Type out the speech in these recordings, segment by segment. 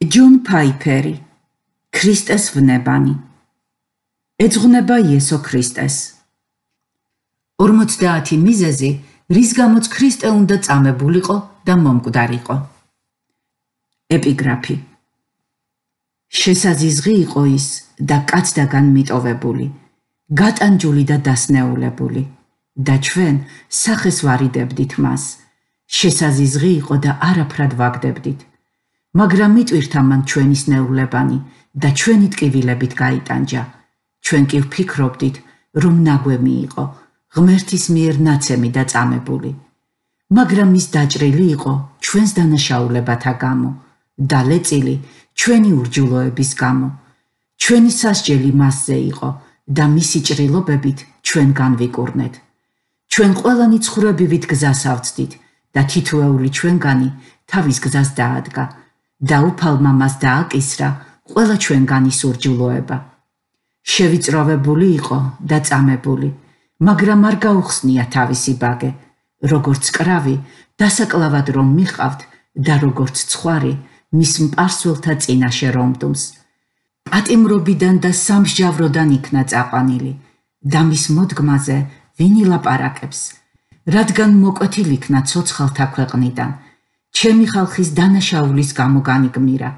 ჯონ ფაიფერი ქრისტეს ვნებანი. ეძღვნება იესო ქრისტეს. 50 მიზეზი რის გამოც ქრისტე უნდა წამებულიყო და მომკვდარიყო. ეპიგრაფი. შესაძიზღი იყო ის და კაცდაგან მიტოვებული გატანჯული და დასნეულებული. და ჩვენ სახეს ვარიდებდით მას. შესაძიზღი იყო და არაფრად ვაგდებდით მაგრამ მიტვირთა მან ჩვენის ნეულებანი და ჩვენი ტკივილებით გაიტანჯა. ჩვენ კი ვფიქრობდით რომ ნაგვემი იყო ღმერთის მიერ ნაცემი და წამებული. მაგრამ ის დაჭრილი იყო ჩვენს დანაშაულებათა გამო და ლეწილი ჩვენი ურჯულოების გამო. ჩვენი სასჯელი მასზე იყო და მისი ჭრილობებით ჩვენ განვიკურნეთ. ჩვენ ყველანი ცხრებივით გზას ავწდით და თითოეული ჩვენგანი თავის გზას დაადგა და უფალმა მას დააკისრა ყველა ჩვენგანის ურჯულოება შევიწროვებული იყო და წამებული, მაგრამ არ გაუხსნია თავისი ბაგე, როგორც კრავი, დასაკლავად რომ მიყავთ და როგორც ცხარი, მის მპარსველთა წინაშე რომდუმს. პატიმრობიდან და სამსჯავროდან იქნა წაყვანილი და მის მოდგმაზე ვინი ლაპარაკებს, რადგან მოკვეთილ იქნა ცოცხალთა ქვეყნიდან, ჩემი ხალხის დანაშაულის გამო განიგმირა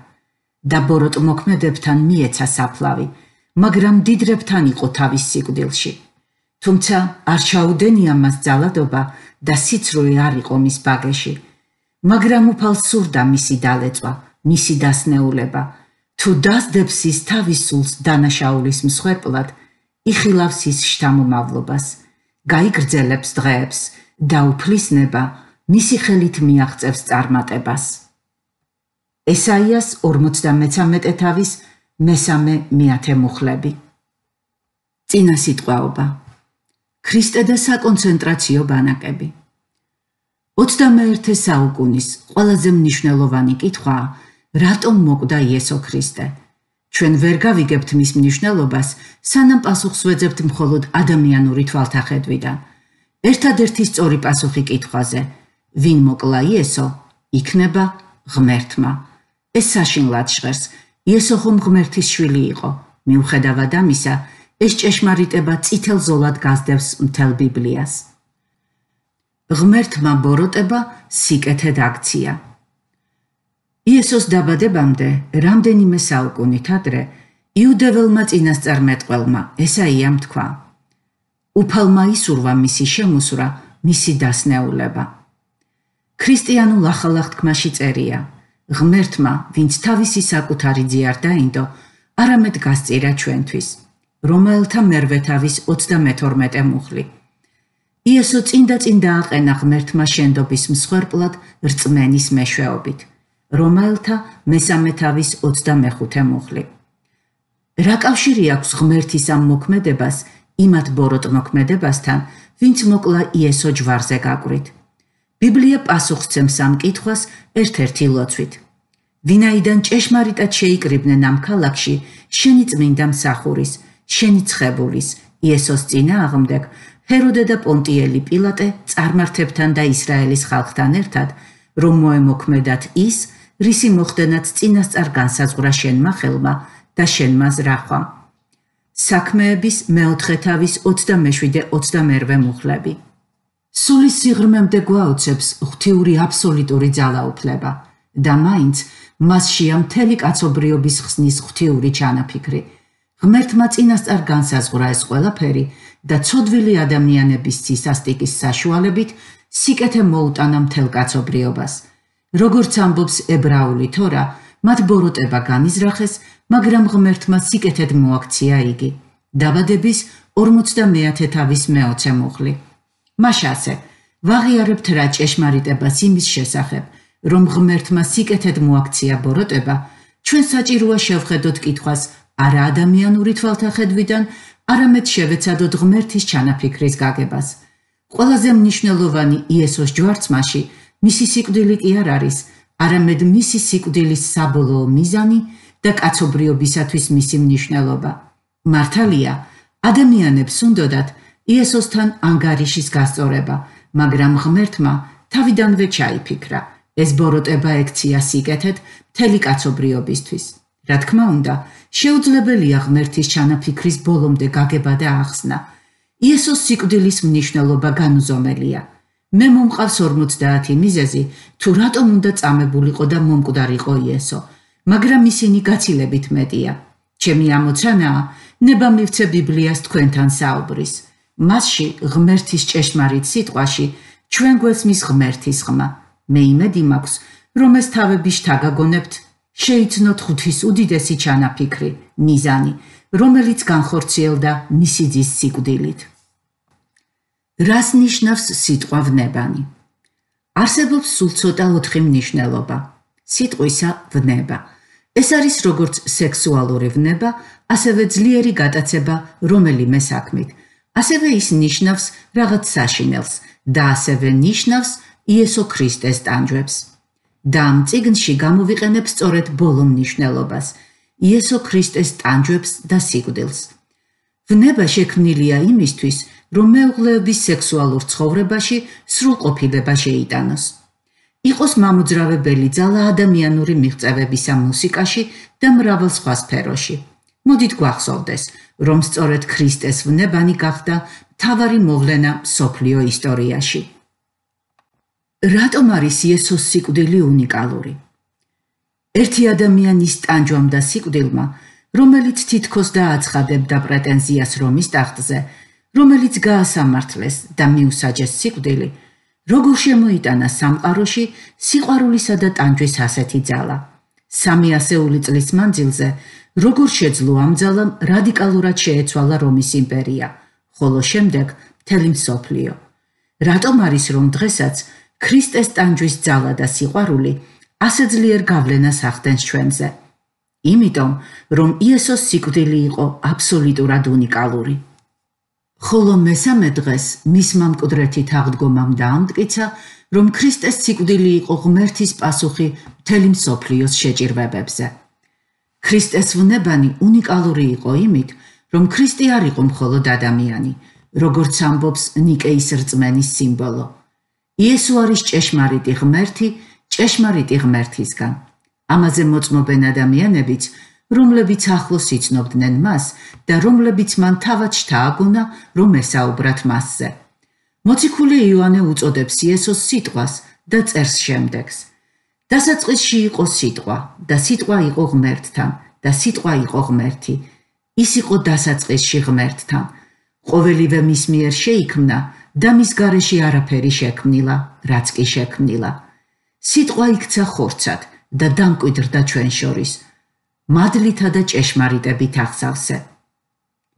და ბოროტ მოქმედებთან მიეცა საფლავი. მაგრამ დიდრებთან იყო თავის სიკვდილში. თუმცა არ ჩაუდენია მას ძალადობა და სიცრუე არ იყო მის ბაგეში. მაგრამ უფალ სურდა მისი დალეწვა, მისი დასნეულება. თუ დასდებს ის თავის სულს დანაშაულის მსხვერპლად, იხილავს ის შთამომავლობას, გაიგრძელებს დღეებს და უფლისნება მისი ხელით მიაღწევს წარმატებას. ესაიას 53 თავის მესამე მეათე მუხლები. წინა სიტყვაობა. ქრისტე და საკონცენტრაციო ბანაკები. 21 საუკუნის ყველაზე მნიშვნელოვანი კითხვაა, რატომ მოკვდა იესო ქრისტე? ჩვენ ვერ გავიგებთ მის მნიშვნელობას, სანამ პასუხს ვეძებთ მხოლოდ ადამიანური თვალთახედვიდან. ერთადერთი სწორი პასუხი კითხვაზე, ვინ მოკლა იესო, იქნება ღმერთმა. ეს საშინლად ჟღერს, იესო ხომ ღმერთის შვილი იყო. მიუხედავად ამისა, ეს ჭეშმარიტება წითელ ზოლად გასდევს მთელ ბიბლიას. ღმერთმა ბოროტება სიკეთე დაქცია. იესოს დაბადებამდე, რამდენიმე საუკუნით ადრე, იუდეველმა წინასწარმეტყველმა ესაიამ თქვა: უფალმა ისურვა მისი შემოსვრა, მისი დასნეულება. ქრისტიანულ ახალ აღთქმაში წერია: ღმერთმა, ვინც თავისი საკუთარი ძიარ დაინდო, არამედ გასწირა ჩვენთვის. რომელთა მერვე თავის 32 მუხლი. იესო წინდა წინ დააყენა ღმერთმა შენდობის მსხვერპლად რწმენის მეშვეობით. რომელთა მესამე თავის 25 მუხლი. რა კავშირი აქვს ღმერთის ამ მოქმედებას იმათ ბოროტ მოქმედებასთან, ვინც მოკლა იესო ჯვარზე გაკვრით? ბიბლია პასუხს ამ კითხვას ერთ-ერთი ლოცვით. ვინაიდან ჭეშმარიტად შეიკრიბნენ ამ ქალაქში შენი წმინდა მსახურის, შენი ცხებულის, იესოს წინა აღმდეგ, ჰეროდე და პონტიელი პილატე წარმართებთან და ისრაელის ხალხთან ერთად, რომ მოემოქმედათ ის, რისი მოხდენაც წინასწარ განსაზღვრა შენმა ხელმა და შენმა ზრახვა. საქმეების მეოთხე თავის 27-28 მუხლები. სული სიღრმემდე გვაოცებს ღვთიური აბსოლუტური ძალაუფლება და მაინც მასშია მთელი კაცობრიობის ხსნის ღვთიური ჩანაფიქრი. ღმერთმა წინასწარ განსაზღვრა ეს ყველაფერი და ცოდვილი ადამიანების ცისასტიკის საშუალებით სიკეთე მოუტანა მთელ კაცობრიობას. როგორც ამბობს ებრაული თორა, მათ ბოროტება განიზრახეს, მაგრამ ღმერთმა სიკეთედ მოაქცია იგი. დაბადების 50-ე თავის მეოცე მუხლი. მაშასე ვაღიარებთ რა ჭეშმარიტებას იმის შესახებ, რომ ღმერთმა სიკეთედ მოაქცია ბოროტება, ჩვენ საჭიროა შევხედოთ კითხვას არა ადამიანური თვალთახედვიდან, არამედ შევეცადოთ ღმერთის ჩანაფიქრის გაგებას. ყველაზე მნიშვნელოვანი იესოს ჯვარცმაში მისი სიკვდილი კი არ არის, არამედ მისი სიკვდილის საბოლოო მიზანი და კაცობრიობისათვის მისი მნიშვნელობა. მართალია, ადამიანებს უნდათ იესოსთან ანგარიშის გასწორება, მაგრამ ღმერთმა თავიდანვე ჩაიფიქრა, ეს ბოროტება ექცია სიკეთეთ მთელი კაცობრიობისთვის. რა თქმა უნდა, შეუძლებელია ღმერთის ჩანაფიქრის ბოლომდე გაგება და ახსნა. იესოს სიკვდილის მნიშვნელობა განუზომელია. მე მომყავს 50 მიზეზი, თუ რატომ უნდა წამებულიყო და მომკვდარიყო იესო, მაგრამ ისინი გაცილებით მეტია. ჩემი ამოცანაა, ნება მივცე ბიბლიას თქვენთან საუბრის. მასში ღმერთის ჭეშმარიტ სიტყვაში ჩვენ გვესმის ღმერთის ხმა. მე იმედი მაქვს, რომ ეს თავები შთაგაგონებთ, შეიცნოთ ღვთის უდიდესი ჩანაფიქრი, მიზანი, რომელიც განხორციელდა მისი ძის სიკვდილით. რას ნიშნავს სიტყვა ვნებანი? არსებობს სულ ცოტა ოთხი მნიშვნელობა. სიტყვისა ვნება. ეს არის როგორც სექსუალური ვნება, ასევე ძლიერი გატაცება რომელიმე საქმით. ასევე ის ნიშნავს რაღაც საშინელს და ასევე ნიშნავს იესო ქრისტეს ტანჯვებს. და ამ წიგნში გამოვიყენებ სწორედ ბოლო მნიშვნელობას იესო ქრისტეს ტანჯვებს და სიკვდილს. ვნება შექმნილია იმისთვის, რომ მეუღლეების სექსუალურ ცხოვრებაში სრულყოფილება შეიტანოს. იყოს მამოძრავებელი ძალა ადამიანური მიღწევებისა მუსიკაში და მრავალ სხვა სფეროში. მოდით გვახსოვდეს, რომ სწორედ ქრისტეს ვნებანი გახდა თავარი მოვლენა სოფლიო ისტორიაში. რატომ არის იესოს სიკვდილი უნიკალური? ერთი ადამიანის ტანჯვამ და სიკვდილმა, რომელიც თითქოს დააცხადებდა პრეტენზიას რომის ტახტზე, რომელიც გაასამართლეს და მიუსაჯეს სიკვდილი, როგორ შემოიტანა სამყაროში სიყვარულისა და ტანჯვის ასეთი ძალა? სამი ასეული წლის მანძილზე როგორ შეძლო ამ ძალამ რადიკალურად შეეცვალა რომის იმპერია, ხოლო შემდეგ მთელი მსოფლიო? რატომ არის რომ დღესაც ქრისტეს ტანჯვის ძალა და სიყვარული ასე ძლიერ გავლენას ახდენს ჩვენზე? იმიტომ, რომ იესოს სიკვდილი იყო აბსოლუტურად უნიკალური. ხოლო მესამე დღეს მის მამკვდრეთით აღდგომამ დაამტკიცა, რომ ქრისტეს სიკვდილი იყო ღმერთის პასუხი მთელი მსოფლიოს შეჭირვებებზე. ქრისტეს ვნებანი უნიკალური იყო იმით, რომ ქრისტე არ იყო მხოლოდ ადამიანი, როგორც ამბობს ნიკეის რწმენის სიმბოლო. იესო არის ჭეშმარიტი ღმერთი, ჭეშმარიტი ღმერთისგან. ამაზე მოწმობენ ადამიანებიც, რომლებიც ახლოს იცნობდნენ მას და რომლებიც მან თავად შთააგონა, რომ ესაუბრათ მასზე. მოციქული იოანე უწოდებს იესოს სიტყვას და წერს შემდეგს: დასაწყისში იყო სიტყვა და სიტყვა იყო ღმერთთან და სიტყვა იყო ღმერთი. ის იყო დასაწყისში ღმერთთან. ყოველივე მის მიერ შეიქმნა და მის გარეში არაფერი შექმნილა, რაც კი შექმნილა. სიტყვა იქცა ხორცად და დამკვიდრდა ჩვენ შორის. მადლითა და ჭეშმარიტებით აღსავსე.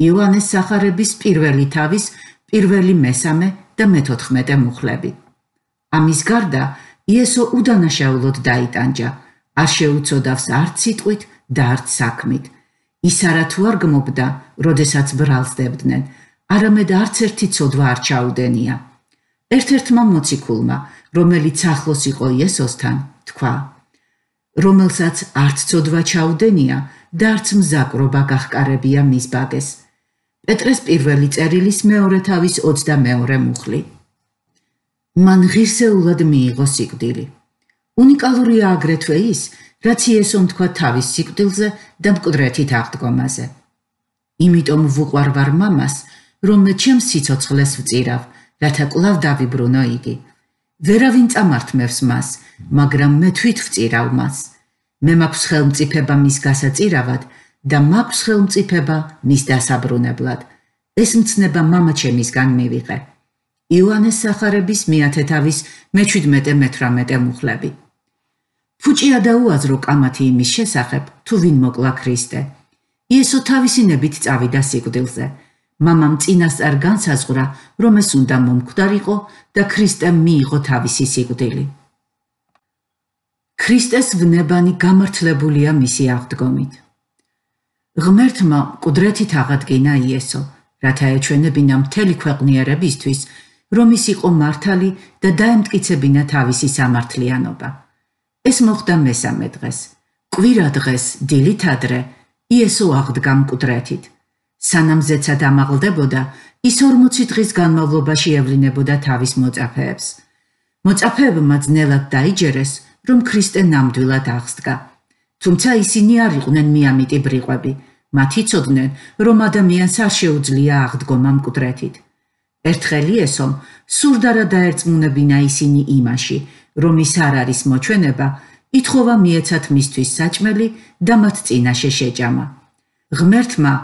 იოანეს სახარების პირველი თავის პირველი მესამე და მე-14 მუხლები. ამის გარდა იესო უდანაშაულოდ დაიტანჯა, არ შეუწოდავს არც სიტყვით და არც საქმით. ის არათუ არ გმობდა, როდესაც ბრალსდებდნენ, არამედ არც ერთი ცოდვა არ ჩაუდენია. ერთ-ერთმა მოციქულმა, რომელიც ახლოს იყო იესოსთან, თქვა: რომელსაც არც ცოდვა ჩაუდენია და არც მზაკრობა გახკარებია მის ბაგეს. პეტრეს პირველი წერილის მეორე თავის 22 მუხლი. მან ღირსეულად მიიღო სიკვდილი. უნიკალურია აგრეთვე ის, რაც იესომ თქვა თავის სიკვდილზე და მკვდრეთით აღდგომაზე. იმიტომ ვუყვარ ვარ მამას, რომ მე ჩემს სიცოცხლეს ვწირავ, რათა კლავ დავიბრუნო იგი. ვერავინ წამართმევს მას, მაგრამ მე თვით ვწირავ მას. მე მაქვს ხელმწიფება მის გასაწირავად და მაქვს ხელმწიფება მის დასაბრუნებლად. ეს მცნება მამა ჩემისგან მივიღე. იოანეს სახარების მეათეთავის მე-17-18 მუხლები. ფუჭია დაუაზრო კამათი იმის შესახებ, თუ ვინ მოკლა ქრისტე. იესო თავისინებით წავიდა სიკვდილზე. მამამ წინასწარ განსაზღვრა, რომ ეს უნდა მომკვდარიყო და ქრისტემ მიიღო თავისი სიკვდილი. ქრისტეს ვნებანი გამართლებულია მისი აღდგომით. ღმერთმა ყუდრეთით აღადგინა იესო, რათა ეჩვენებინა მთელი ქვეყნიერებისთვის, რომ ის იყო მართალი და დაემტკიცებინა თავისი სამართლიანობა. ეს მოხდა მესამე დღეს. კვირა დღეს, დილით ადრე, იესო აღდგა მკვდრეთით. სანამ ზეცა დამაღლდებოდა, ის 40 დღის განმავლობაში ევლინებოდა თავის მოწაფეებს. მოწაფეებმა ძნელად დაიჯერეს, რომ ქრისტე ნამდვილად აღსდგა. თუმცა ისინი არ იყვნენ მიამიტი ბრიყვები. მათ იცოდნენ, რომ ადამიანს არ შეუძლია აღდგომა მკვდრეთით. ერთხელ იესომ სურდარა დაერწმუნებინა ისინი იმაში, რომ ის არ არის მოჩვენება, ითხოვა მიეცათ მისთვის საჭმელი და მათ წინაშე შეჭამა. ღმერთმა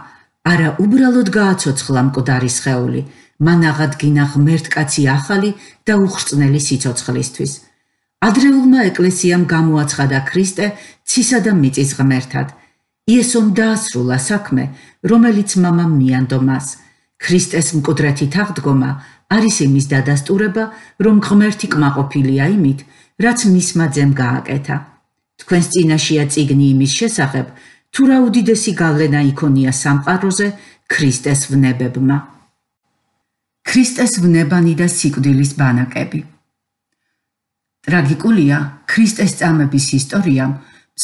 არა უბრალოდ გააცოცხლა მკვდარი სხეული, მან აღადგინა ღმერთკაცი ახალი და უხრწნელი სიცოცხლისთვის. ადრეულმა ეკლესიამ გამოაცხადა ქრისტე ცისა და მიწის ღმერთად. იესომ დაასრულა საქმე, რომელიც მამამ მიანდო მას. ქრისტეს მკვდრეთით აღდგომა არის იმის დადასტურება, რომ ღმერთი კმაყოფილია იმით, რაც მისმა ძემ გააკეთა. თქვენს წინაშია წიგნი იმის შესახებ, თუ რა უდიდესი გავლენა იქონია სამყაროზე ქრისტეს ვნებებმა. ქრისტეს ვნებანი და სიკვდილის ბანაკები. ტრაგიკულია ქრისტეს წამების ისტორიამ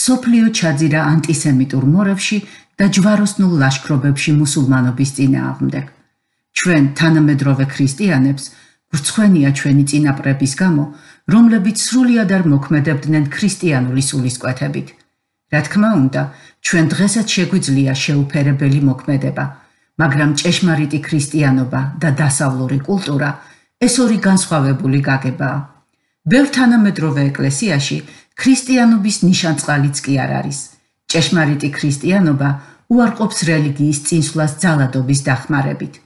სოფლიო ჩაძირა ანტისემიტურ მორევში და ჯვაროსნულ ლაშქრობებში მუსულმანობის წინააღმდეგ. ჩვენ თანამედროვე ქრისტიანებს გრცხვენია ჩვენი წინაპრების გამო, რომლებიც სრულად არ მოქმედებდნენ ქრისტიანული სულისკვეთებით. რა თქმა უნდა, ჩვენ დღესაც შეგვიძლია შეუფერებელი მოქმედება, მაგრამ ჭეშმარიტი ქრისტიანობა და დასავლური კულტურა ეს ორი განსხვავებული გაგებაა. ბევრ თანამედროვე ეკლესიაში ქრისტიანობის ნიშანწყალიც კი არ არის. ჭეშმარიტი ქრისტიანობა უარყოფს რელიგიის წინსვლას ძალადობის დახმარებით.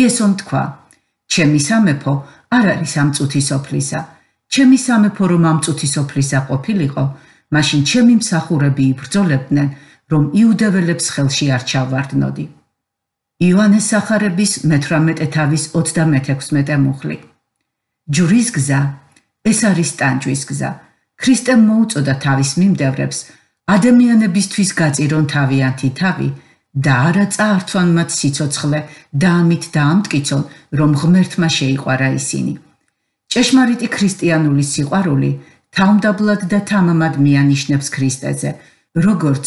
იესომ თქვა: ჩემი სამეფო არ არის ამ წუთის ოფლისა. ჩემი სამეფო რომ ამ წუთის ოფლისა ყოფილიყო, მაშინ ჩემი მსახურები იბრძოლებდნენ, რომ იუდეველებს ხელში არ ჩავარდნოდი. იოანეს სახარების მე-18 თავის 36 მუხლი. ჯურის გზა ეს არის ტანჯვის გზა. ქრისტემ მოუწოდა თავის მიმდევრებს ადამიანებისთვის გაწირონ თავიანთი თავი და არა წაართვან მათ სიცოცხლე და ამით დაამტკიცონ, რომ ღმერთმა შეიყვარა ისინი. ჭეშმარიტი ქრისტიანული სიყვარული თავმდაბლად და თამამად მიანიშნებს ქრისტეზე, როგორც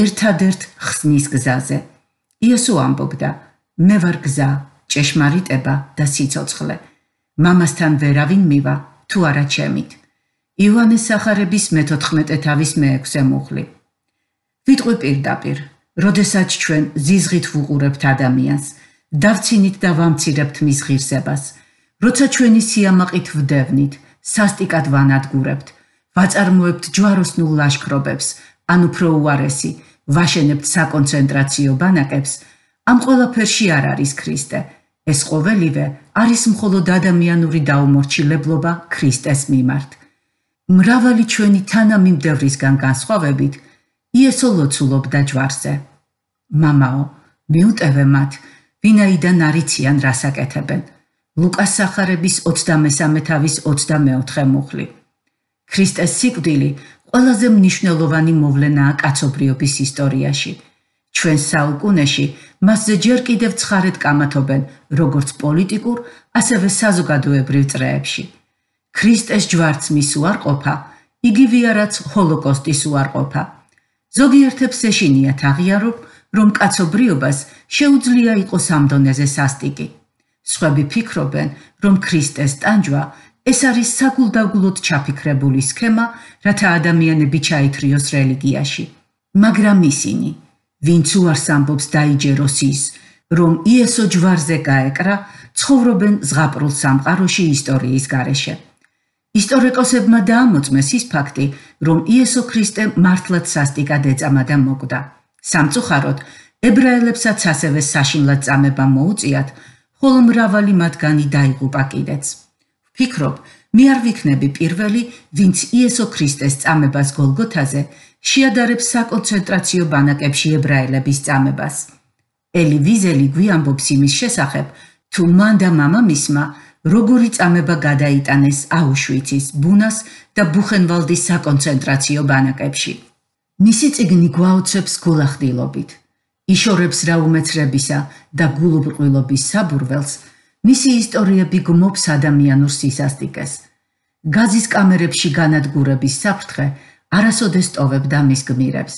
ერთადერთ ხსნის გზაზე. იესო ამბობდა: მე ვარ გზა, ჭეშმარიტება და სიცოცხლე. მამასთან ვერავინ მივა, თუ არა ჩემით. ივანეს სახარების მე-14 თავის მე-6 მუხლი. ვიტყვი პირდაპირ როდესაც ჩვენ ზიზღით ვუყურებთ ადამიანს, დავცინით და ვამცირებთ მის ღირსებას, როცა ჩვენი სიამაყით ვდევნით, სასტიკად ვანადგურებთ, ვაწარმოებთ ჯვაროსნულ ლაშქრობებს, ან უფრო უარესი, ვაშენებთ საკონცენტრაციო ბანაკებს, ამ ყველაფერში არ არის ქრისტე. ეს ყოველივე არის მხოლოდ ადამიანური დაუმორჩილებლობა ქრისტეს მიმართ. მრავალი ჩვენი თანამიმდევრისგან განსხვავებით, იესო ლოცულობდა ჯვარზე. მამაო, მიუტევე მათ, ვინაიდან არიციან რასაკეთებენ. ლუკას სახარების 23 თავის 24 მუხლი. ქრისტეს სიკვდილი ყველაზე მნიშვნელოვანი მოვლენაა კაცობრიობის ისტორიაში. ჩვენ საუკუნეში მასზე ჯერ კიდევ ცხარეთ კამათობენ როგორც პოლიტიკურ, ასევე საზოგადოებრივ წრეებში. ქრისტეს ჯვარცმის უარყოფა იგივეა რაც ჰოლოკოსტის უარყოფა. ზოგიერთებს ეშინიათ აღიაროთ, რომ კაცობრიობას შეუძლია იყოს ამ დონეზე სასტიკი. სხვები ფიქრობენ, რომ ქრისტეს ტანჯვა ეს არის საგულდაგულოდ ჩაფიქრებული სქემა, რათა ადამიანები ჩაითრიოს რელიგიაში. მაგრამ ისინი, ვინც უარს ამბობს დაიჯეროს ის, რომ იესო ჯვარზე გაეკრა, ცხოვრობენ ზღაპრულ სამყაროში ისტორიის გარეშე. ისტორიკოსებმა დაამოწმეს ის ფაქტი, რომ იესო ქრისტე მართლაც სასტიკად ეწამა და მოკვდა. სამწუხაროდ, ებრაელებსაც ასევე საშინლად წამება მოუწიათ, ხოლო მრავალი მათგანი დაიღუპა კიდეც. ვფიქრობ, მე არ ვიქნები პირველი, ვინც იესო ქრისტეს წამებას გოლგოთაზე შეადარებს საკონცენტრაციო ბანაკებში ებრაელების წამებას. ელი ვიზელი გვიამბობს იმის შესახებ, თუ მან და მამამისმა როგორი წამება გადაიტანეს აუშვიცის, ბუნას და ბუხენვალდის საკონცენტრაციო ბანაკებში. მისი წიგნი გვაოცებს გულახდილობით. იშორებს რა უმეცრებისა და გულუბრყვილობის საბურველს, მისი ისტორიები გმობს ადამიანურ სისასტიკეს. გაზის კამერებში განადგურების საფრთხე არასოდეს ტოვებდა მის გმირებს.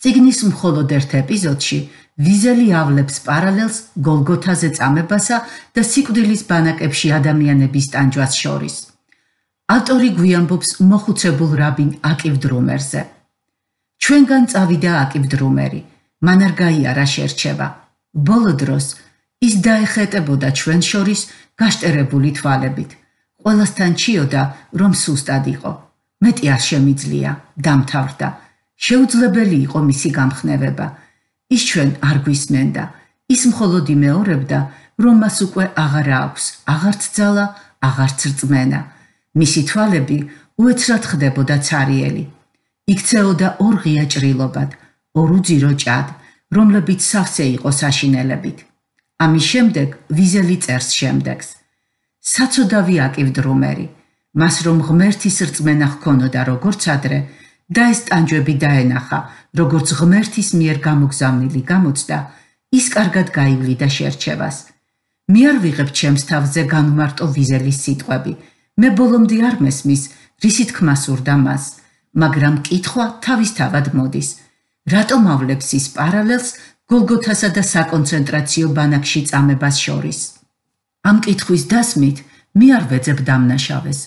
ციგნის მხოლოდ ერთ ეპიზოდში ვიზელი ავლებს პარალელს გოლგოთაზე წამებასა და სიკვდილის ბანაკებში ადამიანების ტანჯვას შორის. ავტორი გვიამბობს მოხუცებულ რაბინ აკივ დრუმერზე. ჩვენგან წავიდა აკივ დრუმერი, მან არ გაიარა შერჩება. ბოლო დროს ის დაეხეტებოდა ჩვენ შორის გაშტერებული თვალებით. ყველასთან ჩიოდა, რომ სუსტად იყო. მეტი არ შემიძლია, დამთავრდა. შეუძლებელი იყო მისი გამხნევება. ის ჩვენ არ გვისმენდა. ის მხოლოდ იმეორებდა, რომ მას უკვე აღარ აქვს, აღარც ძალა, აღარც რწმენა. მისი თვალები უეცრად ხდებოდა цаრიელი. იქცეოდა ორღია ჭრილობად, ორუძირო ჭად, რომლებიც სახსე იყო საშინელებით. ამის შემდეგ ვიზელი წერს შემდეგს. საწოდავი აკივ დრუმერი, მას რომ ღმერთის რწმენა ჰქონოდა როგორც ადრე და ეს ტანჯვები დაენახა, როგორც ღმერთის მიერ გამოგზავნილი გამოცდა, ის კარგად გაივლიდა შერჩევას. მე არ ვიღებ ჩემს თავზე განმარტო ვიზელის სიტყვები. მე ბოლომდე არ მესმის, რისი თქმა სურდა მას, მაგრამ კითხვა თავისთავად მოდის. რატომ ავლებს ის პარალელს გოლგოთასა და საკონცენტრაციო ბანაკში წამებას შორის? ამ კითხვის დასმით მე არ ვეძებ დამნაშავეს.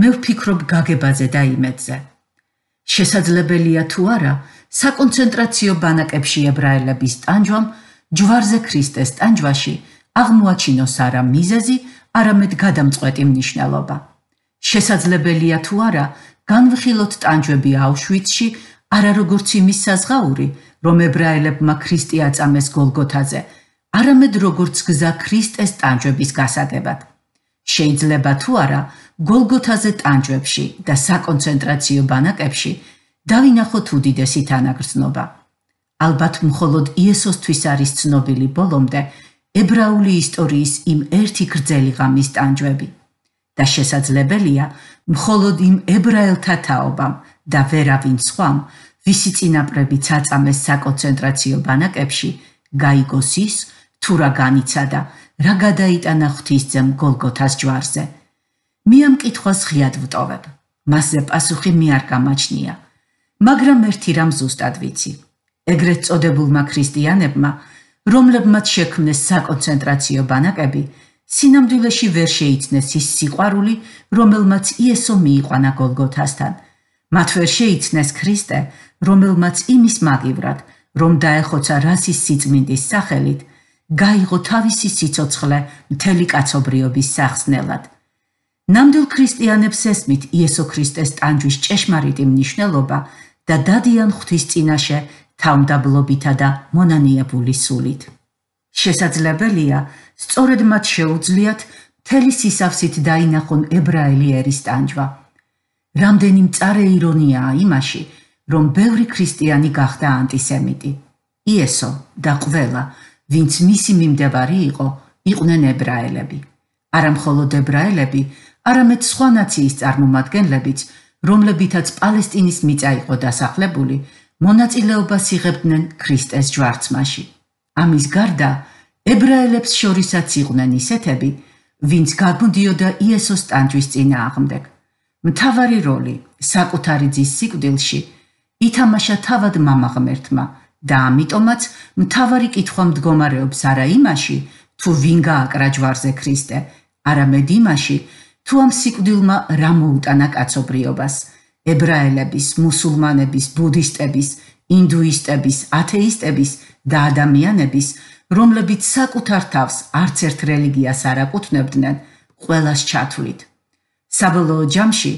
მე ვფიქრობ გაგებაზე და იმედზე. შესაძლებელია თუ არა, საკონცენტრაციო ბანაკებში ებრაელების ტანჯვამ ჯვარზე ქრისტეს ტანჯვაში აღმოაჩინოს არა მიზეზი, არამედ გადამწყვეტი მნიშვნელობა. შესაძლებელია თუ არა, განვიხილოთ ტანჯვები აუშვიცში, არა როგორც იმის საზღაური, რომ ებრაელებმა ქრისტე აწამეს გოლგოთაზე, არამედ როგორც გზა ქრისტეს ტანჯვების გასაგებად. შეიძლება თუ არა, გოლგოთაზე ტანჯვებში და საკონცენტრაციო ბანაკებში დავინახოთ უდიდესი თანაგრძნობა. ალბათ მხოლოდ იესოსთვის არის ცნობილი ბოლომდე ებრაული ისტორიის იმ ერთი გრძელი ღამის ტანჯვები. და შესაძლებელია მხოლოდ იმ ებრაელთა თაობამ და ვერავინ სხვამ, ვისი წინაპრები წაწამეს საკონცენტრაციო ბანაკებში, გაიგოს ის, თუ რა განიცადა, რა გადაიტანა ღვთისძემ გოლგოთას ჯვარზე. მე ამ კითხვას ღიად ვტოვებ. მასზე პასუხი მე არ გამაჩნია. მაგრამ ერთი რამ ზუსტად ვიცი. ეგრეთ წოდებულმა ქრისტიანებმა, რომლებმაც შექმნეს საკონცენტრაციო ბანაკები, სინამდვილეში ვერ შეიცნეს ის სიყვარული, რომელმაც იესო მიიყვანა გოლგოთასთან. მათ ვერ შეიცნეს ქრისტე, რომელმაც იმის მაგივრად, რომ დაეხოცა რასის სიწმინდის სახელით, გაიღო თავისი სიцоცხლე მთელი კაცობრიობის სახსნელად. ნამდვილ ქრისტიანებს ესმით იესო ქრისტეს ტანჯვის ჭეშმარიტი მნიშვნელობა და დადიან ღვთის წინაშე თავმდაბლობითა და მონანიებული სულით. შესაძლებელია, სწორედ მათ შეუძლიათ მთელი სისავსით დაინახონ ებრაელი ერის ტანჯვა. რამდენი მწარე ირონიაა იმაში, რომ ბევრი ქრისტიანი გახდა ანტისემიტი. იესო და ყველა, ვინც მისი მიმდევარი იყო, იყვნენ ებრაელები. არა მხოლოდ ებრაელები, არამედ სხვა ნაციის წარმომადგენლებიც, რომლებითაც პალესტინის მიწა იყო დასახლებული, მონაწილეობას იღებდნენ ქრისტეს ჯვარცმაში. ამის გარდა, ებრაელებს შორისაც იყვნენ ისეთები, ვინც გამოდიოდა იესოს ტანჯვის წინააღმდეგ. მთავარი როლი საკუთარი ძის სიკვდილში ითამაშა თავად მამაღმერთმა და ამიტომაც მთავარი კითხვა მდგომარეობს არა იმაში, თუ ვინ გააკრა ჯვარზე ქრისტე, არამედ იმაში, თუ ამ სიკვდილმა რა მოუტანა კაცობრიობას, ებრაელების, მუსულმანების, ბუდისტების, ინდუისტების, ათეისტების და ადამიანების, რომლებიც საკუთარ თავს არც ერთ რელიგიას არ აკუთვნებდნენ, ყოველას ჩათვლით. საბოლოო ჯამში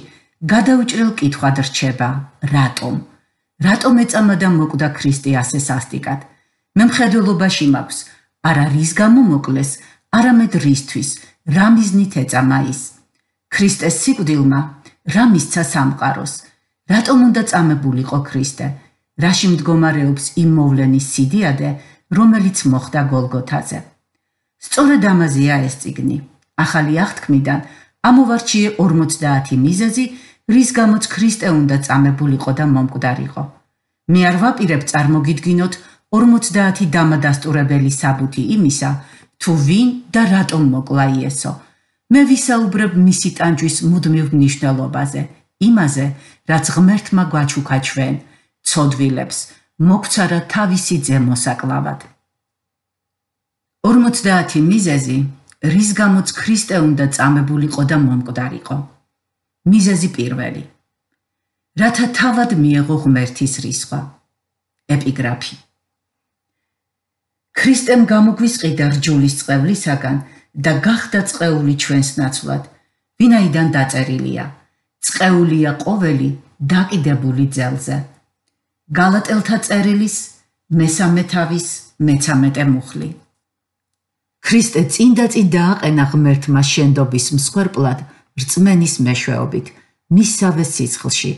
გადაუჭრელ კითხვად რჩება: რატომ? რატომ ეწამა და მოკვდა ქრისტე ასე სასტიკად? მე მხედველობაში მაქვს, არა რის გამო მოკლეს, არამედ რისთვის, რა მიზნით ეწამა ის? ქრისტეს სიკვდილმა რა მისცა სამყაროს? რატომ უნდა წამებულიყო ქრისტე? რაში მდგომარეობს იმ მოვლენის სიდიადე, რომელიც მოხდა გოლგოთაზე. სწორედ ამაზეა ეს ციგნი. ახალი აღთქმიდან ამოვარჩიე 50 მიზეზი, რის გამოც ქრისტე უნდა წამებულიყო და მომკვდარიყო. მე არ ვაპირებ წარმოგიდგინოთ 50 დამადასტურებელი საბუთი იმისა, თუ ვინ და რატომ მოკლა იესო. მე ვისაუბრებ მისი ტანჯვის მუდმივ მნიშვნელობაზე, იმაზე, რაც ღმერთმა გვაჩუქა ჩვენ, ცოდვილებს, მოგცარა თავისი ძე მოსაკლავად. 50 მიზეზი, რის გამოც ქრისტე უნდა წამებულიყო და მომკვდარიყო. მიზეზი პირველი. რათა თავად მიეღო ღმერთის რისხვა. ეპიგრაფი. ქრისტემ გამოგვისყიდა რჯულის წყევლისაგან და გახდა წყეული ჩვენს ნაცვლად, ვინაიდან დაწერილია: წყეულია ყოველი დაკიდებული ძელზე. გალატელთა წერილის მესამე თავის მეცამეტე მუხლი. ქრისტე წინ და წინ დააყენა ღმერთმა შენდობის მსხვერპლად რწმენის მეშვეობით მისავე სიცხლში,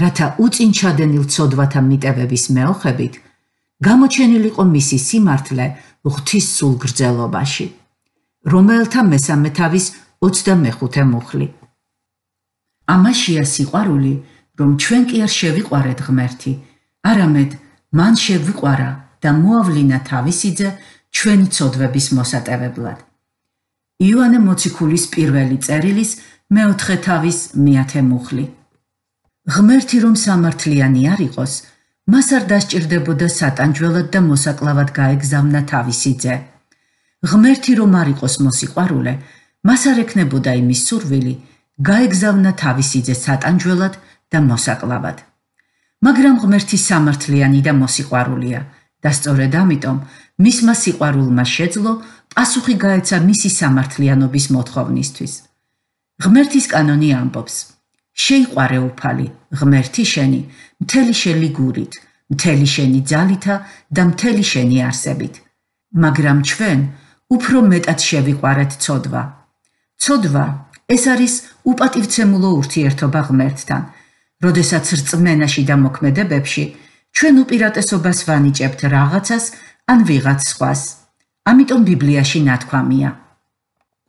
რათა უწინ ჩადენილ ცოდვათა მიტევების მეოხებით გამოჩენილიყო მისი სიმართლე ღვთის სულ გრძელობაში, რომელთა მესამე თავის 25 მუხლი. ამაშია სიყვარული, რომ ჩვენ კი არ შევიყვარეთ ღმერთი, არამედ მან შეგვიყვარა და მოავლინა თავისიძე ჩვენი ცოდვების მოსატევებლად. იოანე მოციქულის პირველი წერილის მეოთხე თავის მეათე მუხლი. ღმერთი რომ სამართლიანი არ იყოს, მას არ დასჭირდებოდა სატანჯველად და მოსაკლავად გაეგზავნა თავისი ძე. ღმერთი რომ არ იყოს მოსიყვარულე, მას არ ექნებოდა იმის სურვილი, გაეგზავნა თავისი ძე სატანჯველად და მოსაკლავად. მაგრამ ღმერთი სამართლიანი და მოსიყვარულია და სწორედ ამიტომ მისმა სიყვარულმა შეძლო პასუხი გაეცა მისი სამართლიანობის მოთხოვნისთვის. ღმერთის კანონი ამბობს: შეიყვარე უფალი, ღმერთი შენი, მთელი შენი გურით, მთელი შენი ძალითა და მთელი შენი არსებით. მაგრამ ჩვენ უფრო მეტად შევიყვარეთ ცოდვა. ცოდვა ეს არის უპატივცემულო ურთიერთობა ღმერთთან. როდესაც რწმენაში და მოქმედებებში ჩვენ უპირატესობას ვანიჭებთ რაღაცას ან ვიღაც სხვას. ამიტომ ბიბლიაში ნათქვამია: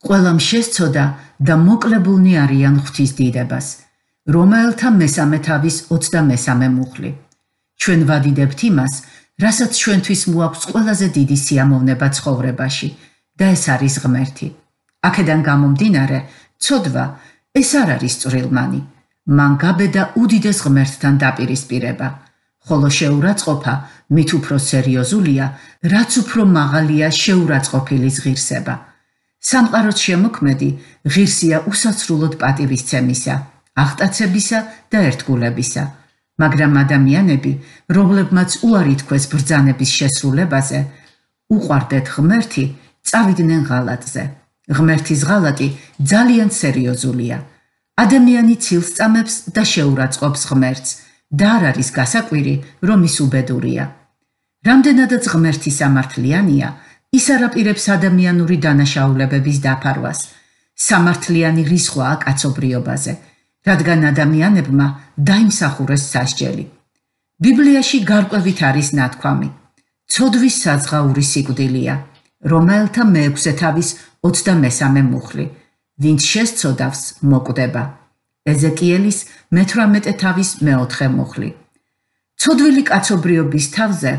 ყველამ შესწოდა და მოკლებულნი არიან ღვთის დიდებას. რომაელთა მესამე თავის 23 მუხლი. ჩვენ ვადიდებთ იმას, რასაც ჩვენთვის მოაქვს ყველაზე დიდი სიამოვნება ცხოვრებაში და ეს არის ღმერთი. აქედან გამომდინარე, ცოდვა ეს არ არის წვრილმანი. მან გაბედა უდიდეს ღმერთთან დაპირისპირება. ხოლო შეურაცხყოფა მით უფრო სერიოზულია, რაც უფრო მაღალია შეურაცხყოფილის ღირსება. სამყაროს შემოქმედი ღირსია უსაცრულად პატივისცემისა, აღტაცებისა და ერთგულებისა. მაგრამ ადამიანები, რომლებმაც უარი თქვეს ბრძანების შესრულებაზე, უყვარდეთ ღმერთი, წავიდნენ ღალატზე. ღმერთის ღალატი ძალიან სერიოზულია. ადამიანი ცილს წამებს და შეურაცხყოფს ღმერთს და არ არის გასაკვირი, რომ ის უბედურია. რამდენადაც ღმერთი სამართლიანია, ის არაპირებს ადამიანური დანაშაულებების დაფარვას. სამართლიანი რისხვაა კაცობრიობაზე. რადგან ადამიანებმა დაიმსახურეს სასჯელი. ბიბლიაში გარკვევით არის ნათქვამი: ცოდვის საძღაური სიკვდილია, რომელთა მეექვსე თავის 23 მუხლი, ვინც შესწოდავს, მოკვდება. ეზეკიელის მე-18 თავის მეოთხე მუხლი. ცოდვილი კაცობრიობის თავზე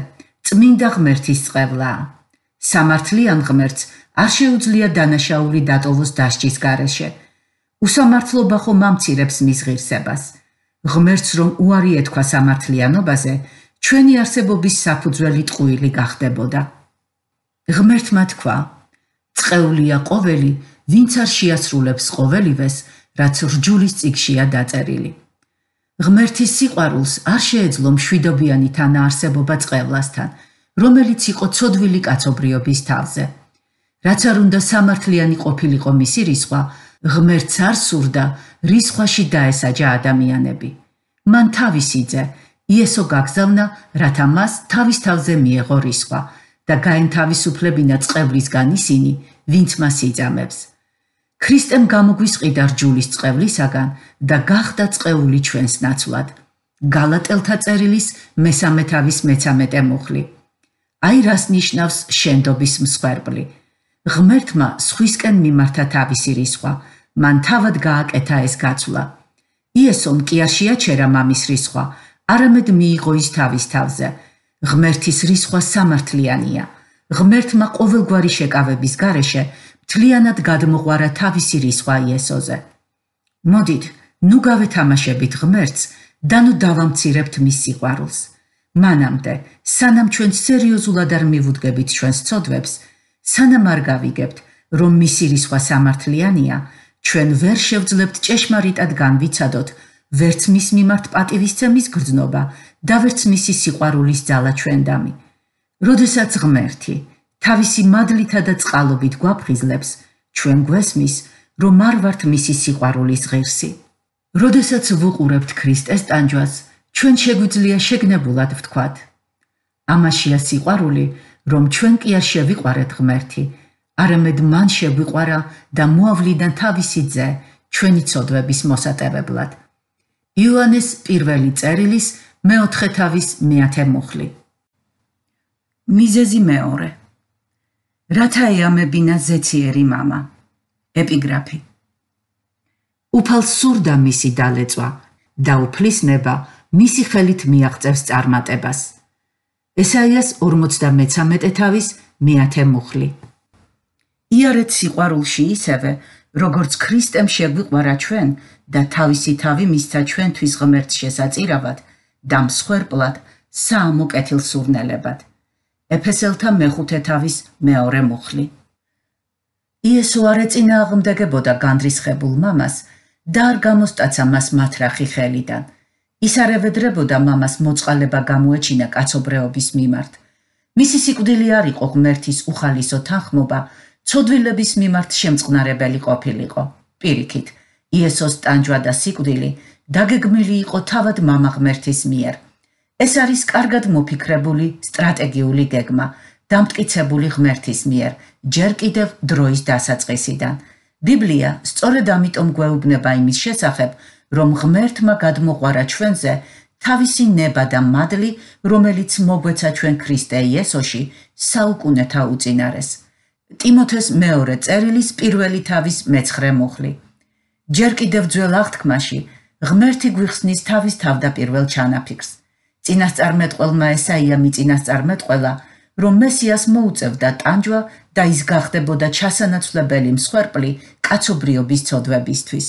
წმინდა ღმერთის წყევლაა. სამართლიან ღმერთს არ შეუძლია დანაშაული დატოვოს დასჯის გარეშე. უსამართლობა ხომ მამცირებს მის ღირსებას. ღმერთს რომ უარი ეთქვა სამართლიანობაზე, ჩვენი არსებობის საფუძველი ტყუილი გახდებოდა. ღმერთმა თქვა: "წყეულია ყოველი, ვინც არ შეასრულებს ყოველივეს, რაც რჯულის წიგშია დაწერილი." ღმერთის სიყვარულს არ შეეძლო მშვიდობიანი თანაარსებობა წყევლასთან, რომელიც იყო ცოდვილი კაცობრიობის თავზე. რაც არ უნდა სამართლიანი ყოფილიყო მისი რისხვა, ღმერთს არ სურდა რისხვაში დაესაჯა ადამიანები. მან თავისი ძე იესო გაგზავნა, რათა მას თავის თავზე მიეღო რისხვა და გაენთავისუფლებინა წყევლისგან ისინი, ვინც მას იძამებს. ქრისტემ გამოგვისყიდა რჯულის წყევლისაგან და გახდა წყეული ჩვენს ნაცვლად. გალატელთა წერილის მესამე თავის მეცამეტე მუხლი. აი რას ნიშნავს შენდობის მსხვერპლი. ღმერთმა სხვისკენ მიმართა თავისი რისხვა, მან თავად გააკეთა ეს გაცვლა. იესომ კი არ შეაჩერა მამის რისხვა, არამედ მიიღო ის თავის თავზე. ღმერთის რისხვა სამართლიანია. ღმერთმა ყოველგვარი შეკავების გარეშე მთლიანად გადმოყვარა თავისი რისხვა იესოზე. მოდით, ნუ გავეთამაშებით ღმერთს და ნუ დავამცირებთ მის სიყვარულს. მანამდე, სანამ ჩვენ სერიოზულად არ მივუდგებით ჩვენს ცოდვებს, სანამ არ გავიგებთ, რომ მისი რისხვა სამართლიანია, ჩვენ ვერ შევძლებთ ჭეშმარიტად განვიცადოთ ვერც მის მიმართ პატივისცემის გრძნობა და ვერც მისი სიყვარულის ძალა ჩვენდამი. როდესაც ღმერთი თავისი მადლითა და წყალობით გვაფხიზლებს, ჩვენ გვესმის, რომ არ ვართ მისი სიყვარულის ღირსი. როდესაც ვუყურებთ ქრისტეს ტანჯვას, ჩვენ შეგვიძლია შეგნებულად ვთქვათ: ამაშია სიყვარული, რომ ჩვენ კი არ შევიყვარეთ ღმერთი, არამედ მან შეგვიყვარა და მოავლიდან თავისი ძე ჩვენი ცოდვების მოსატევებლად. იოანეს პირველი წერილის მეოთხე თავის მეათე მუხლი. მიზეზი მეორე. რათა ეამებინა ზეციერი мама. ეპიგრაფი. უფალ სურდა მისი დალეწვა და უფლისნება მისი ხელით მიაღწევს წარმატებას. ესაიას 53 თავის მეათე მუხლი. იარეთ სიყვარულში ისევე, როგორც ქრისტემ შეგვიყვარა ჩვენ და თავისი თავი მისცა ჩვენთვის ღმერთს შესაწირავად და მსხვერპლად საამო კეთილსურნელებად. ეფესელთა მეხუთე თავის მეორე მუხლი. იესო არ ეწინააღმდეგებოდა განდრისხებულ მამას და არ გამოსტაცა მას მათრახი ხელიდან. ის არ ევედრებოდა მამას მოწყალება გამოეჩინა კაცობრეობის მიმართ. მისი სიკვდილი არ იყო ღმერთის უხალისო თანხმობა, ცოდვილების მიმართ შემწყნარებელი ყოფილიყო. პირიქით, იესოს ტანჯვა და სიკვდილი დაგეგმილი იყო თავად მამაღმერთის მიერ. ეს არის კარგად მოფიქრებული სტრატეგიული გეგმა, დამტკიცებული ღმერთის მიერ, ჯერ კიდევ დროის დასაწყისიდან. ბიბლია სწორედ ამიტომ გვეუბნება იმის შესახებ, რომ ღმერთმა გადმოყვარა ჩვენზე თავისი ნება და მადლი, რომელიც მოგვეცა ჩვენ ქრისტე იესოში, საუკუნეთა უწინარეს. ტიმოთეს მეორე წერილის პირველი თავის მეცხრე მუხლი. ჯერ კიდევ ძველ აღთქმაში ღმერთი გვიხსნის თავის თავდაპირველ ჩანაფიქრს. წინასწარმეტყველმა ესაია მიწინასწარმეტყველა, რომ მესიას მოუწევდა ტანჯვა და ის გახდებოდა ჩასანაცვლებელი მსხვერპლი კაცობრიობის ცოდვებისთვის.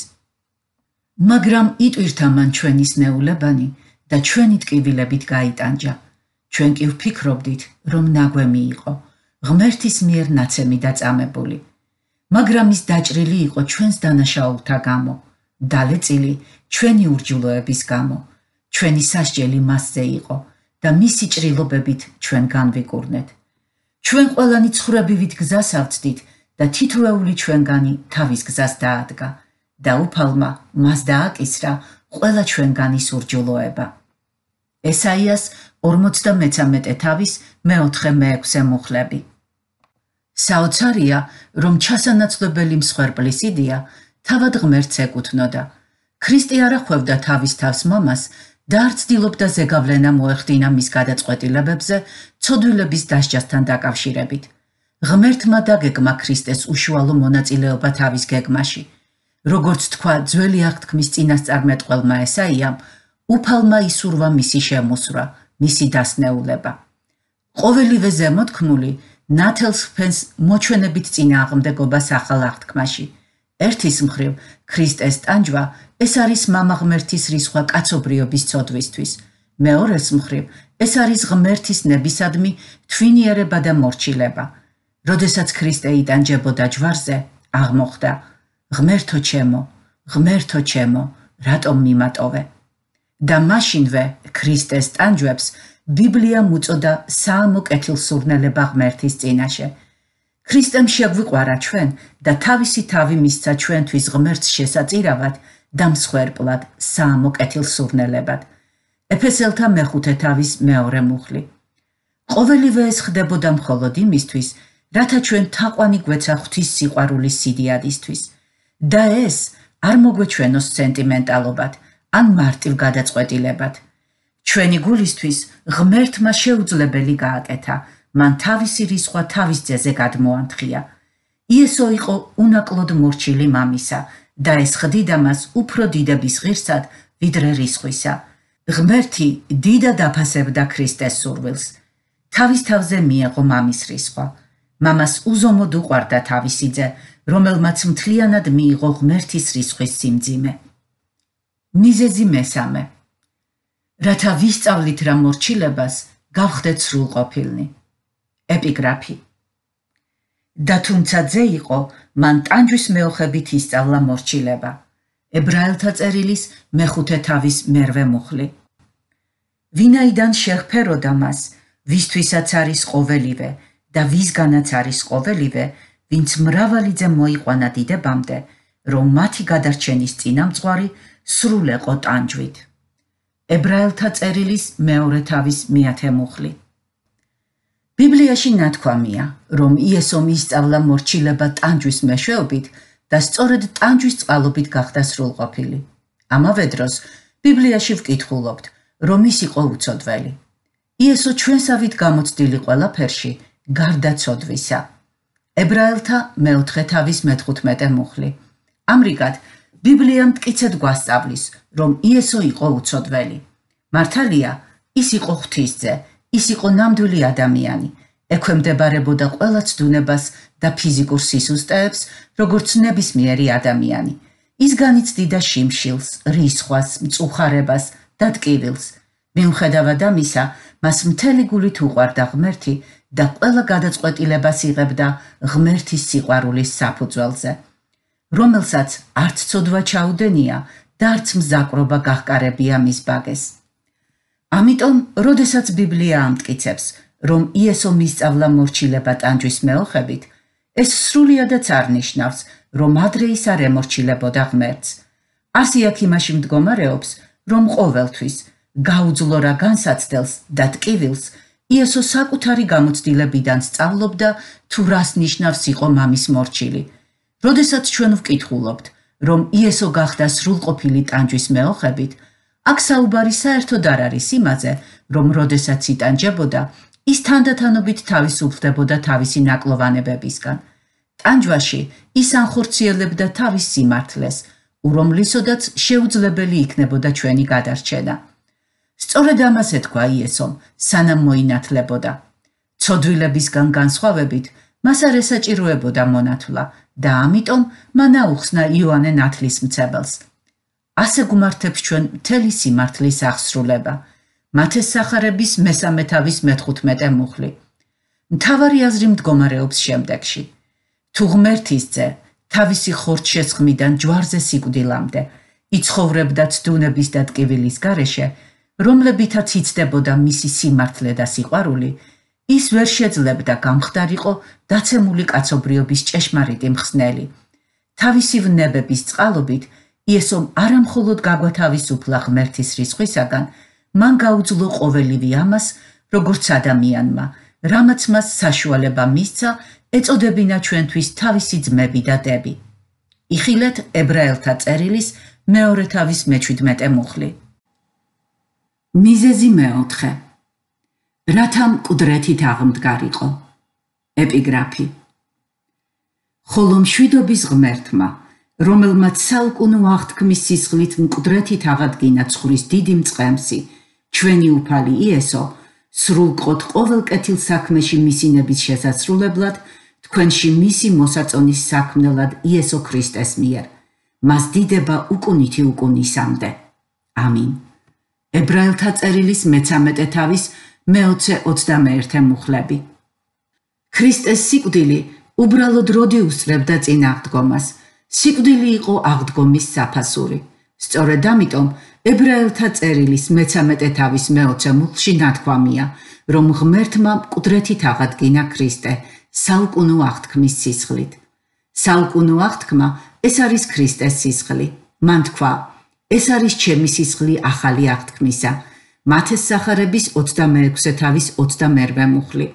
მაგრამ იტვირთა მან ჩვენის ნეულებანი და ჩვენი ტკივილებით გაიტანჯა. ჩვენ კი ვფიქრობდით, რომ ნაგვემი იყო. ღმერთის მიერ ნაცემი და წამებული. მაგრამ ის დაჭრილი იყო ჩვენს დანაშაულთა გამო, დალეწილი ჩვენი ურჯულოების გამო. ჩვენი სასჯელი მასზე იყო და მისი ჭრილობებით ჩვენ განვიკურნეთ. ჩვენ ყველანი ცხრებივით გზას ავწდით და თითოეული ჩვენგანი თავის გზას დაადგა და უფალმა მას დააკისრა ყველა ჩვენგანი სურჯულოება. ესაიას 53 თავის მეოთხე მეექვსე მუხლები. საოცარია, რომ ჩასანაცვლებელი მსხვერპლის იდეა თავად ღმერთს ეკუთვნოდა. ქრისტე არ ახვევდა თავის თავს მამას და არ ცდილობდა ზეგავლენა მოეხდინა მის გადაწყვეტილებებზე ცოდვილების დასჯასთან დაკავშირებით. ღმერთმა დაგეგმა ქრისტეს უშუალო მონაწილეობა თავის გეგმაში. როგორც თქვა ძველი აღთქმის წინასწარმეტყველმა ესაიამ, უფალმა ისურვა მისი შემოსვლა, მისი დასნეულება. ყოველივე ზემოთქმული ნათელს ჰფენს მოჩვენებით წინააღმდეგობას ახალ აღთქმაში. ერთის მხრივ, ქრისტეს ტანჯვა ეს არის მამაღმერთის რისხვა კაცობრიობის წოდვისთვის. მეორეს მხრივ, ეს არის ღმერთის ნებისადმი თვინიერება და მორჩილება. როდესაც ქრისტე იტანჯებოდა ჯვარზე, აღმოხდა: ღმერთო ჩემო, ღმერთო ჩემო, რატომ მიმატოვე? და მაშინვე ქრისტეს ტანჯვებს ბიბლია მოწოდა საამო კეთილსურნელება ღმერთის წინაშე. ქრისტემ შეგვიყვარა ჩვენ და თავისი თავი მისცა ჩვენთვის ღმერთს შესაწირავად და მსხვერპლად საამო კეთილსურნელებად. ეფესელთა მეხუთე თავის მეორე მუხლი. ყოველივე ეს ხდებოდა მხოლოდ იმისთვის, რათა ჩვენ თაყვანი გვეცა ღვთის სიყვარულის სიდიადისთვის. და ეს არ მოგვეჩვენოს სენტიმენტალობად ან მარტივ გადაწყვეტილებად. ჩვენი გულისთვის ღმერთმა შეუძლებელი გააკეთა, მან თავისი რისხვა თავის ძეზე გადმოანთხია. იესო იყო უნაკლოდ მორჩილი მამისა და ეს ხდიდა მას უფრო დიდების ღირსად, ვიდრე რისხვისა. ღმერთი დიდად აფასებდა ქრისტეს სურვილს. თავის თავზე მიეღო მამის რისხვა. მამას უზომოდ უყვარდა თავისი ძე, რომელმაც მთლიანად მიიღო ღმერთის რისხვის სიმძიმე. მიზეზი მესამე რათა ვისწავლით რა მორჩილებას, გავხდეთ სრულყოფილნი. ეპიგრაფი. და თუმცა ძე იყო, მან ტანჯვის მეოხებით ისწავლა მორჩილება. ებრაელთა წერილის მეხუთე თავის მერვე მუხლი. ვინაიდან შეღფეროდა მას, ვისთვისაც არის ყოველივე და ვისგანაც არის ყოველივე, ვინც მრავალიძე მოიყვანა დიდებამდე, რომ მათი გადარჩენის წინამძღვარი სრულეყო ტანჯვით. ებრაელთა წერილის მეორე თავის მეათე მუხლი. ბიბლიაში ნათქვამია, რომ იესო მისწავლა მორჩილება ტანჯვის მეშვეობით და სწორედ ტანჯვის წყალობით გახდა სრულყოფილი. ამავე დროს ბიბლიაში ვკითხულობთ, რომ ის იყო უცოდველი. იესო ჩვენსავით გამოცდილი ყველაფერში გარდა ცოდვისა. ებრაელთა მეოთხე თავის მე-15 მუხლი. ამრიგად, ბიბლია მტკიცედ გვასწავლის, რომ იესო იყო უცოდველი. მართალია, ის იყო ღვთისძე, ის იყო ნამდვილი ადამიანი. ექვემდებარებოდა ყველა ცდუნებას და ფიზიკურ სისუსტეებს, როგორც ნებისმიერი ადამიანი. ის განიცდიდა შიმშილს, რისხვას, მწუხარებას და ტკივილს. მიუხედავად ამისა, მას მთელი გულით უყვარდა ღმერთი და ყველა გადაწყვეტილებას იღებდა ღმერთის სიყვარულის საფუძველზე. რომელსაც არც ცოდვა ჩაუდენია და არც მზაკრობა გახკარებია მის ბაგეს. ამიტომ, როდესაც ბიბლია ამტკიცებს, რომ იესო მისწავლა მორჩილება ტანჯვის მეოხებით, ეს სრულიადაც არნიშნავს, რომ ადრე ის არ ემორჩილებოდა ღმერთს. ასე აქ იმაში მდგომარეობს, რომ ყოველთვის გაუძლო რა განსაცდელს და ტკივილს იესო საკუთარი გამოცდილებიდან სწავლობდა თუ რას ნიშნავს იყო მამის მორჩილი. როდესაც ჩვენ ვკითხულობთ, რომ იესო გახდა სრულყოფილი ტანჯვის მეოხებით, აქ საუბარი საერთოდ არ არის იმაზე, რომ როდესაც იტანჯებოდა, ის თანდათანობით თავისუფლდებოდა თავისი ნაკლოვანებებისგან. ტანჯვაში ის ანხორციელებდა თავის სიმართლეს, ურომლისოდაც შეუძლებელი იქნებოდა ჩვენი გადარჩენა. სწორედ ამას ეთქვა იესომ, სანამ მოინათლებოდა. ცოდვილებისგან განსხვავებით, მას არ ესაჭიროებოდა მონათლა და ამიტომ მან აუხსნა იოანე ნათლისმცემელს. ასე გუმართებს ჩვენ მთელი სიმართლის აღსრულება. მათეს სახარების მესამე თავის მე-15 მუხლი. მთავარი აზრი მდგომარეობს შემდეგში. თუ ღმერთის ძე თავისი ხორჩშესხმიდან ჯვარზე სიკვდილამდე იცხოვრებდა ცდუნების და ტკივილის გარეშე, რომლებითაც იცდებოდა მისი სიმართლე და სიყვარული, ის ვერ შეძლებდა გამხდარიყო დაცემული კაცობრიობის ჭეშმარიტი მხსნელი. თავისი ვნებების წყალობით იესომ არამხოლოდ გაგვათავისუფლა ღმერთის რისხვისაგან, მან გაუძლო ყოველივე ამას, როგორც ადამიანმა, რამაც მას საშუალება მისცა ეწოდებინა ჩვენთვის თავისი ძმები და დები. იხილეთ ებრაელთა წერილის მეორე თავის მე-17 მუხლი. მიზეზი მეოთხე. რათა მკვდრეთით აღმდგარიყო. ეპიგრაფი. ხოლო მშვიდობის ღმერთმა, რომელმაც საუკუნო აღთქმის სისხლით მკვდრეთით აღადგინა ცხრის დიდი მწყემსი, ჩვენი უფალი იესო, სრულყოთ ყოველ კეთილ საქმეში მისინების შესაძლებლად, თქვენში მისი მოსაწონის საქმნელად იესო ქრისტეს მიერ. მას დიდება უკუნითი უკუნისამდე. ამინ. ებრაელთა წერილის მე-13 თავის მე-21 მუხლები. ქრისტეს სიკვდილი უბრალოდ როდი უსწრებდა წინ აღდგომას. სიკვდილი იყო აღდგომის საფასური. სწორედ ამიტომ ებრაელთა წერილის მე-13 თავის მე-20 მუხლში ნათქვამია, რომ ღმერთმა მკვდრეთით აღადგინა ქრისტე საუკუნო აღთქმის სისხლით. საუკუნო აღთქმა ეს არის ქრისტეს სისხლი. მან თქვა: ეს არის ჩემი სისხლი ახალი აღთქმისა. მათეს სახარების 26-ე თავის 28-ე მუხლი.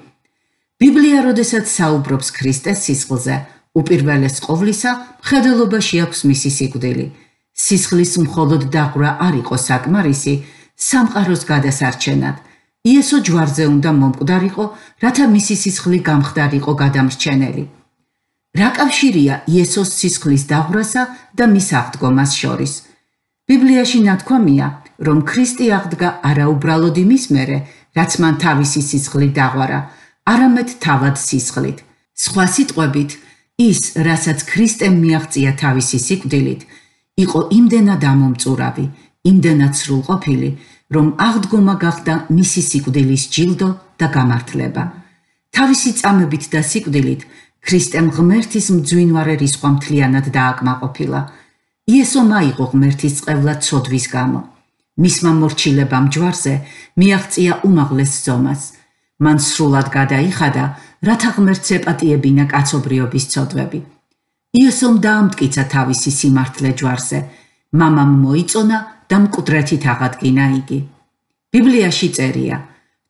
ბიბლია როდესაც საუბრობს ქრისტეს სისხლზე, უპირველეს ყოვლისა, მხედველობაში აქვს მისი სიკვდილი. სისხლის მხოლოდ დაღვრა არ იყო საკმარისი სამყაროს გადასარჩენად. იესო ჯვარზე უნდა მომკვდარიყო, რათა მისი სისხლი გამხდარიყო გადამრჩენელი. რა კავშირია იესოს სისხლის დაღვრასა და მის აღდგომას შორის? ბიბლიაში ნათქვამია, რომ ქრისტე აღდგა არაუბრალოდ იმის მერე, რაც მან თავისი სისხლი დაღვარა, არამედ თავად სისხლით. სხვა სიტყვებით, ის, რასაც ქრისტემ მიაღწია თავისი სიკვდილით, იყო იმდენად ამომწურავი, იმდენად სრულყოფილი, რომ აღდგომა გახდა მისი სიკვდილის ჯილდო და გამართლება. თავისი წამებით და სიკვდილით ქრისტემ ღმერთის მძვინვარე რისხვა მთლიანად დააკმაყოფილა. იესო მაიღო ღმერთის წყევლად ცოდვის გამო. მისმა მორჩილებამ ჯვარზე მიაღწია უმაღლეს ზომას. მან სრულად გადაიხადა, რათა ღმერთს ეპატიებინა კაცობრიობის ცოდვები. იესომ დაამტკიცა თავისი სიმართლე ჯვარზე. მამამ მოიწონა და მკვდრეთით აღადგინა იგი. ბიბლიაში წერია: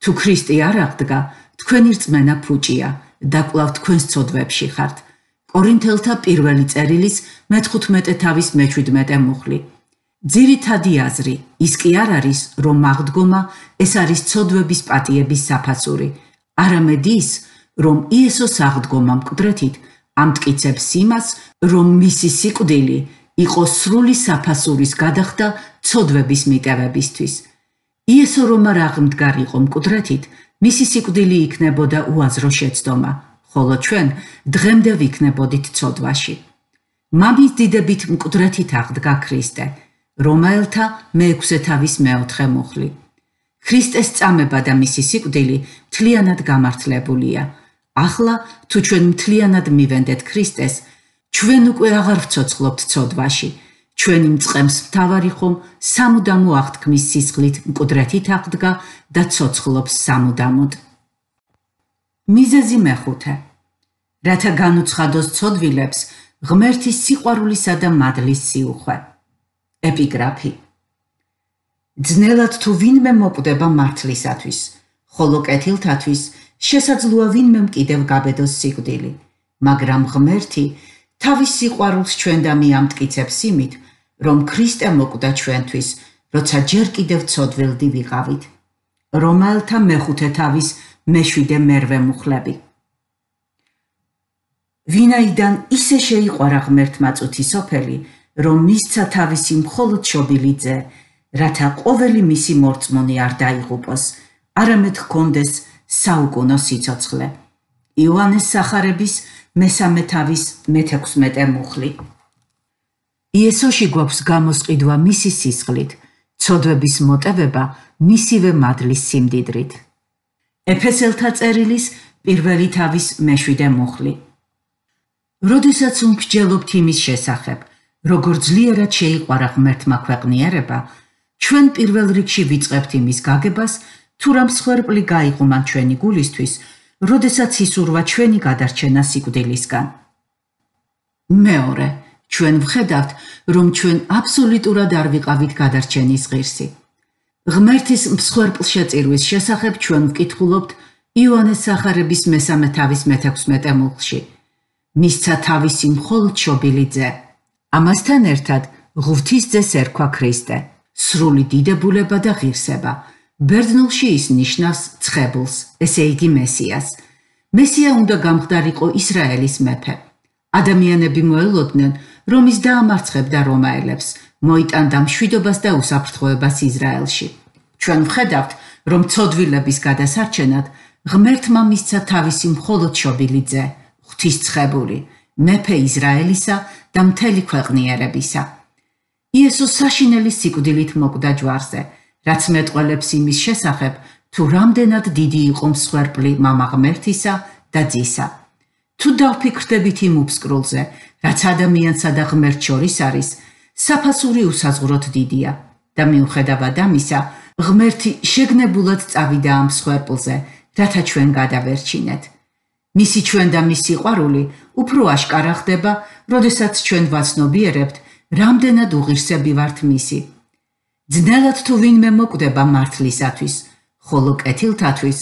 თუ ქრისტე არ აღდგა, თქვენი რწმენა ფუჭია და კვლავ თქვენს ცოდვებში ხართ. კორინთელთა პირველი წერილის მე-15 თავის მე-17 მუხლი. ძირითადი აზრი ის კი არ არის, რომ აღდგომა ეს არის ცოდვების პატიების საფასური, არამედ ის, რომ იესოს აღდგომა მკვდრეთით ამტკიცებს იმას, რომ მისი სიკვდილი იყო სრული საფასურის გადახდა ცოდვების მიტევებისთვის. იესო რომ არ აღმდგარიყო მკვდრეთით, მისი სიკვდილი იქნებოდა უაზრო შეცდომა, ხოლო ჩვენ დღემდე ვიქნებოდით ცოდვაში. მამის დიდებით მკვდრეთით აღდგა ქრისტე, რომაელთა მეექვსე თავის მეოთხე მუხლი. ქრისტეს წამება და მისი სიკვდილი მთლიანად გამართლებულია. ახლა თუ ჩვენ მთლიანად მივენდეთ ქრისტეს, ჩვენ უკვე აღარ ვцоცხლობთ ცოდვაში. ჩვენი მწყემს მთავარი ხომ სამუდამო აღთქმის სისხლით მკვდრეთით აღდგა და ცოცხლობს სამუდამოდ. მიზეზი მეხუთე. რათა განუცხადოს ცოდვილებს ღმერთის სიყვარულისა და მადლის სიუხვე. ეპიგრაფი. ძნელად თუ ვინმე მოკვდება მართლისათვის, ხოლო კეთილთათვის შესაძლოა ვინმე კიდევ გაბედოს სიკვდილი, მაგრამ ღმერთი თავის სიყვარულს ჩვენ და მიამტკიცებს იმით, რომ ქრისტე მოკვდა ჩვენთვის, როცა ჯერ კიდევ ცოდვილდი ვიყავით. რომაელთა მეხუთე თავის მეშვიდე მერვე მუხლები. ვინაიდან ისე შეიყვარა ღმერთმა წუთი სოფელი, რომ მისცა თავისი მხოლოდ შობილიძე, რათა ყოველი მისი მორწმუნე არ დაიღუპოს, არამედ ჰქონდეს საუკუნო სიცოცხლე. იოანეს სახარების მესამე თავის მე-16 მუხლი. იესოში გვაქვს გამოსყიდვა მისი სისხლით, ცოდვების მოტევება მისივე მადლის სიმდიდრით. ეფესელთა წერილის პირველი თავის მე-7 მუხლი. როდესაც უმგჯელობთ იმის შესახებ, როგორ ძლიერად შეიყვარა ღმერთმა ქვეყნიერება, ჩვენ პირველ რიგში ვიწყებთ იმის გაგებას, თუ რამ სხერპლი გაიყუმა ჩვენი გულისთვის, როდესაც ისურვა ჩვენი გადარჩენა სიკვდილისგან. მეორე ჩვენ ვხედავთ, რომ ჩვენ აბსოლუტურად არ ვიყავით გადარჩენის ღირსი. ღმერთის მსხვერპლშეწირვის შესახებ ჩვენ ვკითხულობთ იოანეს სახარების მესამე თავის მე-16 მუხლში. მისცა თავისი მხოლოდ შობილი ძე. ამასთან ერთად ღვთისძეს ერქვა ქრისტე, სრული დიდებულება და ღირსება. ბერძნულში ის ნიშნავს ცხებულს, ესე იგი მესიას. მესია უნდა გამხდარიყო ისრაელის მეფე. ადამიანები მოელოდნენ, რომ ის დაამარცხებდა რომაელებს, მოიტანდა მშვიდობას და უსაფრთხოებას ისრაელში. ჩვენ ვხედავთ, რომ ცოდვილების გადასარჩენად ღმერთმა მისცა თავისი მხოლოდ შობილი ძე, ღვთისმსხებული, მეფე ისრაელისა და მთელი ქვეყნიერებისა. იესოს საშინელი სიკვდილით მოკვდა ჯვარზე, რაც მეტყველებს იმის შესახებ, თუ რამდენად დიდი იყო მსხვერპლი მამა ღმერთისა და ძისა. თუ დავფიქრდებით იმ უფსკრულზე, რაც ადამიანსა და ღმერთ შორის არის, საფასური უსაზღვროთ დიდია და მიუხედავად ამისა, ღმერთი შეგნებულად წავიდა ამ მსხვერპლზე, რათა ჩვენ გადავერჩინეთ. მისი ჩვენ და მისი ყვარული უფრო აშკარა ხდება, როდესაც ჩვენ ვაცნობიერებთ, რამდენად უღირსები ვართ მისი. ძნელად თუ ვინმე მოკვდება მართლისათვის, ხოლო კეთილთათვის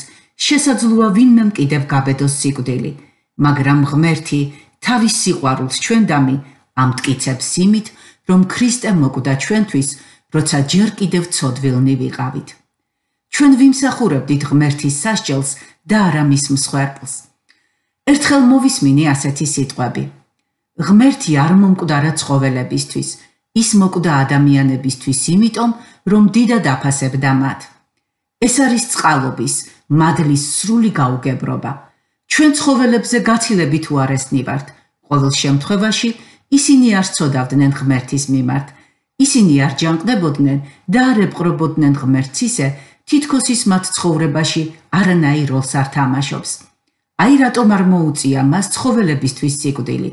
შესაძლოა ვინმე კიდევ გაბედოს სიკვდილი, მაგრამ ღმერთი თავის სიყვარულს ჩვენდამი ამტკიცებს იმით, რომ ქრისტე მოკვდა ჩვენთვის, როცა ჯერ კიდევ ცოდვილნი ვიყავით. ჩვენ ვიმსახურებდით ღმერთის სასჯელს და არა მის მსხვერპლს. ერთხელ მოვისმინე ასეთი სიტყვები: ღმერთი არ მომკვდარა ცხოველებისთვის, ის მოკვდა ადამიანებისთვის იმიტომ, რომ დიდად აფასებდა მათ. ეს არის წყალობის, მადლის სრული გაუგებრობა. ჩვენ ცხოველებზე გაცილებით უარესნი ვართ. ყოველ შემთხვევაში ისინი არ წოდავდნენ ღმერთის მიმართ. ისინი არ ჯანყდებოდნენ და არ ეპყრობოდნენ ღმერთს ისე, თითქოს ის მათ ცხოვრებაში არანაირ როლს არ თამაშობს. აი რატომ არ მოუწია მას ცხოველებისთვის სიკვდილი?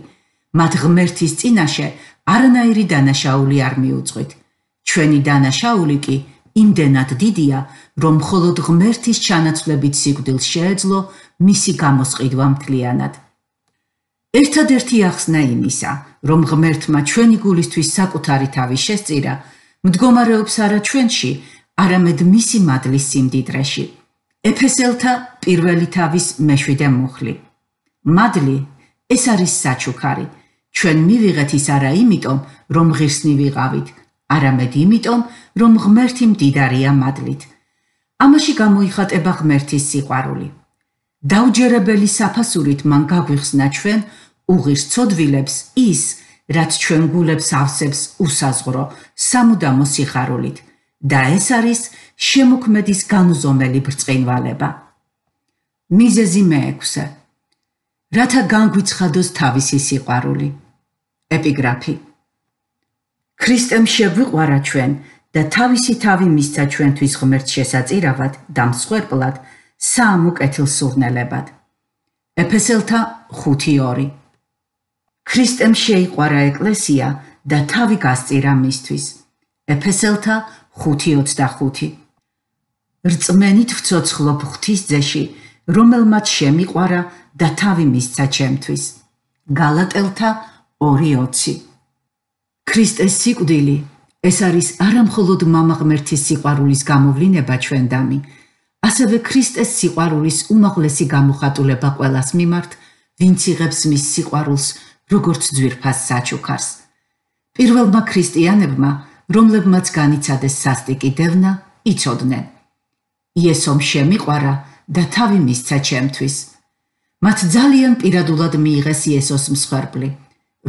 მათ ღმერთის წინაშე არანაირი დანაშაული არ მიუძღვით. ჩვენი დანაშაული კი იმდენად დიდია, რომ მხოლოდ ღმერთის ჩანაცვლებით სიკვდილს შეეძლო მისი გამოსყიდვა მთლიანად. ერთადერთი ახსნა იმისა, რომ ღმერთმა ჩვენი გულისთვის საკუთარი თავი შესწირა, მდგომარეობს არა ჩვენში, არამედ მისი მადლის სიმდიდრეში. ეფესელთა პირველი თავის მეშვიდე მუხლი. მადლი ეს არის საჩუქარი. ჩვენ მივიღეთ ის არა იმიტომ, რომ ღირსნი ვიყავით, არამედ იმიტომ, რომ ღმერთი მდიდარია მადლით. ამაში გამოიხატება ღმერთის სიყვარული. დაუჯერებელი საფასურით მან გაგვიხსნა ჩვენ უღირს ცოდვილებს ის, რაც ჩვენ გულებს ავსებს უსაზღრო სამუდამო სიხარულით და ეს არის შემოქმედის განუზომელი ბრწყინვალება. მიზეზი მეექვსე. რათა განგვიცხადოს თავისი სიყვარული. ეპიგრაფი. ქრისტემ შეგვიყვარა ჩვენ და თავისი თავი მისცა ჩვენთვის ღმერთ შესაწირავად და მსხვერპლად სამ უკეთილ სურნელებად. ეფესელთა 5:2 ქრისტემ შეიყვარა ეკლესია და თავი გასწირა მისთვის. ეფესელთა 5:25 რწმენით ვцоცხლობ ღვთისძეში, რომელმაც შემიყვარა და თავი მისცა ჩემთვის. გალატელთა 2:20. ქრისტეს სიკვდილი ეს არის არამხოლოდ მამაღმერთის სიყვარულის გამოვლინება ჩვენდამი, ასევე ქრისტეს სიყვარულის უმაღლესი გამოხატულება ყველას მიმართ, ვინც იღებს მის სიყვარულს როგორც ძვირფას საჩუქარს. პირველმა ქრისტიანებმა, რომლებმაც განიცადეს სასტიკი დევნა, იცოდნენ. იესომ შემიყვარა და თავი მისცა ჩემთვის. მათ ძალიან პირადულად მიიღეს იესოს მსხვერპლი,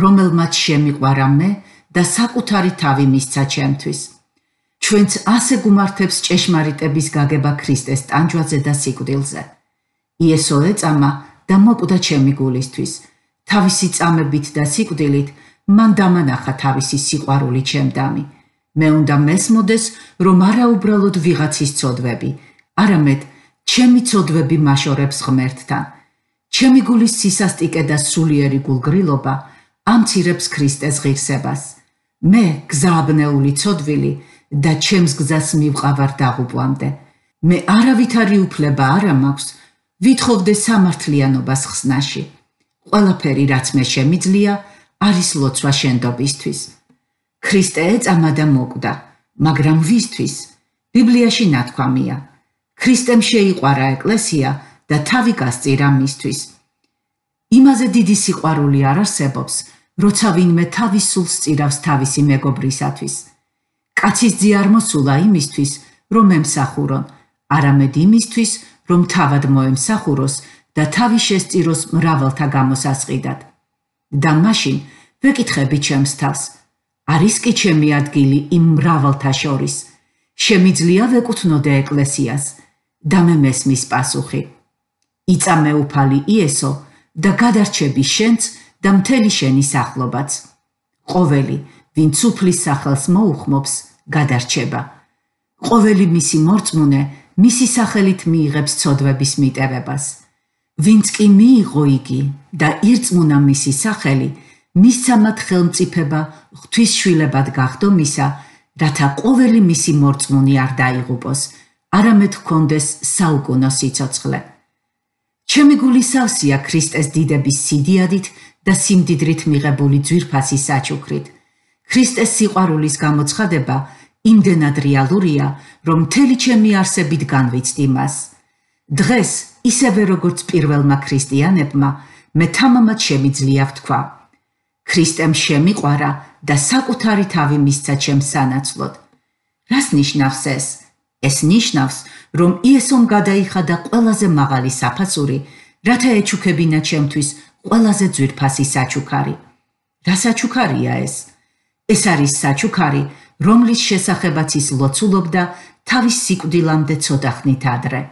რომელმაც შემიყვარა მე და საკუთარი თავი მისცა ჩემთვის. ჩვენც ასე გუმართებს ჭეშმარიტების გაგება ქრისტეს ტანჯვაზე და სიკვდილზე. იესო ეწამა და მოკვდა ჩემი გულისთვის. თავისი წამებით და სიკვდილით მან დამანახა თავისი სიყვარული ჩემდამი. მე უნდა მესმოდეს, რომ არა უბრალოდ ვიღაცის წოდვები, არამედ ჩემი წოდვები მაშორებს ღმერთთან. ჩემი გულის სისასტიკე და სულიერი გულგრილობა ამცირებს ქრისტეს ღირსებას. მე გზაბნეული წოდვილი და ჩემს გზას მივყავარ დაღუპვამდე. მე არავითარი უფლება არ მაქვს ვითხოვდე სამართლიანობას ხსნაში. ყველაფერი რაც მე შემიძლია არის ლოცვა შენდობისთვის. ქრისტე ეწამა და მოკვდა, მაგრამ ვისთვის? ბიბლიაში ნათქვამია: ქრისტემ შეიყვარა ეკლესია და თავი გასწირა მისთვის. იმაზე დიდი სიყვარული არ არსებობს, როცა ვინმე თავის სულს წირავს თავისი მეგობრისათვის. კაცის ძი არ მოსულა იმისთვის, რომ ემსახურონ, არამედ იმისთვის, რომ თავად მოემსახუროს და თავი შესწიროს მრავალთა გამოსასყიდად. და მაშინ ვეკითხები ჩემს თავს, არის კი ჩემი ადგილი იმ მრავალთა შორის? შემიძლია ვეკუთვნოდე ეკლესიას და მე მესმის პასუხი. იწამე უფალი იესო და გადარჩები შენც და მთელი შენი სახლობაც. ყოველი, ვინც უფლის სახელს მოუხმობს, გადარჩება. ყოველი მისი მორწმუნე მისი სახელით მიიღებს ცოდვების მიტევებას. ვინც კი მიიღო იგი და ირწმუნა მისი სახელი, მისცა მათ ხელმწიფება ღვთის შვილებად გახდომისა, რათა ყოველი მისი მორწმუნე არ დაიღუპოს, არამედ ჰქონდეს საუკუნო სიცოცხლე. ჩემი გული სავსეა ქრისტეს დიდების სიდიადით და სიმდიდრით მიღებული ძვირფასი საჩუქრით. ქრისტეს სიყვარულის გამოცხადება იმდენად რეალურია, რომ მთელი ჩემი არსებით განვიცდი მას. დღეს, ისევე როგორც პირველმა ქრისტიანებმა, მე თამამად შემიძლია ვთქვა: ქრისტემ შემიყვარა და საკუთარი თავი მისცა ჩემს სანაცვლოდ. რას ნიშნავს ეს? ეს ნიშნავს, რომ იესომ გადაიხადა ყველაზე მაღალი საფასური, რათა ეჩუქებინა ჩემთვის ყველაზე ძვირფასი საჩუქარი. რა საჩუქარია ეს? ეს არის საჩუქარი, რომლის შესახებაც ის ლოცულობდა თავის სიკვდილამდე ცოტახნით ადრე.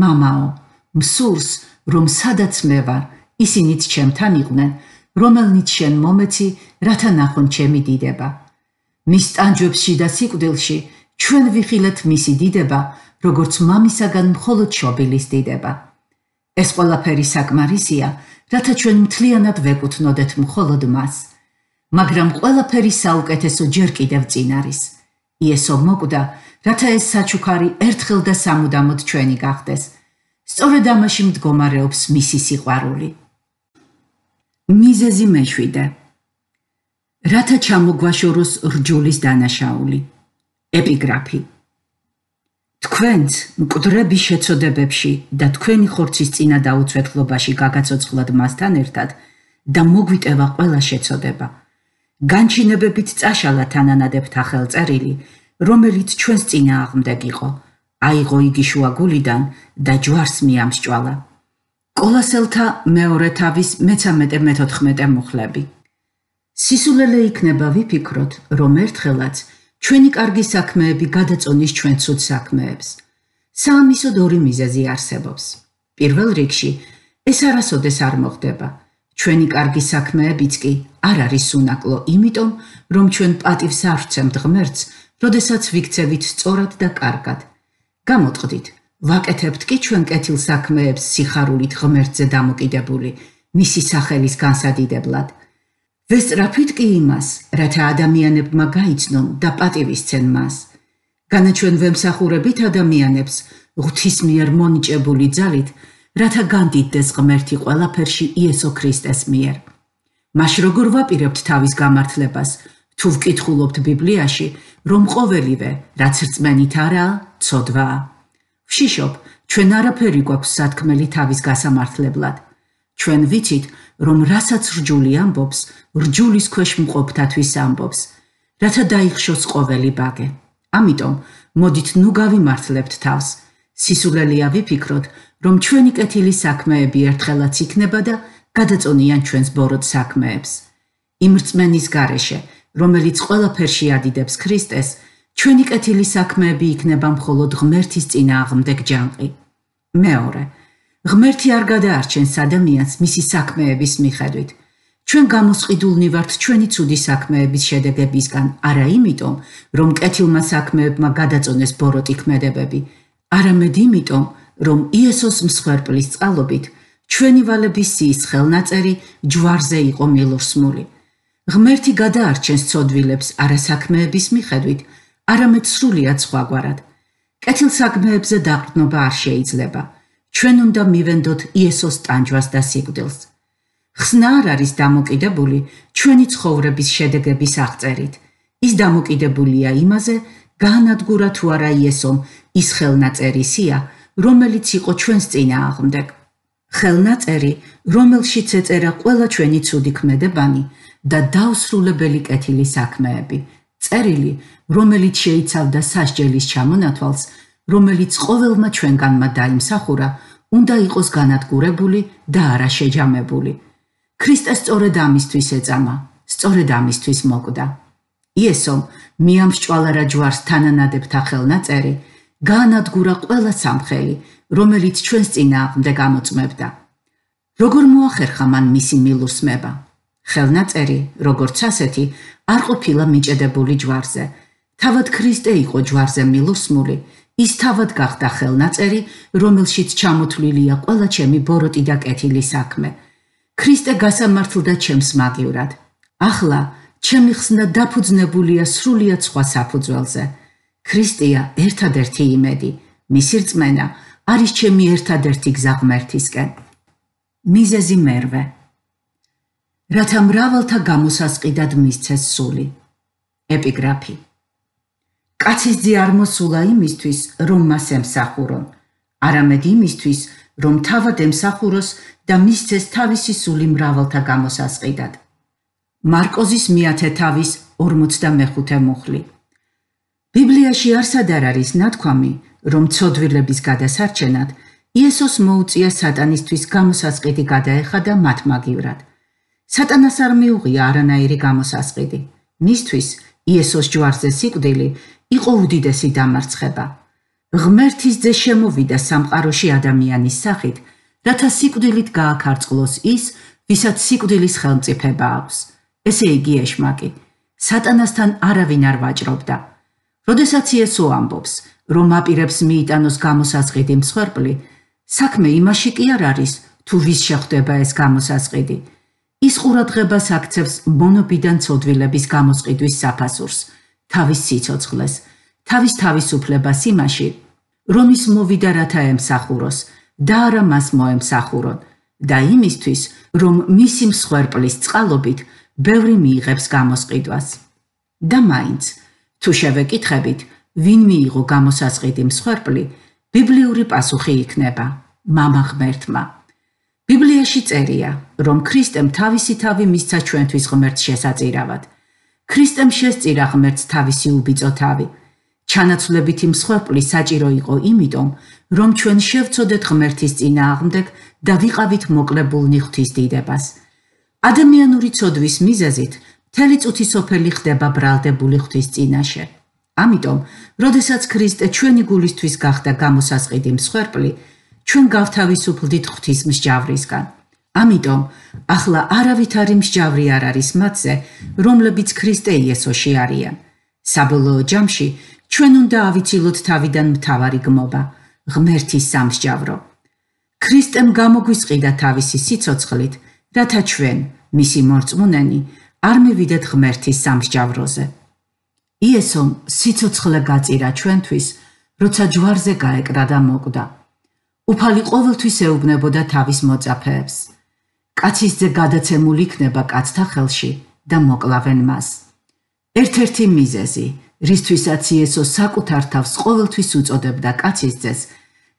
მამაო, მსურს, რომ სადაც მე ვარ, ისინიც ჩემთან იყვნენ, რომელნიც შენ მომეცი, რათა ნახონ ჩემი დიდება. მის ტანჯვებში და სიკვდილში ჩვენ ვიხილეთ მისი დიდება, როგორც მამისაგან მხოლოდ შობილის დიდება. ეს ყველაფერი საკმარისია, რათა ჩვენ მთლიანად ვეკუთვნოდეთ მხოლოდ მას. მაგრამ ყველაფერი საუკეთესო ჯერ კიდევ წინ არის. იესო მოკვდა, რათა ეს საჩუქარი ერთხელ და სამუდამოდ ჩვენი გახდეს. სწორედ ამაში მდგომარეობს მისი სიყვარული. მიზეზი მეშვიდე. რათა ჩამოგვაშოროს რჯულის დანაშაული. ეპიგრაფი. თქვენც მკვდრების შეცოდებებში და თქვენი ხორცის წინა დაუცვეთლობაში გაგაცოცხლად მასთან ერთად და მოგვიტევა ყველა შეცოდება. განჩინებებით წაშალა თანანადებთა ხელწერილი, რომელიც ჩვენს წინა აღმდეგ იყო. აიღო იგი შუაგულიდან და ჯვარს მიამსჭვალა. კოლასელთა მეორე თავის მე-13-მე-14 მუხლები. სისულელე იქნება ვიფიქროთ, რომ ერთხელაც ჩვენი კარგი საქმეები გადაწონის ჩვენ ცუდ საქმეებს. საამისოდ ორი მიზეზი არსებობს. პირველ რიგში, ეს არასოდეს არ მოხდება. ჩვენი კარგი საქმეებიც კი არ არის უნაკლო, იმიტომ რომ ჩვენ პატივს არ ვცემთ ღმერთს, როდესაც ვიქცევით სწორად და კარგად. გამოტყდით, ვაკეთებთ კი ჩვენ კეთილ საქმეებს სიხარულით ღმერთზე დამოკიდებული, მისი სახელის განსადიდებლად. ვესწრაფით კი იმას, რათა ადამიანებმა გაიცნონ და პატივისცენ მას. განაჩვენ ვემსახურებით ადამიანებს ღვთის მიერ მონიჭებული ძალით, რათა განდიდდეს ღმერთი ყველაფერში იესო ქრისტეს მიერ. მაშ როგორ ვაპირებთ თავის გამართლებას, თუ ვკითხულობთ ბიბლიაში, რომ ყოველივე, რაც რწმენით არაა, ცოდვაა. ვშიშობ, ჩვენ არაფერი გვაქვს სათქმელი თავის გასამართლებლად. ჩვენ ვიცით, რომ რასაც რჯული ამბობს, რჯულის ქვეშ მყოფთათვის ამბობს, რათა დაიხშოს ყოველი ბაგე. ამიტომ მოდით ნუ გავიმართლებთ თავს. სისულელია ვიფიქროთ, რომ ჩვენი კეთილი საქმეები ერთხელაც იქნება და გადაწონიან ჩვენს ბოროტ საქმეებს. იმ რწმენის გარეშე, რომელიც ყველაფერში ადიდებს ქრისტეს, ჩვენი კეთილი საქმეები იქნება მხოლოდ ღმერთის წინააღმდეგ ჯანყი. მეორე ღმერთი არ გადაარჩენს ადამიანს მისი საქმეების მიხედვით. ჩვენ გამოსყიდულნი ვართ ჩვენი ცუდი საქმეების შედეგებისგან, არა იმიტომ, რომ კეთილმა საქმეებმა გადაწონეს ბოროტი ქმედებები, არამედ იმიტომ, რომ იესოს მსხვერპლის წყალობით ჩვენი ვალების სიის ხელნაწერი ჯვარზე იყო მილოსმული. ღმერთი გადაარჩენს ცოდვილებს არა საქმეების მიხედვით, არამედ სრულიად სხვაგვარად. კეთილ საქმეებზე დაყრდნობა არ შეიძლება. ჩვენ უნდა მივენდოთ იესოს ტანჯვას და სიკვდილს. ხსნა არ არის დამოკიდებული ჩვენი ცხოვრების შედეგების აღწერით. ის დამოკიდებულია იმაზე, განადგურა თუ არა იესომ ის ხელნაწერი სია, რომელიც იყო ჩვენს წინააღმდეგ. ხელნაწერი, რომელშიც ეწერა ყველა ჩვენი ცუდი ქმედებანი და დაუსრულებელი კეთილი საქმეები. წერილი, რომელიც შეიცავდა სასჯელის ჩამონათვალს, რომელიც ყოველმა ჩვენგანმა დაიმსახურა, უნდა იყოს განადგურებული და არა შეჯამებული. ქრისტე სწორედ ამისთვის ეწამა, სწორედ ამისთვის მოკვდა. იესომ მიამსჭვალა რა ჯვარს თანანადებთა ხელნაწერი, განადგურა ყველა სამხელი, რომელიც ჩვენს წინააღმდეგ გამოწმებდა. როგორ მოახერხა მან მისი მილუსმება? ხელნაწერი, როგორც ასეთი, არ ყოფილა მიჭედებული ჯვარზე. თავად ქრისტე იყო ჯვარზე მილუსმული, ის თავად გახდა ხელნაწერი, რომელშიც ჩამოთვლილია ყველა ჩემი ბოროტი და კეთილი საქმე. ქრისტე გასამართლდა ჩემს მაგივრად. ახლა ჩემი ხსნა დაფუძნებულია სრულიად სხვა საფუძველზე. ქრისტეა ერთადერთი იმედი, მისი რწმენა არის ჩემი ერთადერთი გზა ღმერთისკენ. მიზეზი მერვე. რათა მრავალთა გამოსასყიდად მისცეს სული. ეპიგრაფი კაცის ძე არ მოსულა იმისთვის, რომ მას ემსახურონ, არამედ იმისთვის, რომ თავად ემსახუროს და მისცეს თავისი სული მრავალთა გამოსასყიდად. მარკოზის მიათე თავის 45 მუხლი. ბიბლიაში არსად არ არის ნათქვამი, რომ ცოდვილების გადასარჩენად იესოს მოუწია სატანისთვის გამოსასყიდი გადაეხადა მათ მაგივრად. სატანას არ მიუღია არანაირი გამოსასყიდი. მისთვის იესოს ჯვარზე სიკვდილი იყო უდიდესი დამარცხება. ღმერთის ძე შემოვიდა სამყაროში ადამიანის სახით, რათა სიკვდილით გააქარწყლოს ის, ვისაც სიკვდილის ხელმწიფება აქვს. ესე იგი ეშმაკი, სატანასთან არავინ არ ვაჭრობდა. როდესაც იესო ამბობს, რომ აპირებს მიიტანოს გამოსასყიდი მსხვერპლი, საქმე იმაში კი არ არის, თუ ვის შეხვდება ეს გამოსასყიდი. ის ყურადღებას აქცევს მონობიდან ცოდვილების გამოსყიდვის საფასურს, თავის სიცოცხლეს, თავის თავისუფლებას იმაში, რომ ის მოვიდა რათა ემსახუროს და არა მას მოემსახურონ და იმისთვის, რომ მისი მსხვერპლის წყალობით ბევრი მიიღებს გამოსყიდვას. და მაინც, თუ შევეკითხებით, ვინ მიიღო გამოსასყიდი მსხვერპლი, ბიბლიური პასუხი იქნება: მამა ღმერთმა. ბიბლიაში წერია, რომ ქრისტემ თავისი თავი მისცა ჩვენთვის ღმერთს შესაწირავად. ქრისტემ შესწირა ღმერთს თავისი უბიწო თავი. ჩანაცვლებითი მსხვერპლი საჭირო იყო იმიტომ, რომ ჩვენ შევწოდეთ ღმერთის წინააღმდეგ და ვიყავით მოკლებულნი ღვთის დიდებას. ადამიანური ცოდვის მიზეზით მთელი წუთი სოფელი ხდება ბრალდებული ღვთის წინაშე. ამიტომ, როდესაც ქრისტე ჩვენი გულისთვის გახდა გამოსასყიდი მსხვერპლი, ჩვენ გავთავისუფლდით ღვთის მსჯავრისგან. ამიტომ, ახლა არავით არის მსჯავრი არ არის მათზე, რომლებიც ქრისტე იესოში არიან. საბოლოო ჯამში ჩვენ უნდა ავიცილოთ თავიდან მთავარი გმობა, ღმერთის სამსჯავრო. ქრისტემ გამოგვისყიდა თავისი სიცოცხლით, რათა ჩვენ, მისი მორწმუნენი, არ მივიდეთ ღმერთის სამსჯავროზე. იესომ სიცოცხლე გაწირა ჩვენთვის, როცა ჯვარზე გაეკრა და მოკვდა. უფალი ყოველთვის ეუბნებოდა თავის მოწაფეებს. კაცისძე გადაცემული იქნება კაცთა ხელში და მოკლავენ მას. ერთ-ერთი მიზეზი, რისთვისაც იესო საკუთარ თავს ყოველთვის უწოდებდა კაცისძეს,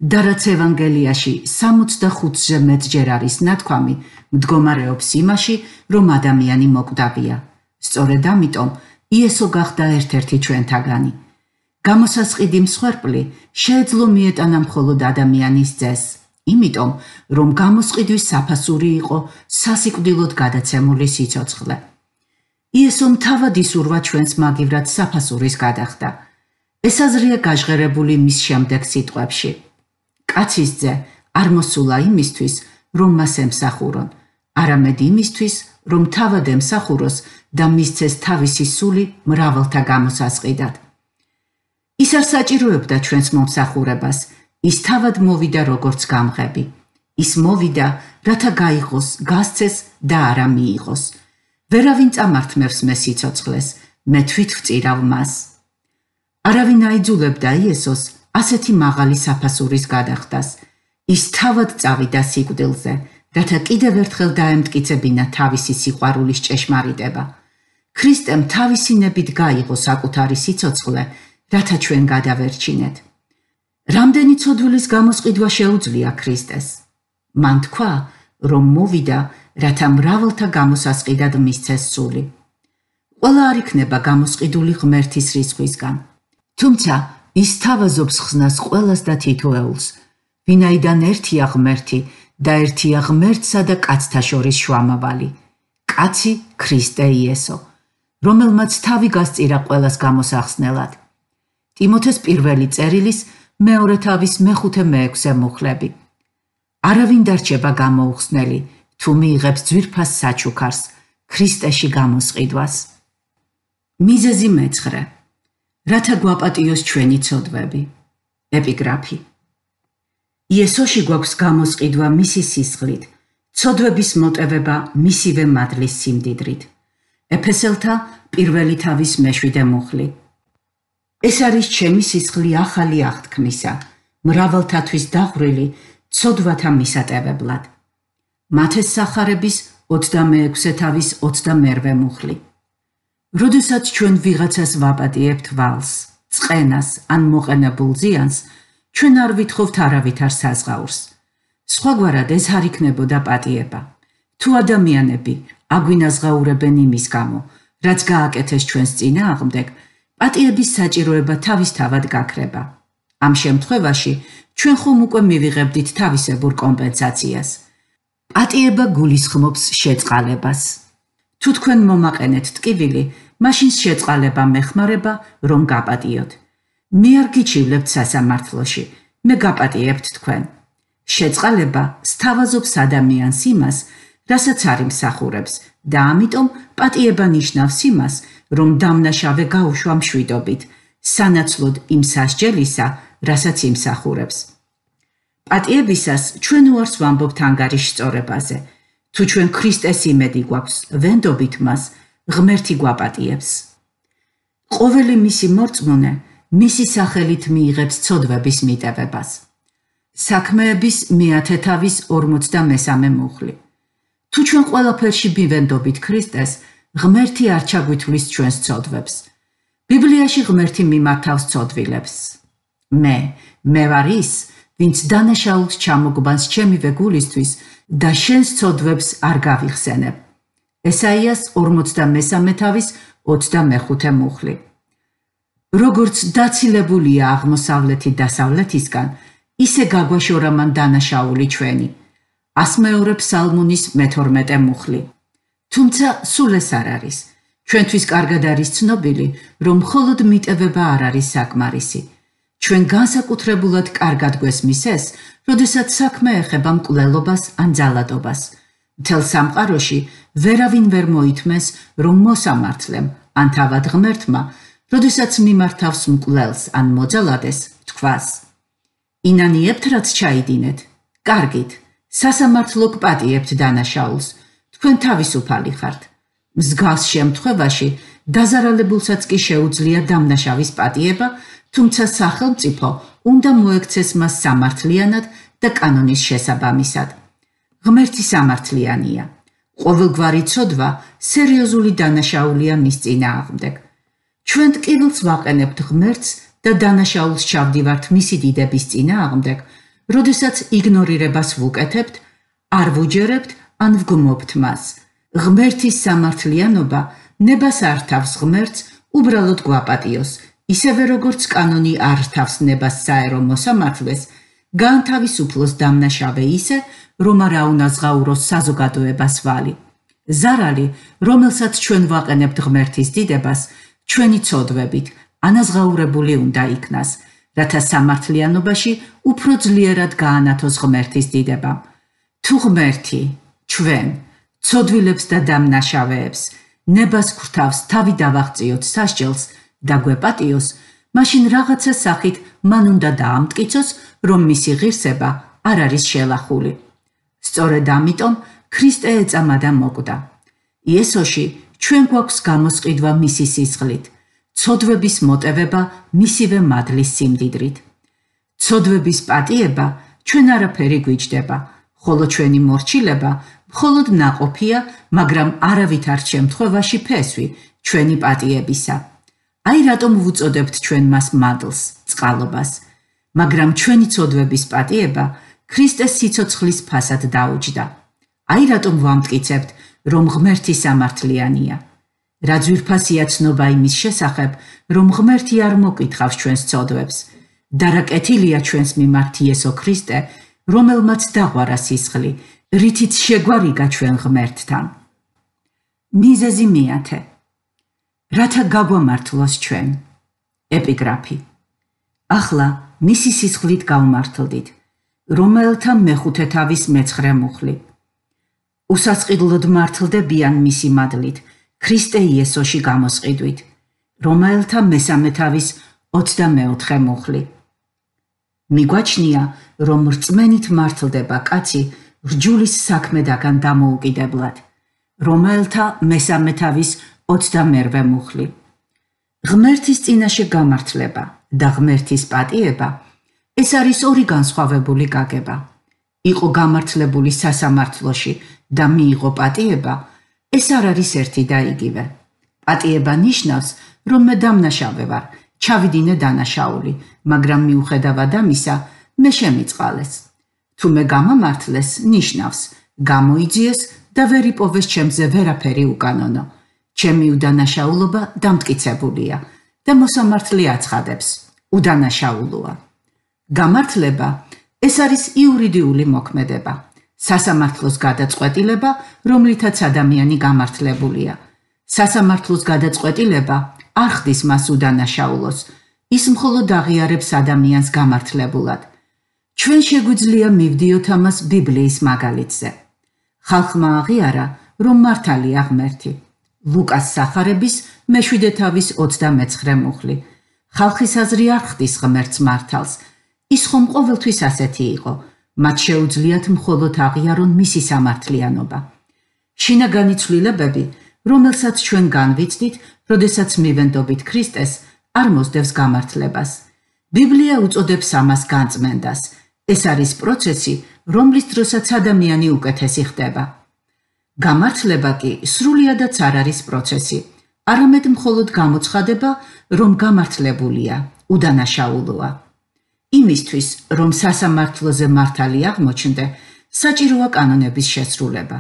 და რაც ევანგელიაში 65-ზე მეტჯერ არის ნათქვამი, მდგომარეობს იმაში, რომ ადამიანი მოკვდავია. სწორედ ამიტომ იესო გახდა ერთ-ერთი ჩვენთაგანი. გამოსასყიდი მსხვერპლი შეეძლო მიეტანა მხოლოდ ადამიანის ძეს, იმიტომ რომ გამოსყიდვის საფასური იყო სასიკვდილოდ გადაცემული სიცოცხლე. იესომ თავად ისურვა ჩვენს მაგივრად საფასურის გადახდა. ეს აზრია გაჟღერებული მის შემდეგ სიტყვებში. კაცის ძე არ მოსულა იმისთვის, რომ მას ემსახურონ, არამედ იმისთვის, რომ თავად ემსახუროს და მისცეს თავისი სული მრავალთა გამოსასყიდად. ის არ საჭიროებდა ჩვენს მომსახურებას, ის თავად მოვიდა როგორც გამღები. ის მოვიდა, რათა გაიღოს, გასცეს და არა მიიღოს. ვერავინ წამართმევს მე სიცოცხლეს, მე თვით ვწირავ მას. არავინ აიძულებდა იესოს ასეთი მაღალი საფასურის გადახდას. ის თავად წავიდა სიკვდილზე, რათა კიდევ ერთხელ დაემტკიცებინა თავისი სიყვარულის ჭეშმარიტება. ქრისტემ თავისი ნებით გაიღო საკუთარი სიცოცხლე, რათა ჩვენ გადავერჩინეთ. რამდენი ცოდვილის გამოსყიდვა შეუძლია ქრისტეს? მან თქვა, რომ მოვიდა, რათა მრავალთა გამოსასყიდად მისცეს სული. ყველა არ იქნება გამოსყიდული ღმერთის რისხვისგან. თუმცა ის თავაზობს ხსნას ყველას და თითოეულს, ვინაიდან ერთია ღმერთი და ერთია ღმერთსა და კაცთა შორის შუამავალი, კაცი ქრისტე იესო, რომელმაც თავი გასწირა ყველას გამოსახსნელად. ტიმოთეს პირველი წერილის მეორე თავის მეხუთე მეექვსე მუხლები. არავინ დარჩება გამოუხსნელი, თუ მიიღებს ძვირფას საჩუქარს, ქრისტეში გამოსყიდვას. მიზეზი მეცხრე რათა გვაპატიოს ჩვენი ცოდვები. ეპიგრაფი. იესოში გვაქვს გამოსყიდვა მისი სისხლით, ცოდვების მოტევება მისივე მადლის სიმდიდრით. ეფესელთა პირველი თავის მეშვიდე მუხლი. ეს არის ჩემი სისხლი ახალი აღთქმისა, მრავალთათვის დაღვრილი ცოდვათა მისატევებლად. მათეს სახარების 26 თავის 28 მუხლი. როდესაც ჩვენ ვიღაცას ვაპატიებთ ვალს, წყენას ან მოყენებულ ზიანს, ჩვენ არ ვითხოვთ არავითარ საზღაურს. სხვაგვარად ეს არ იქნებოდა პატიება. თუ ადამიანები აგვინაზღაურებენ იმის გამო, რაც გააკეთეს ჩვენს წინააღმდეგ, პატიების საჭიროება თავისთავად გაქრება. ამ შემთხვევაში ჩვენ ხომ უკვე მივიღებდით თავისებურ კომპენსაციას. პატიება გულისხმობს შეწყალებას. თუ თქვენ მომაყენეთ ტკივილი, მაშინ შეწყალება მეხმარება, რომ გაპატიოთ. მე არ გიჩივლებთ სასამართლოში, მე გაპატიებთ თქვენ. შეწყალება სთავაზობს ადამიანს იმას, რასაც არის მსახურებს და ამიტომ პატიება ნიშნავს იმას, რომ დამნაშავე გაუშვა მშვიდობით, სანაცვლოდ იმ სასჯელისა, რასაც იმსახურებს. პატიებისას ჩვენ უარს ვამბობთ ანგარიშ სწორებაზე. თუ ჩვენ ქრისტეს იმედი გვაქვს, ვენდობით მას, ღმერთი გვაპატიებს. ყოველი მისი მორწმუნე მისი სახელით მიიღებს ცოდვების მიტევებას. საქმეების მეათეთავის 43-მე მუხლი. თუ ჩვენ ყველაფერში მივენდობით ქრისტეს, ღმერთი არ ჩაგვითვლის ჩვენს ცოდვებს. ბიბლიაში ღმერთი მიმართავს ცოდვილებს. მე, მე ვარ ის, ვინც დანაშაულს ჩამოგბანს ჩემი ვეგულისთვის და შენს ცოდვებს არ გავიხსენებ. ესაიას 43 თავის 25 მუხლი. როგორც დაცილებულია აღმოსავლეთი დასავლეთისგან, ისე გაგვაშორა მან დანაშაული ჩვენი. ასმეორებ სალმუნის მე-12 მუხლი. თუმცა სულ ეს არ არის. ჩვენთვის კარგად არის ცნობილი, რომ მხოლოდ მიტევება არ არის საკმარისი. ჩვენ განსაკუთრებულად კარგად გვესმის ეს, როდესაც საქმე ეხება მკვლელობას ან ძალადობას. მთელ სამყაროში ვერავინ ვერ მოითმეს, რომ მოსამართლემ ან თავად ღმერთმა, როდესაც მიმართავს მკვლელს ან მოძალადეს, თქვას: ინანიებთ რაც ჩაიდინეთ. კარგით, სასამართლო გპატიებთ დანაშაულს. თქვენ თავისუფალი ხართ. მსგავს შემთხვევაში დაზარალებულსაც კი შეუძლია დამნაშავის პატიება, თუმცა სახელმწიფო უნდა მოექცეს მას სამართლიანად და კანონის შესაბამისად. ღმერთი სამართლიანია. ყოველგვარი ცოდვა სერიოზული დანაშაულია მის წინააღმდეგ. ჩვენ ტკივილს ვაყენებთ ღმერთს და დანაშაულს ჩავდივართ მისი დიდების წინააღმდეგ, როდესაც იგნორირებას ვუკეთებთ, არ ვუჯერებთ ან ვგმობთ მას. ღმერთის სამართლიანობა ნებას არ თავს ღმერთს უბრალოდ გვაპატიოს, ისევე როგორც კანონი არ თავს ნებას საერო მოსამართლეს, განთავისუფლოს დამნაშავე ისე, რომ არა უნაზღაუროს საზოგადოებას ვალი. ზარალი, რომელსაც ჩვენ ვაყენებთ ღმერთის დიდებას, ჩვენი ცოდვებით ანაზღაურებული უნდა იქნას, რათა სამართლიანობაში უფრო ძლიერად გაანათოს ღმერთის დიდება. თუ ღმერთი ჩვენ ცოდვილებს და დამნაშავეებს ნებას ხრთავს თავი დავაღწიოთ სასჯელს დაგვეპატიოს, მაშინ რაღაცა სახით მან უნდა დაამტკიცოს, რომ მისი ღირსება არ არის შელახული. სწორედ ამიტომ ქრისტე ეწამა და მოკვდა. იესოში ჩვენ გვაქვს გამოსყიდვა მისი სისხლით, ცოდვების მოტევება მისივე მადლის სიმდიდრით. ცოდვების პატიება ჩვენ არაფერი გვიჯდება, ხოლო ჩვენი მორჩილება მხოლოდ ناყოფია, მაგრამ არავით არ შემთხვევაში ფესვი ჩვენი პატიებისა. აი რატომ ვუწოდებთ ჩვენ მას მადლს, წყალობას, მაგრამ ჩვენი ცოდვების პატიება ქრისტეს სიცოცხლის ფასად დაუჯდა. აი რატომ ვამტკიცებთ, რომ ღმერთი სამართლიანია. რა ძვირფასია ცნობა იმის შესახებ, რომ ღმერთი არ მოკითხავს ჩვენს ცოდვებს და რა კეთილია ჩვენს მიმართ იესო ქრისტე, რომელმაც დაღვარა სისხლი, რითიც შეგვარიგა ჩვენ ღმერთთან. მიზეზი მეათე. რათა გაგვამართლოს ჩვენ. ეპიგრაფი. ახლა მისი სისხლით გავმართლდით, რომელთა მეხუთე თავის მეცხრე მუხლი. უსასყიდლოდ მართლდებიან მისი მადლით, ქრისტე იესოში გამოსყიდვით, რომელთა მესამე თავის 24 მუხლი. მიგვაჩნია, რომ რწმენით მართლდება კაცი რჯულის საქმედაგან დამოუკიდებლად, რომელთა მესამე თავის 28 მუხლი. ღმერთის წინაშე გამართლება და ღმერთის პატიება ეს არის ორი განსხვავებული გაგება. იყო გამართლებული სასამართლოში და მიიღო პატიება, ეს არ არის ერთი და იგივე. პატიება ნიშნავს, რომ მე დამნაშავე ვარ, ჩავიდინე დანაშაული, მაგრამ მიუხედავად ამისა, მე შემიწყალეს. თუ მე გამამართლეს, ნიშნავს, გამოიძიეს და ვერ იპოვეს ჩემზე ვერაფერი უკანონო. ჩემი უდანაშაულობა დამტკიცებულია და მოსამართლე აცხადებს, უდანაშაულოა. გამართლება ეს არის იურიდიული მოქმედება. სასამართლოს გადაწყვეტილება, რომლითაც ადამიანი გამართლებულია. სასამართლოს გადაწყვეტილება არ ხდის მას უდანაშაულოს, ის მხოლოდ აღიარებს ადამიანს გამართლებულად. ჩვენ შეგვიძლია მივდიოთ ამას ბიბლიის მაგალითზე. ხალხმა აღიარა, რომ მართალია ღმერთი. ლუკას სახარების მეშვიდე თავის 29 მუხლი. ხალხის აზრი არ ხდის ღმერთს მართალს. ის ხომ ყოველთვის ასეთი იყო. მათ შეუძლიათ მხოლოდ აღიარონ მისი სამართლიანობა. შინაგანი ცვლილებები, რომელსაც ჩვენ განვიცდით, როდესაც მივენდობით ქრისტეს, არ მოსდევს გამართლებას. ბიბლია უწოდებს ამას განწმენდას. ეს არის პროცესი, რომლის დროსაც ადამიანი უკეთესი ხდება. გამართლება კი სრულიადაც არ არის პროცესი, არამედ მხოლოდ გამოცხადება, რომ გამართლებულია, უდანაშაულოა. იმისთვის, რომ სასამართლოზე მართალი აღმოჩნდე, საჭიროა კანონების შესრულება.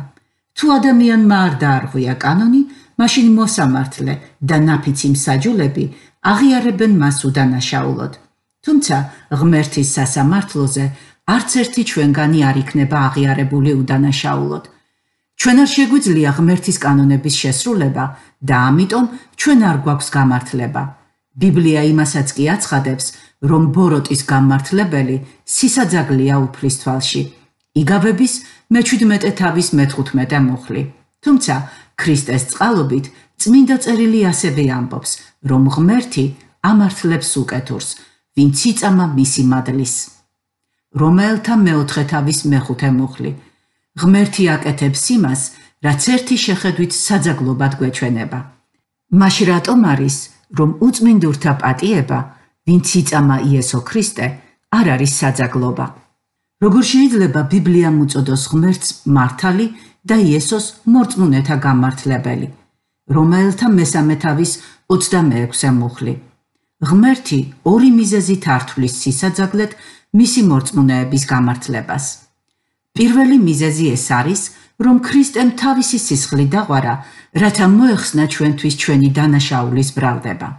თუ ადამიანმა არ დაარღვია კანონი, მაშინ მოსამართლე და ნაფიცი მსაჯულები აღიარებენ მას უდანაშაულოდ. თუმცა ღმერთის სასამართლოზე არც ერთი ჩვენგანი არ იქნება აღიარებული უდანაშაულოდ. ჩვენ არ შეგვიძლია ღმერთის კანონების შესრულება და ამიტომ ჩვენ არ გვაქვს გამართლება. ბიბლია იმასაც კი აცხადებს, რომ ბოროტის გამართლებელი სისაძაგლია უფლის თვალში. იგავების მე-17 თავის მე-15 მუხლი. თუმცა ქრისტეს წყალობით წმინდა წერილი ასევე ამბობს, რომ ღმერთი ამართლებს უკეთურს, ვინც იწამა მისი მადლის. რომაელთა მე-4 თავის მე-5 მუხლი. ღმერთი აკეთებს იმას, რაც ერთი შეხედვით საძაგლობად გვეჩვენება. მაშინ რატომ არის, რომ უწმინდურთა პატიება, ვინც იწამა იესო ქრისტე, არ არის საძაგლობა? როგორ შეიძლება ბიბლიამ უწოდოს ღმერთს მართალი და იესოს მორწმუნეთა გამართლებელი? რომაელთა მესამე თავის 26-ე მუხლი. ღმერთი ორი მიზეზით ართვლის სისაძაგლეთ მისი მორწმუნეების გამართლებას. პირველი მიზეზი ეს არის, რომ ქრისტემ თავისი სისხლი დაღვარა, რათა მოეხსნა ჩვენთვის ჩვენი დანაშაულის ბრალდება.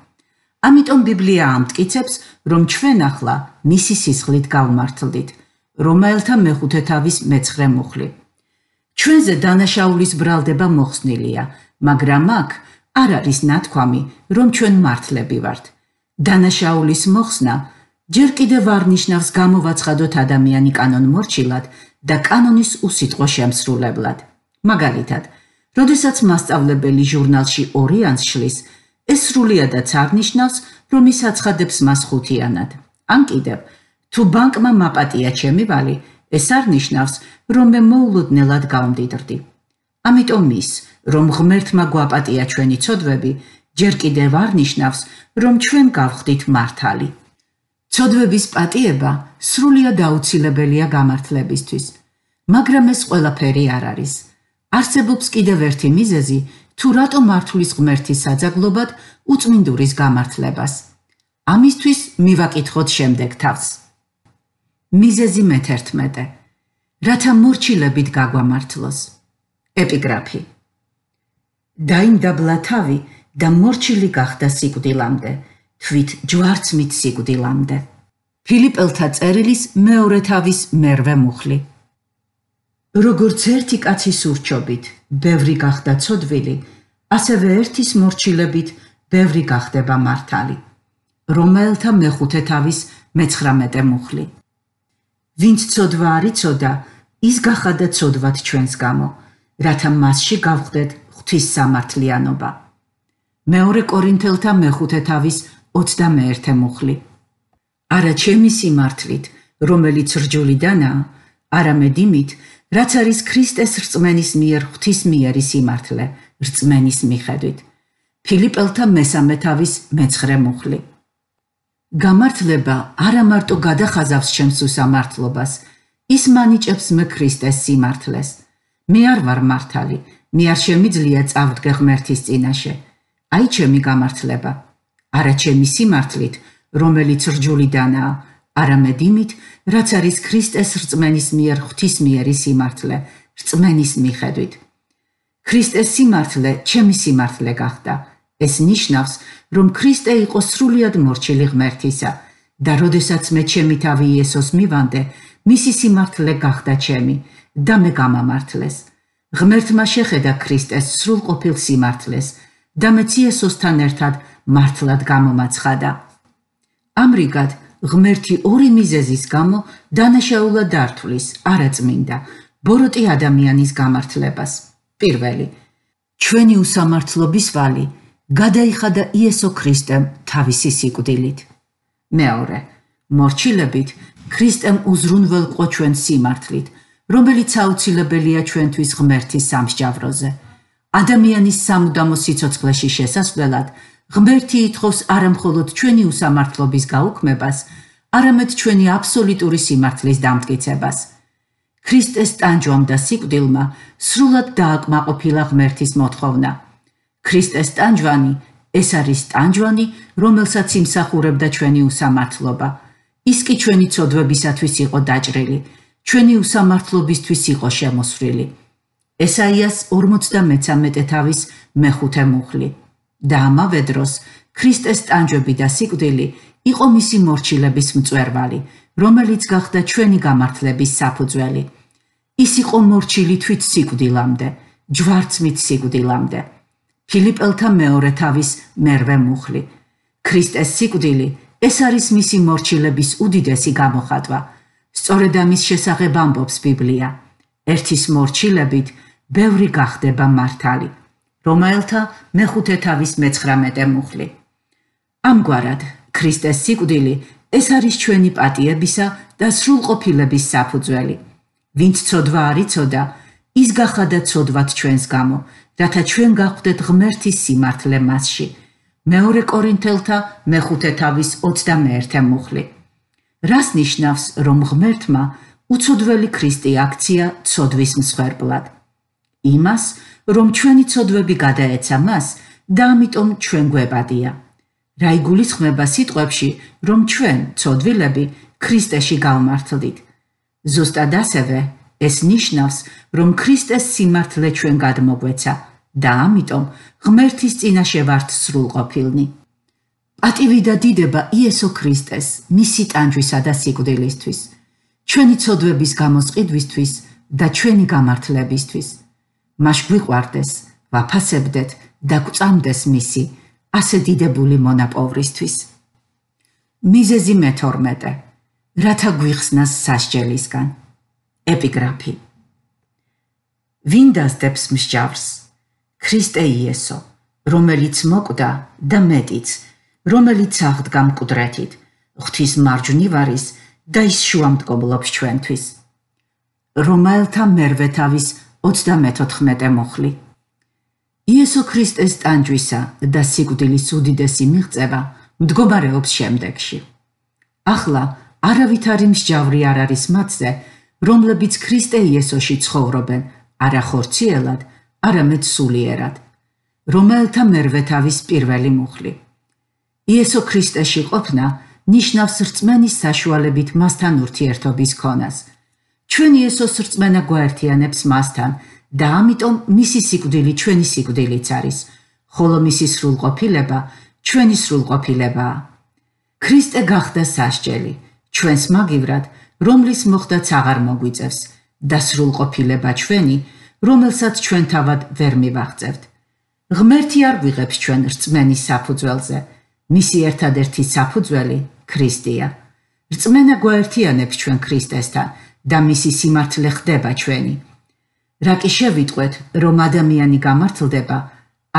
ამიტომ ბიბლია ამტკიცებს, რომ ჩვენ ახლა მისი სისხლით გავმართლდით. რომაელთა მეხუთე თავის მეცხრე მუხლი. ჩვენზე დანაშაულის ბრალდება მოხსნილია, მაგრამ აქ არ არის ნათქვამი, რომ ჩვენ მართლები ვართ. დანაშაულის მოხსნა ჯერ კიდევ არ ნიშნავს გამოვაცხადოთ ადამიანი კანონმორჩილად და კანონის უსიტყვო შემსრულებლად. მაგალითად, როდესაც მასწავლებელი ჟურნალში ორიანს შლის, ეს სრულიადაც არ ნიშნავს, რომ ის აცხადებს მას ხუთიანად. ან კიდევ, თუ ბანკმა მაპატია ჩემი ვალი, ეს არ ნიშნავს, რომ მე მოულოდნელად გავმდიდრდი. ამიტომ ის, რომ ღმერთმა გვაპატია ჩვენი ცოდვები, ჯერ კიდევ არ ნიშნავს, რომ ჩვენ გავხდით მართალი. ცოდვების პატიება სრულიად აუცილებელია გამართლებისთვის, მაგრამ ეს ყველაფერი არ არის. არსებობს კიდევ ერთი მიზეზი, თუ რატო მართლის ღმერთის საძაგლობად უწმინდურის გამართლებას. ამისთვის მივაკითხოთ შემდეგ თავს. მიზეზი მე-11. რათა მორჩილებით გაგვამართლოს. ეპიგრაფი. დაინდაბლა თავი და მორჩილი გახდა სიკვდილამდე. თვით ჯვარცმით სიკვდილამდე. ფილიპელთა წერილის მეორე თავის მერვე მუხლი. როგორც ერთი კაცის ურჩობით, ბევრი გახდა ცოდვილი, ასევე ერთის მორჩილებით ბევრი გახდება მართალი. რომაელთა მეხუთე თავის მე-19 მუხლი. ვინც ცოდვა არიწოდა, ის გახადა ცოდვად ჩვენს გამო, რათა მასში გავხდეთ ღვთის სამართლიანობა. მეორე კორინთელთა მეხუთე თავის 21 მუხლი. არა ჩემი სიმართლით, რომელიც რჯულიდანაა, არამედ იმით, რაც არის ქრისტეს რწმენის მიერ ღვთის მიერი სიმართლე, რწმენის მიხედვით. ფილიპელთა მესამე თავის მეცხრე მუხლი. გამართლება არა მარტო გადახაზავს ჩემს უსამართლობას, ის მანიჭებს მე ქრისტეს სიმართლეს. მე არ ვარ მართალი, მე არ შემიძლია წავდგე ღმერთის წინაშე. აი ჩემი გამართლება. არა ჩემი სიმართლით, რომელიც რჯულიდანაა, არამედ იმით, რაც არის ქრისტეს რწმენის მიერ ღვთისმიერი სიმართლე, რწმენის მიხედვით. ქრისტეს სიმართლე ჩემი სიმართლე გახდა. ეს ნიშნავს, რომ ქრისტე იყო სრულიად მორჩილი ღმერთისა და როდესაც მე ჩემი თავი იესოს მივანდე, მისი სიმართლე გახდა ჩემი და მე გამამართლეს. ღმერთმა შეხედა ქრისტეს სრულყოფილ სიმართლეს და მეც იესოსთან ერთად მართლად გამომაცხადა. ამრიგად, ღმერთი ორი მიზეზის გამო დანაშაულად დართვლის, არაწმინდა, ბოროტი ადამიანის გამართლებას. პირველი, ჩვენი უსამართლობის ვალი გადაიხადა იესო ქრისტემ თავისი სიკვდილით. მეორე, მორჩილებით ქრისტემ უზრუნველყო ჩვენ სიმართლით, რომელიც აუცილებელია ჩვენთვის ღმერთის სამსჯავროზე. ადამიანის სამუდამო სიცოცხლეში შესასვლელად ღმერთი ითხოვს არამხოლოდ ჩვენი უსამართლობის გაუქმებას, არამედ ჩვენი აბსოლუტური სიმართლის დამტკიცებას. ქრისტეს ტანჯვამ და სიკვდილმა სრულად დააკმაყოფილა ღმერთის მოთხოვნა. ქრისტეს ტანჯვანი ეს არის ტანჯვანი, რომელსაც იმსახურებდა ჩვენი უსამართლობა. ის კი ჩვენი ცოდვებისათვის იყო დაჭრილი, ჩვენი უსამართლობისთვის იყო შემოსვლილი. ესაიას 53 თავის მეხუთე მუხლი. და ამავე დროს ქრისტეს ტანჯვები და სიკვდილი იყო მისი მორჩილების მწვერვალი, რომელიც გახდა ჩვენი გამართლების საფუძველი. ის იყო მორჩილი თვით სიკვდილამდე, ჯვარცმით სიკვდილამდე. ფილიპელთა მეორე თავის მერვე მუხლი. ქრისტეს სიკვდილი ეს არის მისი მორჩილების უდიდესი გამოხატვა. სწორედ ამის შესახებ ამბობს ბიბლია. ერთის მორჩილებით ბევრი გახდება მართალი. რომაელთა მეხუთე თავის მე-19 მუხლი. ამგვარად, ქრისტეს სიკვდილი ეს არის ჩვენი პატიებისა და სრულყოფილების საფუძველი. ვინც ცოდვა არიწოდა, ის გახადა ცოდვად ჩვენს გამო, რათა ჩვენ გავხდეთ ღმერთის სიმართლე მასში. მეორე კორინთელთა მეხუთე თავის 21 მუხლი. რას ნიშნავს, რომ ღმერთმა უცოდველი ქრისტე აქცია ცოდვის მსხვერპლად? იმას, რომ ჩვენი ცოდვები გადაეცა მას და ამიტომ ჩვენ გვებადია. რა იგულისხმება სიტყვებში, რომ ჩვენ ცოდვილები ქრისტეში გავმართლდით? ზუსტად ასევე ეს ნიშნავს, რომ ქრისტეს სიმართლე ჩვენ გადმოგვეცა და ამიტომ ღმერთის წინაშე ვართ სრულყოფილნი. პატივი და დიდება იესო ქრისტეს, მისი ტანჯვისა და სიკვდილისთვის, ჩვენი ცოდვების გამოსყიდვისთვის და ჩვენი გამართლებისთვის. მას გვიყვარდეს, ვაფასებდეთ და გვწამდეს მისი ასე დიდებული მონაპოვრისთვის. მიზეზი მე-12. რათა გვიხსნას სასჯელისგან. ეპიგრაფი. ვინ დასდებს მსჯავრს? ქრისტე იესო, რომელიც მოკვდა და მეტიც, რომელიც აღდგა მკვდრეთით, ღვთის მარჯვნივარის და ის შუამდგომლობს ჩვენთვის. რომაელთა მერვე თავის 34 მოხლი. იესო ქრისტეს ტანჯვისა და სიკვდილის უდიდესი მიღწევა მდგომარეობს შემდეგში. ახლა არავით არის მსჯავრი არ არის მათზე, რომლებიც ქრისტე იესოში ცხოვრობენ, არა ხორციელად, არამედ სულიერად. რომელთა მერვე თავის პირველი მუხლი. იესო ქრისტეში ყოფნა ნიშნავს რწმენის საშუალებით მასთან ურთიერთობის ქონას. ჩვენ იესოს რწმენა გვაერთიანებს მასთან და ამიტომ მისი სიკვდილი ჩვენი სიკვდილიც არის, ხოლო მისი სრულყოფილება ჩვენი სრულყოფილებაა. ქრისტე გახდა სასჯელი, ჩვენს მაგივრად, რომლის მოხდაც აღარ მოგვიწევს და სრულყოფილება ჩვენი, რომელსაც ჩვენ თავად ვერ მივაღწევთ. ღმერთი არ გვიღებს ჩვენ რწმენის საფუძველზე. მისი ერთადერთი საფუძველი ქრისტეა. რწმენა გვაერთიანებს ჩვენ ქრისტესთან და მისი სიმართლე ხდება ჩვენი. რა კი შევიტყვეთ, რომ ადამიანი გამართლდება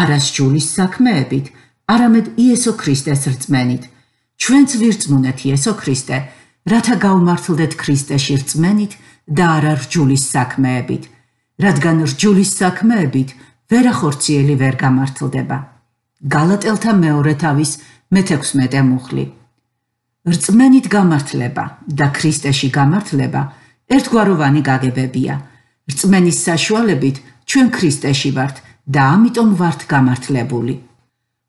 არას ჯულის საქმეებით, არამედ იესო ქრისტეს რწმენით. ჩვენც ვირწმუნეთ იესო ქრისტე, რათა გავმართლდეთ ქრისტეში რწმენით და არა რჯულის საქმეებით, რადგან რჯულის საქმეებით ვერახორციელი ვერ გამართლდება. გალატელთა მეორე თავის მე-16 მუხლი. რწმენით გამართლება და ქრისტეში გამართლება ერთგვაროვანი გაგებებია. რწმენის საშუალებით ჩვენ ქრისტეში ვართ და ამიტომ ვართ გამართლებული.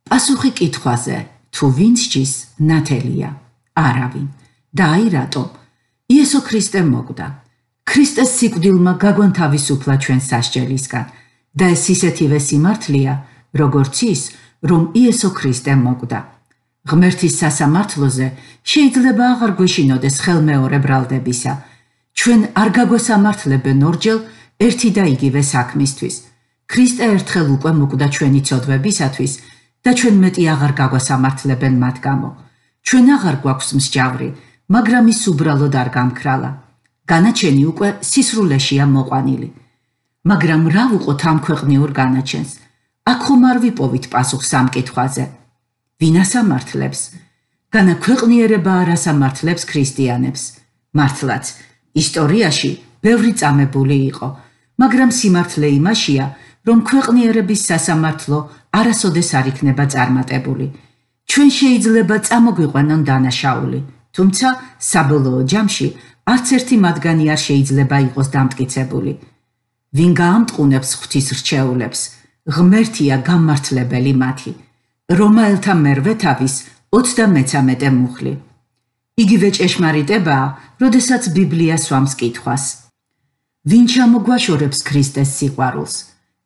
პასუხი კითხვაზე: თუ ვინც ჯის, ნათელია? არავინ. და აი რატომ? იესო ქრისტე მოკვდა. ქრისტეს სიკვდილმა გაგვანთავისუფლა ჩვენ სასჯელისგან და ეს ისეთივე სიმართლეა, როგორც ის, რომ იესო ქრისტე მოკვდა. ღმერთის სასამართლოზე შეიძლება აღარ გვეშინოდეს ხელმეორე ბრალდებისა. ჩვენ არ გაგვესამართლებენ ორჯერ ერთი და იგივე საქმისთვის. ქრისტე ერთხელ უკვე მოკვდა ჩვენი ცოდვებისათვის და ჩვენ მეტი აღარ გაგვესამართლებენ მათ გამო. ჩვენ აღარ გვაქვს მსჯავრი, მაგრამ ის უბრალოდ არ გამქრალა. განაჩენი უკვე სისრულეშია მოყვანილი. მაგრამ რა ვუყოთ ამ ქვეყნიურ განაჩენს? აქ ხომ არ ვიპოვით პასუხს ამ კითხვაზე? ვინ ასამართლებს? განა ქვეყნიერება არ ასამართლებს ქრისტიანებს. მართლაც, ისტორიაში ბევრი წამებული იყო, მაგრამ სიმართლე იმაშია, რომ ქვეყნიერების სასამართლო არასოდეს არ იქნება წარმატებული. ჩვენ შეიძლება წამოგვიყვანონ დანაშაული, თუმცა საბოლოო ჯამში არც ერთი მათგანი არ შეიძლება იყოს დამტკიცებული. ვინ გაამტყუნებს ღვთის რჩეულებს, ღმერთია გამართლებელი მათი. რომაელთა მერვე თავის 33 მუხლი. იგივე ჭეშმარიტებაა, როდესაც ბიბლია სვამს კითხვას. ვინ ჩამოგვაშორებს ქრისტეს სიყვარულს?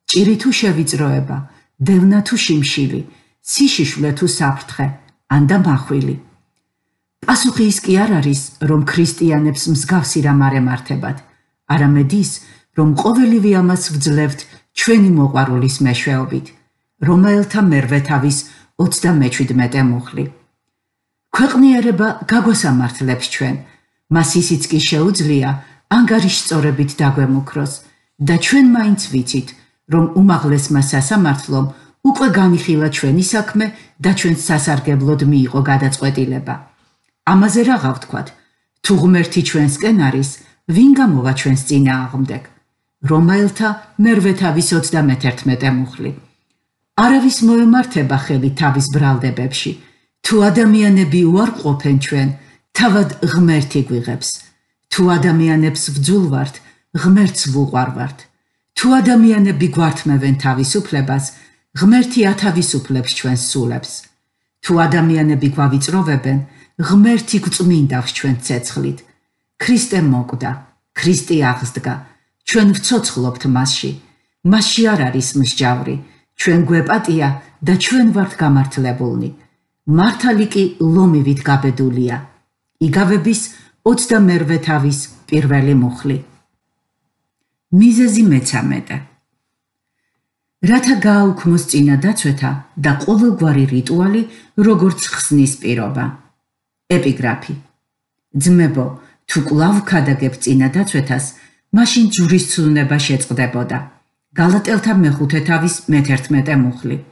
ჭირი თუ შევიწროება, დევნა თუ შიმშილი, სიშიშვლე თუ საფრთხე, ან და მახვილი. პასუხი ის კი არ არის, რომ ქრისტიანებს მსგავსი რამ არ ემართებათ, არამედ ის, რომ ყოველივე ამას ვძლევთ ჩვენი მოყვარულის მეშვეობით, რომელთა მერვე თავის 37 მუხლი. ქვეყნიერება გაგვასამართლებს ჩვენ, მას ისიც კი შეუძლია ანგარიშწორებით დაგვემუქროს და ჩვენ მაინც ვიცით, რომ უმაღლესმა სასამართლომ უკვე განიხილა ჩვენი საქმე და ჩვენ სასარგებლოდ მიიღო გადაწყვეტილება. ამაზე რაღა ვთქვათ? თუ ღმერთი ჩვენსკენ არის, ვინ გამოვა ჩვენს წინააღმდეგ? რომაელთა მერვე თავის 31 მუხლი. არავის მოემართება ხელი თავის ბრალდებებში. თუ ადამიანები უარყოფენ ჩვენ, თავად ღმერთი გვიღებს. თუ ადამიანებს ვძულვართ, ღმერთს ვუყვარვართ. თუ ადამიანები გვართმევენ თავისუფლებას, ღმერთი ათავისუფლებს ჩვენს სულებს. თუ ადამიანები გვავიწროვებენ, ღმერთი გვწმინდავს ჩვენ ცეცხლით. ქრისტე მოკვდა, ქრისტე აღსდგა. ჩვენ ვцоცხლობთ მასში. მასში არ არის მსჯავრი. ჩვენ გვეპატია და ჩვენ ვართ გამართლებულნი. მართალი კი ლომივით გაბედულია. იგავების 28 თავის პირველი მუხლი. მიზეზი მე-13 რათა გააუქმოს წინა დაცვეთა და ყოველგვარი რიტუალი, როგორც ხსნის პირობა. ეპიგრაფი. ძმებო, თუ კლავ ქადაგებ წინა დაცვეთას, მაშინ ჯვრის ცუნება შეწყდებოდა. გალატელთა მეხუთე თავის მე-11 მუხლი.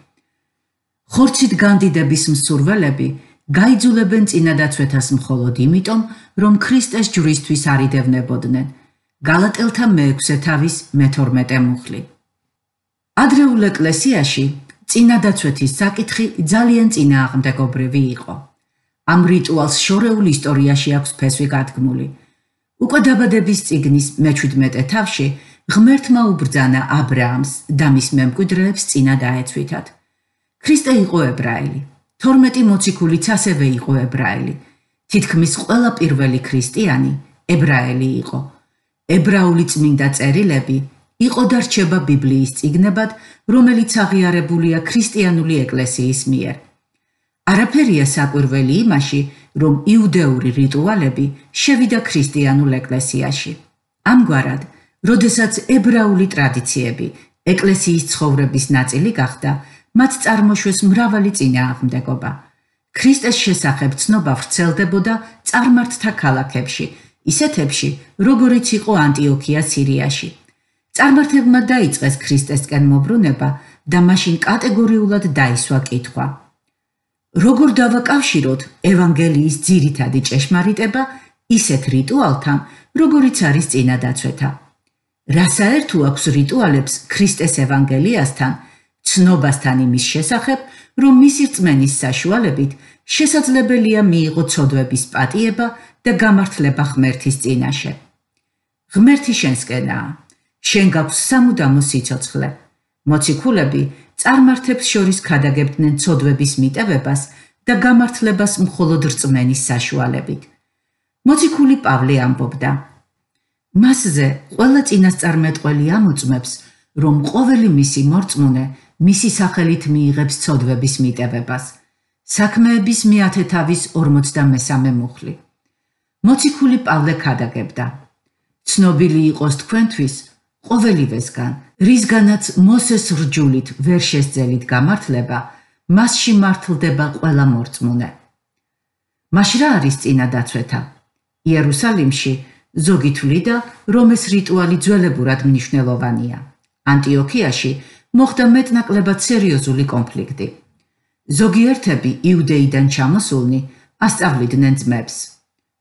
ხორცით განდიდების მსურველები გაიძულებენ წინა დაცვეთას მხოლოდ იმიტომ, რომ ქრისტეს ჯვრისთვის არიდევნებოდნენ. გალატელთა მე-6 თავის მე-12 მუხლი. ადრეულ ეკლესიაში წინადაცვეთის საკითხი ძალიან წინააღმდეგობრივი იყო. ამ რიტუალს შორეულ ისტორიაში აქვს ფესვი გადგმული. უკვე დაბადების წიგნის მე-17 თავში ღმერთმა უბრძანა ა ブラ ამს და მის მემკვიდრეებს წინა დაეცვითათ. ქრისტე იყო ებრაელი. 12 მოციქულიც ასევე იყო ებრაელი. თითქმის ყველა პირველი ქრისტიანი ებრაელი იყო. ებრაული წმინდა წერილები იყო და რჩება ბიბლიის წიგნებად, რომელიც აღიარებულია ქრისტიანული ეკლესიის მიერ. არაფერია საკვირველი იმაში, რომ იუდეური რიტუალები შევიდა ქრისტიანულ ეკლესიაში. ამგვარად, როდესაც ებრაული ტრადიციები ეკლესიის ცხოვრების ნაწილი გახდა, მათ წარმოშვეს მრავალი წინააღმდეგობა. ქრისტეს შესახებ ცნობა ვრცელდებოდა წარმართთა ქალაქებში, ისეთებში, როგორიც იყო ანტიოქია სირიაში. წარმართებმა დაიწყეს ქრისტესკენ მოbrunება და მაშინ კატეგორიულად დაისვა კითხვა. როგორ დავაკავშიროთ ევანგელიის ძირითადი ჭეშმარიტება ისეთ რიტუალთან, როგორიც არის წინადაცვეთა? რა საერთო აქვს რიტუალებს ქრისტეს ევანგელიასთან, ცნობასთან იმის შესახებ, რომ მისი რწმენის საშუალებით შესაძლებელია მიიღო ცოდვების პატიება და გამართლება ღმერთის წინაშე. ღმერთი შენსკენაა. შენ გაქვს სამუდამო სიცოცხლე. მოციქულები წარმართებს შორის ქადაგებდნენ ცოდვების მიტევებას და გამართლებას მხოლოდ რწმენის საშუალებით. მოციქული პავლე ამბობდა: მასზე ყველა წინასწარმეტყველი ამოწმებს, რომ ყოველი მისი მორწმუნე მისი სახელით მიიღებს ცოდვების მიტევებას. საქმეების მეათე თავის 53 მუხლი. მოციქული პავლე ქადაგებდა: ცნობილი იყოს თქვენთვის ყოველივესგან, რისგანაც მოსეს რჯულით ვერ შესძელით გამართლება, მასში მართლდება ყველა მორწმუნე. მაშინ რა არის წინა დაცვეთა? იერუსალიმში ზოგი თვლიდა, რომ ეს რიტუალი ძველებურად მნიშვნელოვანია. ანტიოქიაში მოხდა მეტნაკლებად სერიოზული კონფლიქტი. ზოგიერთები იუდეიდან ჩამოსულნი ასწავლიდნენ ძმებს.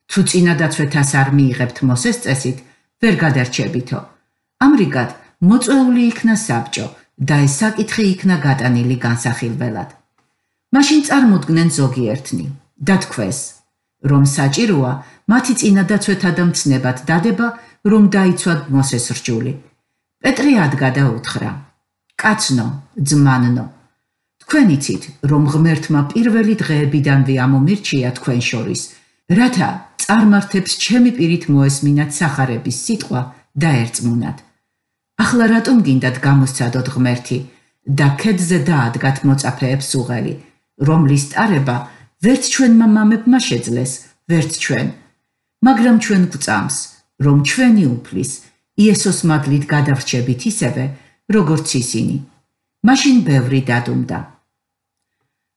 თუ წინადაცვეთას არ მიიღებთ მოსეს წესით, ვერ გადარჩებითო. ამრიგად, მოწვეული იქნა საბჭო და ეს საკითხი იქნა გატანილი განსახილველად. მაშინ წარმოდგნენ ზოგიერთნი და თქვეს, რომ საჭიროა მათი წინადაცვეთა და მცნებად დადება, რომ დაიცვათ მოსეს რჯული. პეტრე ადგა და უთხრა: კაცნო, ძმანნო, თქვენ იცით, რომ ღმერთმა პირველი დღეებიდანვე ამომირჩია თქვენ შორის, რათა წარმართებს ჩემი პირით მოესმინათ სახარების სიტყვა და ერწმუნათ. ახლა რატომ გინდათ გამოსცადოთ ღმერთი და ქედზე დაადგათ მოწაფეებს უღელი, რომლის ტარება ვერც ჩვენმა მამებმა შეძლეს, ვერც ჩვენ, მაგრამ ჩვენ გვწამს, რომ ჩვენი უფლის იესოს მადლით გადავრჩებით ისევე, როგორც ისინი. მაშინ ბევრი დადუმდა.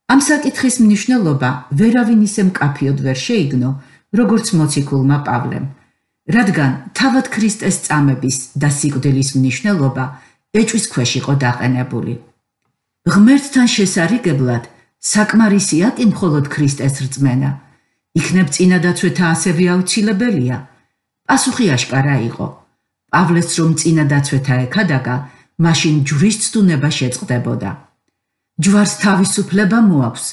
ამ საკითხის მნიშვნელობა ვერავინ ისე მკაფიოდ ვერ შეიგნო, როგორც მოციქულმა პავლემ, რადგან თავად ქრისტეს წამების და სიკვდილის მნიშვნელობა ეჭვის ქვეშ იყო დაყენებული. ღმერთთან შესარიგებლად საკმარისია კი მხოლოდ ქრისტეს რწმენა. იქნებ წინადაცვეთა ასევე აუცილებელია. პასუხი აშკარა იყო. პავლეს რომ წინადაცვეთა ეკადაგა, მაშინ ჯვრის ცდუნება შეწყდებოდა. ჯვარს თავისუფლება მოაქვს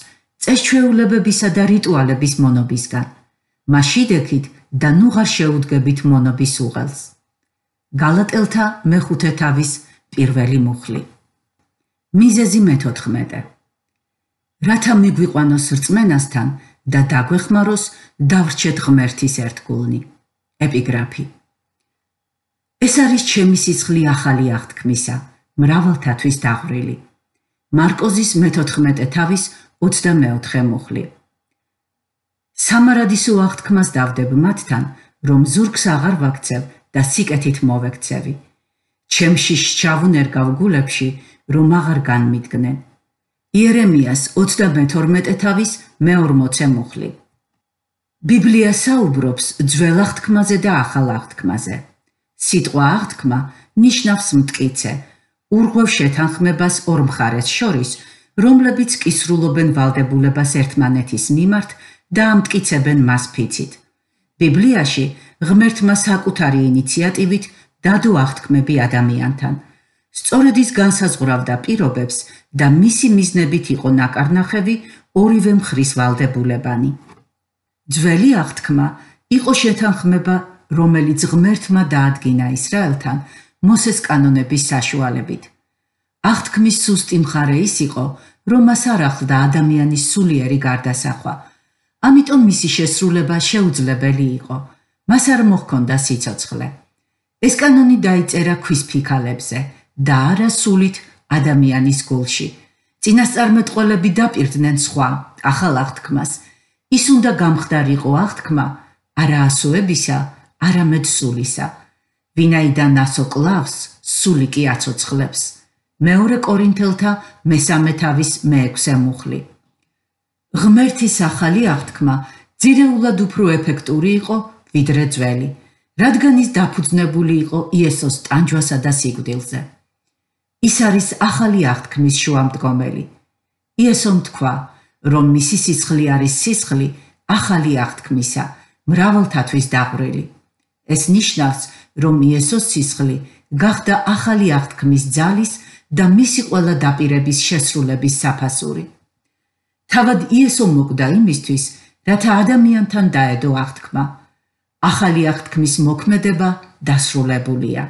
წესჩვეულებებისა და რიტუალების მონობისგან. მაშიდექით და ნუღარ შეუდგებით მონობის უღელს. გალატელთა მეხუთე თავის პირველი მუხლი. მიზეზი მე-14. რათა მიგვიყვანოს რწმენასთან და დაგვეხმაროს დავრჩეთ ღმერთის ერთგულნი. ეპიგრაფი. ეს არის ჩემი სიცხლი ახალი აღთქმისა, მრავალთათვის დაღვრილი. მარკოზის მე-14 თავის 24 მუხლი. სამარადისო აღთქმას დავდებ მათთან, რომ ზურგს აღარ ვაქცევ და სიკეთით მოვექცევი. ჩემში შჩავუნერგავ გულებში, რომ აღარ განმიდგნენ. იერემიას 32 თავის მე-40 მუხლი. ბიბლია საუბრობს ძველ აღთქმაზე და ახალ აღთქმაზე. სიტყვა აღთქმა ნიშნავს მტკიცე, ურღვევ შეთანხმებას ორ მხარეს შორის, რომლებიც კისრულობენ ვალდებულებას ერთმანეთის მიმართ და ამტკიცებენ მას ფიცით. ბიბლიაში ღმერთმა საკუთარი ინიციატივით დადო აღთქმები ადამიანთან. სწორედ ის განსაზღვრავდა პირობებს და მისი მიზნებით იყო ნაკარნახევი ორივე მხრის ვალდებულებანი. ძველი აღთქმა იყო შეთანხმება, რომელიც ღმერთმა დაადგინა ისრაელთან მოსეს კანონების საშუალებით. აღთქმის სუსტი მხარე ის იყო, რომ მას არ ახლდა ადამიანის სულიერი გარდასახვა. ამიტომ მისი შესრულება შეუძლებელი იყო. მას არ მოჰქონდა სიცოცხლე. ეს კანონი დაიწერა ქვის ფიქალებზე და არა სულით ადამიანის გულში. წინასწარმეტყველები დაპირდნენ სხვა ახალ აღთქმას. ის უნდა გამხდარიყო აღთქმა არა ასოებისა, არამედ სულისა. ვინაიდან ასო კლავს, სული კი აცოცხლებს. მეორე კორინთელთა მესამე თავის მეექვსე მუხლი. ღმერთის ახალი აღთქმა ძირეულად უფრო ეფექტური იყო ვიდრე ძველი, რადგან ის დაფუძნებული იყო იესოს ტანჯვასა და სიკვდილზე. ის არის ახალი აღთქმის შუამდგომელი. იესომ თქვა, რომ მისი სისხლი არის სისხლი ახალი აღთქმისა, მრავალთათვის დაყრილი. ეს ნიშნავს, რომ იესოს სისხლი გახდა ახალი აღთქმის ძალის და მისი ყველა დაპირების შესრულების საფასური. თავად იესო მოკვდა იმისთვის, რათა ადამიანთან დაედო აღთქმა. ახალი აღთქმის მოქმედება დასრულებულია.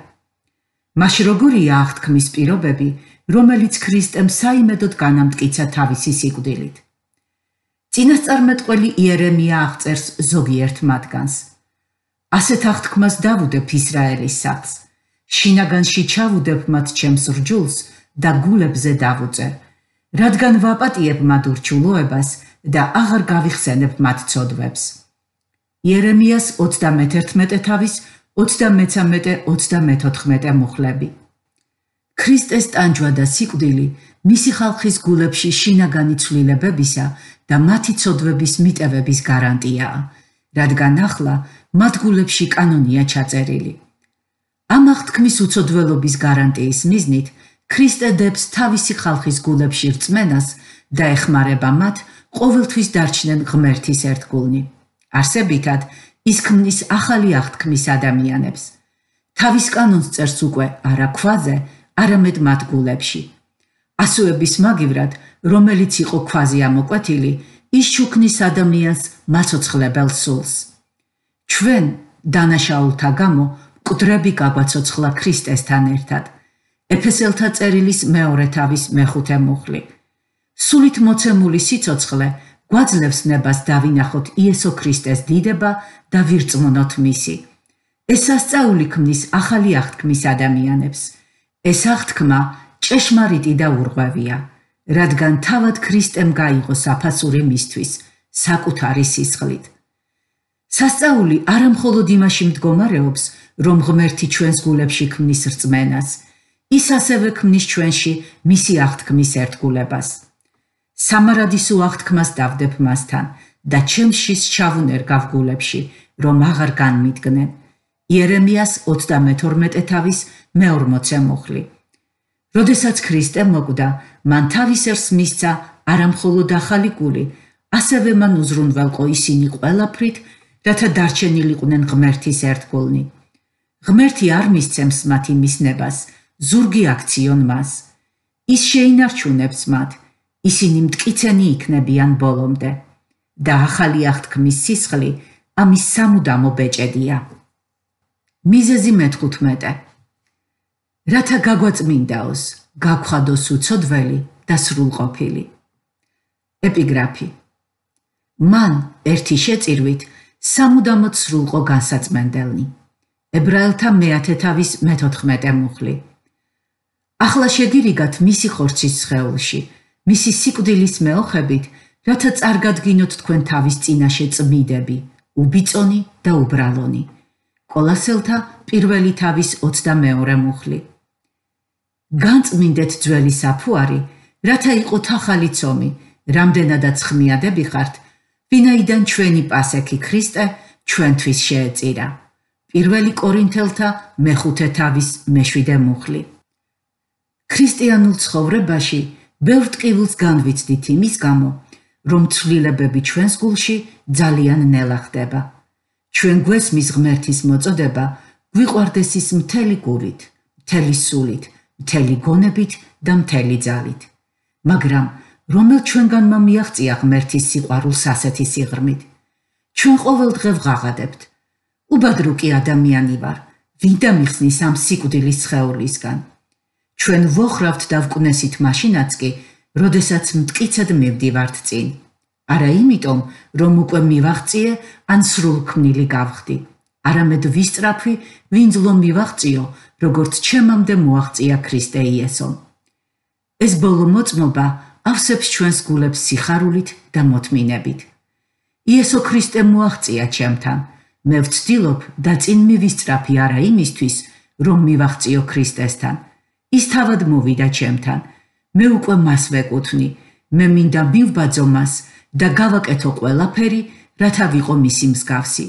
მაშ როგორია აღთქმის პირობები, რომელიც ქრისტემ საიმედოდ განამტკიცა თავისი სიკვდილით? წინასწარმეტყველი იერემია აღწერს ზოგიერთ მათგანს. ასეთ აღთქმას დავუდებ ისრაელის სახლს. შინაგანში ჩავუდებ მათ ჩემს რჯულს და გულებზე დავუწერ, რადგან ვაპატიებ მათ ურჩულოებას და აღარ გავიხსენებ მათ ცოდვებს. იერემიას 31 თავის 33-34 მუხლები. ქრისტეს ტანჯვა და სიკვდილი მისი ხალხის გულებში შინაგანი ცვლილებებისა და მათი ცოდვების მიტევების გარანტიაა, რადგან ახლა მათ გულებში კანონია ჩაწერილი. ამ აღთქმის უცოდველობის გარანტიის მიზნით ქრისტე დებს თავისი ხალხის გულებში რწმენას და ეხმარება მათ ყოველთვის დარჩნენ ღმერთის ერთგულნი. არსებითად, ის ქმნის ახალი აღთქმის ადამიანებს. თავის კანონს წერს უკვე არა ქვაზე, არამედ მათ გულებში. ასოების მაგივრად, რომელიც იყო ქვაზე ამოკვეთილი, ის შუქნის ადამიანს მასოცხლებელ სულს. ჩვენ დანაშაულთა გამო მკვდრები გაგვაცოცხლა ქრისტესთან ერთად. ეფესელთა წერილის მეორე თავის მეხუთე მუხლი. სულით მოცემული სიцоცხლე გვაძლევს ნებას დავინახოთ იესო ქრისტეს დიდება და ვირწმუნოთ მისი. ეს სასწაული ქმნის ახალი აღთქმის ადამიანებს. ეს აღთქმა ჭეშმარიტი და ურღვევია, რადგან თავად ქრისტემ გაიღო საფასური მისთვის საკუთარი სისხლით. სასწაული არამხოლოდ იმაში მდგომარეობს, რომ ღმერთი ჩვენს გულებში ქმნის რწმენას, ის ასევე ქმნის ჩვენში მისი აღთქმის ერთგულებას. სამარადისო აღთქმას დავდებ მასთან და ჩემში შავუნერ გავგულებში, რომ აღარ განმიდგნენ. იერემიას 32 თავის მეორმოცე მუხლი. როდესაც ქრისტე მოკვდა, მან თავის ერს მისცა არამხოლოდ ახალი გული, ასევე მან უზრუნველყო ისინი ყველაფრით, რათა დარჩენილიყვნენ ღმერთის ერთგულნი. ღმერთი არ მისცემს მათი მისნებას, ზურგი აქციონ მას. ის შეინარჩუნებს მათ, ისინი მткиცენი იქნებიან ბოლომდე. და ახალი აღთქმის სისხლი ამის სამუდამო ბეჭედია. მიზეზი მე-15. რათა გაგვაწმინდაოს, გაგხვადოს უცოდველი და სრულყოფილი. ეპიგრაფი. მან ერთი შეწირვით სამუდამოდ სრულყო განსაწმენდელნი. ებრაელთა მეათე თავის მე-14 მუხლი. ახლა შეგირიგათ მისი ხორცის სხეულში, მისი სიკვდილის მეოხებით, რათა წარგადგინოთ თქვენ თავის წინაშე წმიდები, უბიწონი და უბრალონი. კოლასელთა პირველი თავის 22 მუხლი. განწმინდეთ ძველი საფუარი, რათა იყოთ ახალი ცომი, რამდენადაც ხმიადები ხართ, ვინაიდან ჩვენი პასექი ქრისტე ჩვენთვის შეეწირა. პირველი კორინთელთა მეხუთე თავის მეშვიდე მუხლი. ქრისტიანულ ცხოვრებაში ბევრ ტკივილს განვიცდით იმის გამო, რომ ცვლილებები ჩვენს გულში ძალიან ნელა ხდება. ჩვენ გვესმის ღმერთის მოწოდება, გვიყვარდეს ის მთელი გულით, მთელი სულით, მთელი გონებით და მთელი ძალით. მაგრამ რომელ ჩვენგანმა მიაღწია ღმერთის სიყვარულს ასეთი სიღრმით. ჩვენ ყოველ დღე ვღაღადებთ. უბადრო კი ადამიანი ვარ, ვინ დამიხსნის ამ სიკვდილის სხეულისგან. ჩვენ ვოხრავთ და ვკვნესით მაშინაც კი, როდესაც მткиცად მევდივართ წინ. არა იმიტომ, რომ უკვე მივაღწიე ან სრულქმნილი გავხდი, არამედ ვისწრაფვი, ვინც ლომ მივაღწიო, როგორც ჩემამდე მოაღწია ქრისტე იესო. ეს ბოლო მოწმობა ავსებს ჩვენს გულებს სიხარულით და მოთმინებით. იესო ქრისტე მოაღწია ჩემთან. მე ვცდილობ და წინ მივისწრაფი არა იმისთვის, რომ მივაღწიო ქრისტესთან. ის თავად მოვიდა ჩემთან. მე უკვე მას ვეკუთვნი. მე მინდა მივბაძო მას და გავაკეთო ყველაფერი, რათა ვიყო მისი მსგავსი.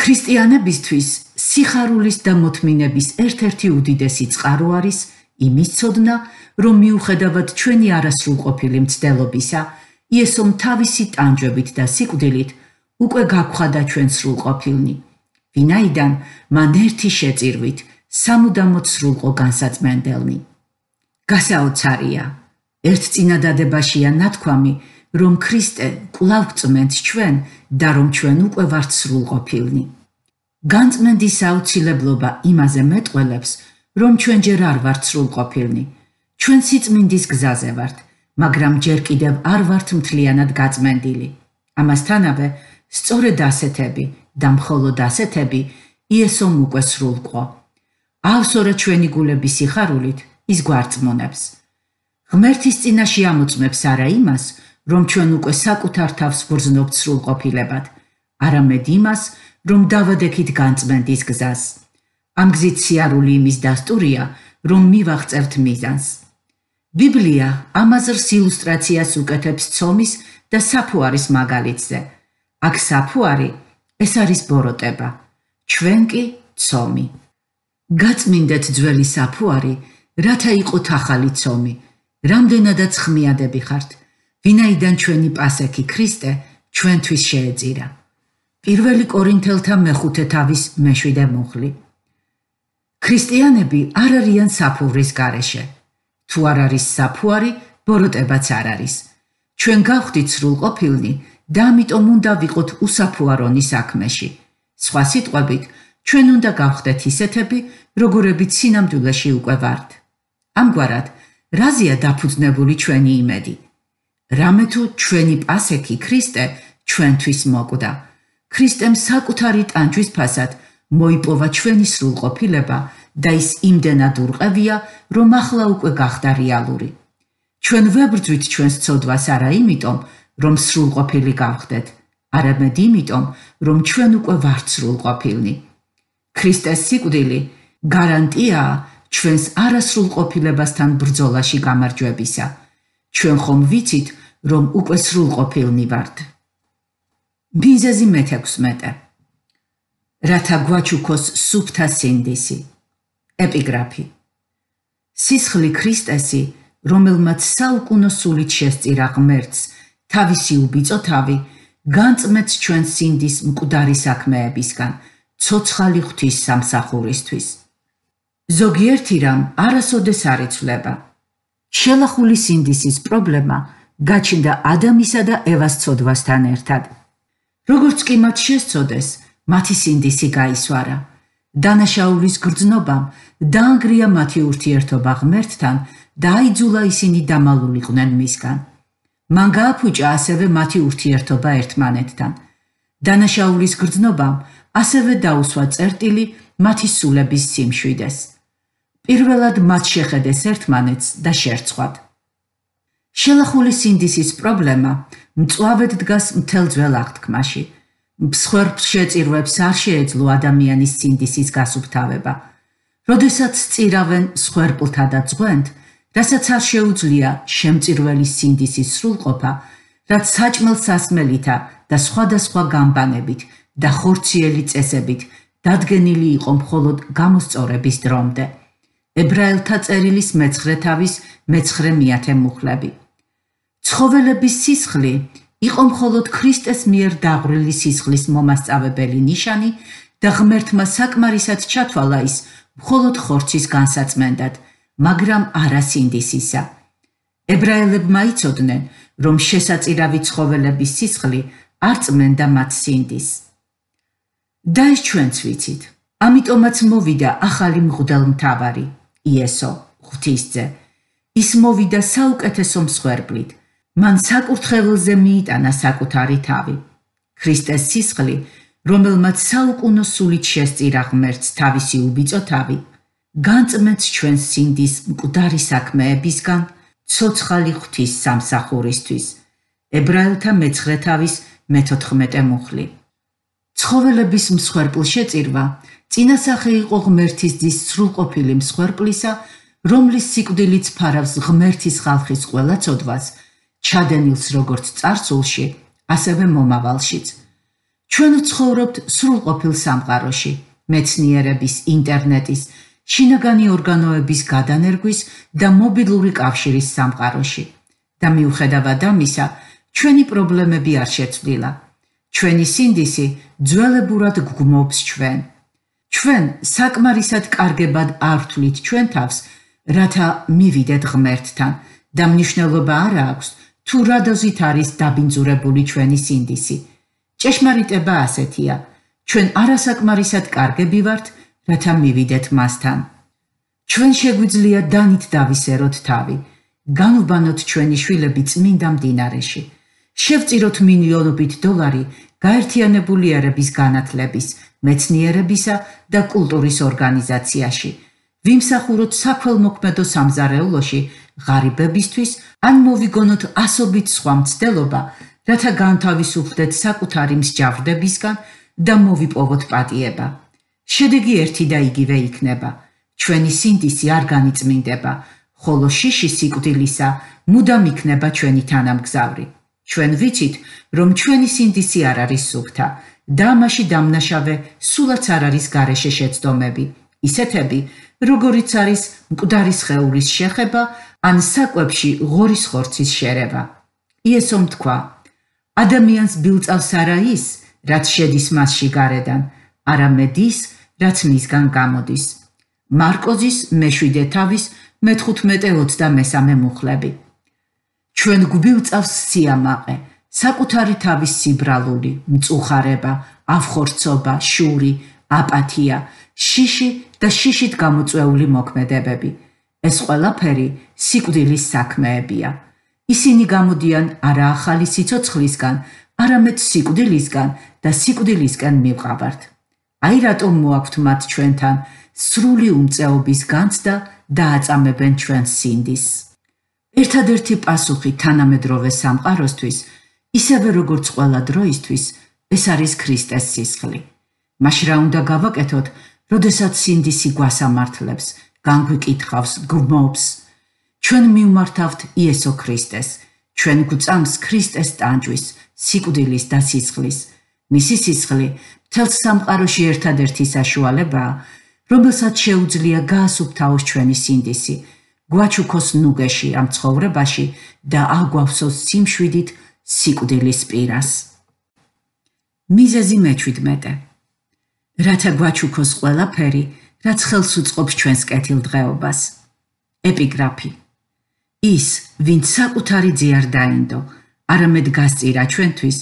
ქრისტიანებისთვის სიხარულის და მოთმინების ერთ-ერთი უდიდესი წყარო არის იმის ცოდნა, რომ მიუხედავად ჩვენი არასრულყოფილი მცდელობისა, იესომ თავისი ტანჯვებით და სიკვდილით უკვე გაგხვდა ჩვენ სრულყოფილნი. ვინაიდან მან ერთი შეწირვით სამუდამოდ სრულყო განსაწმენდელნი. გასაოცარია, ერთ წინადადებაშია ნათქვამი, რომ ქრისტე კვლავ წმენდს ჩვენ და რომ ჩვენ უკვე ვართ სრულყოფილნი. განწმენდის აუცილებლობა იმაზე მეტყველებს, რომ ჩვენ ჯერ არ ვართ სრულყოფილნი. ჩვენ სიწმინდის გზაზე ვართ, მაგრამ ჯერ კიდევ არ ვართ მთლიანად გაწმენდილი. ამასთანავე, სწორედ ასეთები და მხოლოდ ასეთები იესომ უკვე სრულყო. ავსორა ჩვენი გულების სიხარულით ის გვარწმუნებს. ღმერთის წინაშე ამოწმებს არა იმას, რომ ჩვენ უკვე საკუთარ თავს ვგრძნობთ სრულყოფილებად, არამედ იმას, რომ დავადექით განწმენდის გზას. ამ გზით სიარული იმის დასტურია, რომ მივაღწევთ მიზანს. ბიბლია ამაზრს ილუსტრაციას უკეთებს ცომის და საფუარის მაგალითზე. აქ საფუარი ეს არის ბოროტება, ჩვენ კი ცომი. გაწმინდეთ ძველი საფუარი, რათა იყოთ ახალი ცომი. რამდენადაც ხმიადები ხართ, ვინაიდან ჩვენი პასექი ქრისტე ჩვენთვის შეეწირა. პირველი კორინთელთა მეხუთე თავის მეშვიდე მუხლი. ქრისტიანები არ არიან საფურის გარეშე. თუ არ არის საფუარი, ბოროტებაც არ არის. ჩვენ გავხდით სრულყოფილნი და ამიტომ უნდა ვიყოთ უსაფუარონი საქმეში. სხვა სიტყვებით, ჩვენ უნდა გავხდეთ ისეთები, როგორებიც სინამდვილეში უკვე ვართ. ამგვარად, რაზეა დაფუძნებული ჩვენი იმედი? რამე თუ ჩვენი პასექი ქრისტე ჩვენთვის მოკვდა. ქრისტემ საკუთარი ტანჯვის ფასად მოიპოვა ჩვენი სრულყოფილება და ის იმდენად ურყევია, რომ ახლა უკვე გახდა რეალური. ჩვენ ვებრძვით ჩვენს ცოდვას არა იმიტომ, რომ სრულყოფილი გავხდეთ, არამედ იმიტომ, რომ ჩვენ უკვე ვართ სრულყოფილნი. ქრისტეს სიკვდილი გარანტიაა ჩვენს არასრულყოფილებასთან ბრძოლაში გამარჯვებისა. ჩვენ ხომ ვიცით, რომ უკვე სრულყოფილნი ვართ. ბიზეზი მე-16 რათა გვაჩუქოს სუფთა სინდისი. ეპიგრაფი. სისხლი ქრისტესი რომელმაც საუკუნო სულით შესწირა ღმერთს თავისი უბიწო თავი განწმეთს ჩვენ სინდის მკვდარი საქმეებისგან ცოცხალი ღვთის სამსახურისთვის. ზოგიერთი რამ არასოდეს არ იცვლება. შელახული სინდისის პრობლემა გაჩნდა ადამისა და ევას ცოდვასთან ერთად. როგორც კი მათ შესწოდეს, მათი სინდისი გაისვარა. დანაშაულის გრძნობამ დაანგრია მათი ურთიერთობა ღმერთთან და აიძულა ისინი დამალულიყვნენ მისგან. მან გააფუჭა ასევე მათი ურთიერთობა ერთმანეთთან. დანაშაულის გრძნობამ ასევე დაუსვა წერტილი მათი სულების სიმშვიდეს. პირველად მათ შეხედეს ერთმანეთს და შერცხვად. შელახული სინდისის პრობლემა მწვავედ დგას მთელ ძველ აღთქმაში. მსხვერპლ შეწირვებს არ შეეძლო ადამიანის სინდისის გასუფთავება. როდესაც წირავენ მსხვერპლთა და ძღვენთ, რასაც არ შეუძლია შემწირველის სინდისის სრულყოფა, რაც საჭმელ სასმელითა და სხვადასხვა გამბანებით და ხორციელი წესებით დადგენილი იყო მხოლოდ გამოსწორების დრომდე. ებრაელთა წერილის მეცხრე თავის მეცხრე მიათე მუხლები. ცხოველების სისხლი იყო მხოლოდ ქრისტეს მიერ დაღვრილი სისხლის მომასწავებელი ნიშანი და ღმერთმა საკმარისად ჩათვალა ის მხოლოდ ხორცის განსაცმენდად, მაგრამ არა სინდისისა. ებრაელებმა იცოდნენ, რომ შესაწირავი ცხოველების სისხლი არ წმენდა მათ სინდის. და ეს ჩვენც ვიცით. ამიტომაც მოვიდა ახალი მღვდელმთავარი, იესო, ღვთისძე. ის მოვიდა საუკეთესო მსხვერპლით, მან საკურთხეველზე მიიტანა საკუთარი თავი. ქრისტეს სისხლი, რომელმაც საუკუნო სულით შესწირა ღმერთს თავისი უბიწო თავი, განწმენს ჩვენს სინდის მკვდარი საქმეებისგან ცოცხალი ღვთის სამსახურისთვის. ებრაელთა მეცხრე თავის მე-14 მუხლი. ცხოველების მსხვერპლ შეწირვა წინასახე იყო ღმერთის დის სრულყოფილი მსხვერპლისა, რომლის სიკვდილიც ფარავს ღმერთის ხალხის ყველა ცოდვას. ჩადენილს როგორც царსულში, ასევე მომავალშიც. ჩვენ ცხოვრობთ სრულყოფილ სამყაროში, მეცნიერების, ინტერნეტის, შინაგანი ორგანოების გადანერგვის და მობილური კავშირის სამყაროში. და მიუხედავად ამისა, ჩვენი პრობლემები არ შეცვლილა. ჩვენი სინდისი ძველებურად გგმობს ჩვენ. ჩვენ საკმარისად კარგებად არ ვთვლით ჩვენ თავს, რათა მივიდეთ ღმერთთან და მნიშვნელობა არ აქვს, თუ რა დოზით არის დაბინძურებული ჩვენი სინდისი. ჭეშმარიტება ასეთია: ჩვენ არასაკმარისად კარგები ვართ, რათა მივიდეთ მასთან. ჩვენ შეგვიძლია დანით დავისეროთ თავი, განვბანოთ ჩვენი შვილები წმინდა მდინარეში. შევწიროთ მილიონობით დოლარი გაერთიანებული ერების განათლების, მეცნიერებისა და კულტურის ორგანიზაციაში. ვიმსახუროთ საქველმოქმედო სამზარეულოში ღარიბებისთვის ან მოვიგონოთ ასობით სხვა მცდელობა, რათა განთავისუფლდეთ საკუთარი მსჯავრდებისგან და მოვიპოვოთ პატიება. შედეგი ერთი და იგივე იქნება. ჩვენი სინდისი არ განიწმინდება, ხოლო შიში სიკვდილისა მუდამ იქნება ჩვენი თანამგზავრი. ჩვენ ვიცით, რომ ჩვენი სინდისი არ არის სუფთა და ამაში დამნაშავე სულაც არ არის გარეშე შეცდომები. ისეთები, როგორიც არის მკვდარი სხეულის შეხება ან საკვებში ღორის ხორცის შერევა. იესომ თქვა: ადამიანს ბილწავს არა ის, რაც შედის მასში გარედან, არამედ ის, რაც მისგან გამოდის. მარკოზის მე-7 თავის მე-15-23 მუხლები. ჩვენ გვბილწავს სიამაყე, საკუთარი თავის სიბრალული, მწუხარება, ავხორცობა, შური, აპათია, შიში და შიშით გამოწვეული მოქმედებები. ეს ყველაფერი სიკვდილის საქმეებია. ისინი გამოდიან არა ახალი სიცოცხლისგან, არამედ სიკვდილისგან და სიკვდილისგან მივყავართ. აი რატომ მოაქვთ მათ ჩვენთან სრული უმწეობის განცდა და აწამებენ ჩვენ სინდის. ერთადერთი პასუხი თანამედროვე სამყაროსთვის, ისევე როგორც ყველა დროისთვის, ეს არის ქრისტეს სისხლი. მაშ რა უნდა გავაკეთოთ, როდესაც სინდისი გვასამართლებს, განგვიკითხავს, გმობს. ჩვენ მივმართავთ იესო ქრისტეს. ჩვენ გვწამს ქრისტეს ტანჯვის, სიკვდილის და სისხლის. მისი სისხლი მთელ სამყაროში ერთადერთი საშუალებაა, რომელსაც შეუძლია გაასუფთავოს ჩვენი სინდისი, გვაჩუქოს ნუგეში ამ ცხოვრებაში და აგვავსოს სიმშვიდით სიკვდილის პირას. მიზეზი მე-17 რათა გვაჩუქოს ყველაფერი, რაც ხელს უწყობს ჩვენს კეთილდღეობას. ეპიგრაფი. ის, ვინც საკუთარი ძე არ დაინდო, არამედ გასწირა ჩვენთვის,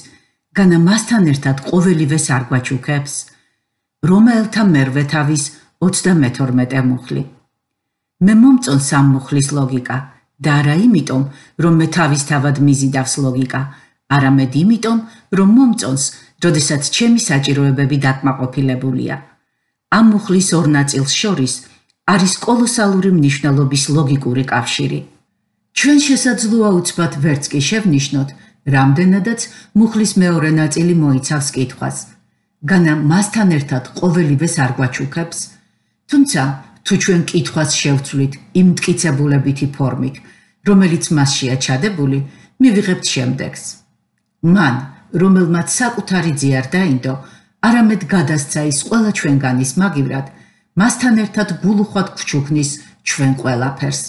განა მასთან ერთად ყოველივეს არ გვაჩუქებს, რომელთა მერვე თავის 32 მუხლი. მე მომწონს ამ მუხლის ლოგიკა და არა იმიტომ, რომ მე თავისთავად მიზიდავს ლოგიკა, არამედ იმიტომ, რომ მომწონს, როდესაც ჩემი საჭიროებები დაკმაყოფილებულია. ამ მუხლის ორ ნაწილს შორის არის კოლოსალური მნიშვნელობის ლოგიკური კავშირი. ჩვენ შესაძლოა უცბად ვერც კი შევნიშნოთ, რამდენადაც მუხლის მეორე ნაწილი მოიცავს კითხვას. განა მასთან ერთად ყოველივეს არ გვაჩუქებს, თუმცა თუ ჩვენ კითხვას შევცვლით იმ მტკიცებულებითი ფორმით, რომელიც მასშია ჩადებული, მივიღებთ შემდეგს. მან რომელმაც საკუთარი ძე არ დაინდო, არამედ გადასცა ის ყველა ჩვენგანის მაგივრად, მასთან ერთად გულუხვად გჩუქნის ჩვენ ყველაფერს.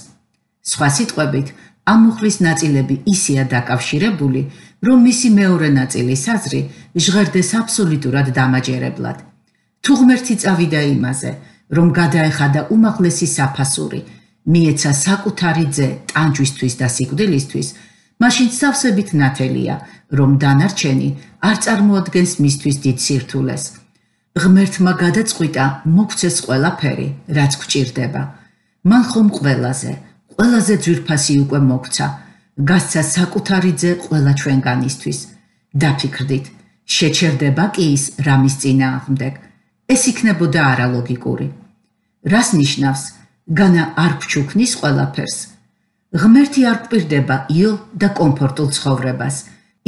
სხვა სიტყვებით, ამ მუხლის ნაწილები ისეა დაკავშირებული, რომ მისი მეორე ნაწილის აზრი ჟღერდეს აბსოლუტურად დამაჯერებლად. თუ ღმერთი წავიდა იმაზე, რომ გადაეხადა უმაღლესი საფასური, მიეცა საკუთარი ძე ტანჯვისთვის და სიკვდილისთვის, მაშინ სავსებით ნათელია, რომ დანარჩენი არ წარმოადგენს მისთვის დიდ სირთულეს. ღმერთმა გადაწყვიტა მოგცეს ყველაფერი, რაც გვჭირდება. მან ხომ ყველაზე, ყველაზე ძვირფასი უკვე მოგცა. გასცა საკუთარი ძე ყველა ჩვენგანისთვის. დაფიქრდით, შეჩერდება კი ის რამის წინააღმდეგ. ეს იქნებოდა არალოგიკური. რას ნიშნავს? განა არ გჩუქნის ყველაფერს. ღმერთი არ გვპირდება იო და კომფორტულ ცხოვრებას.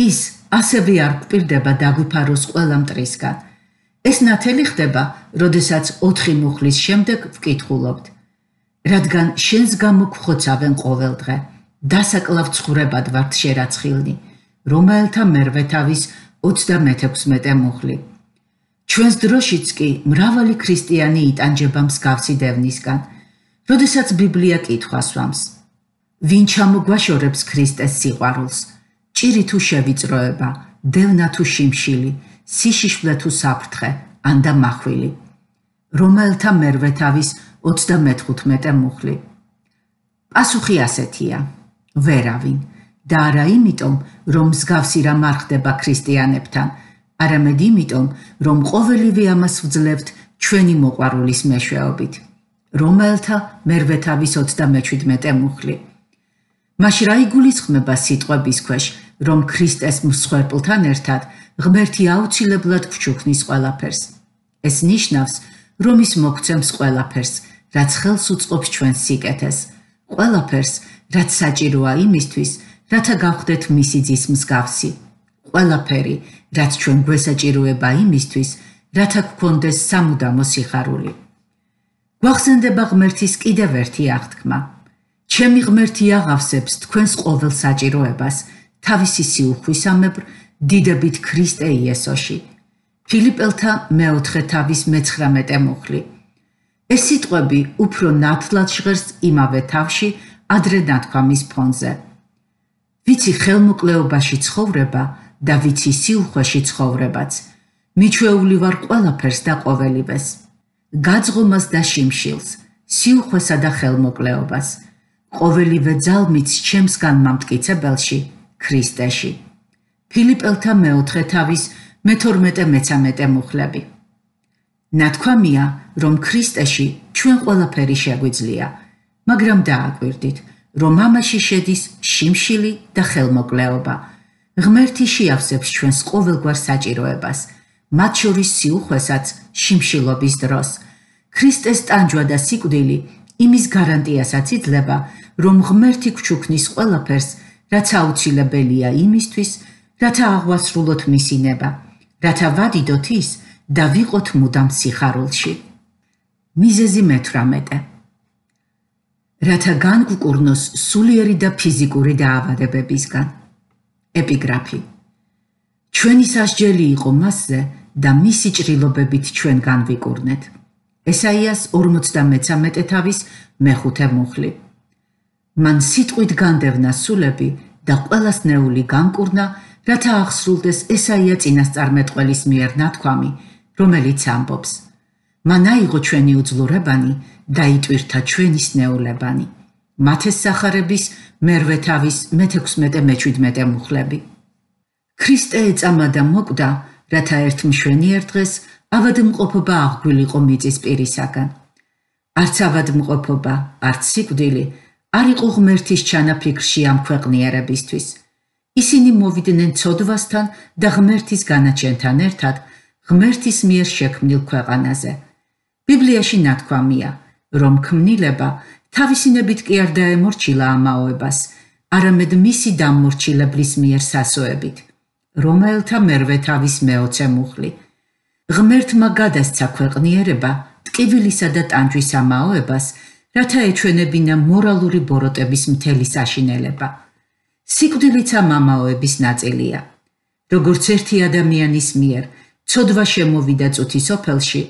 ის ასევე არ გვპირდება დაგვიფაროს ყველა მტრისგან. ეს ნათელი ხდება, როდესაც 4 მუხლის შემდეგ ვკითხულობთ. რადგან შენს გამო გხოცავენ ყოველ დღე, დასაკლავ ცხოვრებად ვართ შერაცხილნი, რომელთა მერვე თავის 36 მუხლი. ჩვენს დროშიც კი მრავალი ქრისტიანი იტანჯება მსგავსი დევნისგან, როდესაც ბიბლია კითხვას ვამს. ვინ ჩამოგვაშორებს ქრისტეს სიყვარულს? ჭირი თუ შევიწროება, დევნა თუ შიმშილი, სიშიშვლე თუ საფრთხე, ანდა מחვილი. რომელთა მერვე თავის 35 მუხლი. პასუხი ასეთია: ვერავინ. და არა იმიტომ, რომ მსგავსი რამ არ ხდება ქრისტიანებთან, არამედ იმიტომ, რომ ყოველივე ამას ვძლევთ ჩვენი მოყვარულის მეშვეობით. რომელთა მერვე თავის 37 მუხლი. მაშ რა იგულისხმება სიტყვების ქვეშ, რომ ქრისტეს მსხვერპლთან ერთად ღმერთი აუცილებლად გჩუქნის ყველაფერს. ეს ნიშნავს, რომ ის მოგცემს ყველაფერს, რაც ხელს უწყობს ჩვენს სიკეთეს, ყველაფერს, რაც საჭიროა იმისთვის, რათა გავხდეთ მისი ძის მსგავსი. ყველაფერი, რაც ჩვენ გვესაჭიროება იმისთვის, რათა გქონდეს სამუდამო სიხარული. გვახსენდება ღმერთის კიდევ ერთი აღთქმა: ჩემი ღმერთი აღავსებს თქვენს ყოველ საჭიროებას თავისი სიუხვისამებრ დიდებით ქრისტე იესოში. ფილიპელთა მეოთხე თავის მე-19 მუხლი. ეს სიტყვები უფრო ნათლად ჟღერს იმავე თავში ადრე ნათქვამის ფონზე. ვიცი ხელმოკლეობაში ცხოვრება და ვიცი სიუხვეში ცხოვრებაც. მიჩვეული ვარ ყველაფერს და ყოველივეს გაძღომას და შიმშილს სიუხვესა და ხელმოკლეობას ყოველივე ძალმიც ჩემსგან მომტკიცებელში ქრისტეში. ფილიპელთა მეოთხე თავის მე-12 მე-13 მუხლები ნათქვამია რომ ქრისტეში ჩვენ ყველაფერი შეგვიძლია მაგრამ დააკვირდით რომ ამაში შედის შიმშილი და ხელმოკლეობა. ღმერთი შეავსებს ჩვენს ყოველგვარ საჭიროებას მათ შორის სიუხვესაც შიმშილობის დროს. ქრისტეს ტანჯვა და სიკვდილი იმის გარანტიასაც იძლევა რომ ღმერთი გჩუქნის ყველაფერს რაც აუცილებელია იმისთვის რათა აღვასრულოთ მისი ნება რათა ვადიდოთ ის და ვიყოთ მუდამ სიხარულში მიზეზი მე-18 რათა განგვკურნოს სულიერი და ფიზიკური დაავადებებისგან ეპიგრაფი ჩვენი სასჯელი იყო მასზე და მისი ჭრილობებით ჩვენ განვიკურნეთ. ესაიას 53 თავის მეხუთე მუხლი. მან სიტყვით განდევნა სულები და ყოველას ნეული განკურნა, რათა აღსრულდეს ესაია წინასწარმეტყველის მიერ ნათქვამი, რომელიც ამბობს: მან აიღო ჩვენი უძლურებანი და იტვირთა ჩვენი სნეულებანი. მათეს სახარების მერვე თავის მე-16 მე-17 მუხლები. ქრისტე ეწამა და მოკვდა რათა ერთ მშვენიერ დღეს ავადმყოფობა აღგვილიყო მიწის პირისაგან. არც ავადმყოფობა, არც სიკვდილი არ იყო ღმერთის ჩანაფიქრში ამ ქვეყნიერებისთვის. ისინი მოვიდნენ ცოდვასთან და ღმერთის განაჩენთან ერთად ღმერთის მიერ შექმნილ ქვეყანაზე. ბიბლიაში ნათქვამია, რომ ქმნილება თავისინებით კი არ დაემორჩილა ამაოებას, არამედ მისი დამორჩილებლის მიერ სასოებით. რომელთა მერვე თავის მეოცე მუხლი. ღმერთმა გადასცა ქვეყნიერება ტკივილისა და ტანჯვის ამაოებას, რათა ეჩვენებინა მორალური ბოროტების მთელი საშინელება. სიკვდილიც ამ ამაოების ნაწილია. როგორც ერთი ადამიანის მიერ ცოდვა შემოვიდა წუთის ოფელში,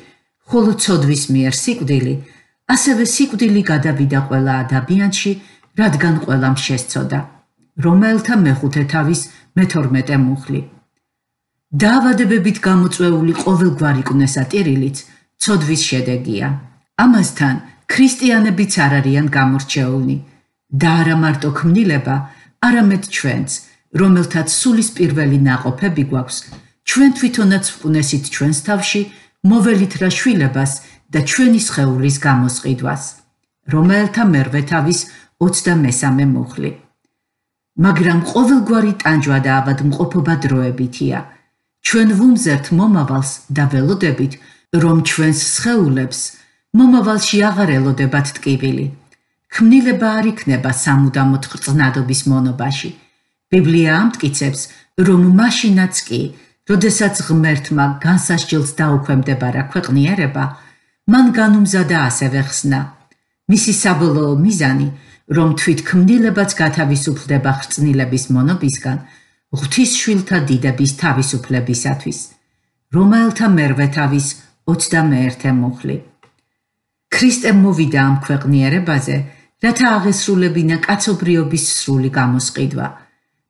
ხოლო ცოდვის მიერ სიკვდილი, ასევე სიკვდილი გადავიდა ყველა ადამიანში, რადგან ყველამ შესწოდა. რომელთა მეხუთე თავის მე-12 მუხლი. დაავადებებით გამოწვეული ყოველგვარი კნესა ტირილიც ცოდვის შედეგია. ამასთან ქრისტიანებიც არ არიან გამორჩეულნი და არა მარტო ქმნილება, არამედ ჩვენც, რომელთაც სულისპირველი ناقოფები გვაქვს, ჩვენ თვითონაც ვყვნესით ჩვენს თავში მოველით რა შვილებას და ჩვენი სხეულის გამოსყიდვას, რომელთა მერვე თავის 23 მუხლი. მაგრამ ყოველგვარი ტანჯვა და ავადმყოფობა დროებითია. ჩვენ ვუმზერთ მომავალს და ველოდებით, რომ ჩვენს სხეულებს – მომავალში აღარ ელოდებათ ტკივილი. ქმნილება არ იქნება სამუდამოდ ხრწნადობის მონობაში. ბიბლია ამტკიცებს, რომ მაშინაც კი, როდესაც ღმერთმა განსასჯელს დაუქვემდებარა ქვეყნიერება, მან განუმზადა ასევე ხსნა. მისი საბოლოო მიზანი რომ თვით ქმნილებაც გათავისუფლდება ხრწნილების მონობისგან ღვთის შვილთა დიდების თავისუფლებისათვის რომელთა მერვე თავის 21 მუხლი ქრისტე მოვიდა ამ ქვეყნიერებაზე რათა აღესრულებინა კაცობრიობის სრული გამოსყიდვა.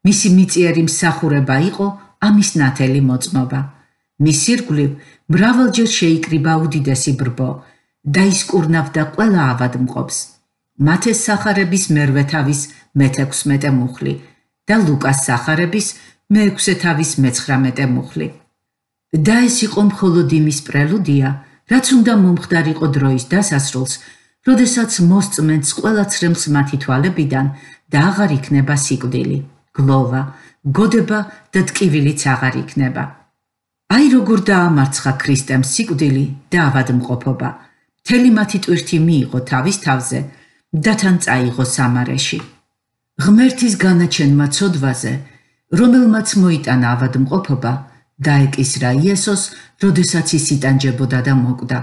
მისი მიწიერი მსახურება იყო ამის ნათელი მოწმობა. მის ირგვლივ მრავალჯერ შეიკრიბა უდიდესი ბრბო და ის კურნავდა ყველა ავადმყოფს მათეს სახარების მერვე თავის მე-16 მუხლი და ლუკას სახარების მე-6 თავის მე-19 მუხლი. და ეს იყო მხოლოდ იმის პრელუდია, რაც უნდა მომხდარიყო დროის დასასრულს, როდესაც მოსწმენს ყველა ცრემლს მათი თვალებიდან და აღარ იქნება სიკვდილი, გლოვა, გოდება და ტკივილიც აღარ იქნება. აი როგორ დაამარცხა ქრისტემ სიკვდილი და ავადმყოფობა. მთელი მათი ტვირთი მიიღო თავის თავზე, და თან წაიღო სამარეში. ღმერთის განაჩენმა ცოდვაზე, რომელმაც მოიტანა ავადმყოფობა, დაეკისრა იესოს, როდესაც ის იტანჯებოდა და მოკვდა.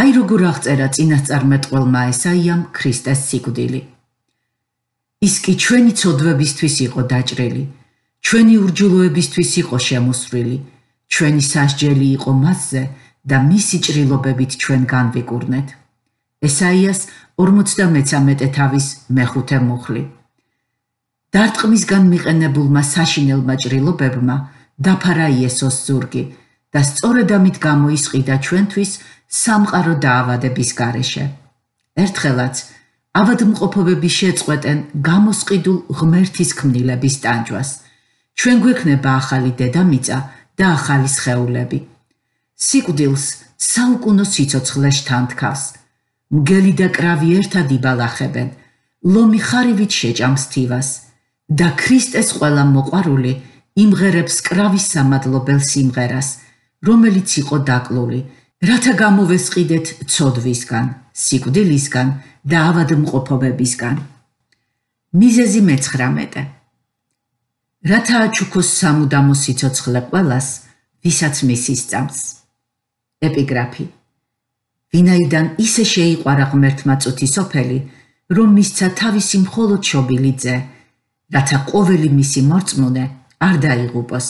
აი როგორ აღწერა წინასწარმეტყველმა ესაიამ ქრისტეს სიკვდილი. ის კი ჩვენი ცოდვებისთვის იყო დაჭრილი, ჩვენი ურჯულოებისთვის იყო შემოსვლილი, ჩვენი სასჯელი იყო მასზე და მისი ჭრილობებით ჩვენ განვიკურნეთ. ესაიას 53 თავის მეხუთე მუხლი. დარტყმისგან მიყენებულმა საშინელმა ჭრილობებმა დაფარა იესოს ზურგი და სწორედ ამით გამოისყიდა ჩვენთვის სამყარო დაავადების გარეშე. ერთხელაც ავადმყოფობები შეწყვეტენ გამოსყიდულ ღმერთის ქმნილების ტანჯვას. ჩვენ გვექნება ახალი დედამიწა და ახალი სხეულები. სიკვდილს საუკუნო სიცოცხლეში თანთქავს. მგელი და კრავი ერთად იბალახებენ, ლომი ხარივით შეჭამს თივას და ქრისტეს ყველა მოყარული იმღერებს კრავის სამადლობელ სიმღერას, რომელიც იყო დაკლული, რათა გამოვესყიდეთ ცოდვისგან, სიკვდილისგან და ავადმყოფობებისგან. მიზეზი მე-19 რათა აჩუქოს სამუდამო სიცოცხლე ყველას, ვისაც მისის წამს. ეპიგრაფი ვინაიდან ისე შეიყვარა ღმერთმა წუთი სოფელი, რომ მისცა თავისი მხოლოდ შობილი ძე, რათა ყოველი მისი მორწმუნე არ დაიღუპოს,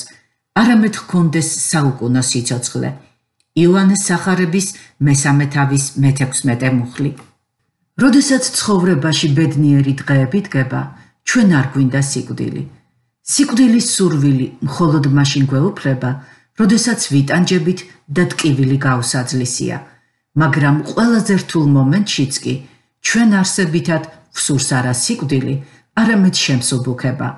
არამედ ჰქონდეს საუკუნო სიცოცხლე. იოანეს სახარების მესამე თავის მე-16 მუხლი. როდესაც ცხოვრებაში ბედნიერი დღეები დგება, ჩვენ არ გვინდა სიკვდილი. სიკვდილის სურვილი მხოლოდ მაშინ გვეუფლება, როდესაც ვიტანჯებით და ტკივილი გავსაძლისია, მაგრამ ყველაზე რთულ მომენტშიც კი ჩვენ არსებითად ვსურს არა სიკვდილი, არამედ შემსუბუქება.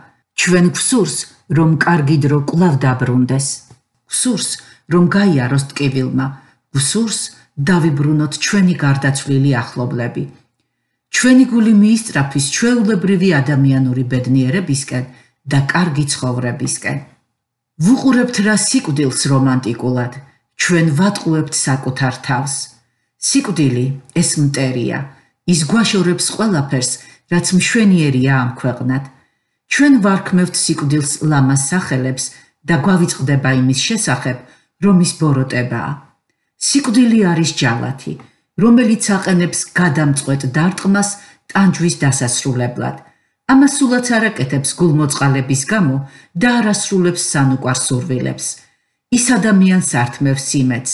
ჩვენ გვსურს, რომ კარგი დრო კვლავ დაბრუნდეს. გვსურს, რომ გაიაროს ტკივილმა. გვსურს დავიბრუნოთ ჩვენი გარდაცვლილი ახლობლები. ჩვენი გული მიისწრაფის ჩვეულებრივი ადამიანური ბედნიერებისკენ და კარგი ცხოვრებისკენ. ვუყურებთ რა სიკვდილს რომანტიკულად, ჩვენ ვატყუებთ საკუთარ თავს. სიკვდილი ეს მტერია, ის გვაშორებს ყველაფერს, რაც მშვენიერია ამ ქვეყნად. ჩვენ ვარქმევთ სიკვდილს ლამას სახელებს და გვავიწყდება იმის შესახებ, რომ ის ბოროტებაა. სიკვდილი არის ჯალათი, რომელიც აყენებს გადამწყვეტ დარტყმას ტანჯვის დასასრულებლად. ამას სულაც არაკეთებს გულმოწყალების გამო და არასრულებს სანუკვარ სურვილებს. ის ადამიანს ართმევს იმედს.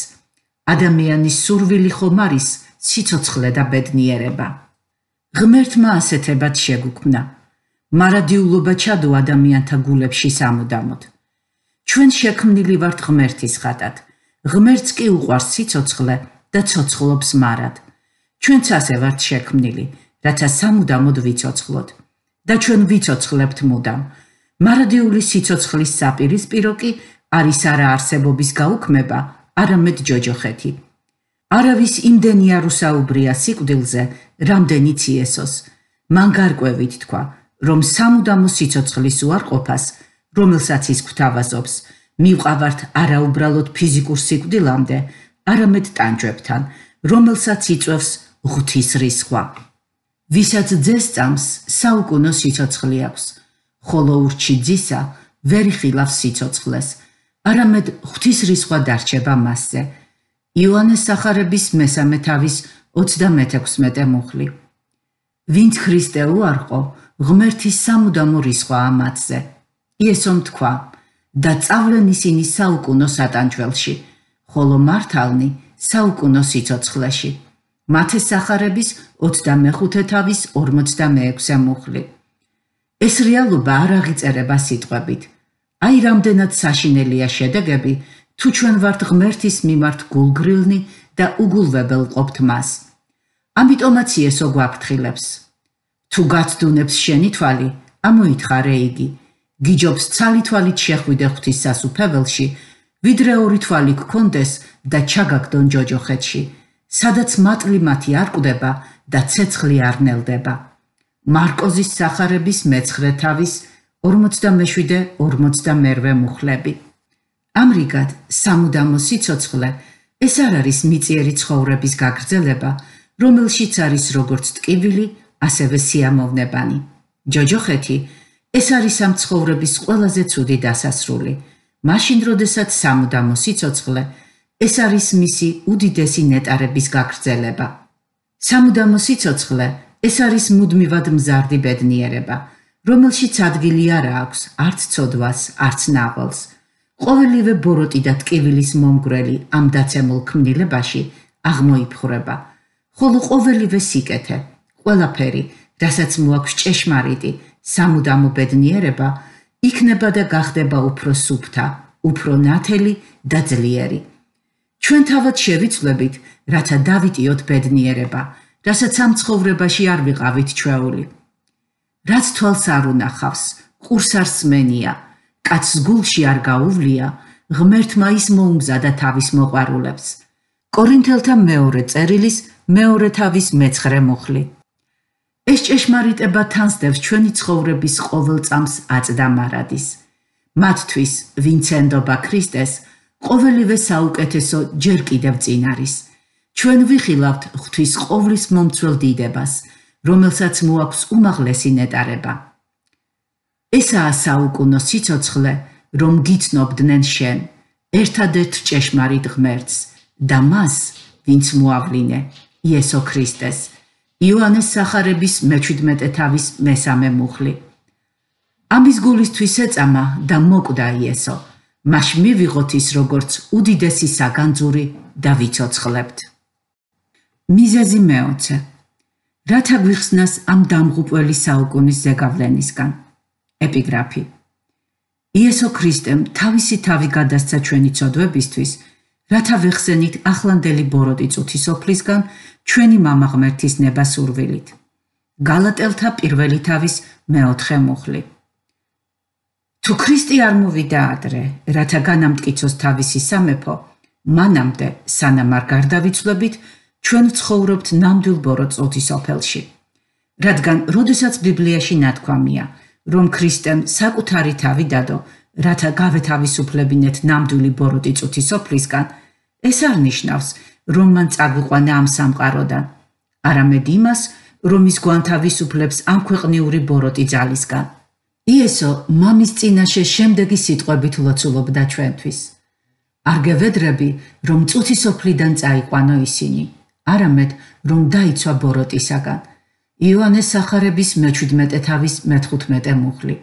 ადამიანის სურვილი ხომ არის სიცოცხლე და ბედნიერება. ღმერთმა ასეთებად შეგუქმნა. მარადიულობა ჩადო ადამიანთა გულებში სამუდამოდ. ჩვენ შექმნილი ვართ ღმერთის ხატად. ღმერთს კი უყვარს სიცოცხლე და ცოცხლობს მარად. ჩვენც ასე ვართ შექმნილი, რათა სამუდამოდ ვიცოცხლოთ. და ჩვენ ვიცოცხლებთ მუდამ. მარადიული სიცოცხლის საპირისპირო კი არის არაარსებობის გაუქმება, არამედ ჯოჯოხეთი. არავის იმდენი არ უსაუბრია სიკვდილზე, რამდენიც იესოს. მან გარკვევით თქვა, რომ სამუდამო სიცოცხლის უარყოფას, რომელსაც ის გვთავაზობს, მივყავართ არაუბრალოდ ფიზიკურ სიკვდილამდე, არამედ ტანჯვებთან, რომელსაც იწევს ღვთის რისხვა. ვისაც ძეს წამს საუკუნო სიცოცხლე აქვს, ხოლო ურჩი ძისა ვერ ხილავს სიცოცხლეს, არამედ ღვთის რისხვა დარჩება მასზე. იოანეს სახარების მესამე თავის 36 მუხლი. ვინც ქრისტე უარყო, ღმერთის სამუდამო რისხვა ამათზე. იესომ თქვა: და წავლენ ისინი საუკუნო სატანჯველში, ხოლო მართალნი საუკუნო სიცოცხლეში. მათეს სახარების 25 თავის 46 მუხლი. ეს რეალობა არ აღიწერება სიტყვებით. აი რამდენად საშინელია შედეგები, თუ ჩვენ ვართ ღმერთის მიმართ გულგრილნი და უგულვებელ ყოფთ მას. ამიტომაც იესო გვაფრთხილებს. თუ გაცდუნებს შენი თვალი, ამოითხარე იგი. გიჯობს ცალი თვალით შეხვიდე ღვთის სასუფეველში, ვიდრე ორი თვალი გქონდეს და ჩაგაგდონ ჯოჯოხეთში. სადაც მატლი მათი არ ყვდება და ცეცხლი არ ნელდება. მარკოზის სახარების მეცხრე თავის 47-48 მუხლები. ამრიგად, სამუდამო სიცოცხლე ეს არ არის მიწიერი ცხოვრების გაგრძელება, რომელშიც არის როგორც ტკივილი, ასევე სიამოვნებანი. ჯოჯოხეთი ეს არის ამ ცხოვრების ყველაზე ცუდი დასასრული. მაშინ, როდესაც სამუდამო სიცოცხლე ეს არის მისი უდიდესი ნეტარების გაგრძელება. სამუდამო სიცოცხლე ეს არის მუდმივად მზარდი ბედნიერება, რომელშიც ადგილი არ აქვს არც ცოდვას, არც ნაღველს. ყოველივე ბოროტი და ტკივილის მომგვრელი ამ დაცემულ ქმნილებაში აღმოიფხვრება, ხოლო ყოველივე სიკეთე, ყველაფერი, რასაც მოაქვს ჭეშმარიტი, სამუდამო ბედნიერება, იქნება და გახდება უფრო სუფთა, უფრო ნათელი და ძლიერი. ჩვენ თავად შევიცვლებით, რათა დავიტიოთ ბედნიერება, რასაც ამ ცხოვრებაში არ ვიყავით ჩვეული. რაც თვალს არ უნახავს, ყურს არ სმენია, კაცს გულში არ გაუვლია, ღმერთმა ის მოუმზადა თავის მოყარულებს. კორინთელთა მეორე წერილის მეორე თავის მეცხრე მუხლი. ეს ჭეშმარიტება თანსდევს ჩვენი ცხოვრების ყოველ წამს აწდა მარადის. მათთვის, ვინც ენდობა ქრისტეს, ყოველივე საუკეთესო ჯერ კიდევ წინ არის. ჩვენ ვიხილავთ ღვთის ყოვლის მომცველ დიდებას, რომელსაც მოაქვს უმაღლესი ნეტარება. ესაა საუკუნო სიცოცხლე, რომ გიცნობდნენ შენ, ერთადერთ ჭეშმარიტ ღმერთს და მას, ვინც მოავლინე, იესო ქრისტეს. იოანეს სახარების მე-17 თავის მესამე მუხლი. ამის გულისთვის ეწამა და მოკვდა იესო. მაშ მივიღოთ ის როგორც უდიდესი საგანძური და ვიცოცხლებთ. მიზეზი მეოცე. რათა გვიხსნას ამ დამღუპველი საუკუნის ზეგავლენისგან. ეპიგრაფი. იესო ქრისტემ თავისი თავი გადასცა ჩვენი წოდვებისთვის, რათა ვეხსენით ახლანდელი ბოროტი წუთი სოფლისგან ჩვენი მამაღმერთის ნებასურვილით. გალატელთა პირველი თავის მეოთხე მუხლი. თუ ქრისტე არ მოვიდა ადრე, რათა განამტკიცოს თავისი სამეფო, მანამდე, სანამ არ გარდავიცვლებით, ჩვენ ცხოვრობთ ნამდვილ ბოროტწოთი სოფელში. რადგან როდესაც ბიბლიაში ნათქვამია, რომ ქრისტემ საკუთარი თავი დადო, რათა გავეთავისუფლებინეთ ნამდვილი ბოროტი წუთის ოფლისგან, ეს არ ნიშნავს, რომ მან წაგვიყვანა ამ სამყაროდან, არამედ იმას, რომ ის გვანთავისუფლებს ამ ქვეყნიური ბოროტი ძალისგან. იესო მამის წინაშე შემდეგი სიტყვებით ლოცულობდა ჩვენთვის. არ გევედრები, რომ წუთის ოფლიდან წაიყვანო ისინი, არამედ რომ დაიცვა ბოროტისაგან. იოანეს სახარების მე-17 თავის მე-15 მუხლი.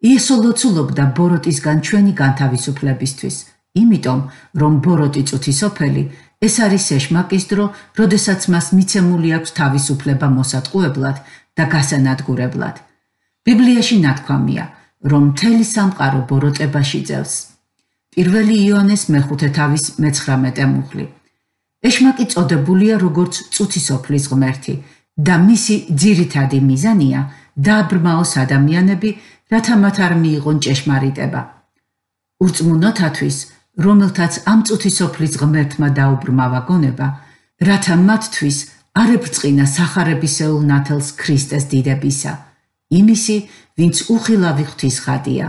იესო ლოცულობდა ბოროტისგან ჩვენი განთავისუფლებისთვის, იმიტომ რომ ბოროტი წუთის ოფელი ეს არის ეშმაკის დრო, როდესაც მას მიცემული აქვს თავისუფლება მოსატყუებლად და გასანადგურებლად. ბიბლიაში ნათქვამია, რომ მთელი სამყარო ბოროტებაში წევს. პირველი იოანეს მეხუთე თავის მე-19 მუხლი. ეშმაკი წოდებულია როგორც წუთისოფლის ღმერთი და მისი ძირითადი მიზანია დააბრმაოს ადამიანები, რათა მათ არ მიიღონ ჭეშმარიტება. ურწმუნოთათვის, რომელთაც ამ წუთისოფლის ღმერთმა დაუბრმავა გონება, რათა მათთვის არ ებრწყინა სახარებისეულ ნათელს ქრისტეს დიდებისა. იმისი, ვინც უხილავი ღვთის ხატია.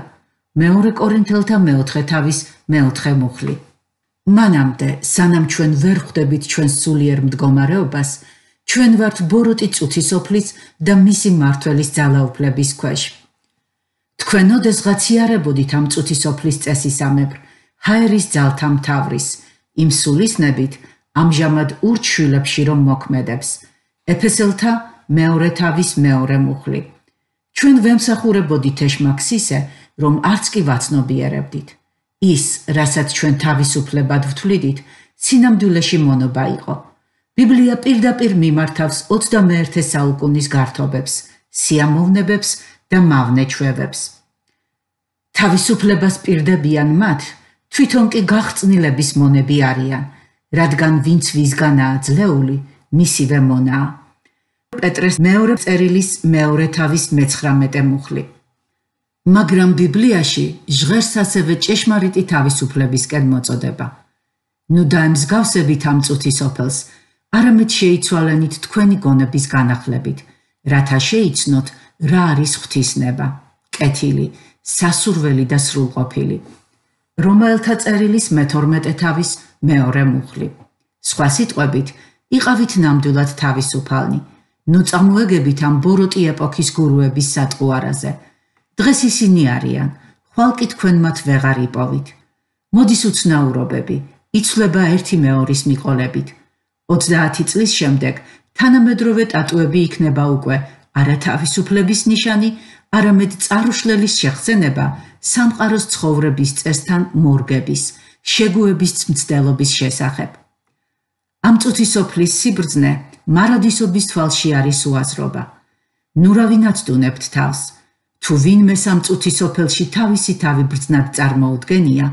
მეორე კორინთელთა მეოთხე თავის მეოთხე მუხლი. მანამდე, სანამ ჩვენ ვერ ხვდებით ჩვენს სულიერ მდგომარეობას, ჩვენ ვართ ბოროტი წუთის ოფლის და მისი მართველის ძალაუფლების ქვეშ. თქვენ ოდესღაც იარებოდით ამ წუთის ოფლის წესისამებრ, ჰაერის ძალთა მთავრის, იმ სულისნებით, ამჟამად ურჩშვილებში რომ მოქმედებს. ეფესელთა მეორე თავის მეორე მუხლი. ჩვენ ვემსახურებოდით ეშმაკს ისე, რომ არც კი ვაცნობიერებდით. ის, რასაც ჩვენ თავისუფლებად ვთვლიდით, სინამდვილეში მონობა იყო. ბიბლია პირდაპირ მიმართავს 21 საუკუნის გართობებს, სიამოვნებებს და მავნე ჩვევებს. თავისუფლებას პირდებიან მათ, თვითონ კი გახწნილების მონები არიან, რადგან ვინც ვისგანაა ძლეული, მისივე მონაა. პეტრეს მეორე წერილის მეორე თავის მე-19 მუხლი. მაგრამ ბიბლიაში ჟღერს ასევე ჭეშმარიტი თავისუფლებისკენ მოწოდება. ნუ დაემსგავსებით ამ წუთის ოფელს, არამედ შეიცვალენით თქვენი გონების განახლებით, რათა შეიცნოთ რა არის ღვთისნება, კეთილი, სასურველი და სრულყოფილი. რომელთა წერილის მე-12 თავის მეორე მუხლი. სხვა სიტყვებით, იყავით ნამდვილად თავისუფალნი. ნუ წამოეგებით ამ ბოროტი ეპოქის გურუების სატყუარაზე. დღეს ისინი არიან, ხვალ კი თქვენ მათ ვეღარ იპოვით. მოდის უცნაურობები, იცლება ერთი მეორის მიყოლებით. 30 წლის შემდეგ თანამედროვე ტატუები იქნება უკვე არა თავისუფლების ნიშანი, არამედ წარუშლელის შეხსენება სამყაროს ცხოვრების წესთან მორგების, შეგუების მცდელობის შესახებ. ამ წუთის ოფლის სიბრძნე მარადისობის თვალში არის უაზრობა. ნუ რა ვინაც დუნებთ თავს. თუ ვინმე სამწუთი სოფელში თავისი თავი ბრძნად წარმოუდგენია,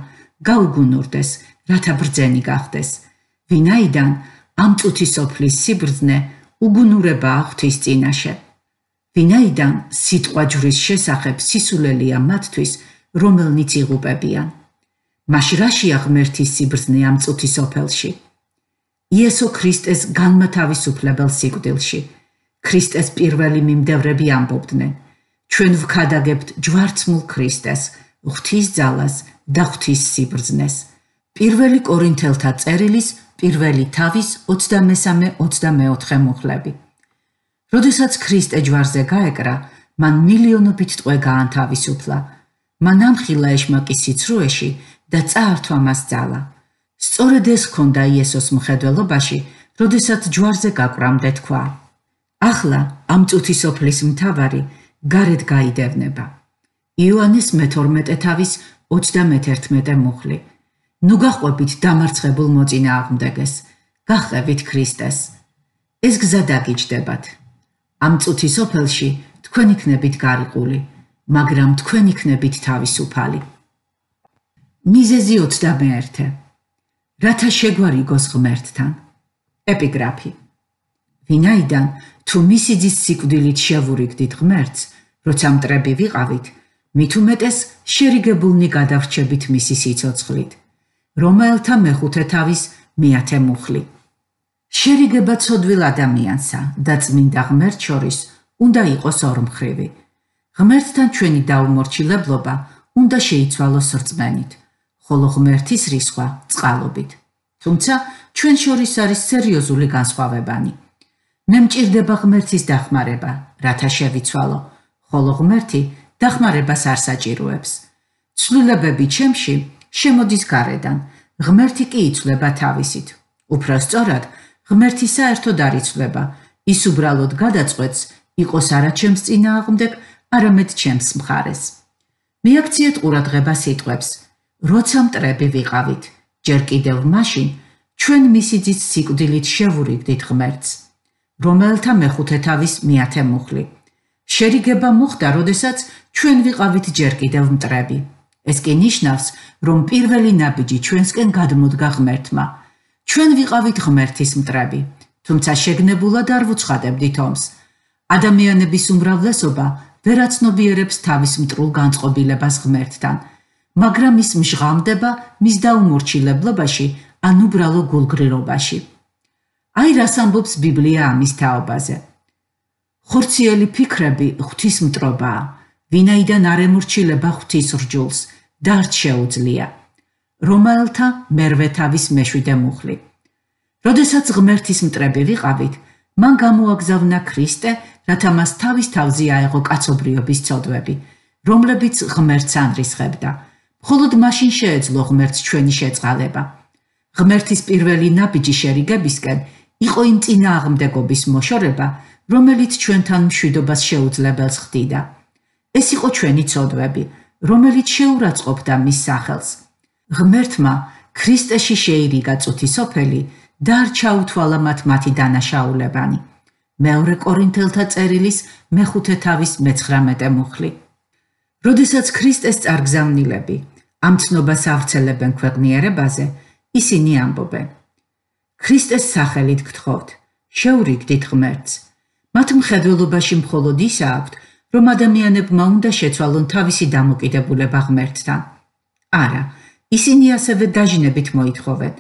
გაუგუნურდეს, რათა ბრძენი გახდეს. ვინაიდან ამ წუთი სოფლის სიბრძნე უგუნურებაა ღვთის წინაშე. ვინაიდან სიტყვა ჯვრის შესახებ სისულელია მათთვის, რომელნიც იღუპებიან. მაშ რაშია ღმერთის სიბრძნე ამ წუთი სოფელში? იესო ქრისტეს განმათავისუფლებელ სიკვდილში. ქრისტეს პირველი მიმდევრები ამბობდნენ: ჩვენ ვქადაგებთ ჯვარცმულ ქრისტეს, ღვთის ძალას და ღვთის სიბრძნეს. პირველი კორინთელთა წერილის პირველი თავის 23-24 მუხლები. როდესაც ქრისტე ჯვარზე გაეკრა, მან მილიონობით ტყვე გაანთავისუფლა. მან ამხილა ეშმაკი სიცრუეში და წაართვა მას ძალა. სწორედ ეს ქონდა იესოს მხედველობაში, როდესაც ჯვარზე გაკვრამდე თქვა: ახლა ამ წუთი სოფლის მთავარი გარეთ გაიდევნება. იოანეს მე-12 თავის 31 მუხლი. ნუ გაყვებით დამარცხებულ მოწინააღმდეგეს, გახევით ქრისტეს. ეს გზა დაგიჯდებათ. ამ წუთი სოფელში თქვენ იქნებით გარიყული, მაგრამ თქვენ იქნებით თავისუფალი. მიზეზი 21. რათა შეგვარიგოს ღმერთთან. ეპიგრაფი. ვინაიდან თუ მისი ძის სიკვდილით შევურიგდით ღმერთს, როცა მტრები ვიყავით, მით უმეტეს შერიგებულნი გადავრჩებით მისი სიცოცხლით. რომელთა მეხუთე თავის მეათე მუხლი. შერიგება ცოდვილ ადამიანსა და წმინდა ღმერთ შორის უნდა იყოს ორმხრივი. ღმერთთან ჩვენი დაუმორჩილებლობა უნდა შეიცვალოს რწმენით, ხოლო ღმერთის რისხვა წყალობით. თუმცა ჩვენ შორის არის სერიოზული განსხვავებანი. მე მჭირდება ღმერთის დახმარება, რათა შევიცვალო, ხოლო ღმერთი დახმარებას არ საჭიროებს. ცვლილებები ჩემში შემოდის გარედან, ღმერთი კი იცვლება თავისით. უფრო სწორად, ღმერთი საერთოდ არ იცვლება, ის უბრალოდ გადაწყვეტს, იყოს არა ჩემს წინააღმდეგ, არამედ ჩემს მხარეს. მიაქციეთ ყურადღება სიტყვებს, როცა მტრები ვიყავით, ჯერ კიდევ მაშინ ჩვენ მისი ძის სიკვდილით შევურიგდით ღმერთს, რომელთა მეხუთე თავის მეათე მუხლი. შერიგება მოხდა, როდესაც ჩვენ ვიყავით ჯერ კიდევ მტრები. ეს კი ნიშნავს, რომ პირველი ნაბიჯი ჩვენსკენ გადმოდგა ღმერთმა. ჩვენ ვიყავით ღმერთის მტრები, თუმცა შეგნებულად არ ვუცხადებდით ომს. ადამიანების უმრავლესობა ვერაცნობიერებს თავის მტრულ განწყობილებას ღმერთთან, მაგრამ ის მშღამდება მის დაუმორჩილებლობაში ან უბრალო გულგრილობაში. აი რას ამბობს ბიბლია ამის თაობაზე. ხორციელი ფიქრები ღვთისმტრობაა, ვინაიდან არ ემორჩილება ღვთის რჯულს და არ შეუძლია. რომაელთა მერვე თავის მეშვიდე მუხლი. როდესაც ღმერთის მტრები ვიყავით, მან გამოაგზავნა ქრისტე, რათა მას თავის თავზე აეღო კაცობრიობის ცოდვები, რომლებიც ღმერთს ანრისხებდა. მხოლოდ მაშინ შეეძლო ღმერთს ჩვენი შეწყალება. ღმერთის პირველი ნაბიჯი შერიგებისკენ იყო იმ წინააღმდეგობის მოშორება, რომელიც ჩვენთან მშვიდობას შეუძლებელს ხდიდა. ეს იყო ჩვენი ცოდვები, რომელიც შეურაცხყოფდა მის სახელს. ღმერთმა ქრისტეში შეირიგა წუთი სოფელი და არ ჩაუთვალა მათ მათი დანაშაულებანი. მეორე კორინთელთა წერილის მეხუთე თავის მე-19 მუხლი. როდესაც ქრისტეს წარგზავნილები ამ ცნობას ავრცელებენ ქვეყნიერებაზე, ისინი ამბობენ: ქრისტეს სახელით გთხოვთ, შეურიგდით ღმერთს. მათ მხედველობაში მხოლოდ ის აქვთ, რომ ადამიანებმა უნდა შეცვალონ თავისი დამოკიდებულება ღმერთთან. არა, ისინი ასევე დაჟინებით მოითხოვენ: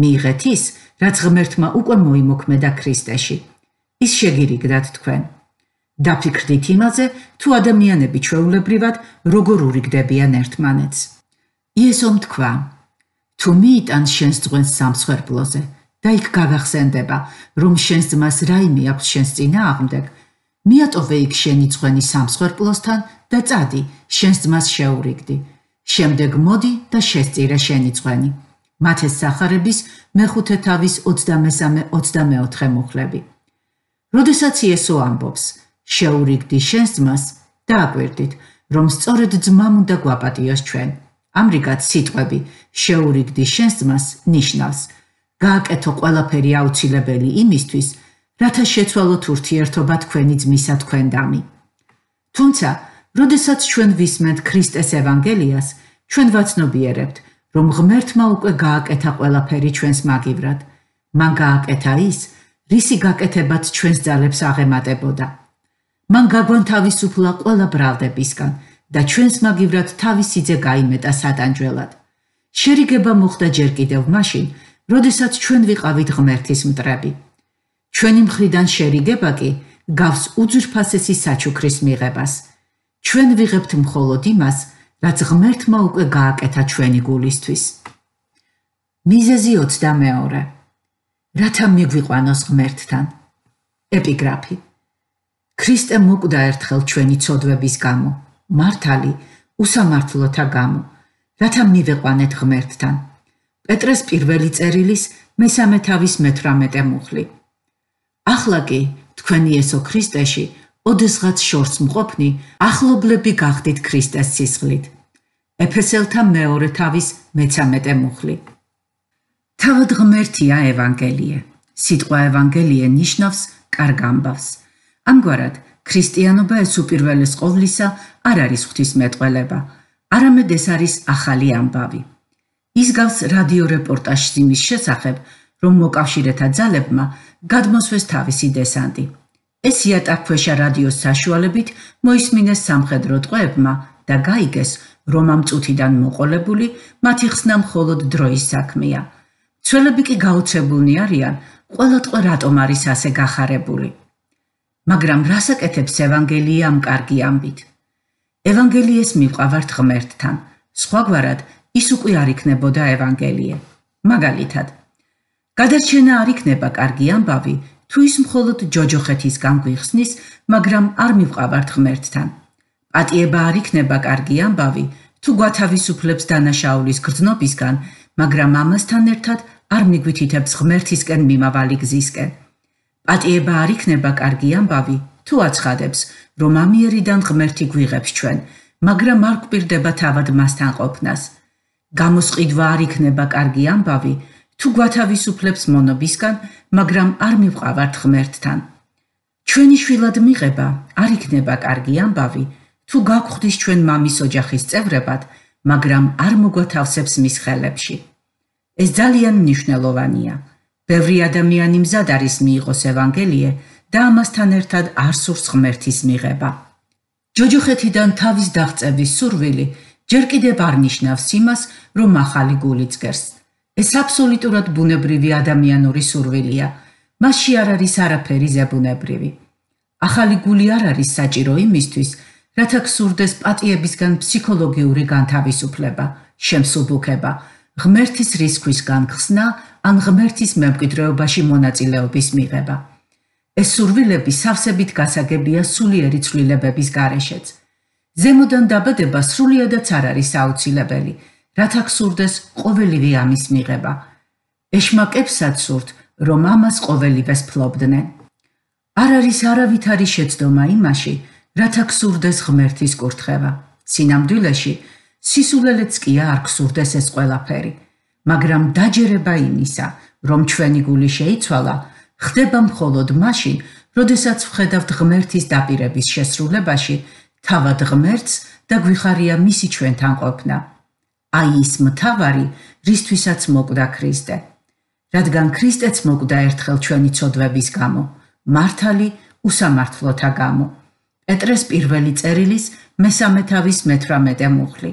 მიიღეთ ის, რაც ღმერთმა უკვე მოიმოქმედა ქრისტეში. ის შეგირიგდათ თქვენ. დაფიქრდით იმაზე, თუ ადამიანები ჩვეულებრივად როგორ ურიგდებიან ერთმანეთს. იესომ თქვა: თუ მიიტანს შენს ძღვენს სამსხვერპლოზე, და იქ გაგახსენდება, რომ შენს ძმას რაიმე აქვს შენს წინააღმდეგ, მიატოვე იქ შენი ძღვენი სამსხვერპლოსთან და წადი, შენს ძმას შეურიგდი. შემდეგ მოდი და შესწირე შენი ძღვენი. მათეს სახარების მეხუთე თავის 23-24 მუხლები. როდესაც იესო ამბობს, შეურიგდი შენს ძმას, დააკვირდით, რომ სწორედ ძმამ უნდა გვაპატიოს ჩვენ. ამრიგად სიტყვები შეურიგდი შენს ძმას ნიშნავს, გააკეთო ყველაფერი აუცილებელი იმისთვის, რათა შეცვალოთ ურთიერთობა თქვენი ძმისა თქვენ დამი. თუმცა როდესაც ჩვენ ვისმენთ ქრისტეს ევანგელიას, ჩვენ ვაცნობიერებთ, რომ ღმერთმა უკვე გააკეთა ყველაფერი ჩვენს მაგივრად. მან გააკეთა ის, რისი გაკეთებაც ჩვენს ძალებს აღემატებოდა. მან გაგვანთავისუფლა ყველა ბრალდებისგან და ჩვენს მაგივრად თავისი ძე გაიმეტა სატანჯველად. შერიგება მოხდა ჯერ კიდევ მაშინ, როდესაც ჩვენ ვიყავით ღმერთის მტრები. ჩვენი მხრიდან შერიგება კი გავს უძვირფასესი საჩუქრის მიღებას. ჩვენ ვიღებთ მხოლოდ იმას, რაც ღმერთმა უკვე გააკეთა ჩვენი გულისთვის. მიზეზი 22. რათა მიგვიყვანოს ღმერთთან. ეპიგრაფი. ქრისტე მოკვდა ერთხელ ჩვენი ცოდვების გამო, მართალი უსამართლოთა გამო, რათა მივეყვანეთ ღმერთთან. პეტრეს პირველი წერილის მესამე თავის მე-18 მუხლი. ახლა კი თქვენი ესო ქრისტეში ოდესღაც შორს მყოფნი ახლობლები გახდით ქრისტეს სისხლით. ეფესელთა მეორე თავის მე-13 მუხლი. თავად ღმერთია ევანგელიე. სიტყვა ევანგელიე ნიშნავს კარგ ამბავს. ამგვარად, ქრისტიანობა ეს უპირველეს ყოვლისა არ არის ღვთისმეტყველება, არამედ ეს არის ახალი ამბავი. ის გავს რადიო რეპორტაჟს იმის შესახებ, რომ მოკავშირეთა ძალებმა გადმოსვეს თავისი დესანტი. ეს იატაკქვეშა რადიოს საშუალებით მოისმინეს სამხედრო ტყვეებმა და გაიგეს, რომ ამ წუთიდან მოყოლებული მათი ხსნა მხოლოდ დროის საქმეა. ცველები კი გაოცებულნი არიან, ყველა ტყვე რატომ არის ასე გახარებული. მაგრამ რასაკეთებს ევანგელია ამ კარგი ამბით? ევანგელიეს მივყავართ ღმერთთან. სხვაგვარად ის უკვე არ იქნებოდა ევანგელიე. მაგალითად, გადარჩენა არ იქნება კარგი ამბავი, თუ ის მხოლოდ ჯოჯოხეთის განგვიხსნის, მაგრამ არ მივყავართ ღმერთთან. პატიება არ იქნება კარგი ამბავი, თუ გვათავისუფლებს დანაშაულის გრძნობისგან, მაგრამ ამასთან ერთად არ მიგვითითებს ღმერთისკენ მიმავალი გზისკენ. პატიება არ იქნება კარგი ამბავი, თუ აცხადებს, რომ ამიერიდან ღმერთი გვიღებს ჩვენ, მაგრამ არ გვპირდება თავად მასთან ყოფნას. გამოსყიდვა არ იქნება კარგი ამბავი, თუ გვათავისუფლებს მონობისგან, მაგრამ არ მივყავართ ღმერთთან. ჩვენი შვილად მიღება არ იქნება კარგი ამბავი, თუ გაგხვდის ჩვენ მამის ოჯახის წევრებად, მაგრამ არ მოგვათავსებს მის ხელებში. ეს ძალიან მნიშვნელოვანია. ბევრი ადამიანი მზად არის მიიღოს ევანგელიე და ამასთან ერთად არ სურს ღმერთის მიღება. ჯოჯოხეთიდან თავის დაღწევის სურვილი ჯერ კიდევ არ ნიშნავს იმას, რომ ახალი გული წგერს. ეს აბსოლუტურად ბუნებრივი ადამიანური სურვილია. მასში არ არის არაფერი ზებუნებრივი. ახალი გული არ არის საჭირო იმისთვის, რათა გსურდეს პატიებისგან ფსიქოლოგიური განთავისუფლება, შემსუბუქება, ღმერთის რისკვის განხსნა ან ღმერთის მემკვიდრეობაში მონაწილეობის მიღება. ეს სურვილები სავსებით გასაგებია სულიერი ცვლილებების გარეშეც. ზემოდან დაბადება სრულიადაც არ არის აუცილებელი, რათა გსურდეს ყოველივე ამის მიღება. ეშმაკებსაც სურთ, რომ ამას ყოველივეს ფლობდნენ. არ არის არავითარი შეცდომა იმაში, რათა გსურდეს ღმერთის კურთხევა. სინამდვილეში, სისულელეც კი არ გსურდეს ეს ყველაფერი, მაგრამ დაჯერება იმისა, რომ ჩვენი გული შეიცვალა, ხდება მხოლოდ მაშინ, როდესაც ვხედავთ ღმერთის დაპირების შესრულებაში, თავად ღმერთს და გვიხარია მისი ჩვენთან ყოფნა. აი ის მთავარი, რისთვისაც მოკვდა ქრისტე. რადგან ქრისტეც მოკვდა ერთხელ ჩვენი ცოდვების გამო, მართალი უსამართლოთა გამო. პეტრეს პირველი წერილის მესამე თავის მე-18 მუხლი.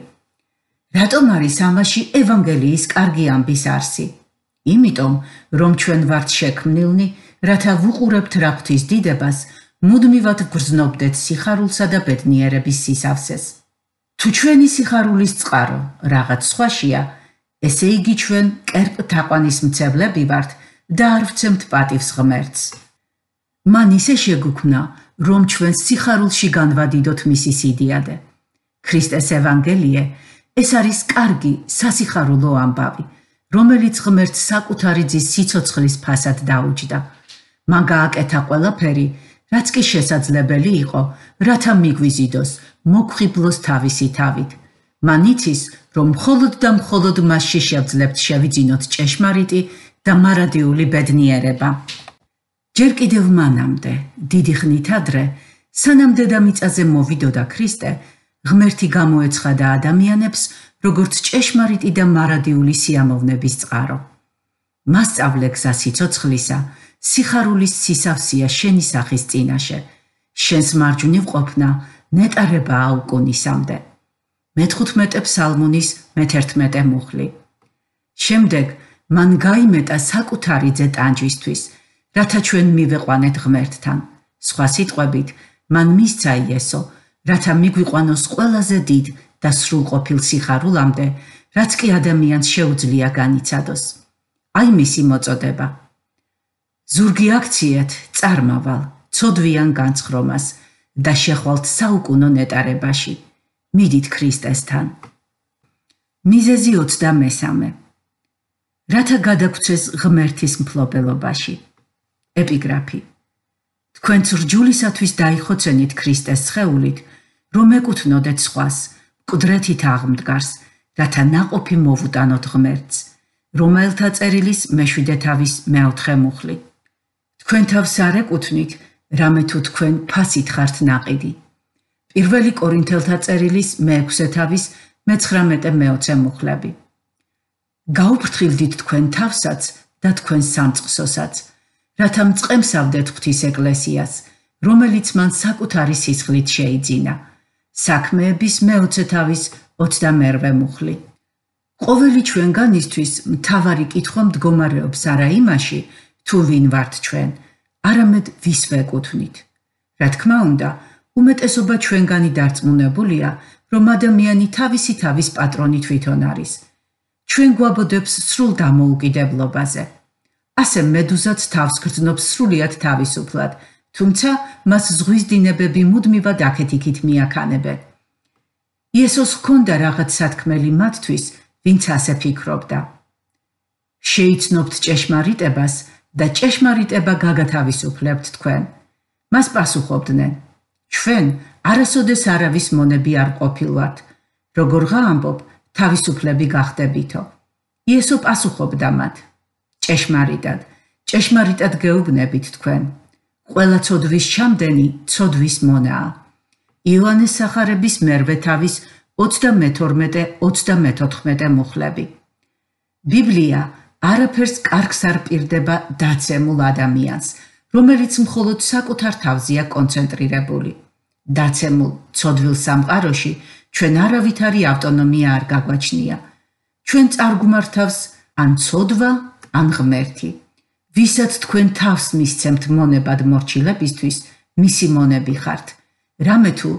რატომ არის ამაში ევანგელიის კარგი ამბის არსი? იმიტომ, რომ ჩვენ ვართ შექმნილნი, რათა ვუყურებთ რა ღვთის დიდებას, მუდმივად გრძნობდეთ სიხარულსა და ბედნიერების სისავსეს. თუ ჩვენი სიხარულის წყარო რაღაც სხვაშია, ესე იგი ჩვენ კერპ თაყვანის მცებლები ვართ და არ ვცემთ პატივს ღმერთს. მან ისე შეგუქნა, რომ ჩვენ სიხარულში განვადიდოთ მისი სიდიადე. ქრისტეს ევანგელიე ეს არის კარგი სასიხარულო ამბავი, რომელიც ღმერთს საკუთარი ძის სიцоცხლის ფასად დაუჯდა. მან გააკეთა ყველაფერი, რაც კი შესაძლებელი იყო, რათა მიგვიზიდოს, მოგხიბლოს თავისი თავით. მან იცის, რომ მხოლოდ და მხოლოდ მასში შევძლებთ შევიძინოთ ჭეშმარიტი და მარადიული ბედნიერება. ჯერ კიდევ მანამდე, დიდი ხნით ადრე, სანამ დედამიწაზე მოვიდოდა ქრისტე, ღმერთი გამოეცხადა ადამიანებს, როგორც ჭეშმარიტი და მარადიული სიამოვნების წყარო. მას წავლე გზა სიცოცხლისა, სიხარულის სისავსია შენი სახის წინაშე. შენს მარჯვნივ ყოფნა ნეტარება აუკონისამდე. მე-15 ფსალმონის მე-11 მუხლი. შემდეგ მან გაიმეტა საკუთარი ძე ტანჯვისთვის, რათა ჩვენ მივეყვანეთ ღმერთთან. სხვა სიტყვებით, მან მისცა იესო, რათა მიგვიყვანოს ყველაზე დიდ და სრულყოფილ სიხარულამდე, რაც კი ადამიანს შეუძლია განიცადოს. აი მისი მოწოდება. ზურგი აქციეთ წარმავალ, ცოდვიან განცხრომას და შეხვალთ საუკუნო ნეტარებაში. მიდით ქრისტესთან. მიზეზი 23. რათა გადაგცეს ღმერთის მფლობელობაში. ეპიგრაფი. თქვენც რჯულისათვის დაიხოცენით ქრისტეს შეეულით, რომ ეკუთვნოდეთ სხვას, მკვდრეთით აღმდგარს, რათა ნაყოფი მოვუტანოთ ღმერთს, რომელთა წერილის მეშვიდე თავის მეოთხე მუხლით. თქვენ თავს არ ეკუთვნით, რამე თუ თქვენ ფასით ხართ ناقიდი. პირველი კორინთელთა წერილის მე-6 თავის მე-19-მე-20 მუხლები. გაუფრთხილდით თქვენ თავსაც და თქვენ სამწყსოსაც, რათა მწყემსავდეთ ღვთის ეკლესიას, რომელიც მან საკუთარი სისხლით შეიძინა. საქმეების მე-20 თავის 22 მუხლი. ყოველი ჩვენგანისთვის მთავარი კითხვა მდგომარეობს არა იმაში, თუ ვინ ვართ ჩვენ, არამედ ვის ვეკუთვნით. რა თქმა უნდა, უმეტესობა ჩვენგანი დარწმუნებულია, რომ ადამიანი თავისი თავის პატრონი თვითონ არის. ჩვენ გვაბოდებს სრულ დამოუკიდებლობაზე. ასე მედუზაც თავს გრძნობს სრულიად თავისუფლად, თუმცა მას ზღვის დინებები მუდმივად აქეთ-იქით მიაქანებენ. იესოს ჰქონდა რაღაც სათქმელი მათთვის, ვინც ასე ფიქრობდა. შეიცნობთ ჭეშმარიტებას და ჭეშმარიტება გაგათავისუფლებთ თქვენ. მას პასუხობდნენ: ჩვენ არასოდეს არავის მონები არ ყოფილვართ. როგორ ღამბობ, თავისუფლები გახდებითო. იესო პასუხობდა მათ: ჭეშმარიტად, ჭეშმარიტად გეუბნებით თქვენ. ყველა ცოდვის ჩამდენი ცოდვის მონაა. იოანეს სახარების მერვე თავის 32-34 მუხლები. ბიბლია არაფერს კარგს არ პირდება დაცემულ ადამიანს, რომელიც მხოლოდ საკუთარ თავზეა კონცენტრირებული. დაცემულ ცოდვილ სამყაროში ჩვენ არავითარი ავტონომია არ გაგვაჩნია. ჩვენ წარგუმართავს ან ცოდვა, ან ღმერთი. ვისაც თქვენ თავს მისცემთ მონებად მორჩილებისთვის, მისი მონები ხართ. რამე თუ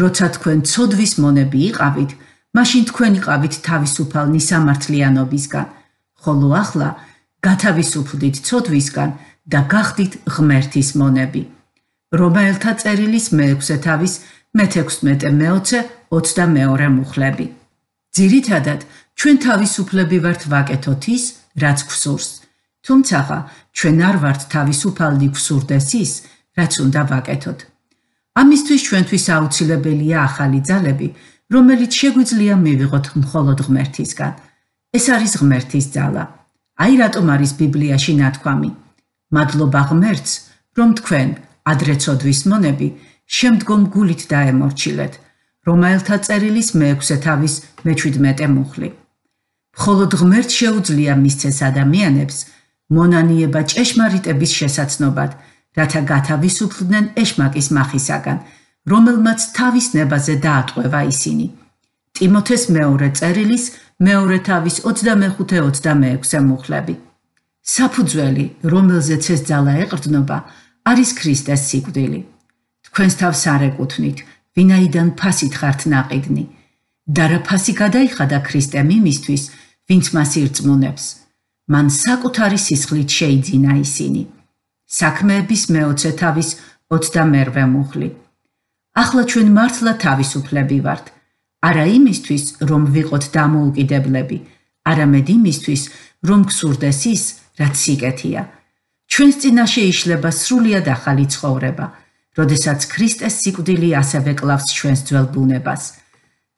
როცა თქვენ ცოდვის მონები იყავით, მაშინ თქვენ იყავით თავისუფალნი სამართლიანობისგან, ხოლო ახლა გათავისუფლდით ცოდვისგან და გახდით ღმერთის მონები. რომელთა წერილის მეექვსე თავის მე-16 მე-20 22 მუხლები. ძირითადად ჩვენ თავისუფლები ვართ ვაკეთოთ ის, რაც გვსურს. თუმცა ჩვენ არ ვართ თავისუფალნი გვსურდეს ის, რაც უნდა ვაკეთოთ. ამისთვის ჩვენთვის აუცილებელია ახალი ძალები, რომელიც შეგვიძლია მივიღოთ მხოლოდ ღმერთისგან. ეს არის ღმერთის ძალა. აი რატომ არის ბიბლიაში ნათქვამი: მადლობა ღმერთს, რომ თქვენ ადრეცოდვის მონები შემდგომ გულით დაემორჩილეთ. რომელთა წერილის მე-6 თავის მე-17 მუხლი. მხოლოდ ღმერთ შეუძლია მისცეს ადამიანებს მონანიება ჭეშმარიტების შესაძნობად, რათა გათავისუფლდნენ ეშმაკის מחისაგან, რომელმაც თავის ნებაზე დაატყვევა ისინი. ტიმოთეს მეორე წერილის მეორე თავის 25-26-ე მუხლები. საფუძველი, რომელზეც ეს ძალა ეყრდნობა, არის ქრისტეს სიკვდილი. თქვენს თავს არ ეკუთვნით, ვინაიდან ფასით ხართ ناقიდნი. და რა ფასი გადაიხადა ქრისტემ იმისთვის, ვინც მას ირწმუნებს. მან საკუთარი სისხლით შეიძინა ისინი. საქმეების მეოცე თავის 22 მუხლი. ახლა ჩვენ მართლა თავისუფლები ვართ. არა იმისთვის, რომ ვიყოთ დამოუკიდებლები, არამედ იმისთვის, რომ გსურდეს ის, რაც სიკეთია. ჩვენს წინაშე იშლება სრულიად ახალი ცხოვრება, როდესაც ქრისტეს სიკვდილი ასევე კლავს ჩვენს ძველ ბუნებას.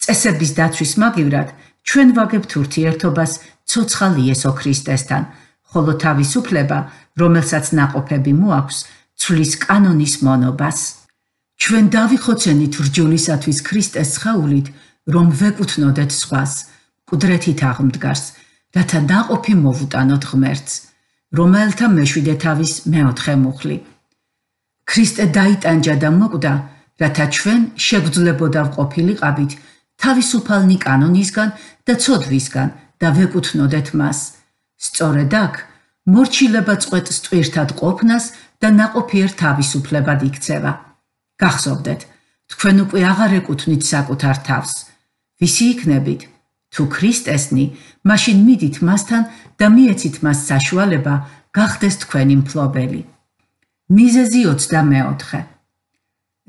წესების დაცვის მაგივრად ჩვენ ვაგებთ ურთიერთობას ცოცხალ იესო ქრისტესთან, ხოლო თავისუფლება, რომელსაც ناقოფები მოაქვს, ცვლის კანონის მონობას. ჩვენ დავიხოცენით რჯულისათვის ქრისტეს ხეულით, რომ ვეკუთვნოდეთ სხვას, კუდრეთით აღმდგარს, რათა დაყოფი მოვუტანოთ ღმერთს, რომელთა მეშვიდე თავის მეოთხე მუხლი. ქრისტე დაიტანჯა და მოკვდა, რათა ჩვენ შეგძლებოდა ვყოფილიყავით თავისუფალნი კანონისგან და ცოდვისგან და ვეკუთვნოდეთ მას. სწორედ აქ მორჩილება წვეტს ტვირთად ყოფნას და ناყოფიერ თავისუფლებად იქცევა. გახსოვდეთ, თქვენ უკვე აღარ ეკუთვნით საკუთარ თავს – ვისი იქნებით? თუ ქრისტესნი, მაშინ მიდით მასთან და მიეცით მას საშუალება გახდეს თქვენი მფლობელი. მიზეზი 24.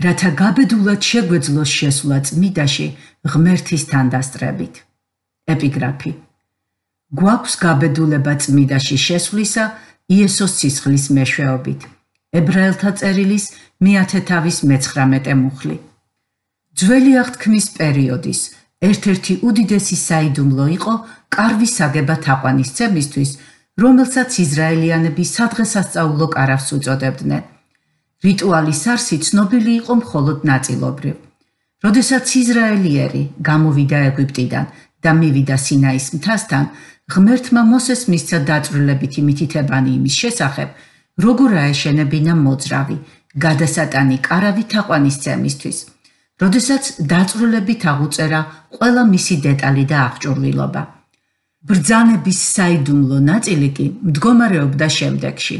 რათა გაბედულად შეგვეძლოს შესვლა წმიდაში ღმერთის თანდასწრებით. ეპიგრაფი. გვაქვს გაბედულება წმიდაში შესვლისა იესოს სისხლის მეშვეობით. ებრაელთა წერილის მეათეთავის მე-19 მუხლი. ძველი აღთქმის პერიოდის ერთ-ერთი უდიდესი საიდუმლო იყო კარვის საგება თაყვანისცემისთვის, რომელსაც ისრაელიანები სადღესასწაულო კარავს უწოდებდნენ. რიტუალის არსი ცნობილი იყო მხოლოდ ნაწილობრივ. როდესაც ისრაელიერი გამოვიდა ეგვიპტიდან და მივიდა სინაის მთასთან, ღმერთმა მოსეს მისცა დაწვრილებითი მითითებანი იმის შესახებ, როგორ აეშენებინა მოძრავი, გადასატანი კარავი თაყვანისცემისთვის. როდესაც დაწვრილებით აღუწერა ყველა მისი დეტალი და აღჭურვილობა. ბრძანების საიდუმლო ნაწილი კი მდგომარეობდა შემდეგში.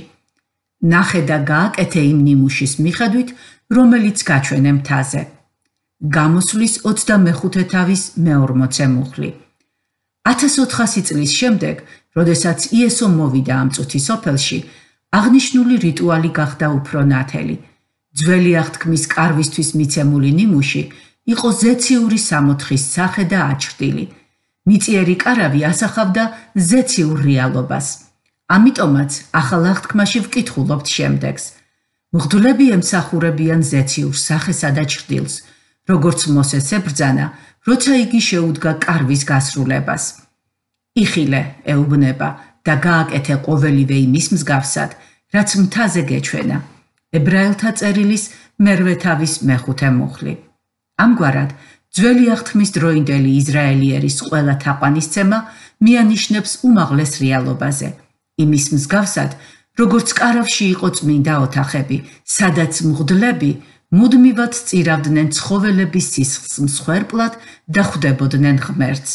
ნახე და გააკეთე იმ ნიმუშის მიხედვით, რომელიც გაჩვენე მთაზე. გამოსვლის 25 თავის მე-40 მუხლი. 1400 წლის შემდეგ, როდესაც იესო მოვიდა ამ წუთის ოფელში, აღნიშნული რიტუალი გახდა უფრო ნათელი. ძველი აღთქმის კარვისთვის მიცემული ნიმუში იყო ზეციური სამოთხის სახე და აჩრდილი. მიწიერი კარავი ასახავდა ზეციურ რეალობას. ამიტომაც ახალ აღთქმაში ვკითხულობთ შემდეგს. მღვდლები ემსახურებიან ზეციურ სახესა და ჭრდილს, როგორც მოსეს ებრძანა, როცა იგი შეუდგა კარვის გასრულებას. იხილე, ეუბნება, და გააკეთე ყოველივე იმის მსგავსად, რაც მთაზე გეჩვენა. ებრაელთა წერილის მერვე თავის მეხუთე მუხლი. ამგვარად, ძველი აღთქმის დროინდელი ისრაელიერის ყველა თაყვანისცემა მიანიშნებს უმაღლეს რეალობაზე. იმის მსგავსად, როგორც კარავში იყო წმინდა ოთახები, სადაც მღვდლები მუდმივად წირავდნენ ცხოველების სისხლს მსხვერპლად და ხვდებოდნენ ღმერთს.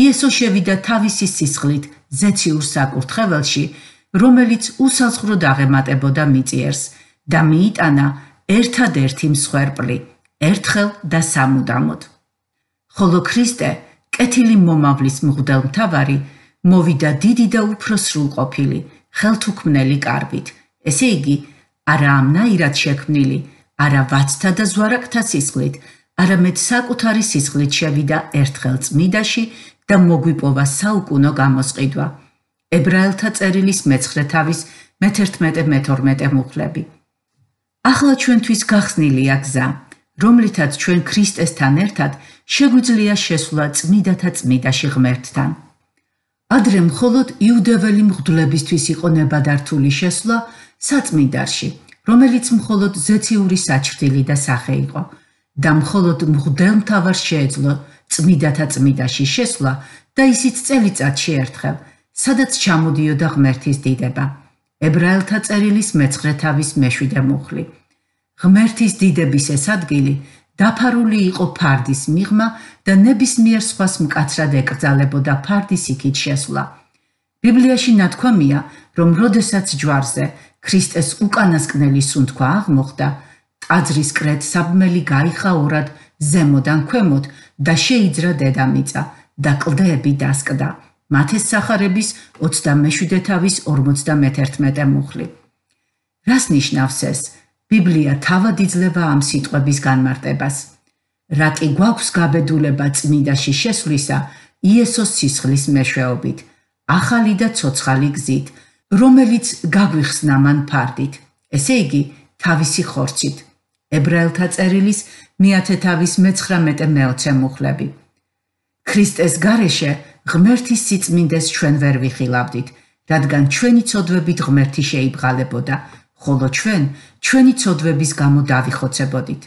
იესო შევიდა თავისი სისხლით ზეციურ საკურთხეველში, რომელიც უსაზღვროდ აღემატებოდა მიწიერს და მიიტანა ერთადერთი მსხვერპლი, ერთხელ და სამუდამოდ. ხოლო ქრისტე, კეთილი მომავლის მღვდელმთავარი, მოვიდა დიდი და უფრო სრულყოფილი, ხელთუქმნელი კარვით. ესე იგი, არა ამნაირად შექმნილი, არა ვაცთა და ზვარაკთა სისხლით, არამედ საკუთარი სისხლით შევიდა ერთხელ წმიდაში და მოგვიპოვა საუკუნო გამოსყიდვა. ებრაელთა წერილის მეცხრე თავის მე-11-მე-12 მუხლები. ახლა ჩვენთვის გახსნილია გზა, რომლითაც ჩვენ ქრისტესთან ერთად შეგვიძლია შესვლა წმიდათა წმიდაში ღმერთთან. ადრე მხოლოდ იუდეველი მღვდლებისთვის იყო ნებადართული შესვლა საწმიდარში, რომელიც მხოლოდ ზეციური საჩრდილი და სახე იყო და მხოლოდ მღვდელმთავარს შეეძლო წმიდათა წმიდაში შესვლა და ისიც წელიწადში ერთხელ, სადაც ჩამოდიოდა ღმერთის დიდება. ებრაელთა წერილის მეცხრე თავის მეშვიდე მუხლი. ღმერთის დიდების ეს ადგილი დაფარული იყო ფარდის მიღმა და ნებისმიერ სხვას მკაცრად ეკრძალებოდა ფარდის იქით შესვლა. ბიბლიაში ნათქვამია, რომ როდესაც ჯვარზე ქრისტეს უკანასკნელი სუნთქვა აღმოხდა, ტაძრის კრეთ საბმელი გაიხაორად ზემოდან ქვემოთ და შეიძრა დედამიწა და კლდეები დასკდა. მათეს სახარების 27 თავის 51 მუხლი. რას ნიშნავს ეს? ბიბლია თავად იძლევა ამ სიტყვების განმარტებას. რა კი გვაქვს გაბედულება წმიდაში შესვლისა იესოს სისხლის მეშვეობით, ახალი და ცოცხალი გზით, რომელიც გაგვიხსნა მან ფარდით. ესე იგი, თავისი ხორცით. ებრაელთა წერილის მეათე თავის მე-19 მე-20 მუხლები. ქრისტეს გარეშე ღმერთის სიწმინდეს ჩვენ ვერ ვიხილავდით, რადგან ჩვენი ცოდვებით ღმერთი შეიბღალებოდა, ხოლო ჩვენ ჩვენი ცოდვების გამო დავიხოცებოდით.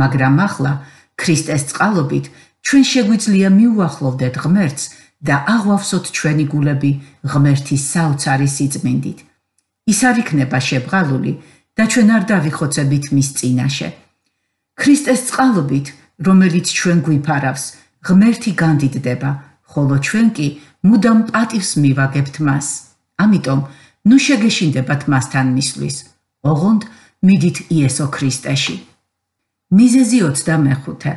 მაგრამ ახლა ქრისტეს წყალობით ჩვენ შეგვიძლია მიუახლოვდეთ ღმერთს და აღვავსოთ ჩვენი გულები ღმერთის საოცარი სიწმინდით. ის არ იქნება შებრალული და ჩვენ არ დავიხოცებით მის წინაშე. ქრისტეს წყალობით, რომელიც ჩვენ გვიფარავს, ღმერთი განდიდდება, ხოლო ჩვენ კი მუდამ პატივს მივაგებთ მას. ამიტომ ნუ შეგეშინდებათ მასთან მისვლის. ოღონდ მიდით იესო ქრისტეში. მიზეზი 25.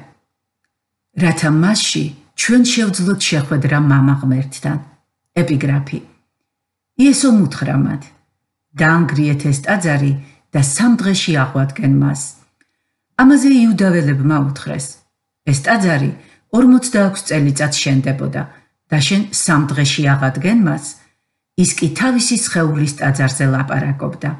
რათა მასში ჩვენ შევძლოთ შეხვედრა მამა ღმერთთან. ეპიგრაფი. იესო მუთხრა მათ: დაანგრიეთ ეს ტაძარი და სამ დღეში აღვადგენ მას. ამაზე იუდაველებმა უთხრეს: ეს ტაძარი 46 წელიწად შენდებოდა და შენ სამ დღეში აღადგენ მას. ის კი თავისი სხეულის ტაძარზე ლაპარაკობდა.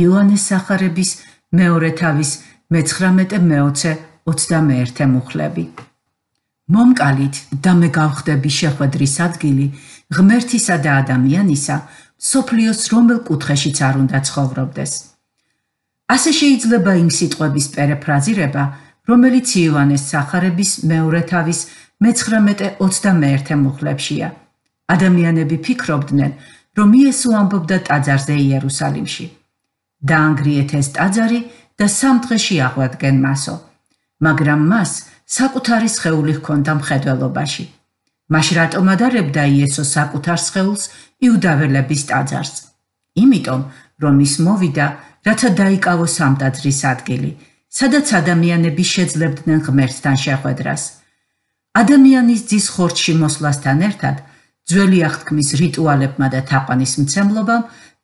იოანეს სახარების მეორე თავის მე-19 მე-20 21 მუხლები. მომკალით და მე გავხდები შეხვედრის ადგილი ღმერთისა და ადამიანისა სოფლიოს რომელ კუთხეშიც არ უნდა ცხოვრობდეს. ასე შეიძლება იმ სიტყვების პერეფრაზირება, რომელიც იოანეს სახარების მეორე თავის მე-19-21 მუხლებშია. ადამიანები ფიქრობდნენ, რომ იესო ამბობდა ტაძარზე იერუსალიმში. დაანგრიეთ ეს ტაძარი და სამ დღეში აღვადგენ მასო. მაგრამ მას საკუთარი სხეული ჰქონდა მხედველობაში. მაშ რატომ ადარებდა იესო საკუთარ სხეულს იუდაველების ტაძარს? იმიტომ, რომ ის მოვიდა, რათა დაიკავოს ამ ტაძრის ადგილი, სადაც ადამიანები შეძლებდნენ ღმერთთან შეხვედრას. ადამიანის ძის ხორცში მოსვლასთან ერთად ძველი აღთქმის რიტუალებმა და თაყვანის მცემლობამ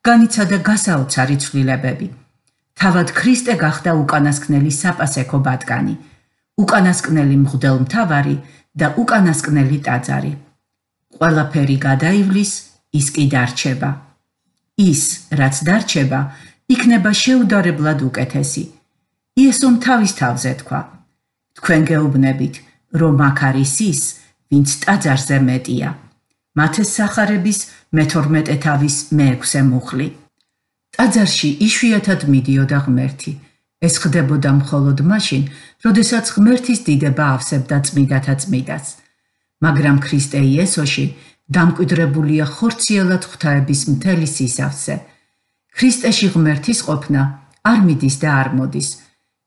განიცადა გასაოცარი ცვლილებები. თავად ქრისტე გახდა უკანასკნელი საპასექო ბატკანი, უკანასკნელი მღვდელმთავარი და უკანასკნელი ტაძარი. ყველაფერი გადაივლის, ის კი დარჩება. ის, რაც დარჩება, იქნება შეუდარებლად უკეთესი. იესომ თავის თავზე თქვა: თქვენ გეუბნებით, რომ აქ არის ის, ვინც ტაძარზე მეტია. მათეს სახარების მე-12 თავის მე-6 მუხლი. ტაძარში იშვიათად მიდიოდა ღმერთი. ეს ხდებოდა მხოლოდ მაშინ, როდესაც ღმერთის დიდება ავსებდა წმიდათა წმიდას. მაგრამ ქრისტე იესოში დამკვიდრებულია ხორციელად ღვთაების მთელი სისავსე. ქრისტეში ღმერთის ყოფნა არ მიდის და არ მოდის.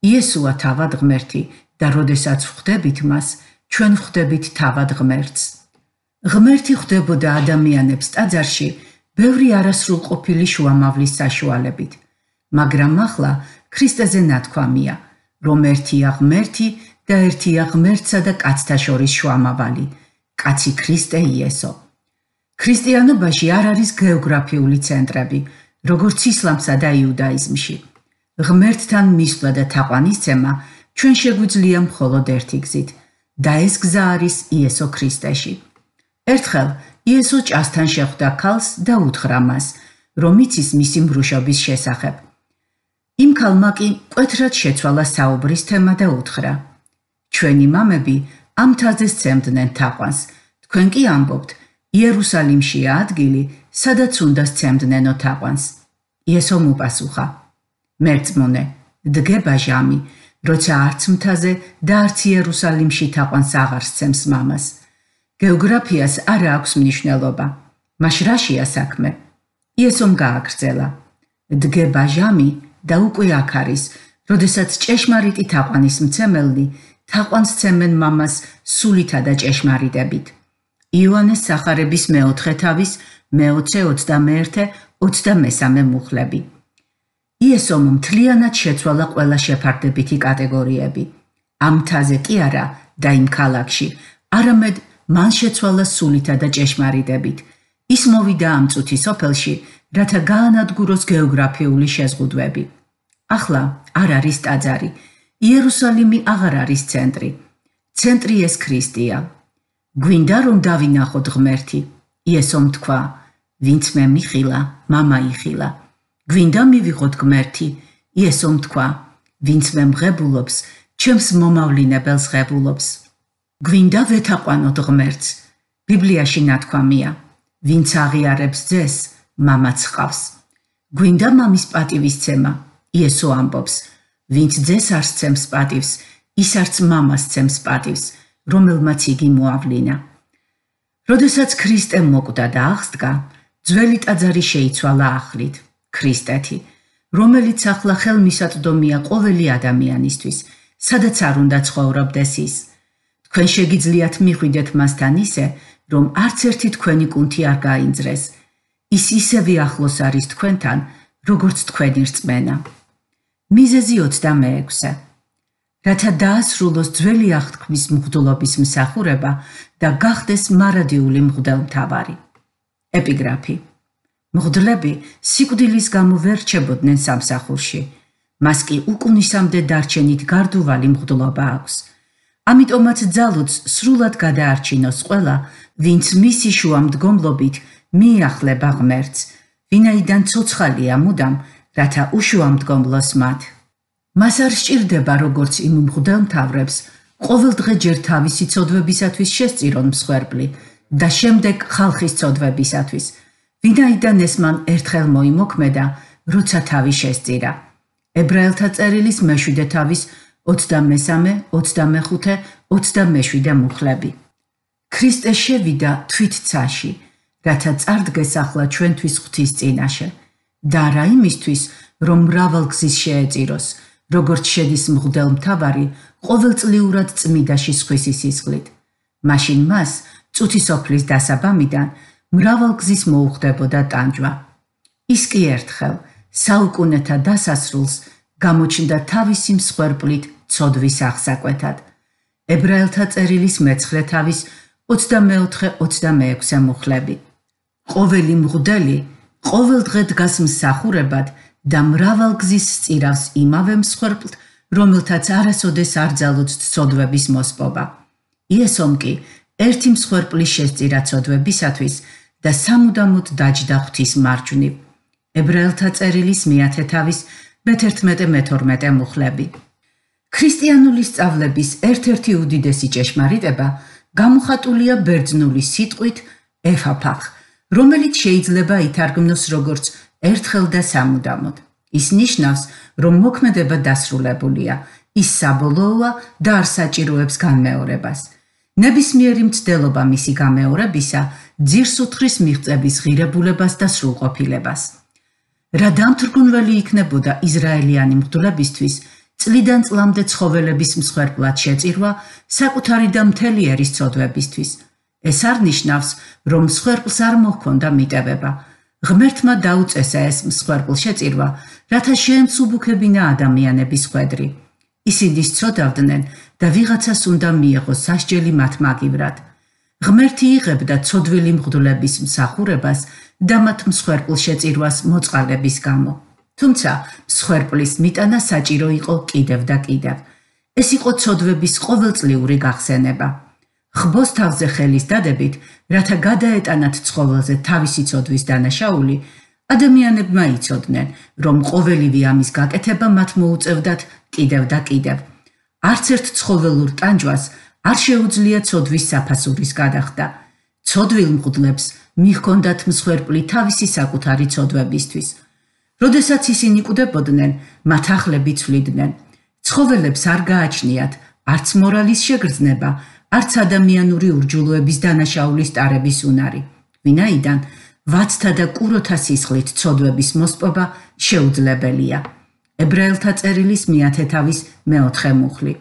იესოა თავად ღმერთი და როდესაც ხვდებით მას, ჩვენ ხვდებით თავად ღმერთს. ღმერთი ხვდებოდა ადამიანებს ტაძარში, ბევრი არასრულყოფილი შუამავლის საშუალებით. მაგრამ ახლა ქრისტეზე ნათქვამია, რომ ერთია ღმერთი და ერთია ღმერთსა და კაცთა შორის შუამავალი, კაცი ქრისტე იესო. ქრისტიანობაში არ არის გეოგრაფიული ცენტრები, როგორც ისლამსა და იუდაიზმში. ღმერთთან მისვლა და თაყვანისცემა ჩვენ შეგვიძლია მხოლოდ ერთი გზით და ეს გზა არის იესო ქრისტეში. ერთხელ იესო ჭასთან შეხვდა ქალს და უთხრა მას, რომ იცის მისი მრუშობის შესახებ. იმ ქალმა კი კვეთრად შეცვალა საუბრის თემა და უთხრა: ჩვენი მამები ამ თაზე სცემდნენ თაყვანს, თქვენ კი ამბობთ: იერუსალიმშია ადგილი, სადაც უნდა სცემდნენო თაყვანს. იესო მუპასუხა: მერწმუნე, დგება ჟამი, როცა არც მთაზე და არც იერუსალიმში თაყვანს აღარ სცემს მამას. გეოგრაფიას არ აქვს მნიშვნელობა. მაშ რაშია საქმე? იესომ გააგრძელა. დგება ჟამი და უკვე აქ არის, როდესაც ჭეშმარიტი თაყვანის მცემელი თაყვანს ცემენ მამას სულითა და ჭეშმარიტებით. იოანეს სახარების მეოთხე თავის მე-20-21 23 მუხლები. იესომ მთლიანად შეცვალა ყველა შეფარდებითი კატეგორიები. ამ თაზე კი არა და იმ ქალაქში, არამედ მან შეცვალა სულითა და ჭეშმარიტებით. ის მოვიდა ამ წუთი სოფელში, რათა გაანადგუროს გეოგრაფიული შეზღუდვები. ახლა არ არის ტაძარი. იერუსალიმი აღარ არის ცენტრი. ცენტრი ეს ქრისტია. გვინდა რომ დავინახოთ ღმერთი. იესომ თქვა: ვინც მე მიხილა, мама იხილა. გვინდა მივიღოთ ღმერთი. იესომ თქვა: ვინც მე მღებულობს, ჩემს მომავლინებელს ღებულობს. გვინდა ვეთაყვანოთ ღმერთს. ბიბლიაში ნათქვამია: ვინც აღიარებს ძეს, მამაც ყავს. გვინდა მამის პატივისცემა. იესო ამბობს: ვინც ძეს არ სცემს პატივს, ის არც მამას სცემს პატივს, რომელმაც იგი მოავლინა. როდესაც ქრისტემ მოკვდა და აღსდგა, ძველი ტაძარი შეიცვალა ახლით, ქრისტეთი, რომელიც ახლა ხელმისაწვდომია ყოველი ადამიანისთვის, სადაც არ უნდა ცხოვრობდეს ის. თქვენ შეგიძლიათ მიხვიდეთ მასთან ისე, რომ არც ერთი თქვენი კუნთი არ გაინძრეს. ის ისევე ახლოს არის თქვენთან, როგორც თქვენი რწმენა. მიზეზი 26-ე. რათა დაასრულოს ძველი აღთქმის მღვდლობის მსახურება და გახდეს მარადიული მღვდელმთავარი. ეპიგრაფი. მღვდლები სიკვდილის გამო ვერ რჩებოდნენ სამსახურში. მას კი უკუნისამდე დარჩენით გარდუვალი მღვდლობა აქვს. ამიტომაც ძალოც სრულად გადაარჩინოს ყველა, ვინც მისი შუამდგომლობით მიახლება ღმერთს, ვინაიდან ცოცხალია მუდამ, რათა უშუამდგომლოს მათ. მას არ სჭირდება როგორც იმ მღვდელმთავრებს, ყოველდღე ჯერ თავისი ცოდვებისათვის შესწირონ მსხვერპლი და შემდეგ ხალხის ცოდვებისათვის, ვინაიდან ეს მან ერთხელ მოიმოქმედა, როცა თავი შესწირა. ებრაელთა წერილის მეშვიდე თავის 23, 25, 27 მუხლები. ქრისტე შევიდა თვით цаში, რათა წარდგეს ახლა ჩვენთვის ღვთის წინაშე და რა იმისთვის, რომ მრავალგზის შეეწიროს, როგორც შედის მღვდელმთავარი ყოველწლიურად წმიდაში სხვისი სისხლით. მაშინ მას წუთისოფლის დასაბამიდან მრავალგზის მოუხდებოდა ტანჯვა. ის კი ერთხელ საუკუნეთა დასასრულს გამოჩნდა თავისი მსხვერპლით ცოდვის აღსაკვეთად. ებრაელთა წერილის მეცხრე თავის 24-26 მუხლები. ყოველი მღვდელი ყოველ დღე დგას მსახურებად და მრავალგზის სწირავს იმავე მსხვერპლთ, რომელთაც არასოდეს არ ძალოც ცოდვების მოსპობა. იესომ კი ერთი მსხვერპლის შესწირა ცოდვებისათვის და სამუდამოდ დაჯდა ღვთის მარჯვნივ. ებრაელთა წერილის მეათე თავის მე-11-მე-12 მუხლები. ქრისტიანული სწავლების ერთ-ერთი უდიდესი ჭეშმარიტება გამოხატულია ბერძნული სიტყვით ეფაფახ, რომელიც შეიძლება ითარგმნოს როგორც ერთხელ და სამუდამოდ. ის ნიშნავს, რომ მოქმედება დასრულებულია, ის საბოლოოა და არ საჭიროებს განმეორებას. ნებისმიერი მცდელობა მისი გამეორებისა ძირს უთრის მიღწების ღირებულებას და სრულყოფილებას. რა დამთრგუნველი იქნებოდა ისრაელიანი მღვდლებისთვის წლიდან წლამდე ცხოველების მსხვერპლად შეწირვა საკუთარი და მთელი ერის წოდვებისთვის. ეს არ ნიშნავს, რომ მსხვერპლს არ მოჰქონდა მიტევება. ღმერთმა დაუწესა ეს მსხვერპლ შეწირვა, რათა შეემსუბუქებინა ადამიანების ხვედრი. ისინი სწოდავდნენ და ვიღაცას უნდა მიეღოს სასჯელი მათ მაგივრად. ღმერთი იღებდა ცოდვილი მღვდლების მსახურებას და მათ მსხვერპლ შეწირვას მოწყალების გამო. თუმცა მსხვერპლის მიტანა საჭირო იყო კიდევ და კიდევ. ეს იყო ცოდვების ყოველწლიური გახსენება. ხბოს თავზე ხელის დადებით, რათა გადაეტანათ ცხოველზე თავისი ცოდვის დანაშაული, ადამიანებმა იცოდნენ, რომ ყოველივე ამის გაკეთება მათ მოუწევდათ კიდევ და კიდევ. არც ერთ ცხოველურ ტანჯვას არ შეუძლია ცოდვის საფასურის გადახდა. ცოდვილ მღვდლებს მიჰქონდათ მსხვერპლი თავისი საკუთარი ცოდვებისთვის. როდესაც ისინი კვდებოდნენ, მათ ახლები ცვლიდნენ. ცხოველებს არ გააჩნიათ არც მორალის შეგრძნება, არც ადამიანური ურჯულოების დანაშაულის ტარების უნარი. ვინაიდან ვაცთა და კუროთა სისხლით ცოდვების მოსპობა შეუძლებელია. ებრაელთა წერილის მეათე თავის მეოთხე მუხლი.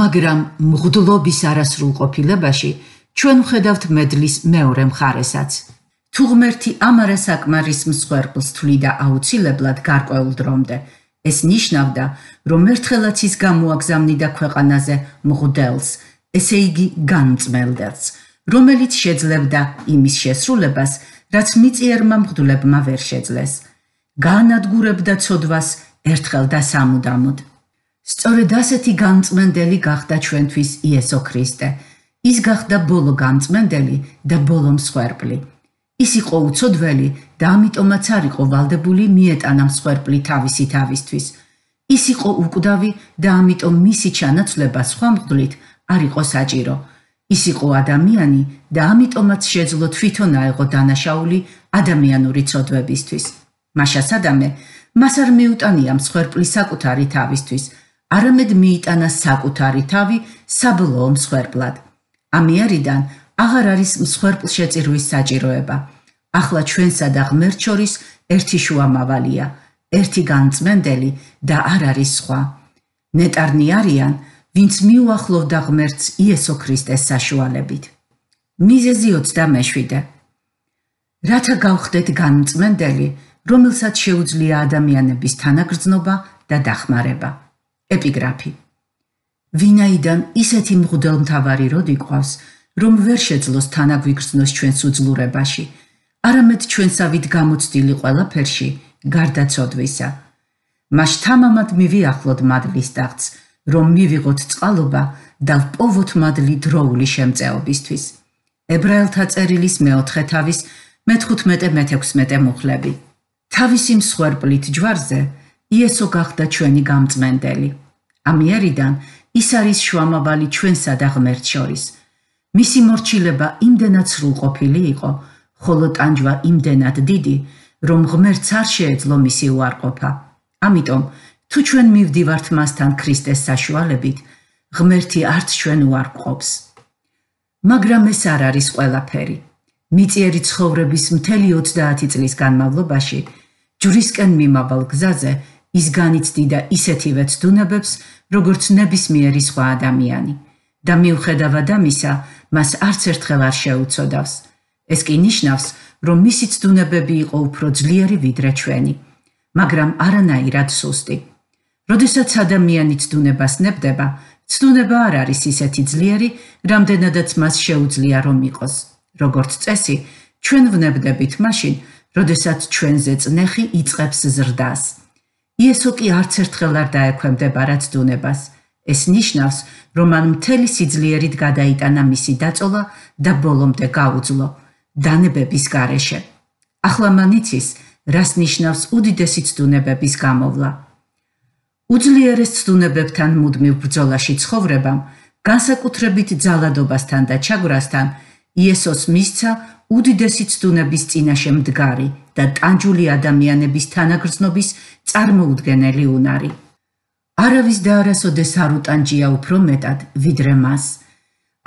მაგრამ მღვდლობის არასრულყოფილებაში ჩვენ ვხედავთ მედლის მეორე მხარესაც. თუ ღმერთი ამარა საკმარის მსხვერპლს თვლიდა აუცილებლად გარკვეულ დრომდე, ეს ნიშნავდა, რომ ერთხელაც ის გამოაგზავნიდა ქვეყანაზე მღვდელს, ესე იგი განწმელდელს, რომელიც შეძლებდა იმის შესრულებას, რაც მიწიერმა მღვდლებმა ვერ შეძლეს. განადგურებდა ცოდვას ერთხელ და სამუდამოდ. სწორედ ასეთი განწმენდელი გახდა ჩვენთვის იესო ქრისტე. ის გახდა ბოლო განწმენდელი და ბოლო მსხვერპლი. ის იყო უცოდველი და ამიტომაც არ იყო ვალდებული მიეტანა მსხვერპლი თავისი თავისთვის. ის იყო უკვდავი და ამიტომ მისი ჩანაცვლება სხვა მღვდლით არ იყო საჭირო. ის იყო ადამიანი და ამიტომაც შეძლო თვითონ აეღო დანაშაული ადამიანური ცოდვებისთვის. მაშა სადამე მას არ მიუტანია მსხვერპლი საკუთარი თავისთვის. არამედ მიიტანა საკუთარი თავი საბოლოო მსხვერპლად. ამიერიდან აღარ არის მსხვერპლ შეწირვის საჭიროება. ახლა ჩვენსა და ღმერთ შორის ერთი შუამავალია, ერთი განწმენდელი და არ არის სხვა. ნეტარნი არიან, ვინც მიუახლოვდა ღმერთს იესო ქრისტეს საშუალებით. მიზეზი 27. რათა გავხდეთ განწმენდელი, რომელსაც შეუძლია ადამიანების თანაგრძნობა და დახმარება. ეპიგრაფი. ვინაიდან ისეთი მღვდელმთავარი როდი ყავს, რომ ვერ შეძლოს თანაგვიგრძნოს ჩვენს უძლურებაში, არამედ ჩვენსავით გამოცდილი ყველაფერში, გარდა ცოდვისა. მას თამამად მივიახლოთ მადლის ტახტს, რომ მივიღოთ წყალობა და ვპოვოთ მადლი დროული შემწეობისთვის. ებრაელთა წერილის მეოთხე თავის მე-15-მე-16 მუხლები. თავისი მსხვერპლით ჯვარზე იესო გახდა ჩვენი გამწმენდელი. ამიერიდან ის არის შუამავალი ჩვენსა და ღმერთ შორის. მისი მორჩილება იმდენად სრულყოფილი იყო, ხოლო ტანჯვა იმდენად დიდი, რომ ღმერთს არ შეეძლო მისი უარყოფა. ამიტომ, თუ ჩვენ მივდივართ მასთან ქრისტეს საშუალებით, ღმერთი არც ჩვენ უარყოფს. მაგრამ ეს არ არის ყველაფერი. მიწიერი ცხოვრების მთელი 30 წლის განმავლობაში ჯვრისკენ მიმავალ გზაზე ის განიცდი და ისეთივე ცდუნებებს, როგორც ნებისმიერი სხვა ადამიანი. და მიუხედავად ამისა, მას არც ერთხელ არ შეუწოდავს. ეს კი ნიშნავს, რომ მისი ცდუნებები იყო უფრო ძლიერი ვიდრე ჩვენი, მაგრამ არანაირად სუსტი. როდესაც ადამიანი ცდუნებას ნებდება, ცდუნება არ არის ისეთი ძლიერი, რამდენადაც მას შეუძლია რომ იყოს. როგორც წესი, ჩვენ ვნებდებით მაშინ, როდესაც ჩვენზე წნეხი იწებს ზრდას. იესო კი არც ერთხელ არ დაექვემდება რაც დუნებას. ეს ნიშნავს, რომ მან მთელი სიძლიერით გადაიტანა მისი დაწოლა და ბოლომდე გაუძლო დანებების გარეშე. ახლა მან იცის, რას ნიშნავს უდიდესი ცდუნებების გამოვლა. უძლიერეს ცდუნებებთან მუდმივ ბრძოლაში ცხოვრებამ, განსაკუთრებით ძალადობასთან და ჩაგვრასთან, იესოს მისცა უდიდესი ცდუნების წინაშე მდგარი და ტანჯული ადამიანების თანაგრძნობის წარმოუდგენელი უნარი. არავის და არასოდეს არ უტანჯია უფრო მეტად, ვიდრე მას.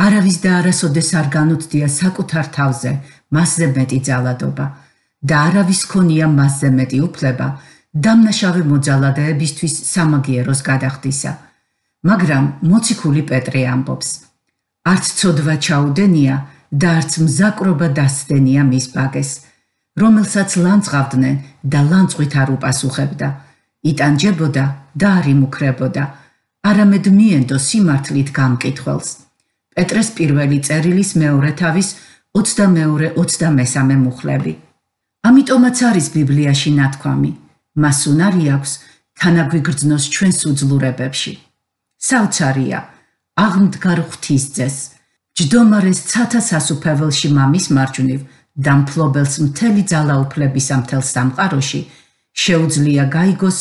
არავის და არასოდეს არ განუცდია საკუთარ თავზე მასზე მეტი ძალადობა და არავის ქონია მასზე მეტი უფლება დამნაშავე მოძალადეებისთვის სამაგიეროს გადახდისა. მაგრამ მოციქული პეტრე ამბობს: არც ცოდვა ჩაუდენია და არც მზაკრობა დასდენია მის ბაგეს. რომელსაც ლანძღავდნენ და ლანძღვით არ უპასუხებდა, იტანჯებოდა და არ იმუქრებოდა, არამედ მიენდო სიმართლით გამკითხველს. პეტრეს პირველი წერილის მეორე თავის 22-23 მუხლები. ამიტომაც არის ბიბლიაში ნათქვამი: მას უნარი აქვს თანაგვიგრძნოს ჩვენს უძლურებებში. საოცარია, აღმდგარ ღვთისძეს, ჯდომარეს ცათა სასუფეველში მამის მარჯვნივ და მფლობელს მთელი ძალაუფლების ამთელ სამყაროში შეუძლია გაიგოს,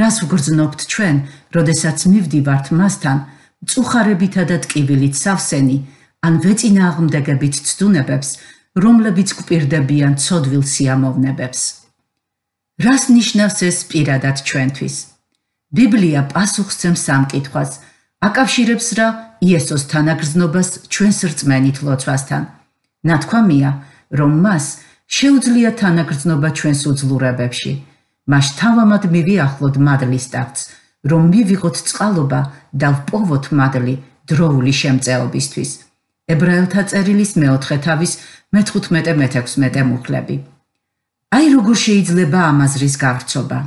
რას ვგრძნობთ ჩვენ, როდესაც მივდივართ მასთან, წუხარებითა და ტკივილით სავსენი, ან ვეწინააღმდეგებით ცდუნებებს, რომლებიც გვპირდებიან ცოდვილ სიამოვნებებს. რას ნიშნავს ეს პირადად ჩვენთვის? ბიბლია პასუხს ცემს სამკითხვას, აკავშირებს რა იესოს თანაგრძნობას ჩვენს რწმენით ლოცვასთან. ნათქვამია, რომ მას შეუძლია თანაგრძნობა ჩვენს უძლურებებში. მას თავამად მივიახლოთ მადლის ტახტს, რომ მივიღოთ წყალობა და ვპოვოთ მადლი დროული შემწეობისთვის. ებრაელთა წერილის მეოთხე თავის მე-15-მე-16 მუხლები. აი როგორ შეიძლება ამაზრის გავრცობა.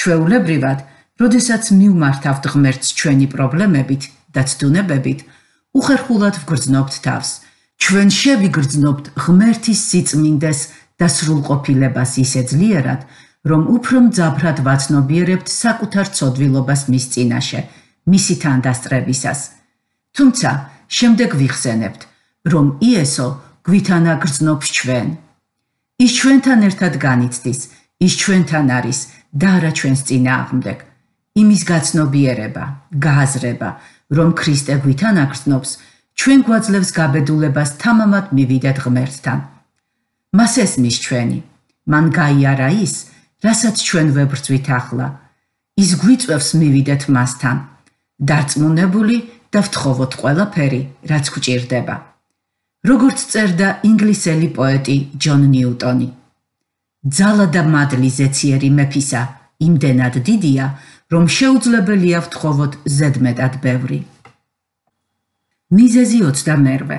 ჩვეულებრივად, როდესაც მივმართავთ ღმერთს ჩვენი პრობლემებით და ცდუნებებით, უხერხულად ვგრძნობთ თავს. ჩვენ შევიგრძნობთ ღმერთის სიწმინდეს და სრულყოფილებას ისე ძლიერად, რომ უფრო მძაფრად ვაცნობიერებთ საკუთარ ცოდვილობას მის წინაშე, მისი თანდასწრებისას. თუმცა, შემდეგ ვიხსენებთ, რომ იესო გვითანა გრძნობს ჩვენ. ის ჩვენთან ერთად განიცდის, ის ჩვენთან არის და არა ჩვენს წინააღმდეგ. იმის გაცნობიერება, გააზრება, რომ ქრისტე გვითანა გრძნობს, ჩვენ გვაძლევს გაბედულებას თამამად მივიდეთ ღმერთთან. მას ესმის ჩვენი. მან გაიარა ის, რასაც ჩვენ ვებრძვით ახლა. ის გვიწევს მივიდეთ მასთან. დარწმუნებული და ვთხოვოთ ყველაფერი, რაც გვჭირდება. როგორც წერდა ინგლისელი პოეტი ჯონ ნიუტონი. ძალა და მადლი ზეციერი მეფისა იმდენად დიდია, რომ შეუძლებელია ვთხოვოთ ზედმეტად ბევრი. მიზეზი 21.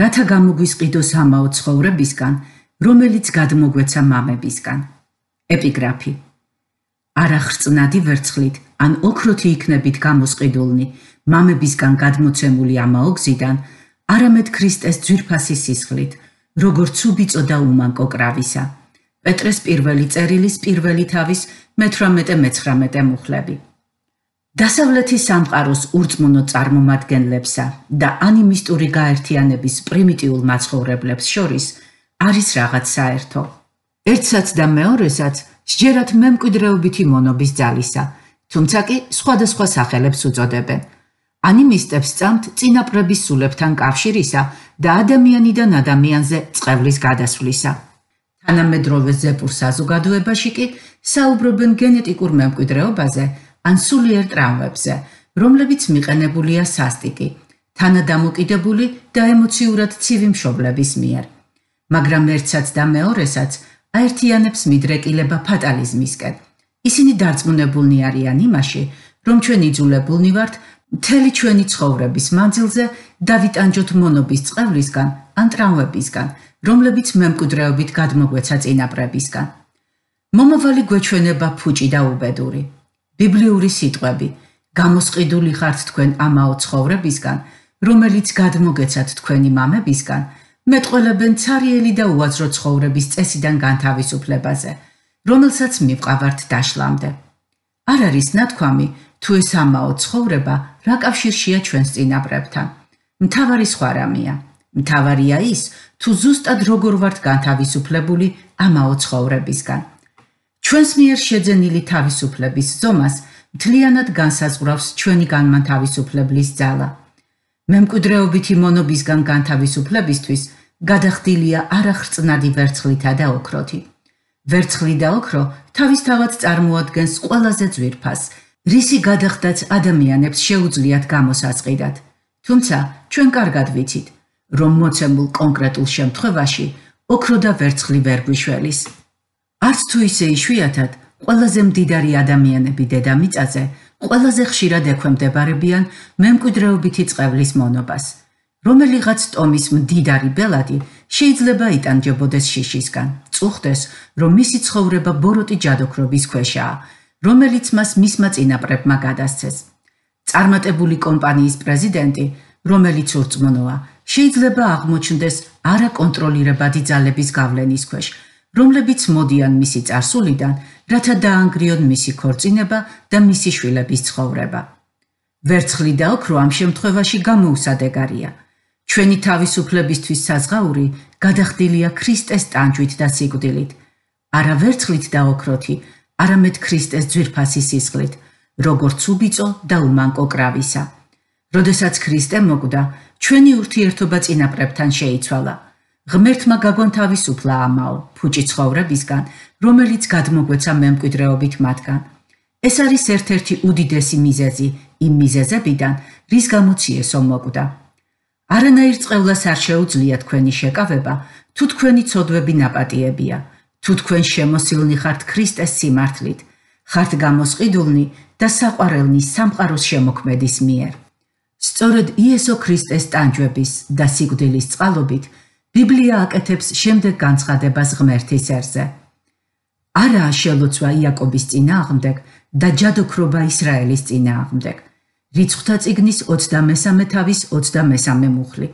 რათა გამოგვისყიდოს ამაო ცხოვრებისგან, რომელიც გადმოგვეცა მამებისგან. ეპიგრაფი. არახრწნადი ვერცხლით ან ოქროთი იქნებით გამოსყიდულნი, მამებისგან გადმოცემული ამაო გზიდან, არამედ ქრისტეს ძვირფასი სისხლით, როგორც უბიწო და უმანკო კრავისა. პეტრეს პირველი წერილის პირველი თავის 18-19 მუხლები. დასავლეთის სამყაროს ურწმუნო წარმომადგენლებსა და ანიმისტური გაერთიანების პრიმიტიულ მაცხოვრებლებს შორის არის რაღაც საერთო. ერთსაც და მეორესაც სჯერათ მემკვიდრეობითი მონობის ძალისა, თუმცა კი სხვადასხვა სახელებს უწოდებენ. ანიმისტებს წამთ წინაპრების სულებთან კავშირისა და ადამიანიდან ადამიანზე წყევლის გადასვლისა. თანამედროვე ზეპურ საზოგადოებაში კი საუბრობენ გენეტიკურ მემკვიდრეობაზე ან სულიერ ტრავმებზე, რომლებიც მიყენებულია სასტიკი, თანადამოკიდებული და ემოციურად ცივი მშობლების მიერ. მაგრამ ერთსაც და მეორესაც აერთიანებს მიდრეკილება ფატალიზმისკენ. ისინი დარწმუნებულნი არიან იმაში, რომ ჩვენ იძულებულნი ვართ მთელი ჩვენი ცხოვრების მანძილზე დავიტანჯოთ მონობის წყევლისგან ან ტრავმებისგან, რომლებიც მემკვიდრეობით გადმოგვეცა წინაპრებისგან. მომავალი გვეჩვენება ფუჭი და უბედური. ბიბლიური სიტყვები: გამოსყიდული ხართ თქვენ ამაო ცხოვრებისგან, რომელიც გადმოგეცათ თქვენი მამებისგან, მეტყოლებენ цаრიელი და უაზრო ცხოვრების წესიდან განთავისუფლებაზე, რომელსაც მივყავართ დაშლამდე. არ არის ნათქვამი, თუ ეს ამაო ცხოვრება რა კავშირშია ჩვენს წინაპრებთან. მთავარი სხვა რამეა. მთავარია ის, თუ ზუსტად როგორ ვართ განთავისუფლებული ამაო ცხოვრებისგან. ჩვენს მიერ შეძენილი თავისუფლების ზომას მთლიანად განსაზღვრავს ჩვენი განმანთავისუფლებლის ძალა. მემკვიდრეობითი მონობისგან განთავისუფლებისთვის გადახდილია არახრწნადი ვერცხლითა და ოქროთი. ვერცხლი და ოქრო თავისთავად წარმოადგენს ყველაზე ძვირფას, რისი გადახდაც ადამიანებს შეუძლიათ გამოსაწყიდად. თუმცა ჩვენ კარგად ვიცით, რომ მოცემულ კონკრეტულ შემთხვევაში ოქრო და ვერცხლი ვერ გვიშველის. არც თუ ისე იშვიათად, ყველაზე მდიდარი ადამიანები დედამიწაზე ყველაზე ხშირად ექვემდებარებიან მემკვიდრეობითი წყევლის მონობას. რომელიღაც ტომის მდიდარი ბელადი შეიძლება იტანჯებოდეს შიშისგან, წუხდეს, რომ მისი ცხოვრება ბოროტი ჯადოქრობის ქვეშაა, რომელიც მას მისმა წინაპრებმა გადასცეს. წარმატებული კომპანიის პრეზიდენტი, რომელიც ურწმუნოა, შეიძლება აღმოჩნდეს არაკონტროლირებადი ძალების გავლენის ქვეშ, რომლებიც მოდიან მისი წარსულიდან, რათა დაანგრიონ მისი ქორწინება და მისი შვილების ცხოვრება. ვერცხლი და ოქრო ამ შემთხვევაში გამოუსადეგარია. ჩვენი თავისუფლებისთვის საზღაური გადახდილია ქრისტეს ტანჯვით და სიკვდილით. არა ვერცხლით და ოქროთი, არამედ ქრისტეს ძვირფასი სისხლით, როგორც უბიწო და უმანკო კრავისა. როდესაც ქრისტე მოკვდა, ჩვენი ურთიერთობა წინაპრებთან შეიცვალა. ღმერთმა გაგონთავისუფლა ამაო ფუჭი ცხოვრებისგან, რომელიც გადმოგვეცა მემკვიდრეობით მათგან. ეს არის ერთ-ერთი უდიდესი მიზეზი იმ მიზეზებიდან, რის გამოც იესო მოკვდა. არანაირ წყევლას არ შეუძლია თქვენი შეკავება, თუ თქვენი ცოდვები ნაპატიებია, თუ თქვენ შემოსილნი ხართ ქრისტეს სიმართლით, ხართ გამოსყიდულნი და საყვარელნი სამყაროს შემოქმედის მიერ. სწორედ იესო ქრისტეს ტანჯვების და სიკვდილის წყალობით ბიბლია აკეთებს შემდეგ განცხადებას ღმერთის ერზე. არაა შელოცვა იაკობის წინააღმდეგ და ჯადოქრობა ისრაელის წინააღმდეგ. რიცხვთა წიგნის 23 თავის 23 მუხლი.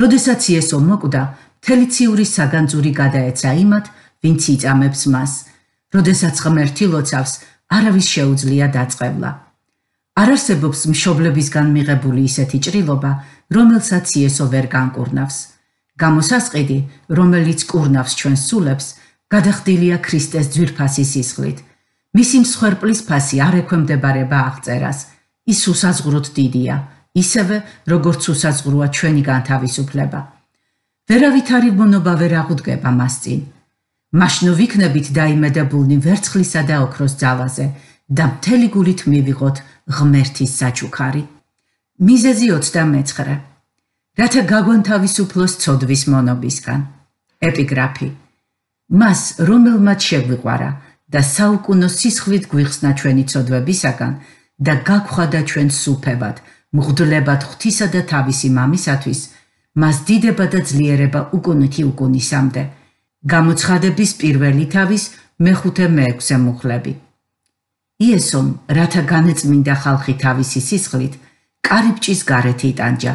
როდესაც იესო მოკვდა, თელიციური საგანძური გადაეცა იმათ, ვინც იწამებს მას. როდესაც ღმერთი ლოცავს, არავის შეუძლია დაწყევლა. არ არსებობს მშობლებისგან მიღებული ისეთი ჭრილობა, რომელსაც იესო ვერ განკურნავს. გამოსასყიდი, რომელიც კურნავს ჩვენს სულებს, გადახდილია ქრისტეს ძვირფასი სისხლით. მისი მსხვერპლის ფასი არ ექვემდებარება აღწერას. ის უსაზღვროდ დიდია, ისევე როგორც უსაზღვროა ჩვენი განთავისუფლება. ვერავითარი მონობა ვერ აღუდგება მას წინ. მაშნო ვიქნებით დაიმედებულნი ვერცხლისა და ოქროს ძალაზე და მთელი გულით მივიღოთ ღმერთის საჩუქარი. მიზეზი 29. რათა გაგვანთავისუფლოს ცოდვის მონობისგან. ეპიგრაფი. მას რომელმაც შეგვიყვარა და საუკუნო სისხლით გვიხსნა ჩვენი ცოდვებისაგან და გაგხვდა ჩვენ სუფევად, მღვდლებად ღვთისა და თავისი მამისათვის, მას დიდება და ძლიერება უკუნითი უკუნისამდე. გამოცხადების პირველი თავის მეხუთე მეექვსე მუხლები. იესომ, რათა განეწმინდა ხალხი თავისი სისხლით, კარიბჭის გარეთ იტანჯა.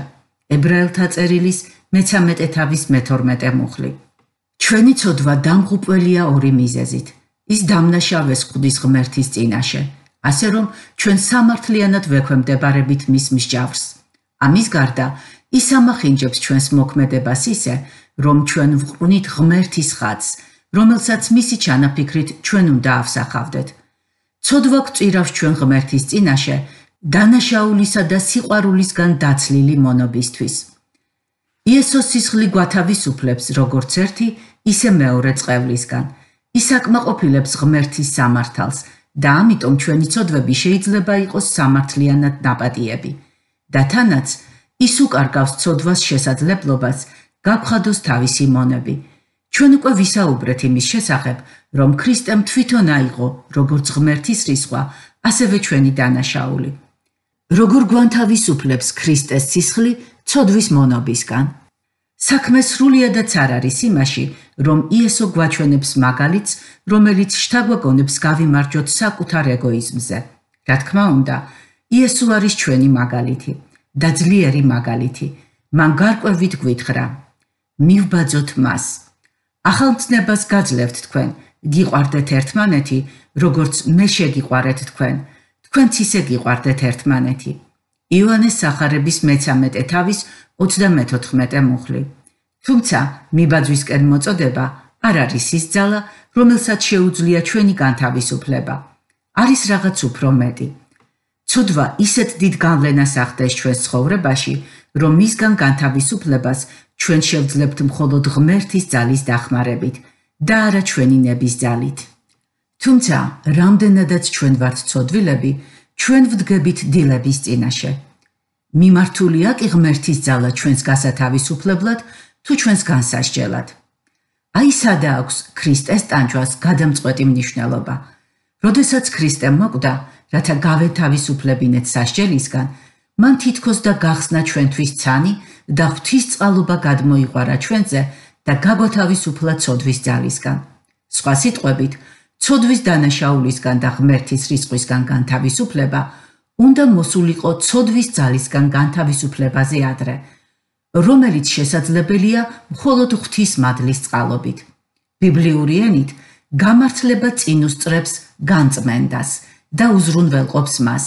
ებრაელთა წერილის მე-13 თავის მე-12 მუხლი. ჩვენი ცოდვა დამღუპველია ორი მიზეზით. ის დამნაშავეს ხუდის ღმერთის წინაშე, ასე რომ ჩვენ სამართლიანად ვექვემდებარებით მის მსჯავრს. ამის გარდა, ის ამახინჯებს ჩვენს მოქმედებას ისე, რომ ჩვენ ვყვნით ღმერთის ხატს, რომელსაც მისი ჩანაფიქრით ჩვენ უნდა ავსახავდეთ. ცოდვა გვწირავს ჩვენ ღმერთის წინაშე დანაშაულისა და სიყვარულისგან დაცლილი მონობისთვის. იესოს სისხლი გვათავისუფლებს როგორც ერთი, ისე მეორე წყევლისგან. ის აკმაყოფილებს ღმერთის სამართალს და ამიტომ ჩვენი ცოდვები შეიძლება იყოს სამართლიანად დაპატიები. და თანაც ის უკარგავს ცოდვას შესაძლებლობას გაგხადოს თავისი მონები. ჩვენ უკვე ვისაუბრეთ იმის შესახებ, რომ ქრისტემ თვითონ აიღო როგორც ღმერთის რისხვა, ასევე ჩვენი დანაშაული. როგორ გვანთავისუფლებს ქრისტეს სისხლი ცოდვის მონობისგან? საქმე სრულიადაც არ არის იმაში, რომ იესო გვაჩვენებს მაგალითს, რომელიც შთაგვაგონებს გავიმარჯოთ საკუთარ ეგოიზმზე. რა თქმა უნდა, იესო არის ჩვენი მაგალითი და ძლიერი მაგალითი. მან გარკვევით გვითხრა: მივბაძოთ მას. ახალწნებას გაძლევთ თქვენ, გიყვარდეთ ერთმანეთი, როგორც მე შეგიყვარეთ თქვენ. თქვენც ისე გიყვარდეთ ერთმანეთი. იოანეს სახარების მე-13 თავის 34 მუხლი. თუმცა მიბაძვისკენ მოწოდება არ არის ის ძალა, რომელსაც შეუძლია ჩვენი განთავისუფლება. არის რაღაც უფრო მეტი. ცოდვა ისეთ დიდ განლენას ახდენს ჩვენს ცხოვრებაში, რომ მისგან განთავისუფლებას ჩვენ შევძლებთ მხოლოდ ღმერთის ძალის დახმარებით და არა ჩვენი ნების ძალით. თუმცა, რამდენადაც ჩვენ ვართ ცოდვილები, ჩვენ ვდგებით დილების წინაშე. მიმართულია კი ღმერთის ძალა ჩვენს გასათავისუფლებლად, თუ ჩვენს განსასჯელად. აი სადა აქვს ქრისტეს ტანჯვას გადამწყვეტი მნიშვნელობა. როდესაც ქრისტემ მოკვდა, რათა გავეთავისუფლებინეთ სასჯელისგან, მან თითქოს და გახსნა ჩვენთვის ცანი და ღვთის წყალობა გადმოიყვარა ჩვენზე და გაგვათავისუფლა ცოდვის ძალისგან. სხვა სიტყვებით, ცოდვის დანაშაულისგან და ღმერთის რისხვისგან განთავისუფლება უნდა მოსულიყო ცოდვის ძალისგან განთავისუფლებაზე ადრე, რომელიც შესაძლებელია მხოლოდ ღვთის მადლის წყალობით. ბიბლიური ენით გამართლება წინუსწრებს განწმენდას და უზრუნველყოფს მას.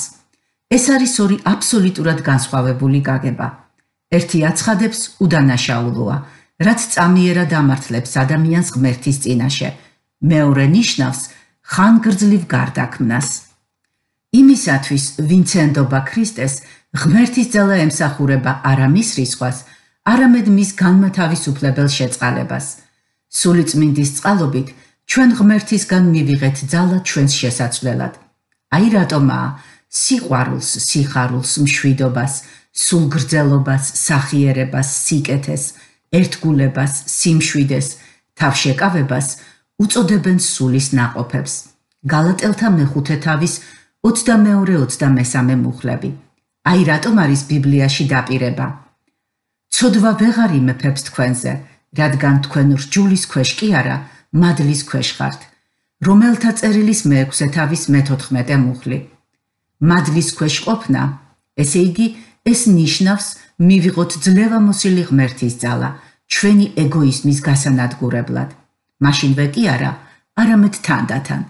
ეს არის ორი აბსოლუტურად განსხვავებული გაგება. ერთი აცხადებს უდანაშაულოა, რაც წამიერად ამართლებს ადამიანს ღმერთის წინაშე. მეორე ნიშნავს ხანგრძლივ გარდაქმნას. იმისათვის, ვინც ენდობა ქრისტეს, ღმერთის ძალა ემსახურება არა მის რისხვას, არამედ მის განმათავისუფლებელ შეწყალებას. სულიწმინდის წყალობით ჩვენ ღმერთისგან მივიღეთ ძალა ჩვენს შესაძლებლად. აი რატომაა სიყვარულს, სიხარულს, მშვიდობას, სულგრძელობას, სახიერებას, სიკეთეს, ერთგულებას, სიმშვიდეს, თავშეკავებას უწოდებენ სულის ناقოფებს. გალატელთა მეხუთე თავის 22-23 მუხლები. აი რატომ არის ბიბლიაში დაპირება. ცოდვა ვეღარ იმეფებს თქვენზე, რადგან თქვენ რჯულის ქვეშ კი არა, მადლის ქვეშ ხართ. რომელთა წერილის მეექვსე თავის მე-14 მუხლი. მადლის ქვეშ ყოფნა, ესე იგი, ეს ნიშნავს მივიღოთ ძლევამოსილი ღმერთის ძალა ჩვენი ეგოიზმის გასანადგურებლად. მაშინვე კი არა, არამედ თანდათან.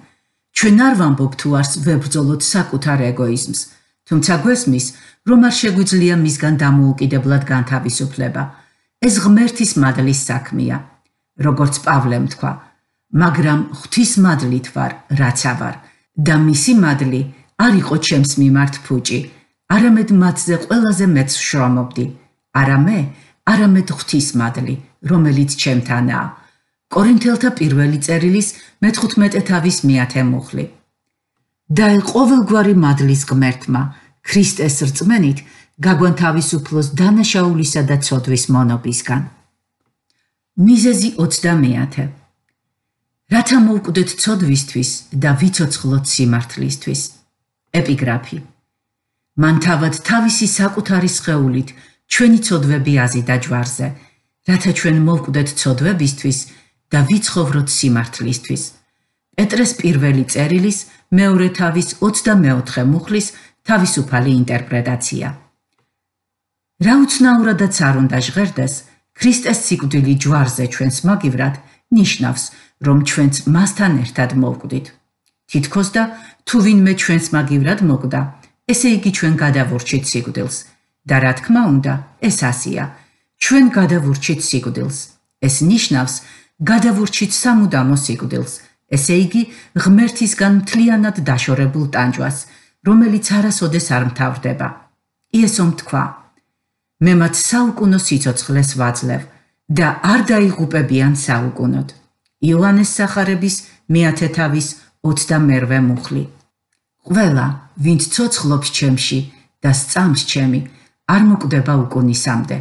ჩვენ არ ვამბობ თუ არს ვებრძოლოთ საკუთარ ეგოიზმს, თუმცა გვესმის, რომ არ შეგვიძლია მისგან დამოუკიდებლად განთავისუფლება. ეს ღმერთის მადლის საქმეა, როგორც პავლემ თქვა, მაგრამ ღვთის მადლით ვარ, რაცა ვარ, და მისი მადლი არ იყო ჩემს მიმართ ფუჭი, არამედ მათზე ყველაზე მეც შრომობდი. არა მე, არამედ ღვთის მადლი, რომელიც ჩემთანაა. კორინთელთა პირველი წერილის მე-15 თავის მეათე მუხლი. და ყოველგვარი მადლის ღმერთმა ქრისტეს რწმენით გაგვანთავისუფლოს დანაშაულისა და ცოდვის მონობისგან. მიზეზი 20-ათე. რათა მოვკვდეთ ცოდვისთვის და ვიცოცხლოთ სიმართლისთვის. ეპიგრაფი. მან თავად თავისი საკუთარი სხეულით ჩვენი ცოდვები აზიდა ჯვარზე, რათა ჩვენ მოვკვდეთ ცოდვებისთვის და ვიცხოვროთ სიმართლისთვის. პეტრეს პირველი წერილის მეორე თავის 24 მუხლის თავისუფალი ინტერპრეტაცია. რა უცნაურადაც არ უნდა ჟღერდეს, ქრისტეს სიკვდილი ჯვარზე ჩვენს მაგივრად ნიშნავს, რომ ჩვენც მასთან ერთად მოვკვდით. თითქოს და თუ ვინმე ჩვენს მაგივრად მოკვდა, ესე იგი ჩვენ გადავურჩით სიკვდილს და რა თქმა უნდა, ეს ასია. ჩვენ გადავურჩით სიკვდილს. ეს ნიშნავს გადავურჩით სამუდამო სიკვდილს. ესე იგი ღმერთისგან მთლიანად დაშორებულ ტანჯვას, რომელიც არასოდეს არ მთავრდება. იესომ თქვა: მე მათ საუკუნო სიცოცხლეს ვაძლევ და არ დაიღუპებიან საუკუნოდ. იოანეს სახარების მეათე თავის 20-მერვე მუხლი. ყველა, ვინც ცოცხლობს ჩემში და სწამს ჩემი, არ მოკვდება უკუნისამდე.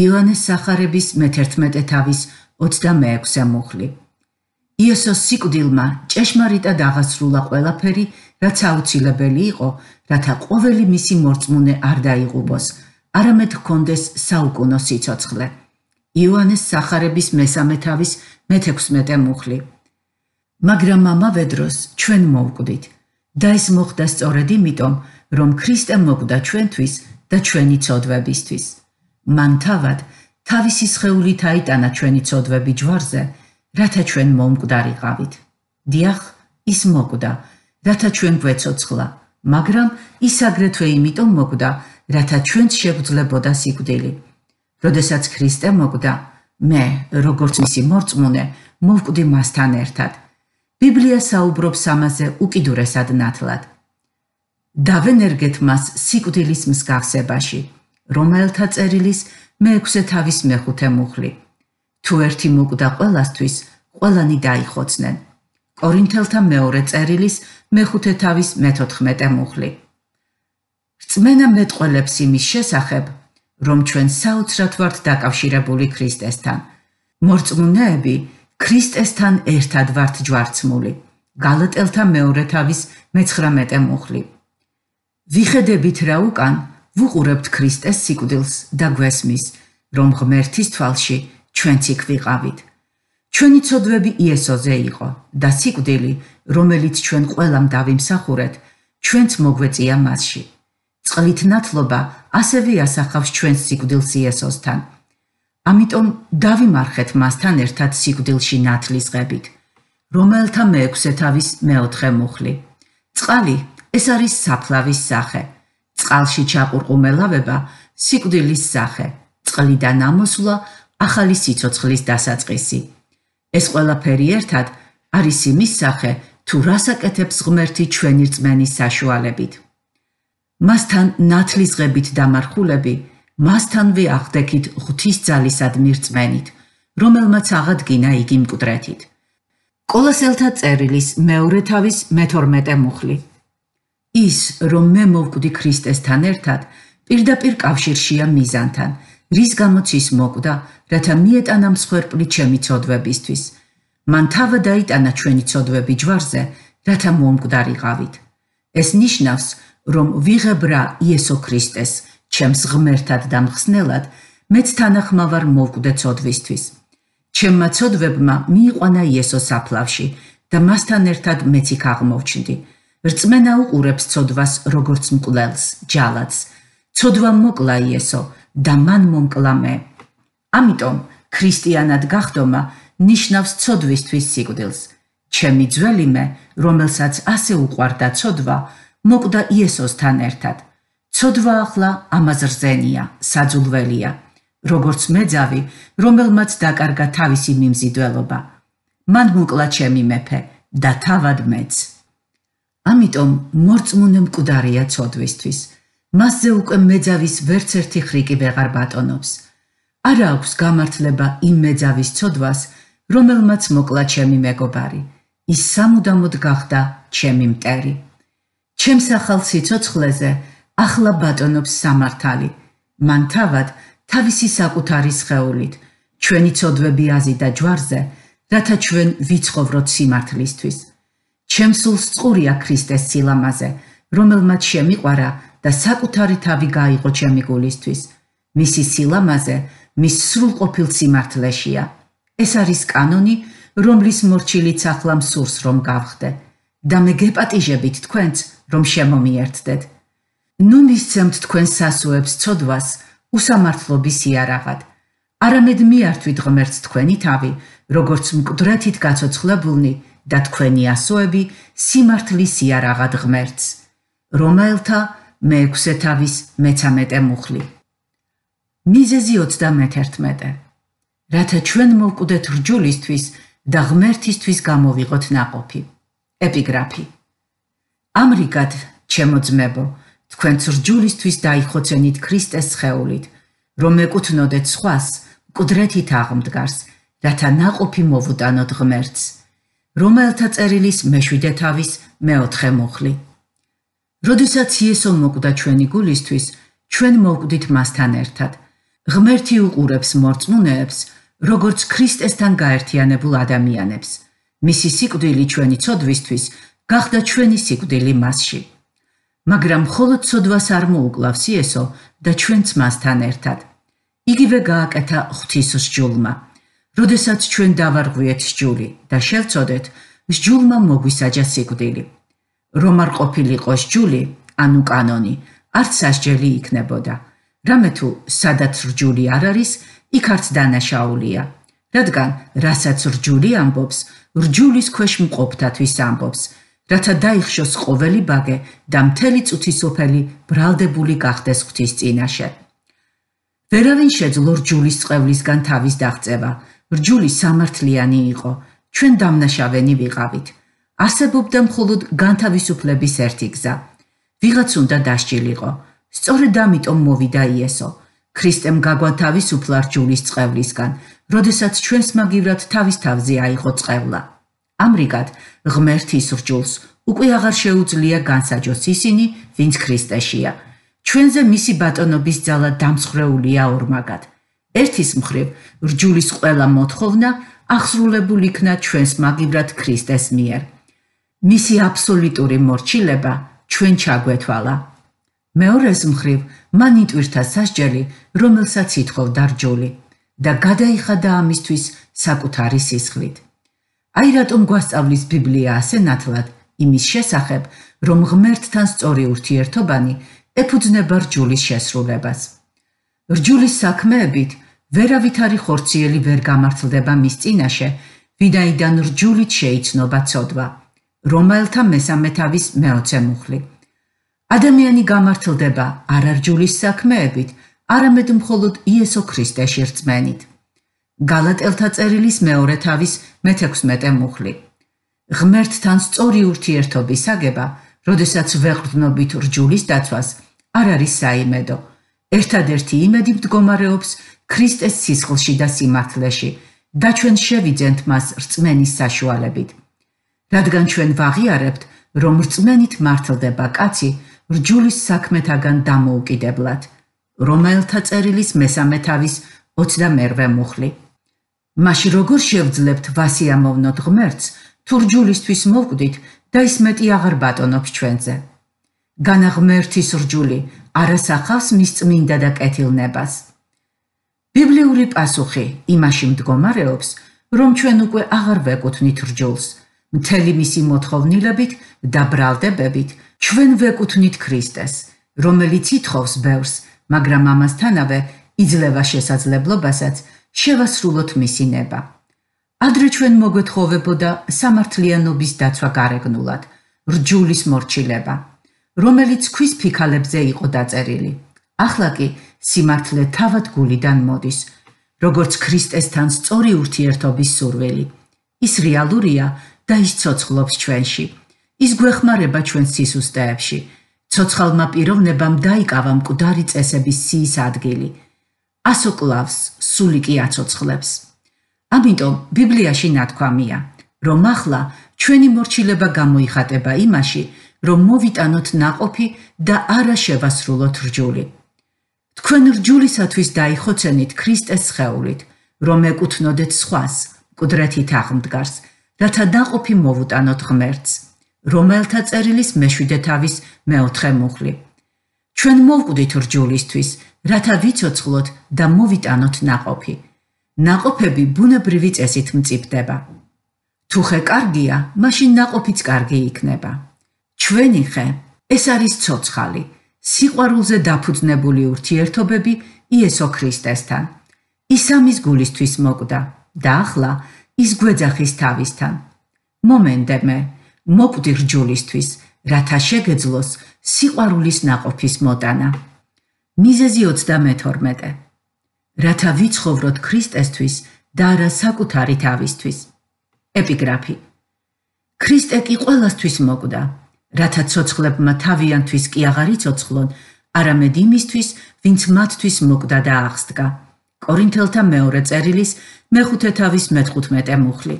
იოანეს სახარების მე-11 თავის 26-ე მუხლი. იესოს სიკვდილმა ჭეშმარიტად აღასრულა ყველაფერი, რაც აუცილებელი იყო, რათა ყოველი მისი მორწმუნე არ დაიღუპოს. არამედ ჰქონდეს საუკუნო სიცოცხლე. იოანეს სახარების მესამე თავის მე-16 მუხლი. მაგრამ ამავე დროს ჩვენ მოვკვდით და ეს მოხდა სწორედ იმიტომ, რომ ქრისტე მოკვდა ჩვენთვის და ჩვენი ცოდვებისთვის. მან თავად თავისი სხეულით აიტანა ჩვენი ცოდვები ჯვარზე, რათა ჩვენ მომკვდარიყავით. დიახ, ის მოკვდა, რათა ჩვენ გვეცოცხლა, მაგრამ ის აგრეთვე იმიტომ მოკვდა, რათა ჩვენც შეგვძლებოდა სიკვდილი. როდესაც ქრისტე მოკვდა, მე, როგორც მისი მორწმუნე, მოვკვდი მასთან ერთად. ბიბლია საუბრობს ამაზე უკიდურესად ნათლად. დავენერგეთ მას სიკვდილის მსგავსებაში, რომელთა წერილის მეექვსე თავის მეხუთე მუხლი. თუ ერთი მოკვდა ყველასთვის, ყველანი დაიხოცნენ. კორინთელთა მეორე წერილის მეხუთე თავის მე-14 მუხლი. რწმენა მეტყველებს იმის შესახებ, რომ ჩვენ საოცრად ვართ დაკავშირებული ქრისტესთან. მორწმუნეები ქრისტესთან ერთად ვართ ჯვარცმული. გალატელთა მეორე თავის მე-19 მუხლი. ვიხედებით რა უკან, ვუყურებთ ქრისტეს სიკვდილს და გვესმის, რომ ღმერთის თვალში ჩვენც იქ ვიყავით. ჩვენი ცოდვები იესოზე იყო და სიკვდილი, რომელიც ჩვენ ყველამ დავიმსახურეთ, ჩვენც მოგვეწია მასში. წყლით ნათლობა ასევე ასახავს ჩვენს სიკვდილს იესოსთან. ამიტომ დავიმარხეთ მასთან ერთად სიკვდილში ნათლისღებით, რომელთა მეექვსე თავის მეოთხე მუხლი. წყალი ეს არის საფლავის სახე. წყალში ჩაყურყუმელავება სიკვდილის სახე. წყლიდან ამოსვლა ახალი სიცოცხლის დასაწყისი. ეს ყველაფერი ერთად არის იმის სახე, თუ რასაკეთებს ღმერთი ჩვენი რწმენის საშუალებით. მასთან ნათლისღებით დამარხულები, მასთანვე აღდექით ღვთის ძალისადმი რწმენით, რომელმაც აღადგინა იგი მკვდრეთით. კოლოსელთა წერილის მეორე თავის მე-12 მუხლი. ის, რომ მე მოვკვდი ქრისტესთან ერთად, პირდაპირ კავშირშია მიზანთან, რის გამოც ის მოკვდა, რათა მიეტანა მსხვერპლი ჩემი ცოდვებისთვის. მან თავად დაიტანა ჩვენი ცოდვები ჯვარზე, რათა მომკვდარიყავით. ეს ნიშნავს, რომ ვიღებ რა იესო ქრისტეს ჩემს ღმერთად და მხსნელად მეც თანახმავარ მოვკვდე ცოდვისთვის. ჩემმა ცოდვებმა მიიყვანა იესოს აფლავში და მასთან ერთად მეც იქ აღმოჩნდი. რწმენა უყურებს ცოდვას როგორც მკვლელს ჯალათს ცოდვა მოკლა იესო და მან მომკლა მე. ამიტომ ქრისტიანად გახდომა ნიშნავს ცოდვისთვის სიკვდილს. ჩემი ძველი მე რომელსაც ასე უყვარდა ცოდვა მოკვდა იესოსთან ერთად. ცოდვა ახლა ამას რზენია, საძულველია, როგორც მეძავი, რომელმაც დაკარგა თავისი მიმზიდველობა. მან მოკლა ჩემი მეფე და თავად მეც. ამიტომ მორწმუნე მკვდარია ცოდვისთვის. მასზე უკვე მეძავის ვერც ერთი ხრიკი ვეღარ ბატონობს. არა აქვს გამართლება იმ მეძავის ცოდვას, რომელმაც მოკლა ჩემი მეგობარი. ის სამუდამოდ გახდა ჩემი მტერი. ჩემს ახალ სიცოცხლეზე ახლა ბატონობს სამართალი. მან თავად თავისი საკუთარი შეეულით ჩვენი წოდვები აზი და ჯვარზე, რათა ჩვენ ვიცხოვროთ სიმართლისთვის. ჩემს სულს წყურია ქრისტეს სილამაზე, რომელმაც შემიყვარა და საკუთარი თავი გაიღო ჩემი გულისთვის. მისი სილამაზე მის სრულყოფილ სიმართლეშია. ეს არის კანონი, რომლის მორჩილიც ახლა მსურს რომ გავხდე და მე გეპატიჟებით თქვენც, რომ შემომიერთდეთ. ნუ მისცემთ თქვენ სასოებს ცოდვას უსამართლობის იარაღად. არამედ მიართვით ღმერთს თქვენი თავი როგორც მკვდრეთით გაცოცხლებულნი და თქვენი ასოები სიმართლის იარაღად ღმერთს. რომაელთა მეექვსე თავის მეცამეტე მუხლი. მიზეზი 31 რათა ჩვენ მოვკვდეთ რჯულისთვის და ღმერთისთვის გამოვიღოთ ناقოფი ეპიგრაფი. ამრიგად ჩემო ძმებო თქვენც რჯულისთვის დაიხოცენით ქრისტეს სხეულით, რომ ეკუთვნოდეთ სხვას, მკვდრეთით აღმდგარს, რათა ناყოფი მოვუტანოთ ღმერთს. რომელთა წერილის მეშვიდე თავის მეოთხე მუხლი. როდესაც იესო მოკვდა ჩვენი გულისთვის, ჩვენ მოვკვდით მასთან ერთად. ღმერთი უყურებს მორწმუნეებს, როგორც ქრისტესთან გაერთიანებულ ადამიანებს. მისი სიკვდილი ჩვენი ცოდვისთვის გახდა ჩვენი სიკვდილი მასში. მაგრამ მხოლოდ ცოდვას არ მოუკლავს იესო და ჩვენც მასთან ერთად. იგივე გააკეთა ღვთის სჯულმა. როდესაც ჩვენ დავარღვიეთ სჯული და შევწოდეთ, სჯულმა მოგვისაჯა სიკვდილი. რომ არ ყოფილიყო სჯული, ანუ კანონი, არც სასჯელი იქნებოდა. რამე თუ სადაც რჯული არ არის, იქ არც დანაშაულია. რადგან რასაც რჯული ამბობს, რჯულის ქვეშ მყოფთათვის ამბობს, რათა დაიხშოს ყოველი ბაგე და მთელი წუთი სოფელი ბრალდებული გახდეს ღვთის წინაშე. ვერავინ შეძლო რჯულის წყევლისგან თავის დაღწევა. რჯული სამართლიანი იყო, ჩვენ დამნაშავენი ვიყავით. არსებობდა მხოლოდ განთავისუფლების ერთი გზა. ვიღაც უნდა დასჯილიყო. სწორედ ამიტომ მოვიდა იესო. ქრისტემ გაგვათავისუფლა რჯულის წყევლისგან, როდესაც ჩვენს მაგივრად თავის თავზე აიღო წყევლა. ამრიგად, ღმერთის რჯულს უკვე აღარ შეუძლია განსაჯოს ისინი, ვინც ქრისტეშია. ჩვენზე მისი ბატონობის ძალა დამსხრეულია ორმაგად. ერთის მხრივ, რჯულის ყველა მოთხოვნა აღსრულებული იქნა ჩვენს მაგივრად ქრისტეს მიერ. მისი აბსოლუტური მორჩილება ჩვენ ჩაგვეთვალა. მეორეს მხრივ, მან იტვირთა სასჯელი, რომელსაც ითხოვდა რჯული და გადაიხადა ამისთვის საკუთარი სისხლით. აი რატომ გვასწავლის ბიბლია ასე ნათლად იმის შესახებ, რომ ღმერთთან სწორი ურთიერთობანი ეფუძნება რჯულის შესრულებას. რჯულის საქმეებით ვერავითარი ხორციელი ვერ გამართლდება მის წინაშე, ვინაიდან რჯულით შეიცნობა ცოდვა. რომელთა მესამე თავის მეოცე მუხლი. ადამიანი გამართლდება არარჯულის საქმეებით, არამედ მხოლოდ იესო ქრისტეში რწმენით. გალატელთა წერილის მეორე თავის მე-16 მუხლი. ღმერთთან სწორი ურთიერთობის აგება, როდესაც ვეღრდნობით რჯულის დაცვას, არ არის საიმედო. ერთადერთი იმედი მდგომარეობს ქრისტეს სისხლში და სიმართლეში და ჩვენ შევიძენთ მას რწმენის საშუალებით. რადგან ჩვენ ვაღიარებთ, რომ რწმენით მართლდება კაცი რჯულის საქმეთაგან დამოუკიდებლად. რომელთა წერილის მესამე თავის 21-ვე მუხლი. მაშ როგორ შევძლებთ ვასიამოვნოთ ღმერთს, თუ რჯულისთვის მოვკვდით და ის მეტი აღარ ბატონობს ჩვენზე. განაღმერთის რჯული არასახავს მის წმინდა და კეთილნებას. ბიბლიური პასუხი იმაში მდგომარეობს, რომ ჩვენ უკვე აღარ ვეკუთვნით რჯულს. მთელი მისი მოთხოვნილებით და ბრალდებებით ჩვენ ვეკუთვნით ქრისტეს, რომელიც ითხოვს ბევრს, მაგრამ ამასთანავე იძლევა შესაძლებლობასაც შევასრულოთ მისი ნება. ადრე ჩვენ მოგვეთხოვებოდა სამართლიანობის დაცვა გარეგნულად, რჯულის მორჩილება, რომელიც ქვის ფიქალებზე იყო დაწერილი. ახლა კი სიმართლე თავად გულიდან მოდის, როგორც ქრისტესთან სწორი ურთიერთობის სურვილი. ის რეალურია და ის ცოცხლობს ჩვენში. ის გვეხმარება ჩვენ სისუსტეებში. ცოცხალმა პიროვნებამ დაიკავა მკვდარი წესების სიის ადგილი. ასოკლავს, სული კი აცოცხლებს. ამიტომ ბიბლიაში ნათქვამია, რომ ახლა ჩვენი მორჩილება გამოიხატება იმაში, რომ მოვიტანოთ ناყოფი და არა შევასრულოთ რჯული. თქვენ რჯულისათვის დაიხოცენით ქრისტეს ხეულით, რომ ეკუთვნოდეთ სხვას, კუდრეთით აღმდგარს, რათა ناყოფი მოვუტანოთ ღმერთს, რომელთა წერილის მეშვიდე თავის მეოთხე მუხლი. ჩვენ მოვკვდით რჯულისთვის, რათა ვიცოცხლოთ და მოვიტანოთ ناყოფი. ناყოფები ბუნებრივი წესით მწიფდება. თუ ხე კარგია, მაშინ ناყოფიც კარგი იქნება. ჩვენი ხე ეს არის ცოცხალი, სიყვარულზე დაფუძნებული ურთიერთობები იესო ქრისტესთან. ის ამის გულისთვის მოკვდა და ახლა ის გვეძახის თავისთან. მომენდე მე, მოკვდი რჯულისთვის, რათა შეგეძლოს სიყვარულის ناყოფის მოტანა. მიზეზი 32. რათა ვიცხოვროთ ქრისტესთვის და არა საკუთარი თავისთვის. ეპიგრაფი. ქრისტე კი ყოველასთვის მოკვდა, რათა ცოცხლებმა თავიანთვის კი აღარ იცოცხლონ, არამედ იმისთვის, ვინც მათთვის მოკვდა და აღსდგა. კორინთელთა მეორე წერილის მეხუთე თავის მე-15 მუხლი.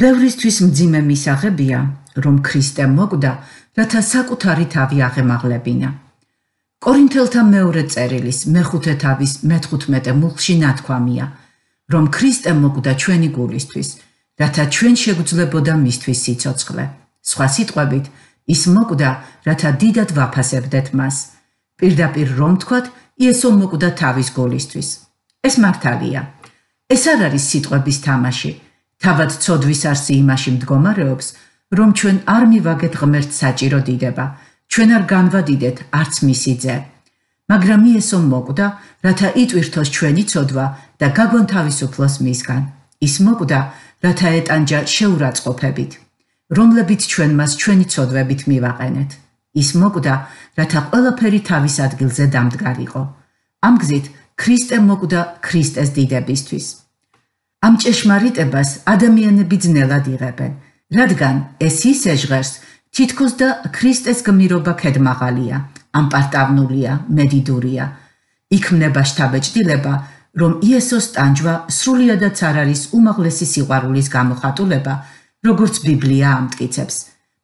ბევრისთვის მძიმე მისაღებია, რომ ქრისტე მოკვდა, რათა საკუთარი თავი აღემაღლებინა. კორინთელთა მეორე წერილის მეხუთე თავის მე-15 მუხლში ნათქვამია, რომ ქრისტე მოკვდა ჩვენი გულისთვის, რათა ჩვენ შეგვძლებოდა მისთვის სიცოცხლე. სხვა სიტყვებით, ის მოკვდა, რათა დიდად ვაფასებდეთ მას. პირდაპირ რომ თქვათ, იესო მოკვდა თავის გულისთვის. ეს მართალია. ეს არ არის სიტყვების თამაში. თავად ცოდვის არსი იმაში მდგომარეობს, რომ ჩვენ არ მივაგეთ ღმერთს საჭირო დიდება, ჩვენ არ განვადიდეთ არც მისი ძე. მაგრამ იესო მოკვდა, რათა იტვირთოს ჩვენი ცოდვა და გაგვონ თავისუფლოს მისგან. ის მოკვდა, რათა ეტანჯა შეურაცხყოფებით. რომლებიც ჩვენ მას ჩვენი ცოდვებით მივაყენეთ. ის მოკვდა, რათა ყველაფერი თავის ადგილზე დამდგარიყო. ამ გზით ქრისტე მოკვდა ქრისტეს დიდებისთვის. ამ ჭეშმარიტებას ადამიანები ძნელად იღებენ, რადგან ეს ისე ჟღერს, თითქოს და ქრისტეს გმირობა ქედმაღალია, ამპარტავნულია, მედიდურია. იქმნება შთაბეჭდილება, რომ იესოს ტანჯვა სრულიადაც არ არის უმაღლესი სიყვარულის გამოხატულება, როგორც ბიბლია ამტკიცებს,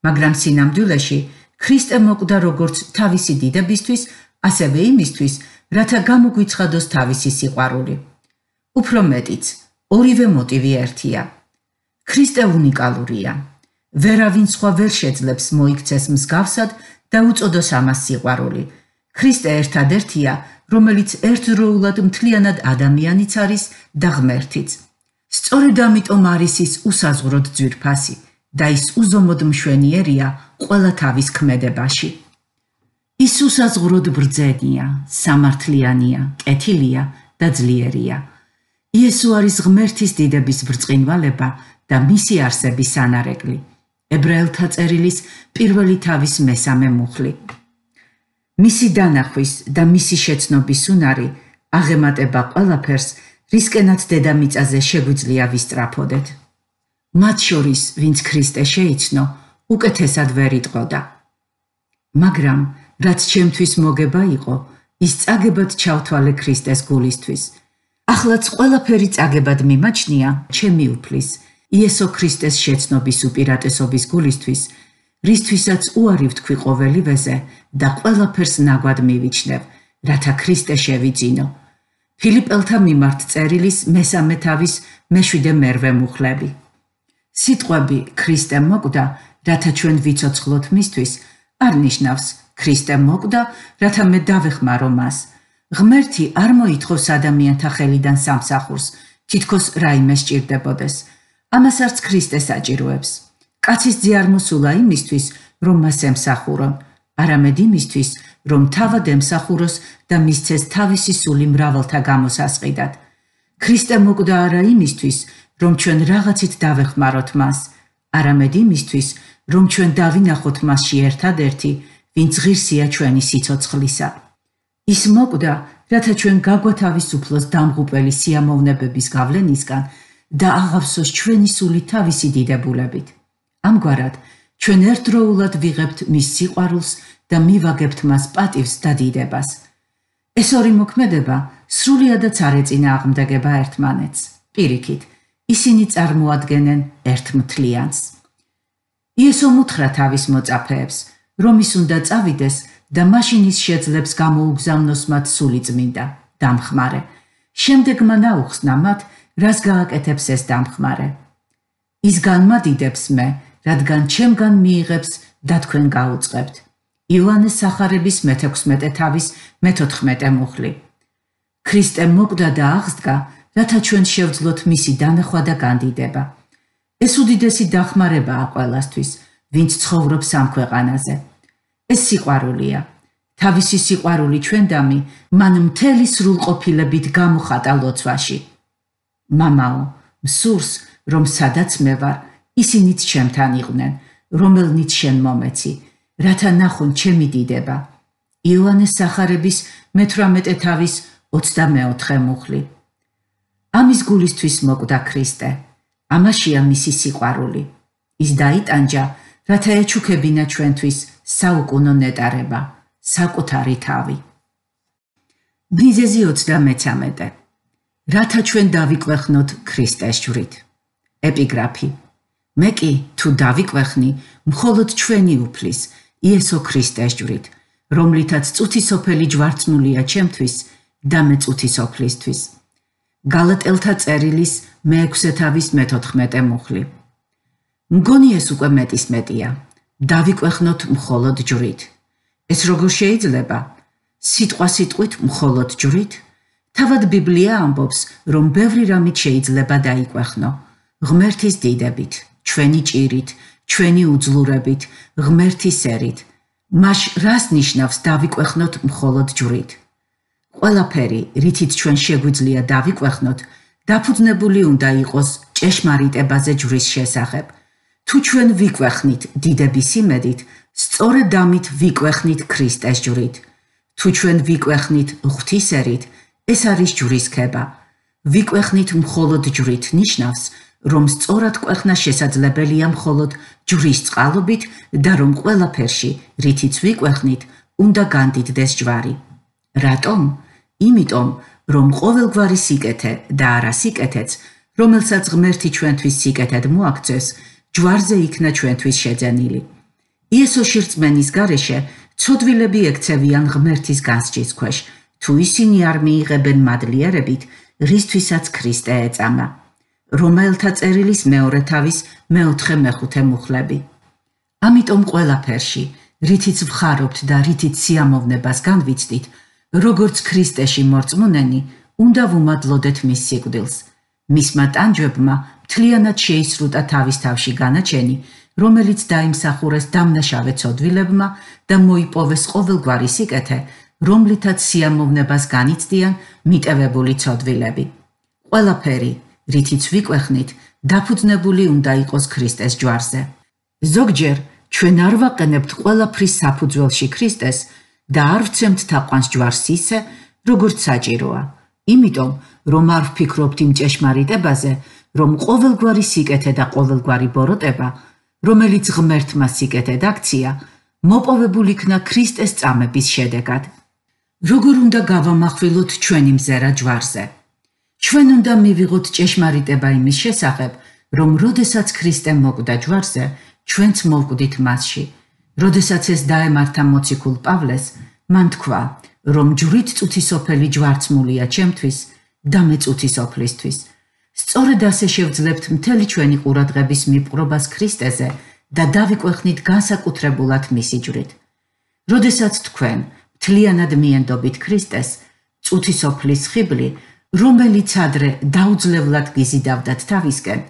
მაგრამ სინამდვილეში ქრისტე მოკვდა როგორც თავისი დიდებისთვის, ასევე იმისთვის, რათა გამოგვიცხადოს თავისი სიყვარული. უფრო მეტიც, ორივე მოტივი ერთია. ქრისტე უნიკალურია. ვერავინ სხვა ვერ შეძლებს მოიქცეს მსგავსად და უწოდოს ამას სიყვარული. ქრისტე ერთადერთია, რომელიც ერთდროულად მთლიანად ადამიანიც არის და ღმერთიც. სწორედ ამიტომ არის ის უსაზღვროდ ძვირფასი და ის უზომოდ მშვენიერია ყველა თავის ქმედებაში. ის უსაზღვროდ ბრძენია, სამართლიანია, კეთილია და ძლიერია. იესო არის ღმერთის დიდების ბრწყინვალება და მისი არსების ანარეკლი. ებრაელთა წერილის პირველი თავის მესამე მუხლი. მისი დანახვის და მისი შეცნობის უნარი აღემატება ყველაფერს, რისკენაც დედამიწაზე შეგვიძლია ვისტრაფოდეთ. მათ შორის, ვინც ქრისტე შეიცნო, უკეთესად ვერ იტყოდა. მაგრამ, რაც ჩემთვის მოგება იყო, ის წაგებად ჩავთვალე ქრისტეს გულისთვის. ახლაც ყველაფერი წაგებად მიმაჩნია ჩემი უფლის, იესო ქრისტეს შეცნობის უპირატესობის გულისთვის, რისთვისაც უარი ვთქვი ყოველივეზე და ყველაფერს ნაგვად მივიჩნევ, რათა ქრისტე შევიძინო. ფილიპელთა მიმართ წერილის მესამე თავის მეშვიდე მერვე მუხლები. სიტყვები ქრისტე მოკვდა, რათა ჩვენ ვიცოცხლოთ მისთვის, არ ნიშნავს ქრისტე მოკვდა, რათა მე დავეხმარო მას. ღმერთი არ მოითხოვს ადამიანთა ხელიდან სამსახურს, თითქოს რაიმე სჭირდებოდეს. ამას არც ქრისტე საჭიროებს. კაცის ძე არ მოსულა იმისთვის, რომ მას ემსახურონ, არამედ იმისთვის, რომ თავად ემსახუროს და მისცეს თავისი სული მრავალთა გამოსასყიდად. ქრისტე მოკვდა არა იმისთვის, რომ ჩვენ რაღაცით დავეხმაროთ მას, არამედ იმისთვის, რომ ჩვენ დავინახოთ მასში ერთადერთი, ვინც ღირსია ჩვენი სიცოცხლისა. ის მოკვდა, რათა ჩვენ გაგვათავისუფლოს დამღუპელი სიამოვნებების გავლენისგან და აღავსოს ჩვენი სული თავისი დიდებულებით. ამგვარად, ჩვენ ერთდროულად ვიღებთ მის სიყვარულს და მივაგებთ მას პატივს და დიდებას. ეს ორი მოქმედება სრულიადაც არ ეწინა აღმდეგება ერთმანეთს. პირიქით, ისინი წარმოადგენენ ერთ მთლიანს. იესო მუთხრა თავის მოწაფეებს, რომ ის უნდა წავიდეს და მაშინ ის შეძლებს გამოუგზავნოს მათ სული წმინდა, დამხმარე. შემდეგ მან აუხსნა მათ, რას გააკეთებს ეს დამხმარე. ის განმადიდებს მე, რადგან ჩემგან მიიღებს და თქვენ გაუწყებთ. იოანეს სახარების მე-16 თავის მე-14 მუხლი. ქრისტე მოკვდა და აღსდგა, რათა ჩვენ შევძლოთ მისი დანახვა და განდიდება. ეს უდიდესი დახმარებაა ყველასთვის, ვინც ცხოვრობს ამ ქვეყანაზე. ეს სიყვარულია. თავისი სიყვარული ჩვენდამი მან მთელი სრულყოფილებით გამოხატა ლოცვაში. მამაო, მსურს, რომ სადაც მე ვარ, ისინიც ჩემთან იყვნენ, რომელნიც შენ მომეცი, რათა ნახონ ჩემი დიდება. იოანეს სახარების მე-18 თავის 24 მუხლი. ამის გულისთვის მოკვდა ქრისტე. ამაშია მისი სიყვარული. ის დაიტანჯა, რათა ეჩუქებინა ჩვენთვის საუკუნო ნეტარება, საკუთარი თავი. ბიზეზი 33. რათა ჩვენ დავიკვეხნოთ ქრისტეს ჯვრით. ეპიგრაფი. მე კი თუ დავიკვეხნი, მხოლოდ ჩვენი უფლის, იესო ქრისტეს ჯვრით, რომლითაც წუთისოფელი ჯვარცმულია ჩემთვის და მე წუთისოფლისთვის. გალატელთა წერილის მე-6 თავის მე-14 მუხლი. მგონი ეს უკვე მეტის მეტია. დავიკვეხნოთ მხოლოდ ჯვრით. ეს როგორ შეიძლება? სიტყვა სიტყვით მხოლოდ ჯვრით? თავად ბიბლია ამბობს, რომ ბევრი რამით შეიძლება დაიკვეხნო. ღმერთის დიდებით, ჩვენი ჭირით, ჩვენი უძლურებით, ღმერთის ერით. მაშ რას ნიშნავს დავიკვეხნოთ მხოლოდ ჯვრით? ყველაფერი, რითიც ჩვენ შეგვიძლია დავიკვეხნოთ, დაფუძნებული უნდა იყოს ჭეშმარიტებაზე ჯვრის შესახებ. თუ ჩვენ ვიკვეხნით დიდების იმედით, სწორედ ამით ვიკვეხნით ქრისტეს ჯვრით. თუ ჩვენ ვიკვეხნით ღვთისერით, ეს არის ჯვრის ქება. ვიკვეხნით მხოლოდ ჯვრით ნიშნავს, რომ სწორად ყვეხნა შესაძლებელია მხოლოდ ჯვრის წყალობით და რომ ყველაფერში, რითიც ვიკვეხნით, უნდა განდიდდეს ჯვარი. რატომ? იმიტომ, რომ ყოველგვარი სიკეთე და არა სიკეთეც, რომელსაც ღმერთი ჩვენთვის სიკეთედ მოაქცეს, ჯვარზე იქნა ჩვენთვის შეძენილი. იესოში რწმენის გარეშე ცოდვილები ექცევიან ღმერთის განსჯის ქვეშ, თუ ისინი არ მიიღებენ მადლიერებით, რისთვისაც ქრისტე ეწამა. რომელთა წერილის მეორე თავის მეოთხე მეხუთე მუხლები. ამიტომ ყველაფერში, რითიც ვხარობთ და რითიც სიამოვნებას განვიცდით, როგორც ქრისტეში მორწმუნენი, უნდა ვუმადლოდეთ მის სიკვდილს. მისმა ტანჯვებმა მთლიანად შეისრულა თავის თავში განაჩენი, რომელიც დაიმსახურეს დამნაშავე ცოდვილებმა და მოიპოვეს ყოველგვარი სიკეთე, რომლითაც სიამოვნებას განიცდიან მიტევებული ცოდვილები. ყველაფერი რითიც ვიკვეხნით, დაფუძნებული უნდა იყოს ქრისტეს ჯვარზე. ზოგჯერ ჩვენ არ ვაყენებთ ყველაფრის საფუძველში ქრისტეს და არ ვცემთ თაყვანს ჯვარს ისე, როგორც საჭიროა. იმიტომ, რომ არ ვფიქრობთ იმ ჭეშმარიტებაზე, რომ ყოველგვარი სიკეთე და ყოველგვარი ბოროტება, რომელიც ღმერთმა სიკეთედ აქცია, მოპოვებული იქნა ქრისტეს წამების შედეგად. როგორ უნდა გავამახვილოთ ჩვენი მზერა ჯვარზე? ჩვენ უნდა მივიღოთ ჭეშმარიტება იმის შესახებ, რომ როდესაც ქრისტე მოკვდა ჯვარზე, ჩვენც მოვკვდით მასში. როდესაც ეს დაემართა მოციქულ პავლეს, მან თქვა, რომ ჯვრით წუთისოფელი ჯვარცმულია ჩემთვის და მე წუთისოფლისთვის. სწორედ ასე შევძლებთ მთელი ჩვენი ყურადღების მიპყრობას ქრისტეზე და დავიკვეხნით განსაკუთრებულად მისი ჯვრით. როდესაც თქვენ მთლიანად მიენდობით ქრისტეს, წუთისოფლის ხიბლი რომელიც ადრე დაუძლებლად გიზიდავდათ თავისკენ,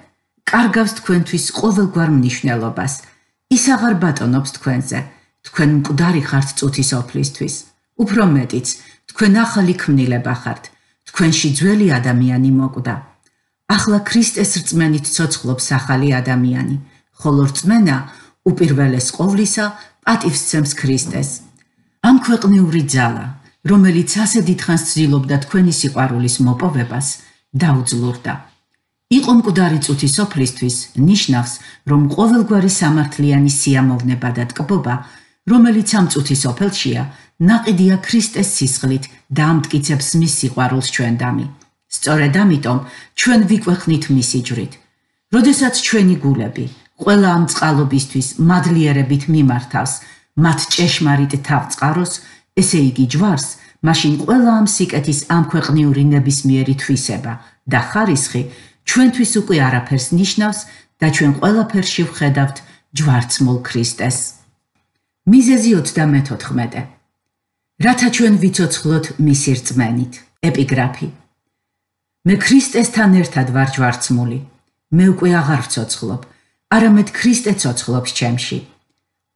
კარგავს თქვენთვის ყოველგვარ მნიშვნელობას. ის აღარ ბატონობს თქვენზე. თქვენ მკვდარი ხართ წუთის ოფლისთვის. უფრო მეტიც, თქვენ ახალი ქმნილება ხართ. თქვენში ძველი ადამიანი მოკვდა. ახლა ქრისტეს რწმენით ცოცხლობს ახალი ადამიანი, ხოლო რწმენა უპირველეს ყოვლისა პატივსცემს ქრისტეს. ამ ქვეყნიური ძალა, რომელიც ასე დიდხანს ცდილობდა თქვენი სიყვარულის მოპოვებას, დაუძლურდა. იყო მკვდარი წუთი სოფლისთვის, ნიშნავს, რომ ყოველგვარი სამართლიანი სიამოვნება და ტკბობა, რომელიც ამ წუთის ოფელშია, ناقიდია ქრისტეს სისხლით და ამტკიცებს მის სიყვარულს ჩვენდამი. სწორედ ამიტომ ჩვენ ვიკვეხნით მის იჯრით. როდესაც ჩვენი გულები ყველა ამ წყალობისთვის მადლიერებით მიმართავს, მათ ჭეშმარიტ თავწყაროს, ესე იგი ჯვარს, მაშინ ყველა ამ სიკეთის ამქვეყნიური ნებისმიერი თვისება და ხარისხი ჩვენთვის უკვე არაფერს ნიშნავს და ჩვენ ყველაფერში ვხედავთ ჯვარცმულ ქრისტეს. მიზეზი 34. რათა ჩვენ ვიცოცხლოთ მისი რწმენით. ეპიგრაფი. მე ქრისტესთან ერთად ვარ ჯვარცმული. მე უკვე აღარ ვცოცხლობ, არამედ ქრისტე ცოცხლობს ჩემში.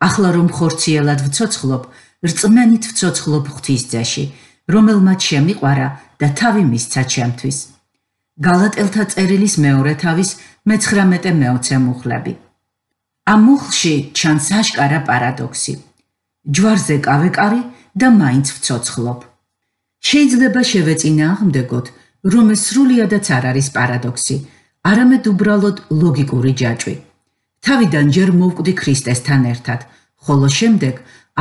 ახლა რომ ხორციელად ვცოცხლობ, რწმენით ვცოცხლობ ღვთისძეში, რომელმაც შემიყვარა და თავი მისცა ჩემთვის. გალატელთა წერილის მეორე თავის მე-19 მეოცე მუხლები. ამ მუხლში ჩანს აშკარა პარადოქსი. ჯვარზე კავეკარი და მაინც ვცოცხლობ. შეიძლება შევეწინააღმდეგოთ, რომ ეს სრულიადაც არ არის პარადოქსი, არამედ უბრალოდ ლოგიკური ჯაჭვი. თავიდან ჯერ მოვკვდი ქრისტესთან ერთად, ხოლო შემდეგ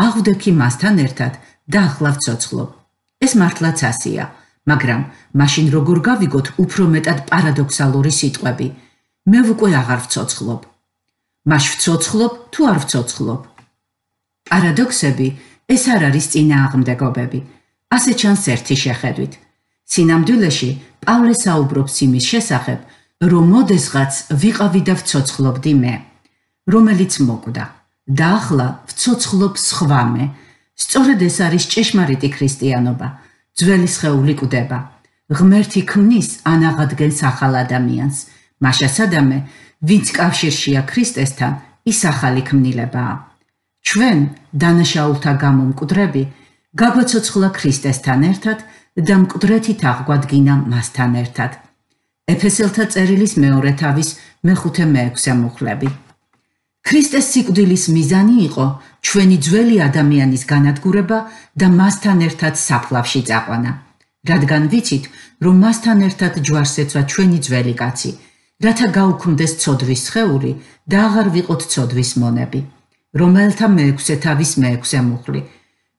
აღვდექი მასთან ერთად და ახლა ვცოცხლობ. ეს მართლაც ასია, მაგრამ მაშინ როგორ გავიგოთ უფრო მეტად პარადოქსალური სიტყვები? მე უკვე აღარ ვცოცხლობ. მაშ ვცოცხლობ თუ არ ვცოცხლობ? პარადოქსები ეს არ არის წინააღმდეგობები. ასე ჩანს ერთი შეხედვით. სინამდვილეში პავლე საუბრობს იმის შესახებ, რომ მოდესღაც ვიყავი და ვცოცხლობდი მე. რომელიც მოკვდა და ახლა ვцоცხლობ სხვამე. სწორედ ეს არის ჭეშმარიტი ქრისტიანობა ძველი სხეული კვდება ღმერთი ქმნის ან აღადგენს ახალ ადამიანს. მაშასადამე ვინც კავშირშია ქრისტესთან ის ახალი ქმნილებაა. ჩვენ დანაშაულთა გამო მკვდრები გაგვაცოცხლა ქრისტესთან ერთად და მკვდრეთით აღგვადგინა მასთან ერთად. ეფესელთა წერილის მეორე თავის მეხუთე მეექვსე მუხლები ქრისტეს სიკვდილის მიზანი იყო ჩვენი ძველი ადამიანის განადგურება და მასთან ერთად საფლავში წაყვანა. რადგან ვიცით, რომ მასთან ერთად ჯვარს ეცვა ჩვენი ძველი კაცი, რათა გაუქმდეს ცოდვის ხეული და აღარ ვიყოთ ცოდვის მონები, რომელთა მეექვსე თავის მეექვსე მუხლი.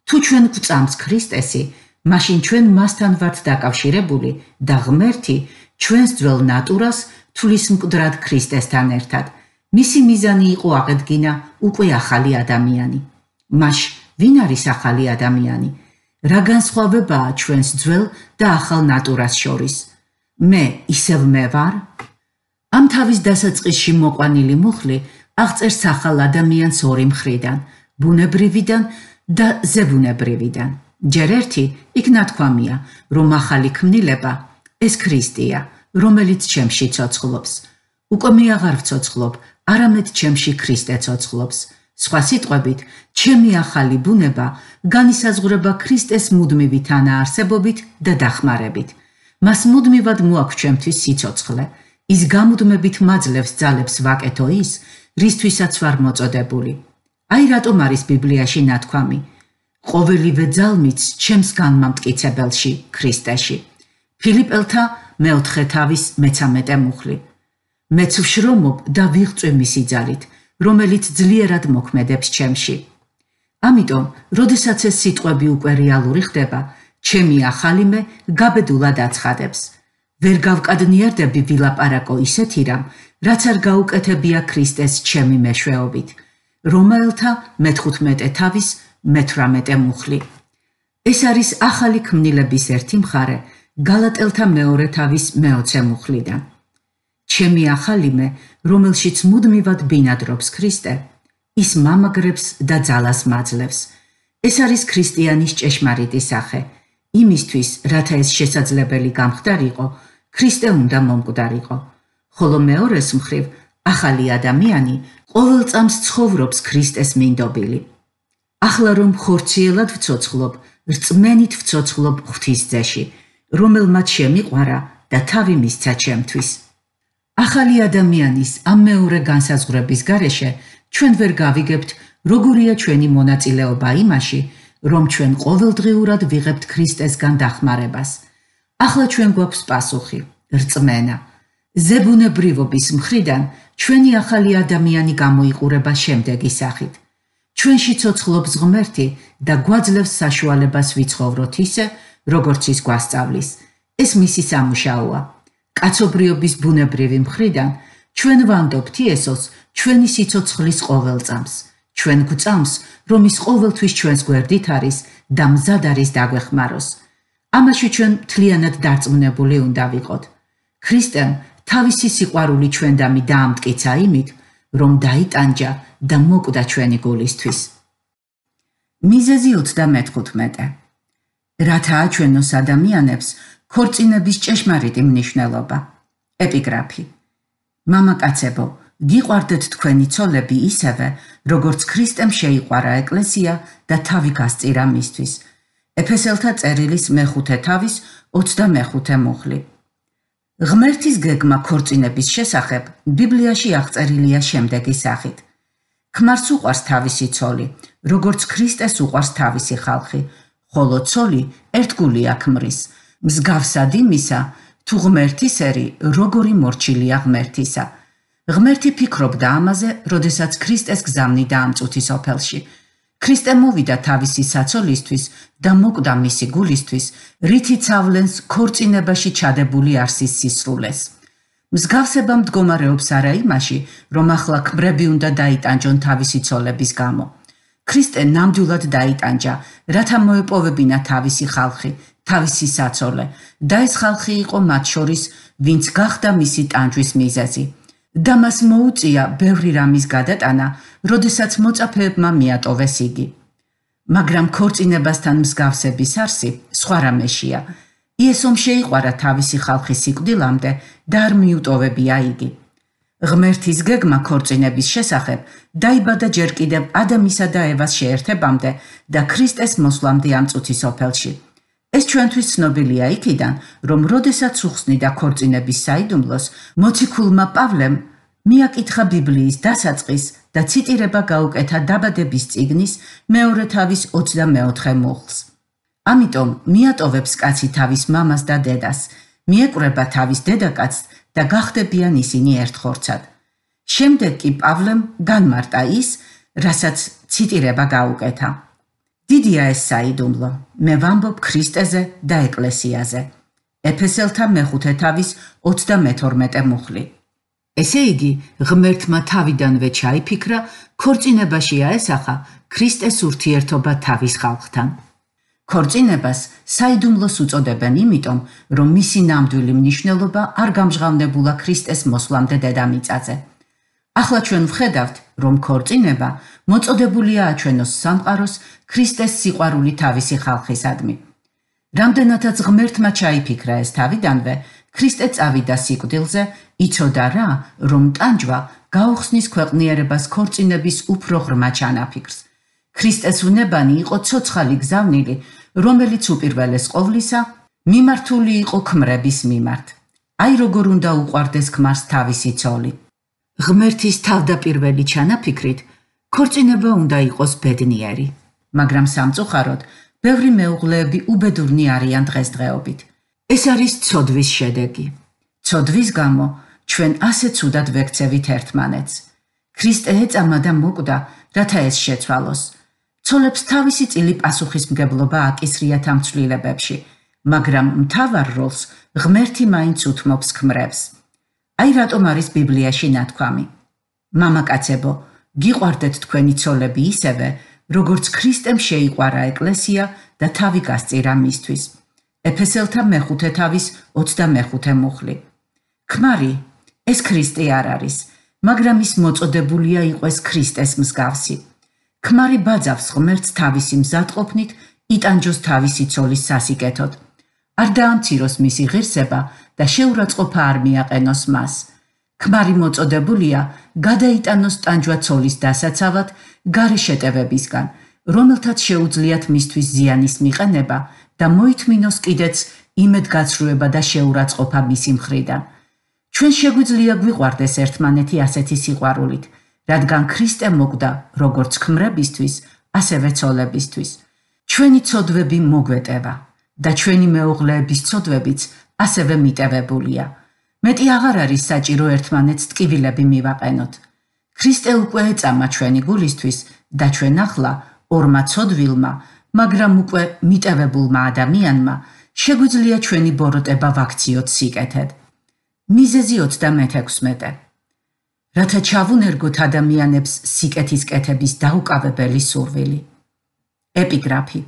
თუ ჩვენ გვწამს ქრისტესი, მაშინ ჩვენ მასთან ვართ დაკავშირებული და ღმერთი ჩვენს ძველ ნატურას თulis მკვდრად ქრისტესთან ერთად. მისი მიზანი იყო აღედგინა უკვე ახალი ადამიანი. მაშ ვინ არის ახალი ადამიანი? რა განსხვავებაა ჩვენს ძველ და ახალ ნატურას შორის? მე ისევ მე ვარ? ამ თავის დასაწყისში მოყვანილი მუხლი აღწერს ახალ ადამიანს ორი მხრიდან, ბუნებრივიდან და ზებუნებრივიდან. ჯერ ერთი იქ ნათქვამია, რომ ახალი ქმნილება ეს ქრისტეა, რომელიც ჩემში ცოცხლობს. უკვე მე აღარ ვცოცხლობ, არამედ ჩემში ქრისტე ცოცხლობს. სხვა სიტყვებით, ჩემი ახალი ბუნება განისაზღვრება ქრისტეს მუდმივი თანაარსებობით და დახმარებით. მას მუდმივად მოაქვს ჩემთვის სიცოცხლე. ის გამუდმებით მაძლევს ძალებს ვაკეთო ის, რისთვისაც ვარ მოწოდებული. აი რატომ არის ბიბლიაში ნათქვამი: ყოველივე ძალმიც ჩემს განმამტკიცებელში, ქრისტეში. ფილიპელთა მეოთხე თავის მე-13 მუხლი. მეც ვშრომობ და ვიღწვე მისი ძალით, რომელიც ძლიერად მოქმედებს ჩემში. ამიტომ, როდესაც ეს სიტყვები უკვე რეალური ხდება, ჩემი ახალი მე გაბედულად აცხადებს. ვერ გავკადნიარდები ვილაპარაკო ისეთი რამ, რაც არ გაუკეთებია ქრისტეს ჩემი მეშვეობით. რომელთა მე-15 თავის მე-18 მუხლი. ეს არის ახალი ქმნილების ერთი მხარე, გალატელთა მეორე თავის მე-20 მუხლიდან. ჩემი ახალიმე, რომელშიც მუდმივად ბინადრობს ქრისტე, ის მამაგრებს და ძალას მაძლევს. ეს არის ქრისტიანის ჭეშმარიტი სახე. იმისთვის, რათა ეს შესაძლებელი გამხდარიყო, ქრისტე უნდა მომკვდარიყო. ხოლო მეორეს მხრივ, ახალი ადამიანი ყოველწამს ცხოვრობს ქრისტეს მინდობილი. ახლა რომ ხორციელად ვцоცხლობ, რწმენით ვцоცხლობ ღვთის ძეში, რომელმაც შემიყვარა და თავი მისცა ჩემთვის. ახალი ადამიანის ამ მეორე განსაზღვრების გარეშე ჩვენ ვერ გავიგებთ როგორია ჩვენი მონაწილეობა იმაში რომ ჩვენ ყოველდღიურად ვიღებთ ქრისტესგან დახმარებას. ახლა ჩვენ გვაქვს პასუხი რწმენა. ზებუნებრივობის მხრიდან ჩვენი ახალი ადამიანი გამოიყურება შემდეგი სახით. ჩვენში ცოცხლობს ღმერთი და გვაძლევს საშუალებას ვიცხოვროთ ისე როგორც ის გვასწავლის. ეს მისი სამუშაოა კაცობრიობის ბუნებრივი მხრიდან ჩვენ ვანდობთ იესოს ჩვენი სიცოცხლის ყოველწამს. ჩვენ გვწამს, რომ ის ყოველთვის ჩვენს გვერდით არის და მზად არის დაგვეხმაროს. ამაში ჩვენ მთლიანად დარწმუნებული უნდა ვიყოთ. ქრისტემ თავისი სიყვარული ჩვენდამი დაამტკიცა იმით, რომ დაიტანჯა და მოკვდა ჩვენი გულისთვის. მიზეზი 35. რათაა ჩვენოს ადამიანებს ქორწინების ჭეშმარიტი მნიშვნელობა. ეპიგრაფი. მამაკაცებო, გიყვარდეთ თქვენი ცოლები ისევე, როგორც ქრისტემ შეიყვარა ეკლესია და თავი გასწირა მისთვის. ეფესელთა წერილის მეხუთე თავის 25 მუხლი. ღმერთის გეგმა ქორწინების შესახებ ბიბლიაში აღწერილია შემდეგი სახით: ქმარს უყვარს თავისი ცოლი, როგორც ქრისტეს უყვარს თავისი ხალხი, ხოლო ცოლი ერთგულია ქმრის. მსგავსად იმისა, თუ ღმერთის ერი როგორი მორჩილია ღმერთისა. ღმერთი ფიქრობდა ამაზე, როდესაც ქრისტეს გზავნი დაამწუთი სოფელში. ქრისტე მოვიდა თავისი საცოლისთვის და მოკვდა მისი გულისთვის, რითიც ავლენს ქორწინებაში ჩადებული არსის სისრულეს. მსგავსება მდგომარეობს არა იმაში, რომ ახლა ქმრები უნდა დაიტანჯონ თავისი ცოლების გამო. ქრისტე ნამდვილად დაიტანჯა, რათა მოეპოვებინა თავისი ხალხი, თავისი საცოლე და ეს ხალხი იყო მათ შორის, ვინც გახდა მისი ტანჯვის მიზეზი. და მას მოუწია ბევრი რამის გადატანა, როდესაც მოწაფეებმა მიატოვეს იგი. მაგრამ ქორწინებასთან მსგავსების არსი სხვა რამეშია. იესომ შეიყვარა თავისი ხალხის სიკვდილამდე და არ მიუტოვებია იგი. ღმერთის გეგმა ქორწინების შესახებ დაიბადა ჯერ კიდევ ადამისა და ევას შეერთებამდე და ქრისტეს მოსვლამდე ამ წუთის ოფელში. ეს ჩვენთვის ცნობილია იქიდან, რომ როდესაც უხსნიდა ქორწინების საიდუმლოს, მოციქულმა პავლემ მიაკითხა ბიბლიის დასაწყის და ციტირება გაუკეთა დაბადების წიგნის მეორე თავის 24 მუხლს. ამიტომ მიატოვებს კაცი თავის მამას და დედას, მიეკრება თავის დედაკაცს და გახდებიან ისინი ერთხორცად. შემდეგ კი პავლემ განმარტა ის, რასაც ციტირება გაუკეთა. დიდია ეს საიდუმლო. მე ვამბობ ქრისტეზე და ეკლესიაზე. ეფესელთა მეხუთე თავის 32 მუხლი. ესე იგი, ღმერთმა თავიდანვე ჩაიფიქრა, ქორწინებაში აესახა ქრისტეს ურთიერთობა თავის ხალხთან. ქორწინებას საიდუმლოს უწოდებენ იმიტომ, რომ მისი ნამდვილი მნიშვნელობა არ გამჟღავნებულა ქრისტეს მოსვლამდე დედამიწაზე. ახლა ჩვენ ვხედავთ, რომ ქორწინება მოწოდებულია აჩვენოს სამყაროს ქრისტეს სიყვარული თავისი ხალხისადმი. რამდენადაც ღმერთმა ჩაიფიქრა ეს თავიდანვე, ქრისტე წავიდა სიკვდილზე, იცოდა რა, რომ ტანჯვა გაუხსნის ქვეყნიერებას ქორწინების უფრო ღრმა ჩანაფიქრს. ქრისტეს უნებანი იყო ცოცხალი გზავნილი, რომელიც უპირველეს ყოვლისა მიმართული იყო ქმრების მიმართ. აი როგორ უნდა უყვარდეს ქმარს თავისი ცოლი. ღმერთის თავდაპირველი ჩანაფიქრით, ქორწინება უნდა იყოს ბედნიერი, მაგრამ სამწუხაროდ, ბევრი მეუღლეები უბედურნი არიან დღესდღეობით. ეს არის ცოდვის შედეგი. ცოდვის გამო ჩვენ ასე ცუდად ვექცევით ერთმანეთს. ქრისტე ეწამა და მოკვდა, რათა ეს შეცვალოს. ცოლებს თავისი წილი პასუხისმგებლობა აკისრია თამცვლილებებში, მაგრამ მთავარ როლს ღმერთი მაინც უთმობს ქმრებს. აი რატომ არის ბიბლიაში ნათქვამი. მამაკაცებო, გიყვარდეთ თქვენი ცოლები ისევე, როგორც ქრისტემ შეიყვარა ეკლესია და თავი გასწირა მისთვის. ეფესელთა მეხუთე თავის 25 მუხლი. ქმარი, ეს ქრისტე არ არის, მაგრამ ის მოწოდებულია იყოს ქრისტეს მსგავსი. ქმარი ბაძავს ღმერთს თავისი მზადყოფნით იტანჯოს თავისი ცოლის სასიკეთოდ. არ დაამციროს მისი ღირსება და შეურაცხყოფა არ მიაყენოს მას. ქმარი მოწოდებულია გადაიტანოს ტანჯვა ცოლის დასაცავად გარე შეტევებისგან, რომელთაც შეუძლიათ მისთვის ზიანის მიყენება და მოითმინოს კიდეც იმედგაცრუება და შეურაცხყოფა მისი მხრიდან. ჩვენ შეგვიძლია გვიყვარდეს ერთმანეთი ასეთი სიყვარულით, რადგან ქრისტე მოკვდა როგორც ქმრებისთვის, ასევე ცოლებისთვის. ჩვენი ცოდვები მოგვეტევა და ჩვენი მეუღლეების ცოდვებიც ასევე მიტევებულია. მეტი აღარ არის საჭირო ერთმანეთს ტკივილები მივაყენოთ. ქრისტე უკვე ეწამა ჩვენი გულისთვის და ჩვენ ახლა ორმა ცოდვილმა, მაგრამ უკვე მიტევებულმა ადამიანმა შეგვიძლია ჩვენი ბოროტება ვაქციოთ სიკეთედ. მიზეზი 36 რათა ჩავუნერგოთ ადამიანებს სიკეთის კეთების დაუკავებელი სურვილი. ეპიგრაფი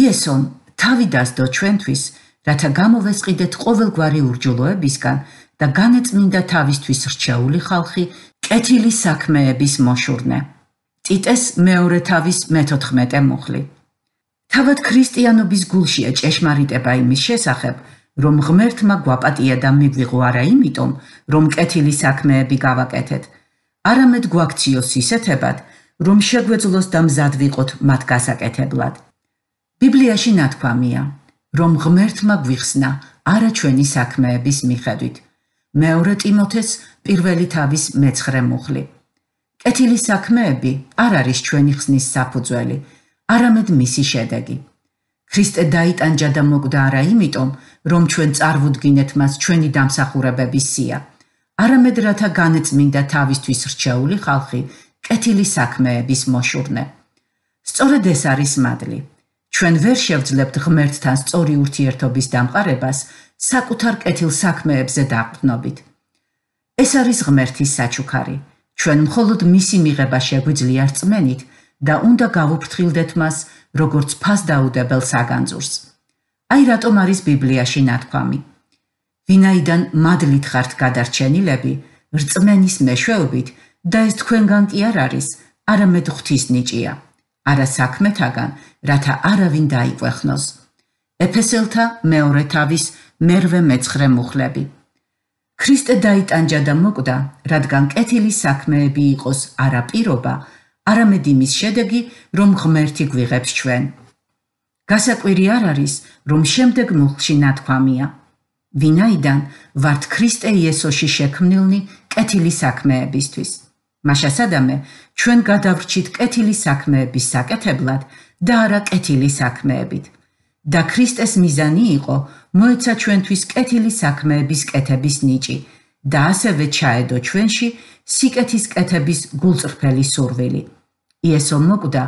იესომ თავი დასდო ჩვენთვის, რათა გამოვესყიდეთ ყოველგვარი ურჯულოებისგან და განეწმინდა თავისთვის რჩეული ხალხი კეთილი საქმეების მოშურნე. ტიტეს მეორე თავის მე-14 მუხლი. თავად ქრისტიანობის გულშია ჭეშმარიტება იმის შესახებ, რომ ღმერთმა გვაპატია და მიგვიღო არა იმიტომ, რომ კეთილი საქმეები გავაკეთეთ, არამედ გვაქციოს ისეთებად, რომ შეგვეძლოს და მზად ვიყოთ მათ გასაკეთებლად. ბიბლიაში ნათქვამია, რომ ღმერთმა გვიხსნა არა ჩვენი საქმეების მიხედვით. მეორე ტიმოთეს პირველი თავის მე-9 მუხლი. კეთილი საქმეები არ არის ჩვენი ხსნის საფუძველი, არამედ მისი შედეგი. ქრისტე დაიტანჯა და მოკვდა არა იმიტომ, რომ ჩვენ წარმოვდგინეთ მას ჩვენი დამსახურებების სია, არამედ რათა განეწმინდა თავისთვის რჩეული ხალხი კეთილი საქმეების მოშურნე. სწორედ ეს არის მადლი. ჩვენ ვერ შევძლებთ ღმერთთან სწორი ურთიერთობის დამყარებას საკუთარ კეთილ საქმეებზე დაყრდნობით. ეს არის ღმერთის საჩუქარი. ჩვენ მხოლოდ მისი მიღება შეგვიძლია რწმენით და უნდა გავუფრთხილდეთ მას როგორც ფასდაუდებელ საგანძურს. აი რატომ არის ბიბლიაში ნათქვამი. ვინაიდან მადლით ხართ გადარჩენილები, რწმენის მეშვეობით და ეს თქვენგან კი არ არის, არამედ ღვთის ნიჭია. არა საქმეთაგან, რათა არავინ დაიყვეხნოს. ეფესელთა მეორე თავის მერვე მეცხრე მუხლები. ქრისტე დაიტანჯა და მოკვდა, რადგან კეთილი საქმეები იყოს არა პირობა, არამედ იმის შედეგი, რომ ღმერთი გვიღებს ჩვენ. გასაკვირი არ არის, რომ შემდეგ მუხლში ნათქვამია: ვინაიდან ვართ ქრისტე იესოში შექმნილნი კეთილი საქმეებისთვის. მაშასადამე, ჩვენ გადავრჩით კეთილი საქმეების საკეთებლად და არა კეთილი საქმეებით. და ქრისტეს მიზანი იყო მოეცა ჩვენთვის კეთილი საქმეების კეთების ნიჭი და ასევე ჩაედო ჩვენში სიკეთის კეთების გულწრფელი სურვილი. იესო მოკვდა,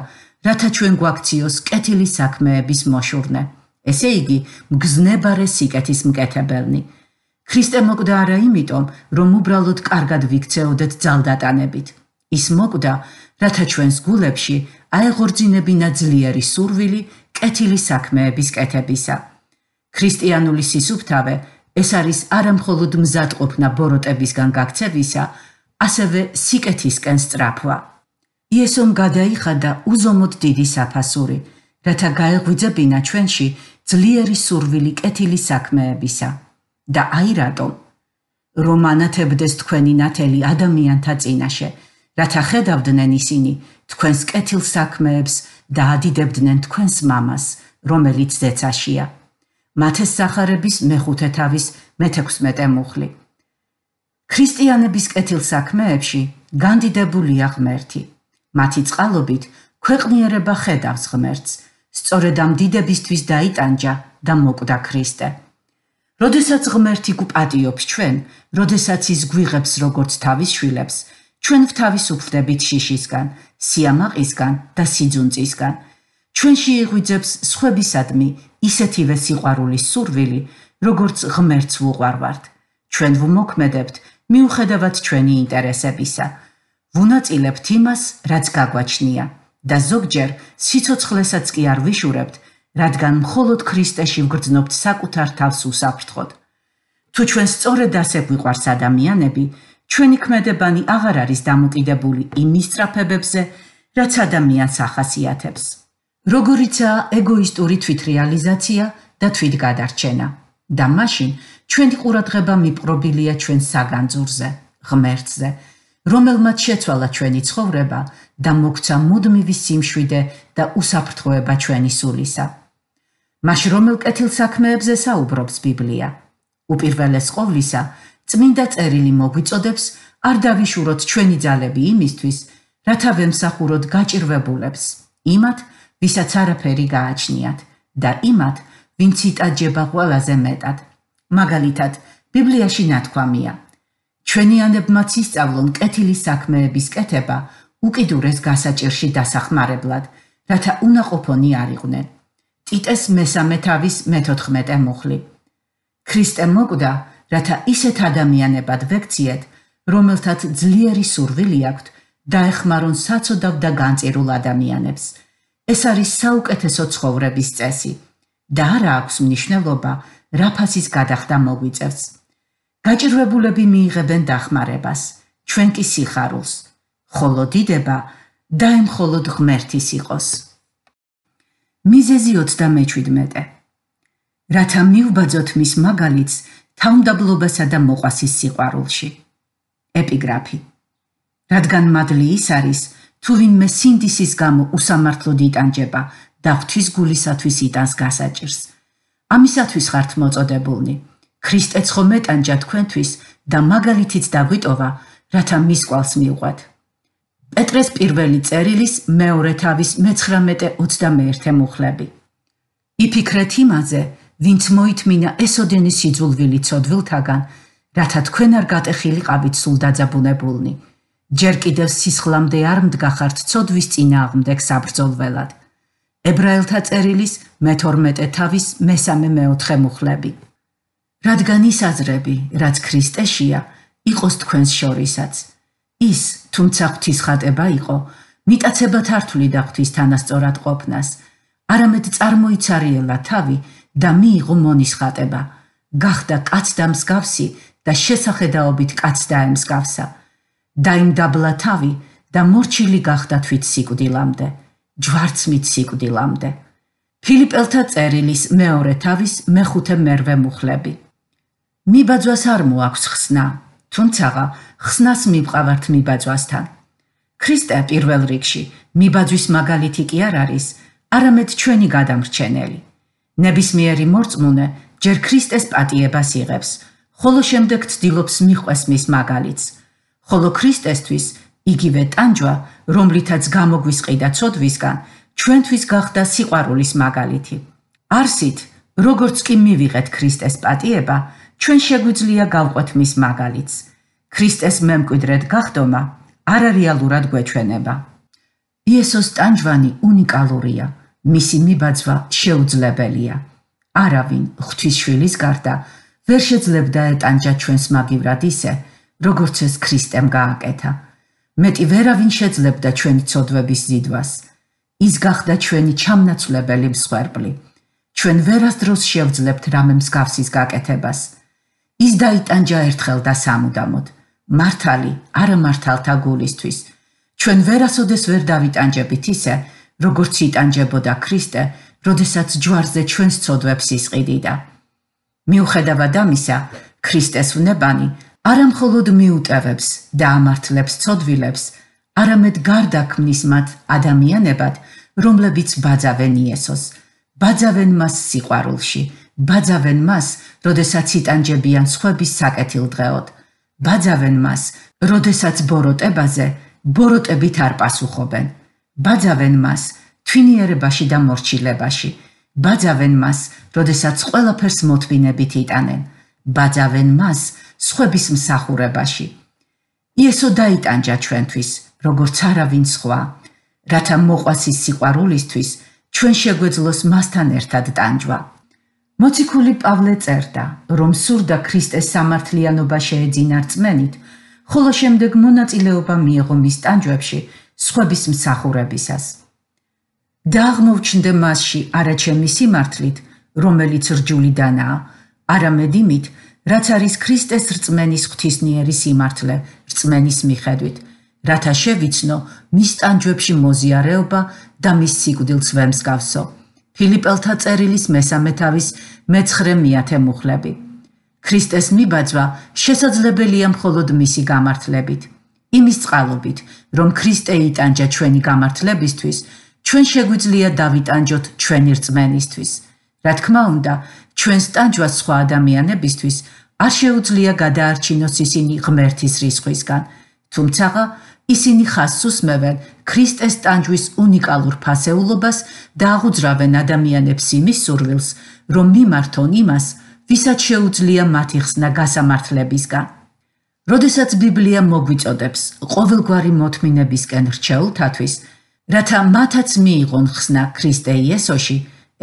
რათა ჩვენ გვაქციოს კეთილი საქმეების მოშურნე. ესე იგი, მგზნებარე სიკეთის მკეთებელნი. ქრისტე მოკვდა არა იმიტომ, რომ უბრალოდ კარგად ვიქცეოდეთ ძალდატანებით. ის მოკვდა, რათა ჩვენს გულებში აეღორძინებინა ძლიერი სურვილი კეთილი საქმეების კეთებისა. ქრისტიანული სისუფთავე ეს არის არამხოლოდ მზადყოფნა ბოროტებისგან გაქცევისა, ასევე სიკეთისკენ სწრაფვა. იესომ გადაიხადა უზომოდ დიდი საფასური, რათა გაეღვიძებინა ჩვენში ძლიერი სურვილი კეთილი საქმეებისა. და აი რატომ? რომ ანათებდეს თქვენი ნათელი ადამიანთა წინაშე, რათა ხედავდნენ ისინი თქვენს კეთილ საქმეებს და ადიდებდნენ თქვენს მამას, რომელიც ზეცაშია. მათეს სახარების მეხუთე თავის მე-16 მუხლი. ქრისტიანების კეთილ საქმეებში განდიდებულია ღმერთი. მათი წყალობით ქვეყნიერება ხედავს ღმერთს. სწორედ ამ დიდებისთვის დაიტანჯა და მოკვდა ქრისტე. როდესაც ღმერთი გუპატიობს ჩვენ, როდესაც ის გვიღებს როგორც თავის შვილებს, ჩვენ ვთავისუფლდებით შიშისგან, სიამაყისგან და სიძუნწისგან. ჩვენში იღვიძებს სხვებისადმი ისეთივე სიყვარულის სურვილი, როგორც ღმერთს ვუყვარვართ. ჩვენ ვმოქმედებთ მიუხედავად ჩვენი ინტერესებისა. ვუნაწილებთ იმას, რაც გაგვაჩნია და ზოგჯერ სიცოცხლესაც კი არ ვიშურებთ, რადგან მხოლოდ ქრისტეში ვგრძნობთ საკუთარ თავს უსაფრთხოდ. თუ ჩვენ სწორედ ასე გვიყვარს ადამიანები, ჩვენი ქმედებანი აღარ არის დამოკიდებული იმ ისწრაფებებზე, რაც ადამიანს ახასიათებს. როგორიცაა ეგოისტური თვითრეალიზაცია და თვითგადარჩენა. და მაშინ ჩვენი ყურადღება მიპყრობილია ჩვენ საგანძურზე, ღმერთზე, რომელმაც შეცვალა ჩვენი ცხოვრება და მოგცა მუდმივი სიმშვიდე და უსაფრთხოება ჩვენი სულისა. მაშ რომელ კეთილ საქმეებზე საუბრობს ბიბლია? უპირველეს ყოვლისა, წმინდა წერილი მოგვიწოდებს არ დავიშუროთ ჩვენი ძალები იმისთვის, რათა ვემსახუროთ გაჭირვებულებს, იმათ, ვისაც არაფერი გააჩნიათ და იმათ, ვინც იტაჯება ყველაზე მეტად. მაგალითად, ბიბლიაში ნათქვამია: ჩვენიანებმა ცისწავლონ კეთილი საქმეების კეთება უკიდურეს გასაჭირში დასახმარებლად, რათა უნაყოფონი არიყვნენ. ტიტეს მესამე თავის მე-14 მუხლი. ქრისტე მოკვდა, რათა ისეთ ადამიანებად ვექციეთ, რომელთაც ძლიერი სურვილი აქვთ დაეხმარონ საცოდავ და განწირულ ადამიანებს. ეს არის საუკეთესო ცხოვრების წესი და არა აქვს მნიშვნელობა რა ფასის გადახდა მოგვიწევს. გაჭირვებულები მიიღებენ დახმარებას, ჩვენ კი სიხარულს, ხოლო დიდება დაემხოლოდ ღმერთის იყოს. მიზეზი 37. რათა მიუბაძოთ მის მაგალითს თავმდაბლობასა და მოყვასის სიყვარულში. ეპიგრაფი. რადგან მადლი ის არის, თუ ვინმე სინდისის გამო უსამართლოდ იტანჯება და ღვთის გულისათვის იტანს გასაჭირს. ამისათვის ხართ მოწოდებულნი. ქრისტეც ხომ ეტანჯა თქვენთვის და მაგალითიც დაგვიტოვა, რათა მის კვალს მიუყვათ. პეტრეს პირველი წერილის მეორე თავის მე-19-21 მუხლები. იფიქრეთ იმაზე, ვინც მოითმინა ესოდენი სიძულვილი ცოდვილთაგან, რათა თქვენ არ გატეხილიყავით სულ დაძაბუნებულნი. ჯერ კიდევ სისხლამდე არ მდგახართ ცოდვის წინააღმდეგ საბრძოლველად. ებრაელთა წერილის მე-12 თავის მე-3-4 მუხლები. რადგან ის აზრები, რაც ქრისტეშია, იყოს თქვენს შორისაც. ის, თუმცა ღვთის ხატება იყო, მიტაცება თართული და ღვთის თანასწორად ყოფნას, არამედ წარმოიცარიელა თავი და მიიღო მონის ხატება. გახდა კაც და მსგავსი და შესახედაობით კაც და ემსგავსა. დაიმდაბლა თავი და მორჩილი გახდა თვით სიკვდილამდე, ჯვარცმით სიკვდილამდე. ფილიპელთა წერილის მეორე თავის მეხუთე მერვე მუხლები. მიბაძვას არ მოაქვს ხსნა, თუმცა ხსნას მიბყავართ მიბაძვასთან. ქრისტე პირველ რიგში მიბაძვის მაგალითი კი არ არის, არამედ ჩვენი გადამრჩენელი. ნებისმიერი მორწმუნე ჯერ ქრისტეს პატიებას იღებს, ხოლო შემდეგ ცდილობს მიყვეს მის მაგალითს. ხოლო ქრისტესთვის იგივე ტანჯვა, რომლითაც გამოგვისყიდა ცოდვისგან, ჩვენთვის გახდა სიყვარულის მაგალითი. არსით, როგორც კი მივიღეთ ქრისტეს პატიება, ჩვენ შეგვიძლია გავყვეთ მის მაგალითს. ქრისტეს მემკვიდრედ გახდომა არარეალურად გვეჩვენება. იესოს ტანჯვანი უნიკალურია, მისი მიბაძვა შეუძლებელია. არავინ ღვთის შვილის გარდა ვერ შეძლებდა ეტანჯა ჩვენს მაგივრად ისე, როგორც ეს ქრისტემ გააკეთა. მეტი ვერავინ შეძლებდა ჩვენი ცოდვების ზიდვას. ის გახდა ჩვენი ჩამნაცვლებელი მსხვერპლი. ჩვენ ვერასდროს შევძლებთ რამე მსგავსის გაკეთებას. ის დაიტანჯა ერთხელ და სამუდამოდ. მართალი, არა მართალთა გულისთვის. ჩვენ ვერასოდეს ვერ დავიტანჯებით ისე, როგორც იტანჯებოდა ქრისტე, როდესაც ჯვარზე ჩვენს ცოდვებს ისყიდიდა. მიუხედავად ამისა, ქრისტეს ვნებანი არა მხოლოდ მიუტევებს და ამართლებს ცოდვილებს, არამედ გარდაქმნის მათ ადამიანებად, რომლებიც ბაძავენ იესოს, ბაძავენ მას სიყვარულში, ბაძავენ მას, როდესაც იტანჯებიან სხვების საკეთილდღეოდ. ბაძავენ მას, როდესაც ბოროტებაზე ბოროტებით არ პასუხობენ. ბაძავენ მას თვინიერებაში და მორჩილებაში. ბაძავენ მას, როდესაც ყველაფერს მოთმინებით იტანენ. ბაძავენ მას სხვების მსახურებაში. იესო დაიტანჯა ჩვენთვის, როგორც არავინ სხვა, რათა მოყვასის სიყვარულისთვის ჩვენ შეგვეძლოს მასთან ერთად ტანჯვა. მოციქული პავლე წერდა, რომ სურდა ქრისტეს სამართლიანობა შეეძინა რწმენით, ხოლო შემდეგ მონაწილეობა მიიღო მის ტანჯვებში სხვების მსახურებისას. და აღმოჩნდა მასში არა ჩემი სიმართლით, რომელიც რჯულიდანაა, არამედ იმით, რაც არის ქრისტეს რწმენის ღვთისნიერი სიმართლე, რწმენის მიხედვით, რათა შევიცნო მის ტანჯვებში მოზიარეობა და მის სიკვდილს ვემსგავსო. ფილიპელთა წერილის მესამე თავის მე-9 მუხლები. ქრისტეს მიბაძვა შესაძლებელია მხოლოდ მისი გამართლებით. იმის წყალობით, რომ ქრისტე იტანჯა ჩვენი გამართლებისთვის, ჩვენ შეგვიძლია დავიტანჯოთ ჩვენი რწმენისთვის. რა თქმა უნდა, ჩვენს ტანჯვას სხვა ადამიანებისთვის არ შეუძლია გადაარჩინოს ისინი ღმერთის რისხვისგან, თუმცა ისინი ხასს უსმევენ ქრისტეს ტანჯვის უნიკალურ ფასეულობას და აღუძრავენ ადამიანებს იმის სურვილს, რომ მიმართონ იმას, ვისაც შეუძლია მათი ხსნა გასამართლებისგან. როდესაც ბიბლია მოგვიწოდებს ყოველგვარი მოთმინებისკენ რჩეულთათვის, რათა მათაც მიიღონ ხსნა ქრისტე იესოში,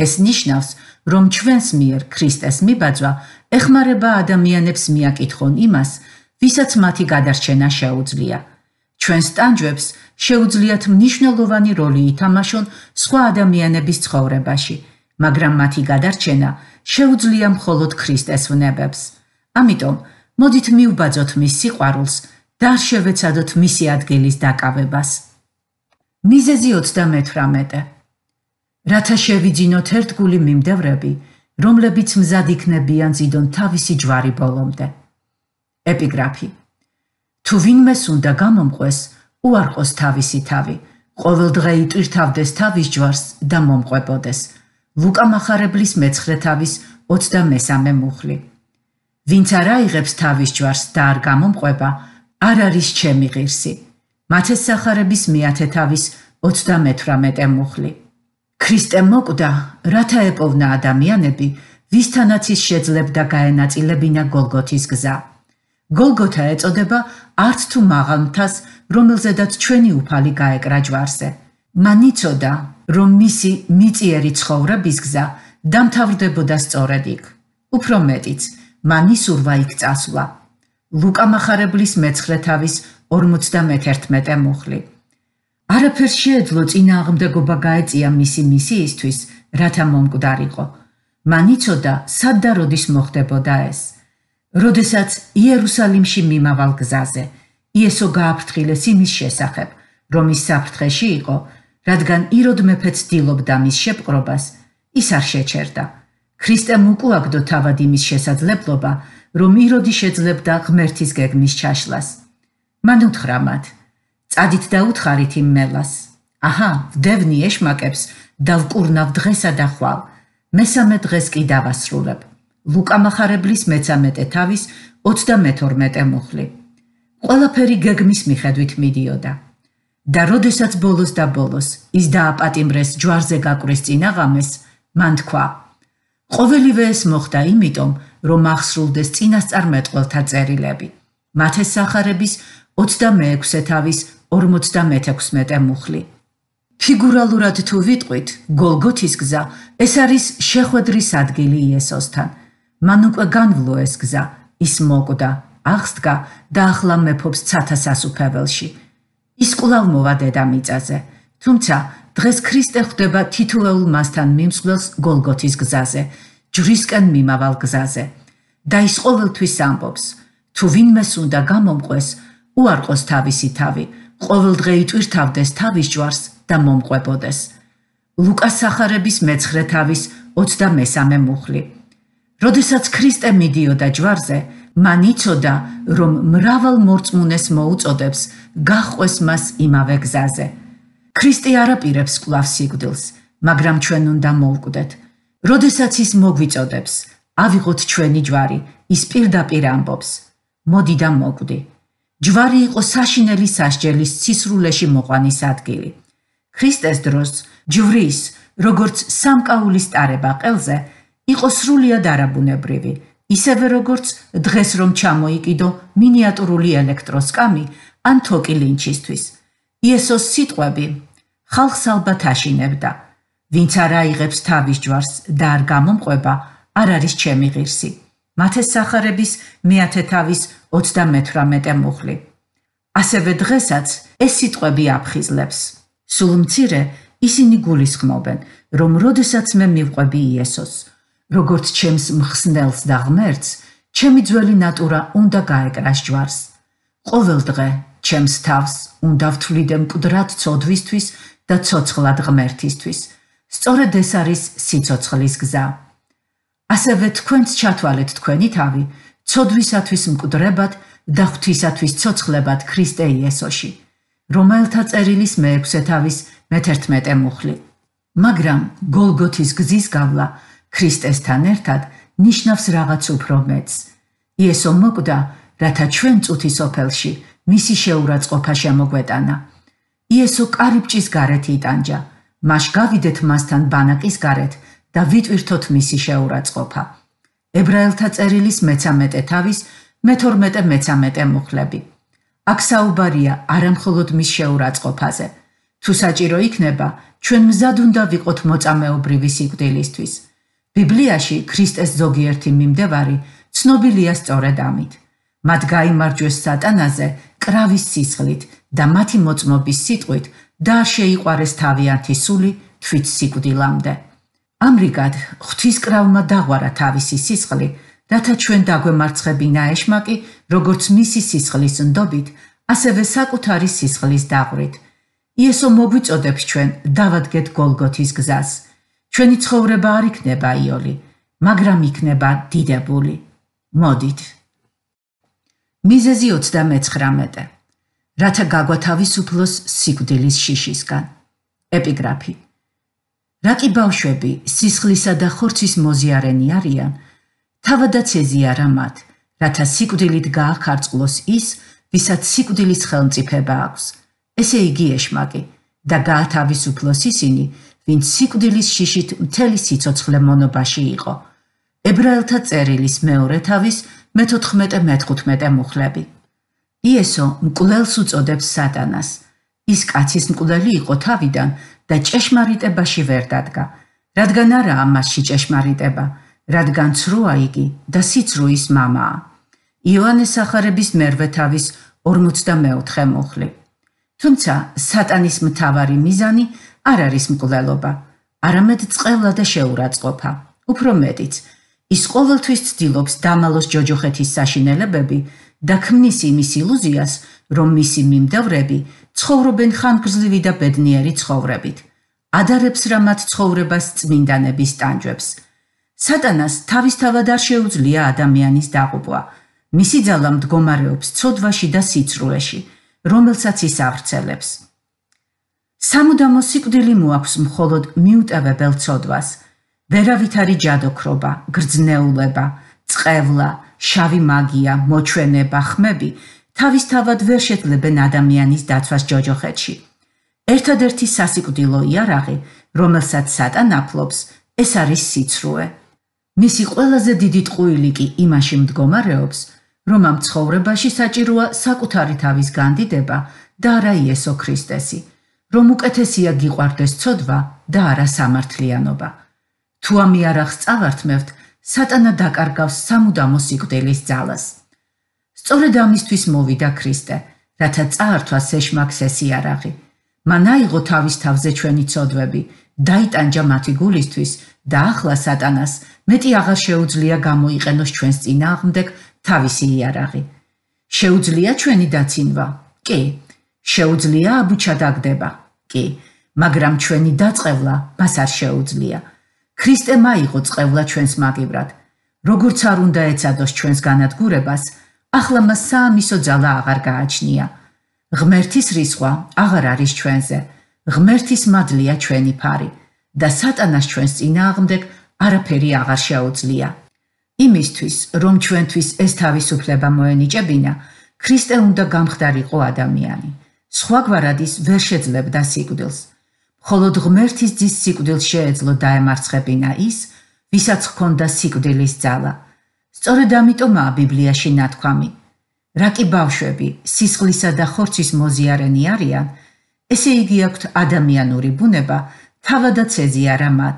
ეს ნიშნავს, რომ ჩვენს მიერ ქრისტეს მიბაძვა ეხმარება ადამიანებს მიაკითხონ იმას, ვისაც მათი გადარჩენა შეუძლია. ჩვენს ტანჯვებს შეუძლიათ მნიშვნელოვანი როლი ითამაშონ სხვა ადამიანების ცხოვრებაში, მაგრამ მათი გადარჩენა შეუძლია მხოლოდ ქრისტეს ვნებებს. ამიტომ მოდით მიუბაძოთ მის სიყვარულს და შევეცადოთ მისი ადგილის დაკავებას. მიზეზი 38. რათა შევიძინოთ ერთგული მიმდევრები, რომლებიც მზად იქნებიან ზიდონ თავისი ჯვარი ბოლომდე. ეპიგრაფი თუ ვინმეს უნდა გამომყვეს, უარყოს თავისი თავი, ყოველ დღე იტვირთავდეს თავის ჯვარს და მომყვებოდეს. ლუკა מחარებლის მეცხრე თავის 23-მე მუხლი. ვინც არ აიღებს თავის ჯვარს და არ გამომყვება, არ არის ჩემი ღირსი. მათეს სახარების მეათე თავის 38-მე მუხლი. ქრისტე მოკვდა, რათა ეპოვნა ადამიანები, ვისთანაც ის შეძლებდა გაენაწილებინა გოლგოთის გზა. გოლგოთა ეწოდება არც თუ მაღალ მთას, რომელზედაც ჩვენი უფალი გაეკრა ჯვარზე. მან იცოდა, რომ მისი მიწიერი ცხოვრების გზა დამთავრდებოდა სწორედ იქ. უფრო მეტიც, მან ისურვა იქ წასვლა. ლუკა מחარებლის მეცხრე თავის 51 მუხლი. არაფერ შეეძლო წინააღმდეგობა გაეწია მისი მისიისთვის, რათა მომკვდარიყო. მან იცოდა, სად და როდის მოხდებოდა ეს. როდესაც იერუსალიმში მიმავალ გზაზე იესო გააფრთხილეს იმის შესახებ, რომ ის საფრთხეში იყო, რადგან იროდ მეფე ცდილობდა მის შეპყრობას, ის არ შეჩერდა. ქრისტემ უკუაგდო თავად იმის შესაძლებლობა, რომ იროდი შეძლებდა ღმერთის გეგმის ჩაშლას. მან უთხრა მათ: "წადით და უთხარით იმ მელას: აჰა, ვდევნი ეშმაკებს და ვკურნავ დღესა და ხვალ. მესამე დღეს კი დავასრულებ." ლუკა מחარებლის მეცამეტე თავის 32 მუხლი. ყველაფერი გეგმის მიხედვით მიდიოდა. და როდესაც ბოლოს და ბოლოს ის დააპატიმრეს ჯვარზე გაკვრის წინაღამეს, მან თქვა: ყოველივე ეს მოხდა იმიტომ, რომ ახსრულდეს წინასწარმეტყველთა წერილები. მათეს სახარების 26 თავის 56 მუხლი. ფიგურალურად თუ ვიტყვით, გოლგოთის გზა ეს არის შეხვედრის ადგილი იესოსთან. მან უკვე განვლო ეს გზა, ის მოკვდა, აღსდგა და ახლა მეფობს ცათა სასუფეველში. ის კვლავ მოვა დედამიწაზე, თუმცა დღეს ქრისტე ხვდება თითოეულ მასთან მიმსვლელს გოლგოთის გზაზე, ჯვრისკენ მიმავალ გზაზე. და ის ყოველთვის ამბობს: თუ ვინმეს უნდა გამომყვეს, უარყოს თავისი თავი, ყოველ დღე იტვირთავდეს თავის ჯვარს და მომყვებოდეს. ლუკას სახარების მეცხრე თავის 23 მუხლი. როდესაც ქრისტე მიდიოდა ჯვარზე, მან იცოდა, რომ მრავალ მორწმუნეს მოუწოდებს გახვეს მას იმავე გზაზე. ქრისტე არაპირებს კლავს სიკვდილს, მაგრამ ჩვენ უნდა მოვკვდეთ. როდესაც ის მოგვიწოდებს, ავიღოთ ჩვენი ჯვარი, ის პირდაპირ ამბობს: მოდი და მოკვდი. ჯვარი იყო საშინელი სასჯელის ცისრულეში მოყვანის ადგილი. ქრისტეს დროს ჯვრის, როგორც სამკაულის ტარება ყელზე, იყო სრულიად არაბუნებრივი, ისევე როგორც დღეს რომ ჩამოიკიდო მინიატურული ელექტროსკამი ან თოკი ლინჩისთვის. იესოს სიტყვები ხალხს ალბათ აშინებდა. ვინც არ აიღებს თავის ჯვარს და არ გამომყვება, არ არის ჩემი ღირსი. მათეს სახარების მეათე თავის 38 მუხლი. ასევე დღესაც ეს სიტყვები აფხიზლებს. სულ მცირე ისინი გულისხმობენ, რომ როდესაც მე მივყვები იესოს, როგორც ჩემს მხსნელს და ღმერთს, ჩემი ძველი ნატურა უნდა გაეკრას ჯვარს. ყოველ დღე ჩემს თავს უნდა ვთვლიდე მკვდრად ცოდვისთვის და ცოცხლად ღმერთისთვის. სწორედ ეს არის სიცოცხლის გზა. ასევე თქვენც ჩათვალეთ თქვენი თავი ცოდვისათვის მკვდრებად და ღვთისათვის ცოცხლებად ქრისტე იესოში. რომელთა წერილის მეექვსე თავის მე-11 მუხლი. მაგრამ გოლგოთის გზის გავლა ქრისტესთან ერთად ნიშნავს რაღაც უფრო მეც. იესო მოკვდა, რათა ჩვენ წუთის ოფელში მისი შეურაცხყოფა შემოგვეტანა. იესო კარიბჭის გარეთ იტანჯა. მას გავიდეთ მასთან ბანაკის გარეთ და ვიტვირთოთ მისი შეურაცხყოფა. ებრაელთა წერილის მე-13 თავის მე-12 მე-13 მუხლები. აქ საუბარია არამხოლოდ მის შეურაცხყოფაზე. თუ საჭირო იქნება, ჩვენ მზად უნდა ვიყოთ მოწამეობრივი სიკვდილისთვის. ბიბლიაში ქრისტეს ზოგიერთი მიმდევარი ცნობილია სწორედ ამით. მათ გამოიმარჯვეს სატანაზე კრავის სისხლით და მათი მოწმობის სიტყვით და არ შეიყვარეს თავიანთი სული თვით სიკვდილამდე. ამრიგად, ღვთის კრავმა დაღვარა თავისი სისხლი, რათა ჩვენ დაგვემარცხებინა ეშმაკი, როგორც მისი სისხლის ნდობით, ასევე საკუთარი სისხლის დაღვრით. იესო მოგვიწოდებს ჩვენ დავადგეთ გოლგოთის გზას. ჩვენი ცხოვრება არ იქნება იოლი, მაგრამ იქნება დიდებული. მოდით. მიზეზი 39. რათა გაგვათავისუფლოს სიკვდილის შიშისგან. ეპიგრაფი. რაკი ბავშვები სისხლისა და ხორცის მოზიარენი არიან, თავადაც ეზიარა მათ, რათა სიკვდილით გაახარწყლოს ის, ვისაც სიკვდილის ხელმწიფება აქვს. ესე იგი ეშმაკი და გაათავისუფლოს ისინი, ვინც სიკვდილის შიშით მთელი სიცოცხლე მონობაში იყო. ებრაელთა წერილის მეორე თავის მე-14-მე-15 მუხლები. იესო მკვლელს უწოდებს სატანას. ის კაცის მკვლელი იყო თავიდან და ჭეშმარიტებაში ვერ დადგა, რადგან არა ამასში ჭეშმარიტება, რადგან ცრუა იგი და სიცრუის მამაა. იოანეს სახარების მერვე თავის 44 მუხლი. თუმცა სატანის მთავარი მიზანი არ არის მკვლელობა, არამედ წყევლა და შეურაცხყოფა. უფრო მეტიც, ის ყოველთვის ცდილობს დამალოს ჯოჯოხეთის საშინელებები და ქმნის იმის ილუზიას, რომ მისი მიმდევრები ცხოვრობენ ხანგრძლივი და ბედნიერი ცხოვრებით. ადარებს რა მათ ცხოვრებას წმინდანების ტანჯვებს. სატანას თავისთავად არ შეუძლია ადამიანის დაღუპვა. მისი ძალა მდგომარეობს ცოდვაში და სიცრუეში. რომელსაც ის აღრცელებს. სამუდამო სიკვდილი მოაქვს მხოლოდ მიუტევებელ ცოდვას. ვერავით არის ჯადოქრობა, გრძნეულება, წყევლა, შავი მაგია, მოჩვენება, ხმები თავისთავად ვერ შეძლებენ ადამიანის დაცვას ჯოჯოხეთში. ერთადერთი სასიკვდილო იარაღი, რომელსაც სატან აფლობს, ეს არის სიცრუე. მისი ყველაზე დიდი ტყუილი კი იმაში მდგომარეობს, რომ ამ ცხოვრებაში საჭიროა საკუთარი თავის განდიდება და არა იესო ქრისტესი, რომ უკეთესია გიყვარდეს ცოდვა და არა სამართლიანობა. თუ ამ იარაღს წავართმევთ, სატანა დაკარგავს სამუდამო სიკვდილის ძალას. სწორედ ამისთვის მოვიდა ქრისტე, რათა წაართვას ეშმაკს ეს იარაღი. მან აიღო თავის თავზე ჩვენი ცოდვები, დაიტანჯა მათი გულისთვის და ახლა სატანას მეტი აღარ შეუძლია გამოიყენოს ჩვენს წინააღმდეგ თავისი იარაღი. შეუძლია ჩვენი დაცინვა? კი. შეუძლია აბუჩა დაგდება? კი. მაგრამ ჩვენი დაწყევლა მას არ შეუძლია. ქრისტე მაიღო წყევლა ჩვენს მაგივრად. როგორც არ უნდა ეცადოს ჩვენს განადგურებას, ახლა მას საამისო ძალა აღარ გააჩნია. ღმერთის რისხვა აღარ არის ჩვენზე. ღმერთის მადლია ჩვენი ფარი და სატანას ჩვენს წინააღმდეგ არაფერი აღარ შეუძლია. იმისთვის, რომ ჩვენთვის ეს თავისუფლება მოენიჭებინა, ქრისტე უნდა გამხდარიყო ადამიანი. სხვაგვარად ის ვერ შეძლებდა სიკვდილს. მხოლოდ ღმერთის ძის სიკვდილს შეეძლო დაემარცხებინა ის, ვისაც ჰქონდა სიკვდილის ძალა. სწორედ ამიტომაა ბიბლიაში ნათქვამი: რა კი ბავშვები სისხლისა და ხორცის მოზიარენი არიან, ესე იგი აქვთ ადამიანური ბუნება, თავადაც ეზიარა მათ,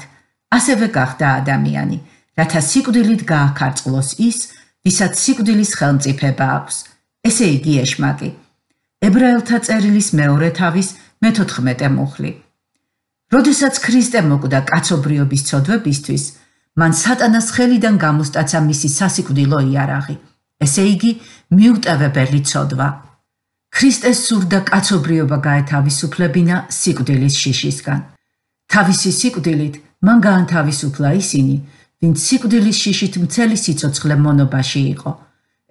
ასევე გახდა ადამიანი. რათა სიკვდილით გააქარწყლოს ის, ვისაც სიკვდილის ხელმწიფება აქვს. ესე იგი ეშმაკი. ებრაელთა წერილის მეორე თავის მე-14 მუხლი. როდესაც ქრისტე მოკვდა კაცობრიობის ცოდვებისთვის, მან სატანას ხელიდან გამოსტაცა მისი სასიკვდილო იარაღი. ესე იგი, მიუტევებელი ცოდვა. ქრისტეს სურდა კაცობრიობა გაეთავისუფლებინა სიკვდილის შიშისგან. თავისი სიკვდილით მან გაანთავისუფლა ისინი, ვინც სიკვდილის შიშით მცელი სიცოცხლე მონობაში იყო.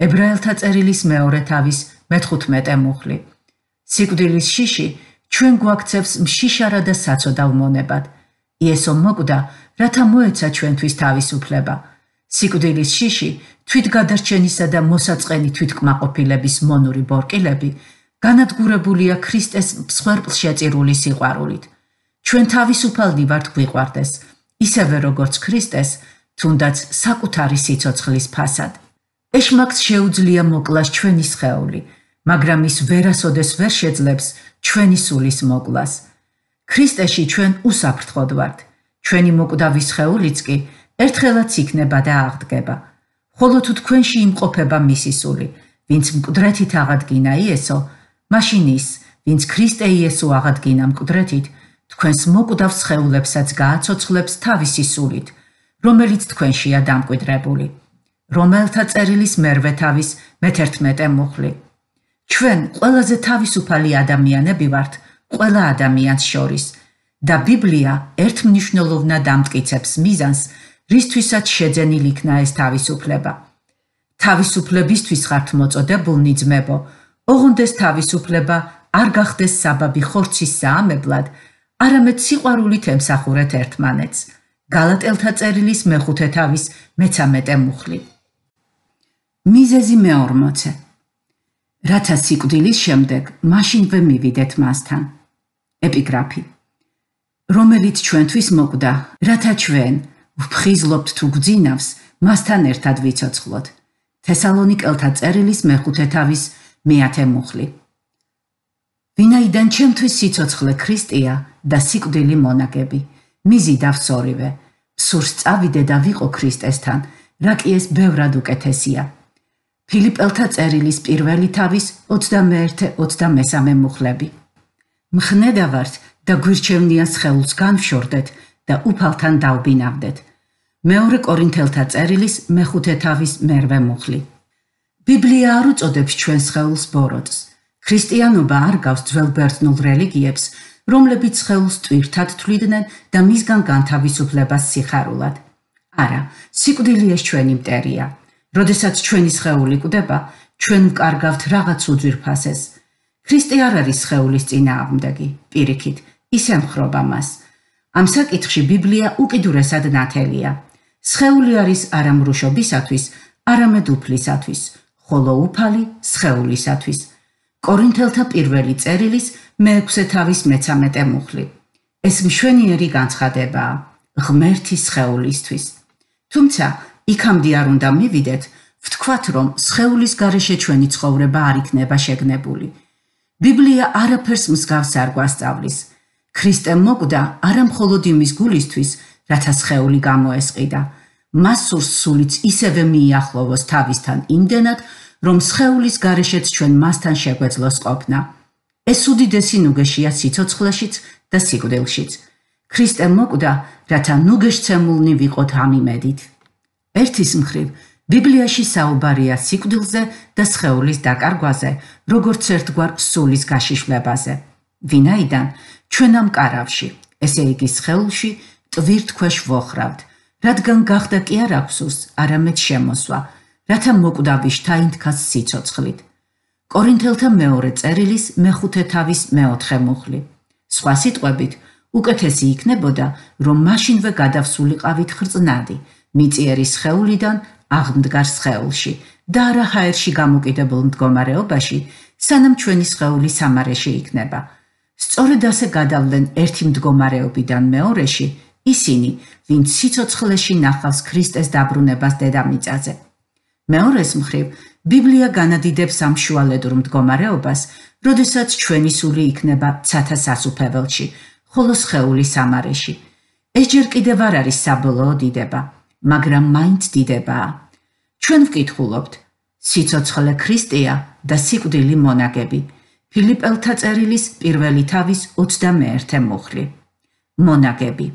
ებრაელთა წერილის მეორე თავის მე-15 მუხლი. სიკვდილის შიში ჩვენ გვაქცევს მშიშარა და საწოდავ მონებად. იესო მოკვდა, რათა მოეცა ჩვენთვის თავისუფლება. სიკვდილის შიში თვითგადარჩენისა და მოსაწყენი თვითკმაყოფილების მონური ბორკილები განადგურებულია ქრისტეს მსხვერპლ შეწირული სიყვარულით. ჩვენ თავისუფალდი ვართ გვიყვარდეს, ისევე როგორც ქრისტეს თუნდაც საკუთარი სიცოცხლის ფასად. ეშმაკს შეუძლია მოკლას ჩვენი სხეული, მაგრამ ის ვერასოდეს ვერ შეძლებს ჩვენი სულის მოკლას. ქრისტეში ჩვენ უსაფრთხოდ ვართ. ჩვენი მოკვდავის სხეულიც კი ერთხელაც იქნება და აღდგება. ხოლო თუ თქვენში იმყოფება მისი სული, ვინც მკვდრეთით აღადგინა იესო, მაშინ ის, ვინც ქრისტე იესო აღადგინა მკვდრეთით, თქვენს მოკვდავ შეულებსაც გააცოცხლებს თავისი სულით, რომელიც თქვენშია დამკვიდრებული. რომელთა წერილის მერვე თავის მე-11 მუხლი. ჩვენ ყველაზე თავისუფალი ადამიანები ვართ ყველა ადამიანს შორის და ბიბლია ერთმნიშვნელოვნად დამტკიცებს მიზანს, რისთვისაც შეძენილი იქნა ეს თავისუფლება. თავისუფლებისთვის ხართ მოწოდებულნი ძმებო, ოღონდეს თავისუფლება არ გახდეს საბაბი ხორცის საამებლად, არამედ სიყვარულით ემსახურეთ ერთმანეთს. გალატელთა წერილის მეხუთე თავის მე-13 მუხლი. მიზეზი მე-40 რათა სიკვდილის შემდეგ მაშინვე მივიდეთ მასთან. ეპიგრაფი რომელიც ჩვენთვის მოკვდა, რათა ჩვენ ვფხიზლობთ თუ გძინავს, მასთან ერთად ვიცოცხლოთ. თესალონიკელთა წერილის მეხუთე თავის მეათე მუხლი. ვინაიდან ჩემთვის სიცოცხლე ქრისტეა და სიკვდილი მონაგები, მიზი დავსორივე, სურს წავიდე და ვიყო ქრისტესთან, რა კი ეს ბევრად უკეთესია. ფილიპელთა წერილის პირველი თავის 21-23 მუხლები. მხნედა ვართ და გვირჩევნია ხელს განშორდეთ და უფალთან დავბინავდეთ. მეორე კორინთელთა წერილის მეხუთე თავის მერვე მუხლი. ბიბლია არ უწოდებს ჩვენს ხელს ბოროტს. ქრისტიანობა არ გავს ძველ ბერძნულ რელიგიებს, რომლებიც ხელს ტვირთად თვლიდნენ და მისგან განთავისუფლებას სიხარულად. არა, სიკვდილია ჩვენი მტერია. როდესაც ჩვენი სხეული კვდება, ჩვენ ვკარგავთ რაღაც უძვირფასეს. ქრისტე არ არის სხეულის წინააღმდეგი, პირიქით, ისე მხრობა მას. ამ საკითხში ბიბლია უკიდურესად ნათელია. სხეული არის არა მრუშობისათვის, არამედ უფლისათვის, ხოლო უფალი სხეულისათვის. კორინთელთა პირველი წერილის მეექვსე თავის მე-13 მუხლი. ეს მშვენიერი განცხადებაა ღმერთის სხეულისთვის. თუმცა იქამდე არ უნდა მივიდეთ, ვთქვათ, რომ სხეულის გარეშე ჩვენი ცხოვრება არ იქნება შეგნებული. ბიბლია არაფერს მსგავს არ გვასწავლის. ქრისტემ მოკვდა არა მხოლოდ იმის გულისთვის, რათა სხეული გამოესყიდა. მას სურს სულიც ისევე მიახლოვოს თავისთან იმდენად, რომ სხეულის გარეშეც ჩვენ მასთან შეგვეძლოს ყოფნა. ეს უდიდესი ნუგეშია სიცოცხლეშიც და სიკვდილშიც. ქრისტემ მოკვდა, რათა ნუგეშცემულნი ვიყოთ ამ იმედით. ერთის მხრივ ბიბლიაში საუბარია სიკვდილზე და სხეულის დაკარგვაზე, როგორც ერთგვარ სულის გაშიშვლებაზე. ვინაიდან ჩვენ ამ კარავში, ესე იგი სხეულში, ტვირთქვეშ ვოხრავთ, რადგან გახდა კი არ აქვსოს, არამედ შემოსვა, რათა მოკვდავი შთაინთქას სიცოცხლით. კორინთელთა მეორე წერილის მეხუთე თავის მეოთხე მუხლი. სხვა სიტყვებით, უკეთესი იქნებოდა, რომ მაშინვე გადავსულიყავით ხრწნადი, მიწიერის ხეულიდან აღმდგარ სხეულში და არა ჰაერში გამოკიდებულ მდგომარეობაში, სანამ ჩვენი სხეული სამარეში იქნება. სწორედ ასე გადავლენ ერთი მდგომარეობიდან მეორეში ისინი, ვინც სიცოცხლეში ნახავს ქრისტეს დაბრუნებას დედამიწაზე. მეორეს მხრივ, ბიბლია განადიდებს ამ შუალედურ მდგომარეობას, როდესაც ჩვენი სული იქნება ცათა სასუფეველში, ხოლო სხეული სამარეში. ეს ჯერ კიდევ არ არის საბოლოო დიდება. მაგრამ მაინც დიდებაა. ჩვენ ვკითხულობთ: სიცოცხლე ქრისტეა და სიკვდილი მონაგები. ფილიპელთა წერილის პირველი თავის 21-ე მუხლი. მონაგები.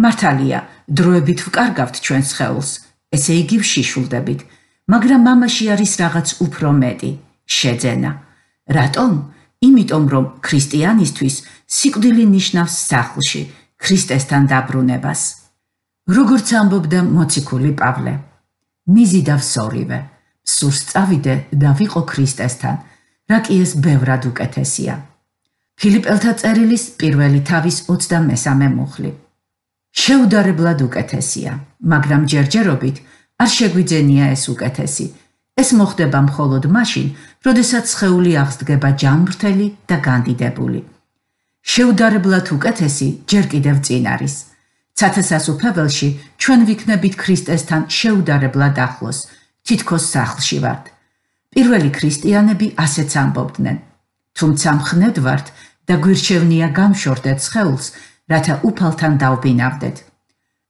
მართალია, დროებით ვკარგავთ ჩვენს ხელს, ესე იგი ვშიშულდებით, მაგრამ მამაში არის რაღაც უფრო მეტი, შეძენა. რატომ? იმიტომ რომ ქრისტიანისთვის სიკვდილი ნიშნავს სახლში, ქრისტესთან დაბრუნებას. როგორც ამბობდა მოციქული პავლე მიზი დავსორივე სურს წავიდე და ვიყო ქრისტესთან რა კი ეს ბევრად უკეთესია. ფილიპელთა წერილის პირველი თავის 23 მუხლი. შეუდარებლად უკეთესია მაგრამ ჯერჯერობით არ შეგვიძენია ეს უკეთესი. ეს მოხდება მხოლოდ მაშინ როდესაც ხეული აღსდგება ჯანმრთელი და განდიდებული. შეუდარებლად უკეთესი ჯერ კიდევ წინ არის ცათასასუფეველში ჩვენ ვიქნებით ქრისტესთან შეუდარებლად ახლოს, თითქოს სახლში ვართ. პირველი ქრისტიანები ასეც ამბობდნენ. თუმცა მხნედ ვართ და გვირჩევნია გამშორდეთ ხელს, რათა უფალთან დავბინავდეთ.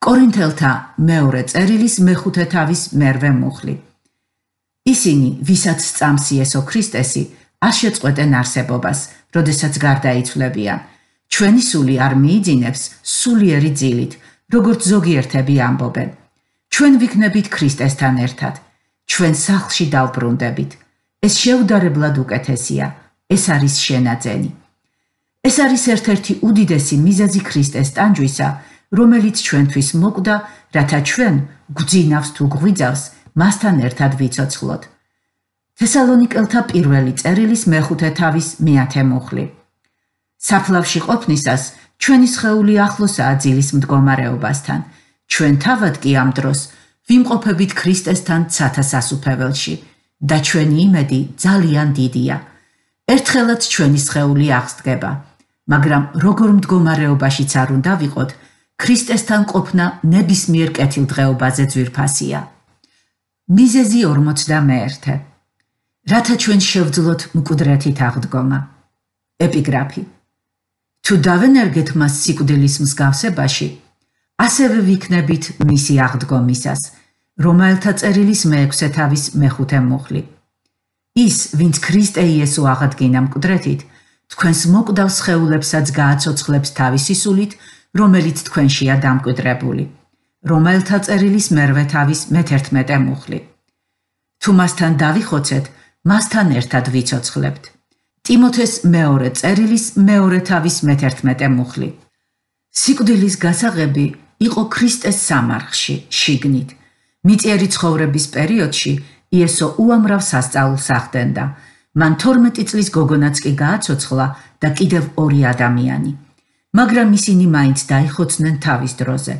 კორინთელთა მეორე წერილის მეხუთე თავის მერვე მუხლი. ისინი, ვისაც წამს იესო ქრისტესი, არ შეწყვეტენ არსებობას, როდესაც გარდაიცვლებიან. ჩვენი სული არ მიიძინებს სულიერი ძილით, როგორც ზოგიერთები ამბობენ. ჩვენ ვიქნებით ქრისტესთან ერთად. ჩვენ სახლში დავბრუნდებით. ეს შეუდარებლად უკეთესია. ეს არის შენაძენი. ეს არის ერთ-ერთი უდიდესი მიზეზი ქრისტეს ტანჯვისა, რომელიც ჩვენთვის მოკვდა, რათა ჩვენ გვძინავს თუ გვიძავს მასთან ერთად ვიცოცხლოთ. თესალონიკელთა პირველი წერილის მეხუთე თავის მეათე მუხლი. საფლავში ყოფნისას ჩვენი სხეული ახლოსაა ძილის მდგომარეობასთან. ჩვენ თავად კი ამ დროს ვიმყოფებით ქრისტესთან ცათასასუფეველში და ჩვენი იმედი ძალიან დიდია. ერთხელაც ჩვენი სხეული აღსდგება, მაგრამ როგორ მდგომარეობაშიც არ უნდა ვიყოთ, ქრისტესთან ყოფნა ნებისმიერ კეთილდღეობაზე ძვირფასია. მიზეზი 41. რათა ჩვენ შევძლოთ მკვდრეთით აღდგომა. ეპიგრაფი. თუ დავენერგეთ მას სიკვდილის მსგავსებაში, ასევე ვიქნებით მისი აღდგომისას, რომელთა წერილის მეექვსე თავის მეხუთე მუხლი. ის, ვინც ქრისტე იესო აღადგინა მკვდრეთით, თქვენს მოკვდავს ხეულებსაც გააცოცხლებს თავისი სულით, რომელიც თქვენშია დამკვიდრებული. რომელთა წერილის მერვე თავის მე-11 მუხლი. თუ მასთან დავიხოცეთ, მასთან ერთად ვიცოცხლებთ. ტიმოთეს მეორე წერილის მეორე თავის მე-11 მუხლი. სიკვდილის გასაღები იყო ქრისტეს სამარხში, შიგნით. მიწიერი ცხოვრების პერიოდში იესო უამრავ სასწაულს ახდენდა. მან 12 წლის გოგონაც კი გააცოცხლა და კიდევ ორი ადამიანი. მაგრამ ისინი მაინც დაიხოცნენ თავის დროზე.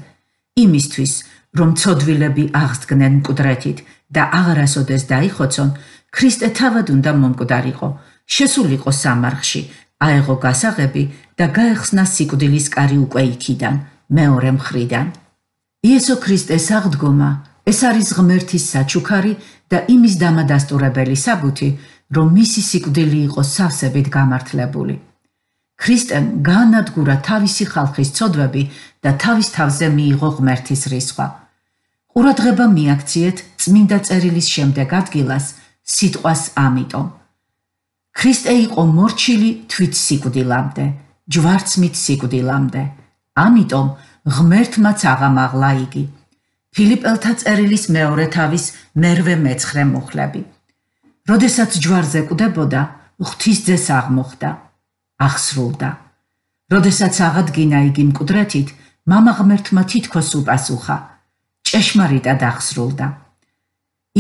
იმისთვის, რომ ცოდვილები აღსდგნენ მკვდრეთით და აღარასოდეს დაიხოცონ, ქრისტე თავად უნდა მომკვდარიყო, შესულიყო სამარხში, აეღო გასაღები და გაეხსნა სიკვდილის კარი უკვე იქიდან, მეორე მხრიდან. იესო ქრისტეს აღდგომა ეს არის ღმერთის საჩუქარი და იმის დამადასტურებელი საბუთი, რომ მისი სიკვდილი იყო სავსებით გამართლებული. ქრისტემ განადგურა თავისი ხალხის ცოდვები და თავის თავზე მიიღო ღმერთის რისხვა. ყურადღება მიაქციეთ წმინდა წერილის შემდეგ ადგილას სიტყვას ამიტომ. ქრისტე იყო მორჩილი თვით სიკვდილამდე, ჯვარცმით სიკვდილამდე. ამიტომ ღმერთმაც აღამაღლა იგი. ფილიპელთა წერილის მეორე თავის მერვე მეცხრე მუხლები. როდესაც ჯვარზე კვდებოდა, ღვთისძეს აღმოხდა, აღსრულდა. როდესაც აღადგინა იგი მკვდრეთით, მამა ღმერთმა თითქოს უპასუხა. ჭეშმარიტად აღსრულდა.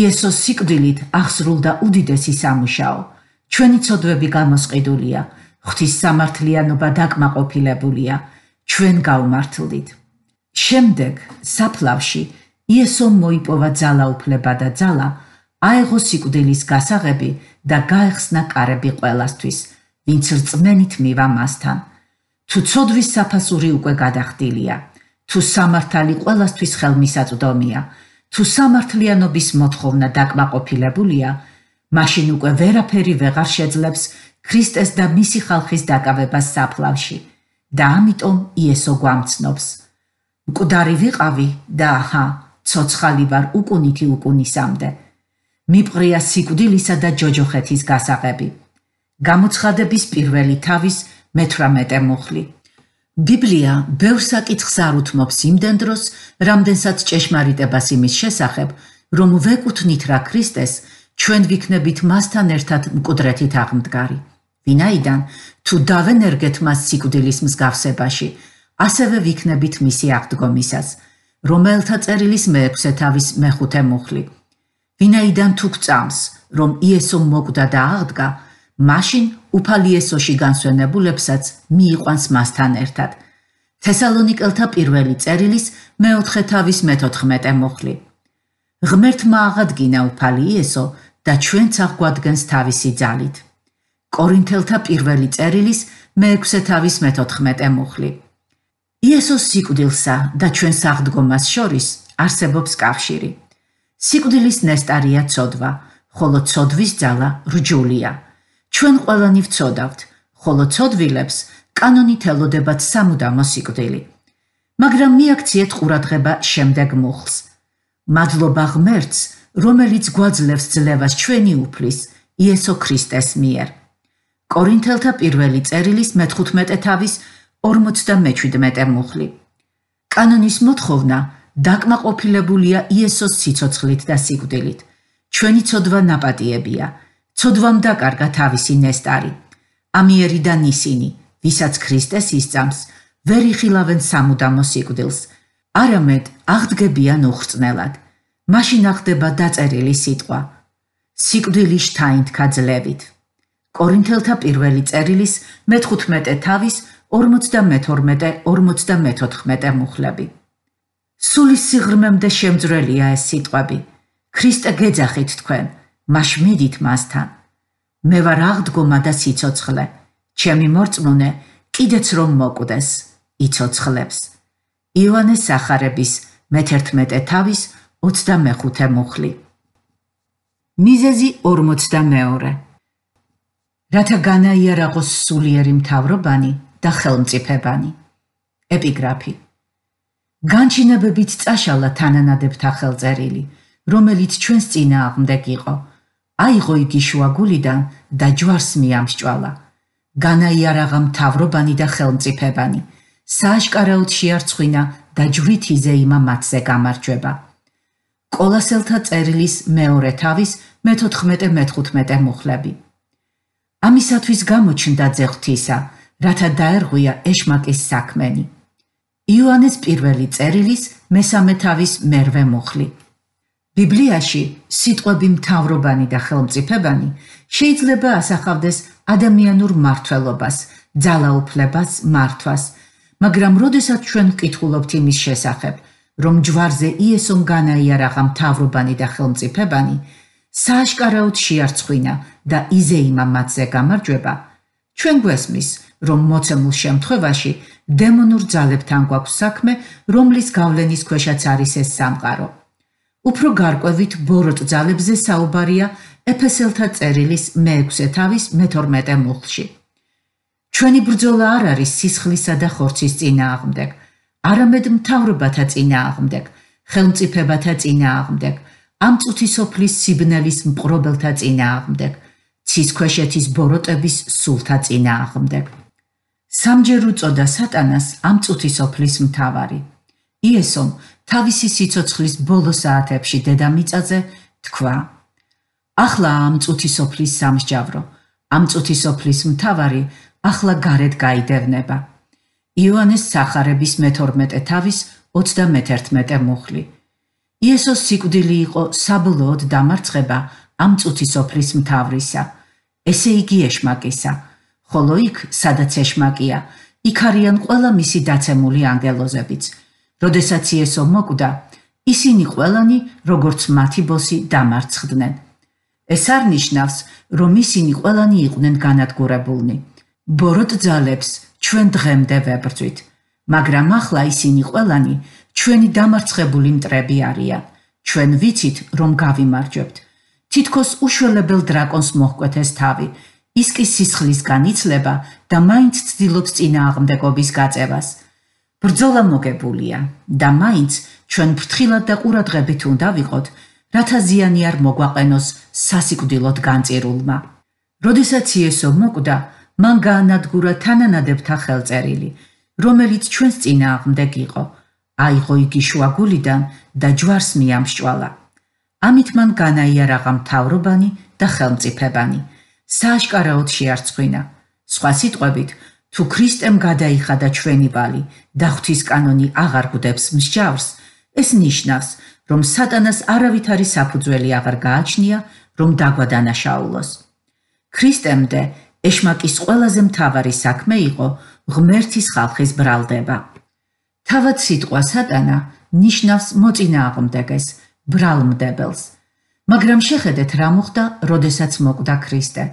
იესოს სიკვდილით აღსრულდა უდიდესი სამუშაო – ჩვენი ცოდვები გამოსყიდულია, ღვთის სამართლიანობა დაკმაყოფილებულია. ჩვენ გავმართლდით. შემდეგ საფლავში იესომ მოიპოვა ძალაუფლება და ძალა, აეღო სიკვდილის გასაღები და გაეხსნა კარები ყველასთვის. ვინც რწმენით მივა მასთან. თუ ცოდვის საფასური უკვე გადახდილია, თუ სამართალი ყოველასთვის ხელმისაწვდომია, თუ სამართლიანობის მოთხოვნა დაკმაყოფილებულია, მაშინ უკვე ვერაფერი ვეღარ შეძლებს ქრისტეს და მისი ხალხის დაკავებას საფლავში და ამიტომ იესო გვამცნობს. მკვდარი ვიყავი და აჰა, ცოცხალი ვარ უკუნითი უკუნისამდე. მიპყრია სიკვდილისა და ჯოჯოხეთის გასაღები. გამოცხადების პირველი თავის მე-18 მუხლი. ბიბლია ბევრ საკითხს არ უთმობს იმდენ დროს, რამდენსაც ჭეშმარიტებას იმის შესახებ, რომ ვეკუთვნით რა ქრისტეს, ჩვენ ვიქნებით მასთან ერთად მკვდრეთით აღმდგარი. ვინაიდან თუ დავენერგეთ მას სიკვდილის მსგავსებაში, ასევე ვიქნებით მისი აღდგომისას, რომელთა წერილის მე-6 თავის მე-5 მუხლი. ვინაიდან თუ გწამს, რომ იესო მოკვდა და აღდგა, მაშინ უფალიესოში განსვენებულებსაც მიიყვანს მასთან ერთად. თესალონიკელთა პირველი წერილის მეოთხე თავის მე-14 მოხლი. ღმერთმა აღადგინა უფალიესო და ჩვენც აღგვადგენს თავისი ძალით. კორინთელთა პირველი წერილის მე-6 თავის მე-14 მოხლი. იესოს სიკვდილსა და ჩვენს აღდგომას შორის არსებობს კავშირი. სიკვდილის ნესტარია ცოდვა, ხოლო ცოდვის ძალა რჯულია. ჩვენ ყველანი ვწოდავთ, ხოლო ცოდვილებს კანონით ელოდებათ სამუდამო სიკვდილი. მაგრამ მიაქციეთ ყურადღება შემდეგ მუხლს. მადლობა ღმერთს, რომელიც გვაძლევს ძლევას ჩვენი უფლის იესო ქრისტეს მიერ. კორინთელთა პირველი წერილის მე-15 თავის 47 მუხლი. კანონის მოთხოვნა დაკმაყოფილებულია იესოს სიცოცხლით და სიკვდილით. ჩვენი ცოდვა ნაპატიებია. ცოდვამ დაკარგა თავისი ნესტარი. ამიერი და ნისინი, ვისაც ქრისტეს ისწამს, ვერ იხილავენ სამუდამო სიკვდილს. არამედ აღდგებიან უხრწნელად. მაშინ ახდება დაწერილი სიტყვა: სიკვდილი შთაინთქა ძლევით. კორინთელთა პირველი წერილის მე-15 თავის 42-44 მუხლები. სული სიღრმემდე შემძრელია ეს სიტყვები. ქრისტე გეძახით თქვენ, მაშ მიდით მასთან. მე ვარ აღდგომა და სიცოცხლე. ჩემი მორწმუნე კიდეც რომ მოკვდეს, იცოცხლებს. იოანეს სახარების მე-11 თავის 25 მუხლი. მიზეზი 42. რათა განაიარაღოს სულიერი მთავრობანი და ხელმწიფებანი. ეპიგრაფი. განჩინებებით წაშალა თანანადებთა ხელწერილი, რომელიც ჩვენს წინააღმდეგ იყო. აიღო იგი შუაგულიდან და ჯვარს მიამსჭვალა. განაიარაღა მთავრობანი და ხელმწიფებანი. სააშკარაოდ შეარცხვინა და ჯვრით იზეიმა მათზე გამარჯვება. კოლასელთა წერილის მეორე თავის მე-14-მე-15 მუხლები. ამისათვის გამოჩნდა ძეღთისა, რათა დაერღვია ეშმაკის საქმენი. იოანეს პირველი წერილის მესამე თავის მერვე მუხლი. ბიბლიაში სიტყვები მთავრობანი და ხელმწიფებანი შეიძლება ასახავდეს ადამიანურ მართლობას, ძალაუფლებას, მართვას, მაგრამ როდესაც ჩვენ ვკითხულობთ იმის შესახებ, რომ ჯვარზე იესომ განაიარაღა მთავრობანი და ხელმწიფებანი, სააშკარაოდ შეარცხვინა და იზეიმა მათზე გამარჯვება, ჩვენ გვესმის, რომ მოცემულ შემთხვევაში დემონურ ძალებთან გვაქვს საქმე, რომლის გავლენის ქვეშაც არის ეს სამყარო. უფრო გარკვევით ბოროტ ძალებზე საუბარია ეფესელთა წერილის მე-6 თავის მე-12 მუხლში. ჩვენი ბრძოლა არ არის სისხლისა და ხორცის წინააღმდეგ, არამედ მთავრობათა წინააღმდეგ, ხელმწიფებათა წინააღმდეგ, ამ წუთისოფლის სიბნელის მპყრობელთა წინააღმდეგ, ცისქვეშეთის ბოროტების სულთა წინააღმდეგ. სამჯერ უწოდა სატანას ამ წუთისოფლის მთავარი. იესომ თავისი სიცოცხლის ბოლო საათებში დედამიწაზე თქვა: ახლა ამ წუთისოფლის სამსჯავრო, ამ წუთისოფლის მთავარი ახლა გარეთ გაიდევნება. იოანეს სახარების მე-12 თავის 31 მუხლი. იესოს სიკვდილი იყო საბოლოოდ დამარცხება ამ წუთისოფლის მთავრისა. ესე იგი ეშმაკისა. ხოლო იქ, სადაც ეშმაკია, იქ არიან ყველა მისი დაცემული ანგელოზებიც. როდესაც იესო მოკვდა, ისინი ყველანი, როგორც მათი ბოსი, დამარცხდნენ. ეს არ ნიშნავს, რომ ისინი ყველანი იყვნენ განადგურებულნი. ბოროტ ძალებს ჩვენ დღემდე ვებრძვით, მაგრამ ახლა ისინი ყველანი ჩვენი დამარცხებული მტრები არიან. ჩვენ ვიცით, რომ გავიმარჯვებთ. თითქოს უშველებელ დრაკონს მოჰკვეთეს თავი. ის კი სისხლის განიცლება და მაინც ცდილობს წინააღმდეგობის გაწევას. ბრძოლა მოგებულია და მაინც ჩვენ ფრთხილად და ყურადღებით უნდა ვიყოთ, რათა ზიანი არ მოგვაყენოს სასიკვდილოდ განწირულმა. როდესაც იესო მოკვდა, მან გაანადგურა თანანადებთა ხელწერილი, რომელიც ჩვენს წინააღმდეგ იყო. აიღო იგი შუაგულიდან და ჯვარს მიამსჭვალა. ამით მან განაიარაღა მთავრობანი და ხელმწიფებანი. სააშკარაოდ შეარცხვინა. სხვა სიტყვებით, თუ ქრისტემ გადაიხადა ჩვენი ბალი და ღვთის კანონი აღარ გვდებს მსჯავრს, ეს ნიშნავს, რომ სატანას არავითარი საფუძველი აღარ გააჩნია, რომ დაგვადანაშაულოს. ქრისტემდე ეშმაკის ყველაზე მთავარი საქმე იყო ღმერთის ხალხის ბრალდება. თავად სიტყვა სატანა ნიშნავს მოწინააღმდეგეს, ბრალმდებელს. მაგრამ შეხედეთ რა მოხდა, როდესაც მოკვდა ქრისტე.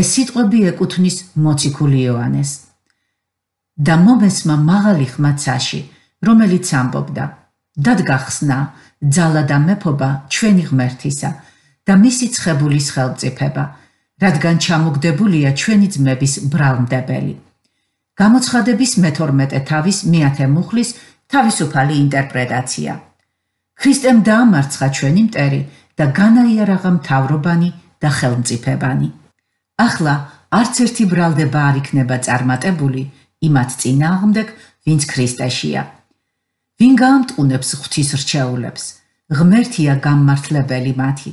ეს სიტყვები ეკუთვნის მოციქული იოანეს. და მომესმა მაღალი ხმაცაში, რომელიც ამბობდა: დადგახსნა ძალა და მეფობა ჩვენი ღმერთისა და მისი ცხებულის ხელმწიფება. რადგან ჩამოგდებულია ჩვენი ძმების ბრალმდებელი. გამოცხადების მე-12 თავის მეათე მუხლის თავისუფალი ინტერპრეტაცია. ქრისტემ დაამარცხა ჩვენი მტერი და განაიარაღა მთავრობანი და ხელმწიფებანი. ახლა არც ერთი ბრალდება არ იქნება წარმატებული იმათ წინააღმდეგ, ვინც ქრისტეშია. ვინ გაამტყუნებს ღვთის რჩეულებს? ღმერთია გამმართლებელი მათი,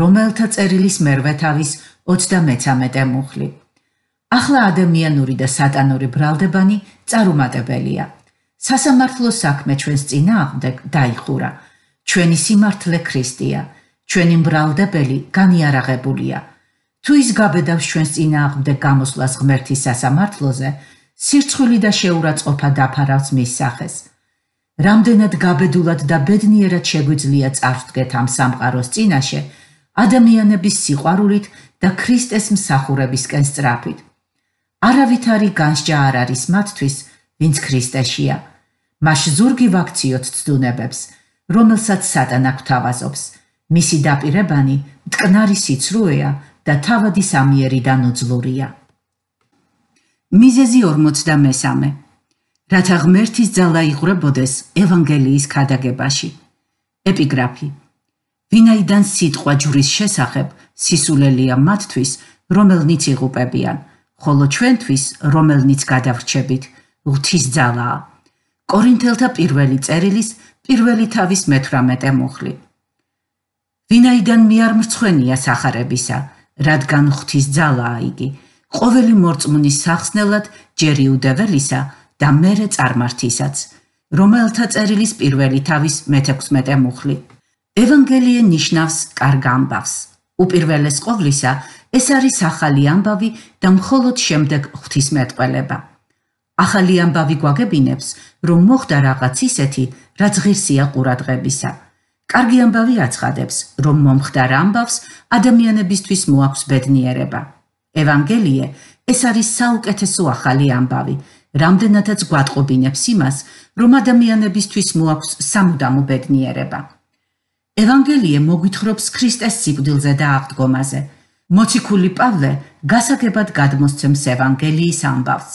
რომელთა წერილის მერვე თავის 33 მუხლი. ახლა ადამიანური და სატანური ბრალდებანი წარუმატებელია. სასამართლოს საქმე ჩვენს წინააღმდეგ დაიხურა. ჩვენი სიმართლე ქრისტეა, ჩვენი ბრალდებელი განიარაღებულია. თუ ის გაბედავს ჩვენს წინააღმდეგ გამოსვლას ღმერთის სასამართლოზე, სირცხვილი და შეურაცხყოფა დაფარავს მის სახეს. რამდენად გაბედულად და ბედნიერად შეგვიძლია წარსდგეთ ამ სამყაროს წინაშე, ადამიანების სიყვარულით და ქრისტეს მსახურებისკენ სწრაფით. არავითარი განსჯა არ არის მათთვის, ვინც ქრისტეშია. მას ზურგი ვაქციოთ ცდუნებებს, რომელსაც სატანა გვთავაზობს. მისი დაპირებანი მტკნარი სიცრუეა და თავადი სამიერიდან უძლურია. მიზეზი 43. რათა ღმერთის ძალა იღრებოდეს ევანგელიის ქადაგებაში. ეპიგრაფი. ვინაიდან სიტყვა ჯვრის შესახებ სისულელია მათთვის, რომელნიც იღუპებიან, ხოლო ჩვენთვის, რომელნიც გადავრჩებით, ღვთის ძალაა. კორინთელთა პირველი წერილის პირველი თავის მე-18 მუხლი. ვინაიდან მე არ მრცხვენია სახარებისა, რადგან ღვთის ძალაა იგი, ყოველი მორწმუნის სახსნელად ჯერი უდეველისა და მერე წარმართისაც, რომელთა წერილის პირველი თავის მე-16 მუხლი. ევანგელიე ნიშნავს კარგ ამბავს. უპირველეს ყოვლისა, ეს არის ახალი ამბავი და მხოლოდ შემდეგ ღვთისმეტყველება. ახალი ამბავი გვაგებინებს, რომ მოხდა რაღაც ისეთი, რაც ღირსია ყურადღებისა. კარგი ამბავი აცხადებს, რომ მომხდარ ამბავს ადამიანებისთვის მოაქვს ბედნიერება. ევანგელიე ეს არის საუკეთესო ახალი ამბავი, რამდენადაც გვატყობინებს იმას, რომ ადამიანებისთვის მოაქვს სამუდამო ბედნიერება. ევანგელიე მოგვითხრობს ქრისტეს სიკვდილზე და აღდგომაზე. მოციქული პავლე გასაგებად გადმოსცემს ევანგელიის ამბავს.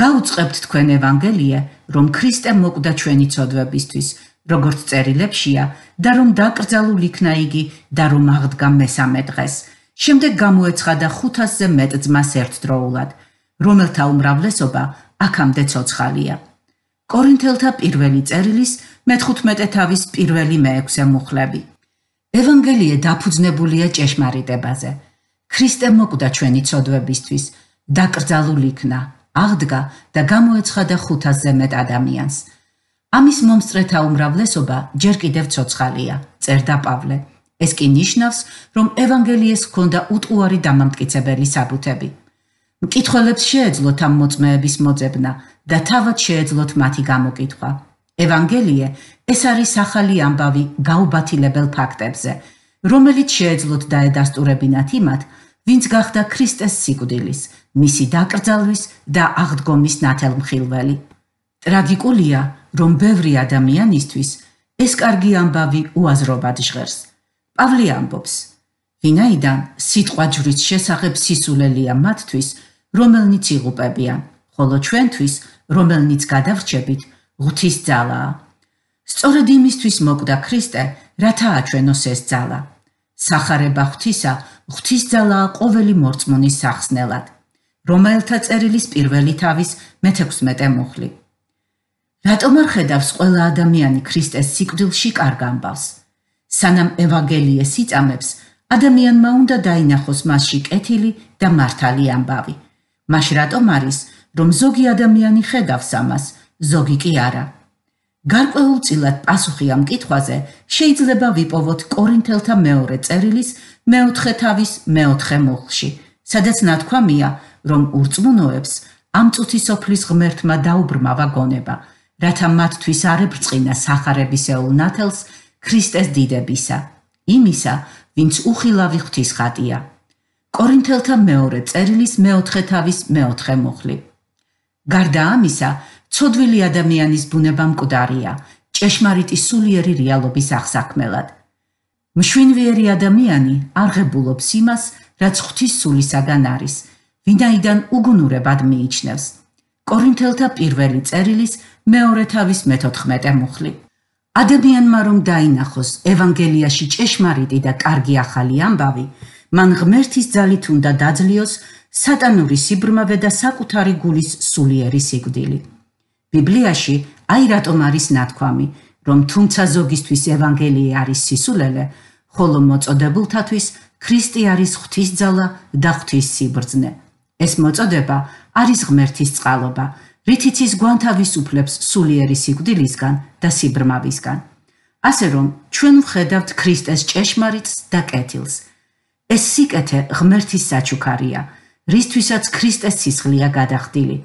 გაუწყებთ თქვენ ევანგელიე, რომ ქრისტე მოკვდა ჩვენი ცოდვებისთვის, როგორც წერილებშია, და რომ დაკრძალულ იქნა იგი და რომ აღდგა მესამე დღეს. შემდეგ გამოეცხადა 500-ზე მეტ ძმას ერთდროულად, რომელთა უმრავლესობა აქამდე ცოცხალია. კორინთელთა პირველი წერილის მე-15 თავის პირველი მე-6 მუხლები. ევანგელიე დაფუძნებულია ჭეშმარიტებაზე. ქრისტე მოკვდა ჩვენი ცოდვებისთვის, დაკრძალულ იქნა, აღდგა და გამოეცხადა 500-ზე მეტ ადამიანს. ამის მომსწრეთა უმრავლესობა ჯერ კიდევ ცოცხალია, წერდა პავლე. ეს კი ნიშნავს, რომ ევანგელიეს ჰქონდა უტყუარი დამამტკიცებელი საბუთები. მკითხველებს შეეძლოთ ამ მოწმეების მოძებნა და თავად შეეძლოთ მათი გამოკითხვა. ევანგელიე ეს არის ახალი ამბავი გაუბათილებელ ფაქტებზე, რომელიც შეეძლოთ დაედასტურებინათ იმათ, ვინც გახდა ქრისტეს სიკვდილის, მისი დაკრძალვის და აღდგომის ნათელმხილველი. ტრაგიკულია, რომ ბევრი ადამიანისთვის ეს კარგი ამბავი უაზრობად ჟღერს. პავლე ამბობს: ვინაიდან სიტყვა ჯვრის შესახებ სისულელია მათთვის, რომელნიც იღუპებიან, ხოლო ჩვენთვის, რომელნიც გადავრჩებით, ღვთის ძალაა. სწორედ იმისთვის მოკვდა ქრისტე, რათა აჩვენოს ეს ძალა. სახარება ღვთისა, ღვთის ძალაა ყოველი მორწმუნის სახსნელად. რომელთა წერილის პირველი თავის მე-16 მუხლი. რატომ არ ხედავს ყველა ადამიანი ქრისტეს სიკვდილში კარგ ამბავს? სანამ ევანგელიეს იწამებს, ადამიანმა უნდა დაინახოს მასში კეთილი და მართალი ამბავი. მაშ რატომ არის, რომ ზოგი ადამიანი ხედავს ამას, ზოგი კი არა. გარკვეულწილად პასუხი ამ კითხვაზე შეიძლება ვიპოვოთ კორინთელთა მეორე წერილის მეოთხე თავის მეოთხე მუხლში, სადაც ნათქვამია, რომ ურწმუნოებს ამ წუთის ოფლის ღმერთმა დაუბრმავა გონება, რათა მათთვის არ ებრწყინა სახარებისეულ ნათელს ქრისტეს დიდებისა, იმისა, ვინც უხილავი ღვთის ხატია. კორინთელთა მეორე წერილის მეოთხე თავის მეოთხე მუხლი. გარდა ამისა, ცოდვილი ადამიანის ბუნება მკვდარია, ჭეშმარიტი სულიერი რეალობის აღსაქმელად. მშვენიერი ადამიანი არღებულობს იმას, რაც ღვთის სულისაგან არის, ვინაიდან უგუნურებად მიიჩნევს. კორინთელთა პირველი წერილის მეორე თავის მე-14 მუხლი. ადამიანმა რომ დაინახოს ევანგელიაში ჭეშმარიტი და კარგი ახალი ამბავი, მან ღმერთის ძალით უნდა დაძლიოს სატანური სიბრმავე და საკუთარი გულის სულიერი სიკვდილი. ბიბლიაში აი რატომ არის ნათქვამი, რომ თუმცა ზოგისთვის ევანგელიე არის სისულელე, ხოლო მოწოდებულთათვის ქრისტე არის ღვთისძალა და ღვთისციბრძნე. ეს მოწოდება არის ღმერთის წყალობა, რითიც ის გვანთავისუფლებს სულიერი სიკვდილისგან და სიბრმავისგან. ასე რომ, ჩვენ ვხედავთ ქრისტეს ჭეშმარიტს და კეთილს. ეს სიკეთე ღმერთის საჩუქარია, რისთვისაც ქრისტეს სისხლია გადახდილი.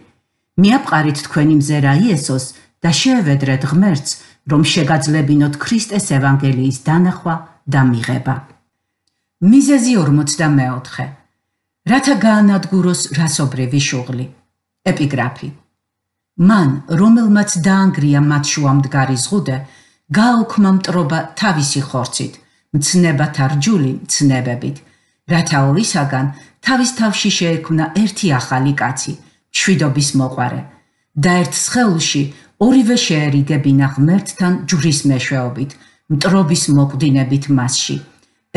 მიაპყარით თქვენი მზერა იესოს და შეევედრეთ ღმერთს, რომ შეგაძლებინოთ ქრისტეს ევანგელიის დანახვა და მიღება. მიზეზი 44. რათა გაანადგუროს რასობრივი შუღლი. ეპიგრაფი. მან, რომელმაც დაანგრია მათ შუამდგარი ზღუდე, გააუქმა მტრობა თავისი ხორცით, მცნებათა რჯული მცნებებით, რათა ორისაგან თავის თავში შეექმნა ერთი ახალი კაცი, შვიდობის მოყარე, და ერთ სხეულში ორივე შეერიგებინა ღმერთთან ჯვრის მეშვეობით, მტრობის მოკვდინებით მასში.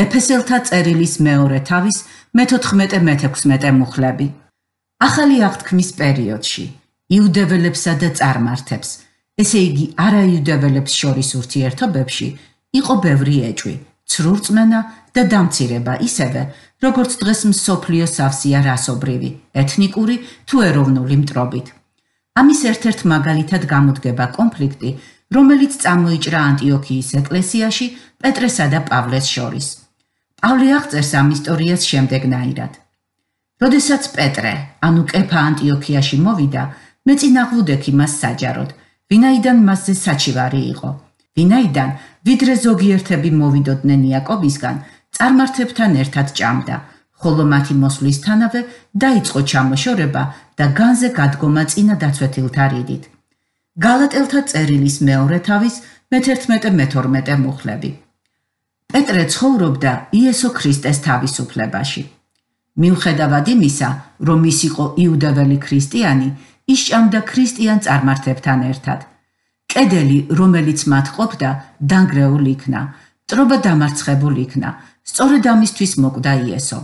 ეფესელთა წერილის მეორე თავის მე-14-მე-16 მუხლები. ახალი აღთქმის პერიოდში იუდეველებსა და წარმართებს, ესე იგი არაიუდეველებს შორის ურთიერთობებში იყო ბევრი ეჭვი, ცრურწმენა და დამცირება ისევე, როგორც დღეს მსოფლიო სავსეა რასობრივი, ეთნიკური თუ ეროვნული მტრობით. ამის ერთ-ერთ მაგალითად გამოდგება კონფლიქტი, რომელიც წამოიჭრა ანტიოქიის ეკლესიაში პეტრესა და პავლეს შორის. პავლე აღწერს ამ ისტორიას შემდეგნაირად. როდესაც პეტრე, ანუ კეფა ანტიოქიაში მოვიდა, მეწინააღმდეგი მას საჯაროდ, ვინაიდან მასზე საჩივარი იყო. ვინაიდან ვიდრე ზოგიერთები მოვიდოდნენ იაკობისგან, წარმართებთან ერთად ჭამდა, ხოლო მათი მოსვლისთანავე დაიწყო ჩამოშორება და განზე გადგომა წინა დაცვეთილთა რიდით. გალატელთა წერილის მეორე თავის მე-11-მე-12 მუხლები. პეტრე ცხოვრობდა იესო ქრისტეს თავისუფლებაში. მიუხედავად იმისა, რომ ის იყო იუდაველი ქრისტიანი, ის ჭამდა ქრისტიან წარმართებთან ერთად. კედელი, რომელიც მათ ყოფდა, დანგრეული იქნა, ტრობა დამარცხებული იქნა, სწორედ ამისთვის მოკვდა იესო.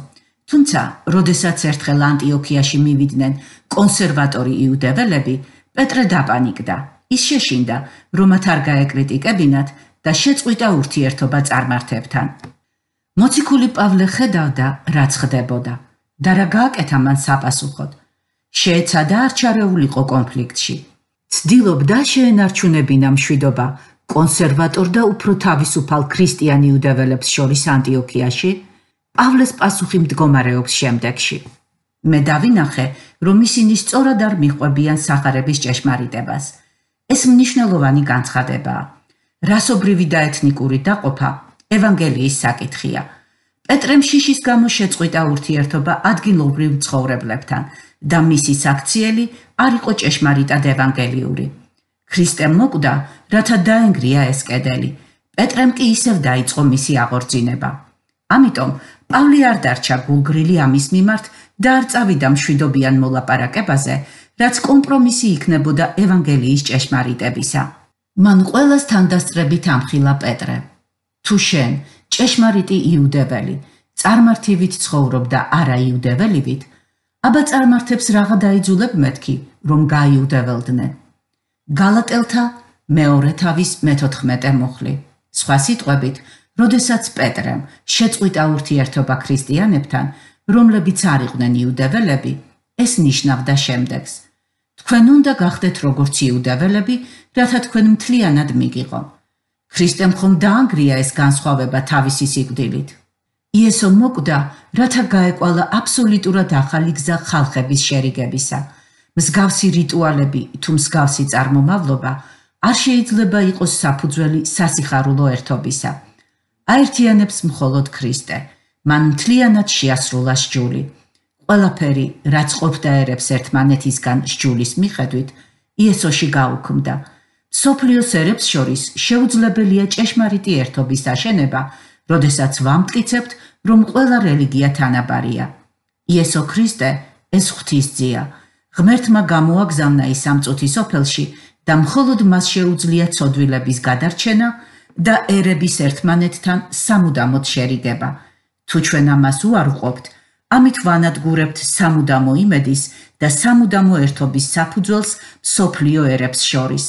თუმცა, როდესაც ერთხელ ანტიოქიაში მივიდნენ კონსერვატორი იუდეველები, პეტრე დაპანიკდა. ის შეშინდა, რომ მათ არ გაეკრიტიკებინათ და შეწყვიტა ურთიერთობა წარმართებთან. მოციქული პავლე ხედავდა, რაც ხდებოდა და რა გააკეთა მან საპასუხოდ. შეეცადა არჩარეულიყო კონფლიქტში. ცდილობდა შეენარჩუნებინა მშვიდობა კონსერვატორ და უფრო თავისუფალ ქრისტიან იუდეველებს შორის ანტიოქიაში, პავლეს პასუხი მდგომარეობს შემდეგში. მე დავინახე, რომ ისინი სწორად არ მიყვებიან სახარების ჭეშმარიტებას. ეს მნიშვნელოვანი განცხადებაა. რასობრივი და ეთნიკური დაყოფა ევანგელიის საკითხია. პეტრემ შიშის გამო შეწყვიტა ურთიერთობა ადგილობრივ ცხოვრებლებთან და მისი საქციელი არ იყო ჭეშმარიტად ევანგელიური. ქრისტემ მოკვდა, რათა დაენგრია ეს კედელი. პეტრემ კი ისევ დაიწყო მისი აღორძინება. ამიტომ პავლე არ დარჩა გულგრილი ამის მიმართ და არ წავიდა მშვიდობიან მოლაპარაკებაზე, რაც კომპრომისი იქნებოდა ევანგელიის ჭეშმარიტებისა. მან ყოველას თანდასწრებით ამხილა პეტრე. თუ შენ, ჭეშმარიტი იუდეველი, წარმართივით ცხოვრობდა არა იუდეველივით, აბა წარმართებს რაღა დაიძულებ მეთქი, რომ გაიუდეველდნენ. გალატელთა მეორე თავის მე-14 მუხლი. სხვა სიტყვებით, როდესაც პეტრემ შეწყვიტა ურთიერთობა ქრისტიანებთან, რომლებიც არ იყვნენ იუდეველები, ეს ნიშნავდა შემდეგს: თქვენ უნდა გახდეთ როგორც იუდეველები, რათა თქვენ მთლიანად მიგიღო. ქრისტემ ხომ დაანგრია ეს განსხვავება თავისი სიკვდილით. იესო მოკვდა, რათა გაეყვალა აბსოლუტურად ახალი გზა ხალხების შერიგებისა. მსგავსი რიტუალები თუ მსგავსი წარმომავლობა არ შეიძლება იყოს საფუძველი სასიხარულო ერთობისა. აერთიანებს მხოლოდ ქრისტე. მან მთლიანად შეასრულა სჯული. ყველაფერი, რაც ყოფდა ერებს ერთმანეთისგან სჯულის მიხედვით, იესოში გაუქმდა. სოფლიოს ერებს შორის შეუძლებელია ჭეშმარიტი ერთობის აშენება, როდესაც ვამტკიცებთ, რომ ყველა რელიგია თანაბარია. იესო ქრისტე ეს ღვთისძია. ღმერთმა გამოაგზავნა ის სამწუთი სოფელში, და მხოლოდ მას შეუძლია ცოდვილების გადარჩენა და ერების ერთმანეთთან სამუდამოდ შერიგება. თუ ჩვენ ამას უარყოფთ, ამით ვანადგურებთ სამუდამო იმედის და სამუდამო ერთობის საფუძველს სოფლიო ერებს შორის.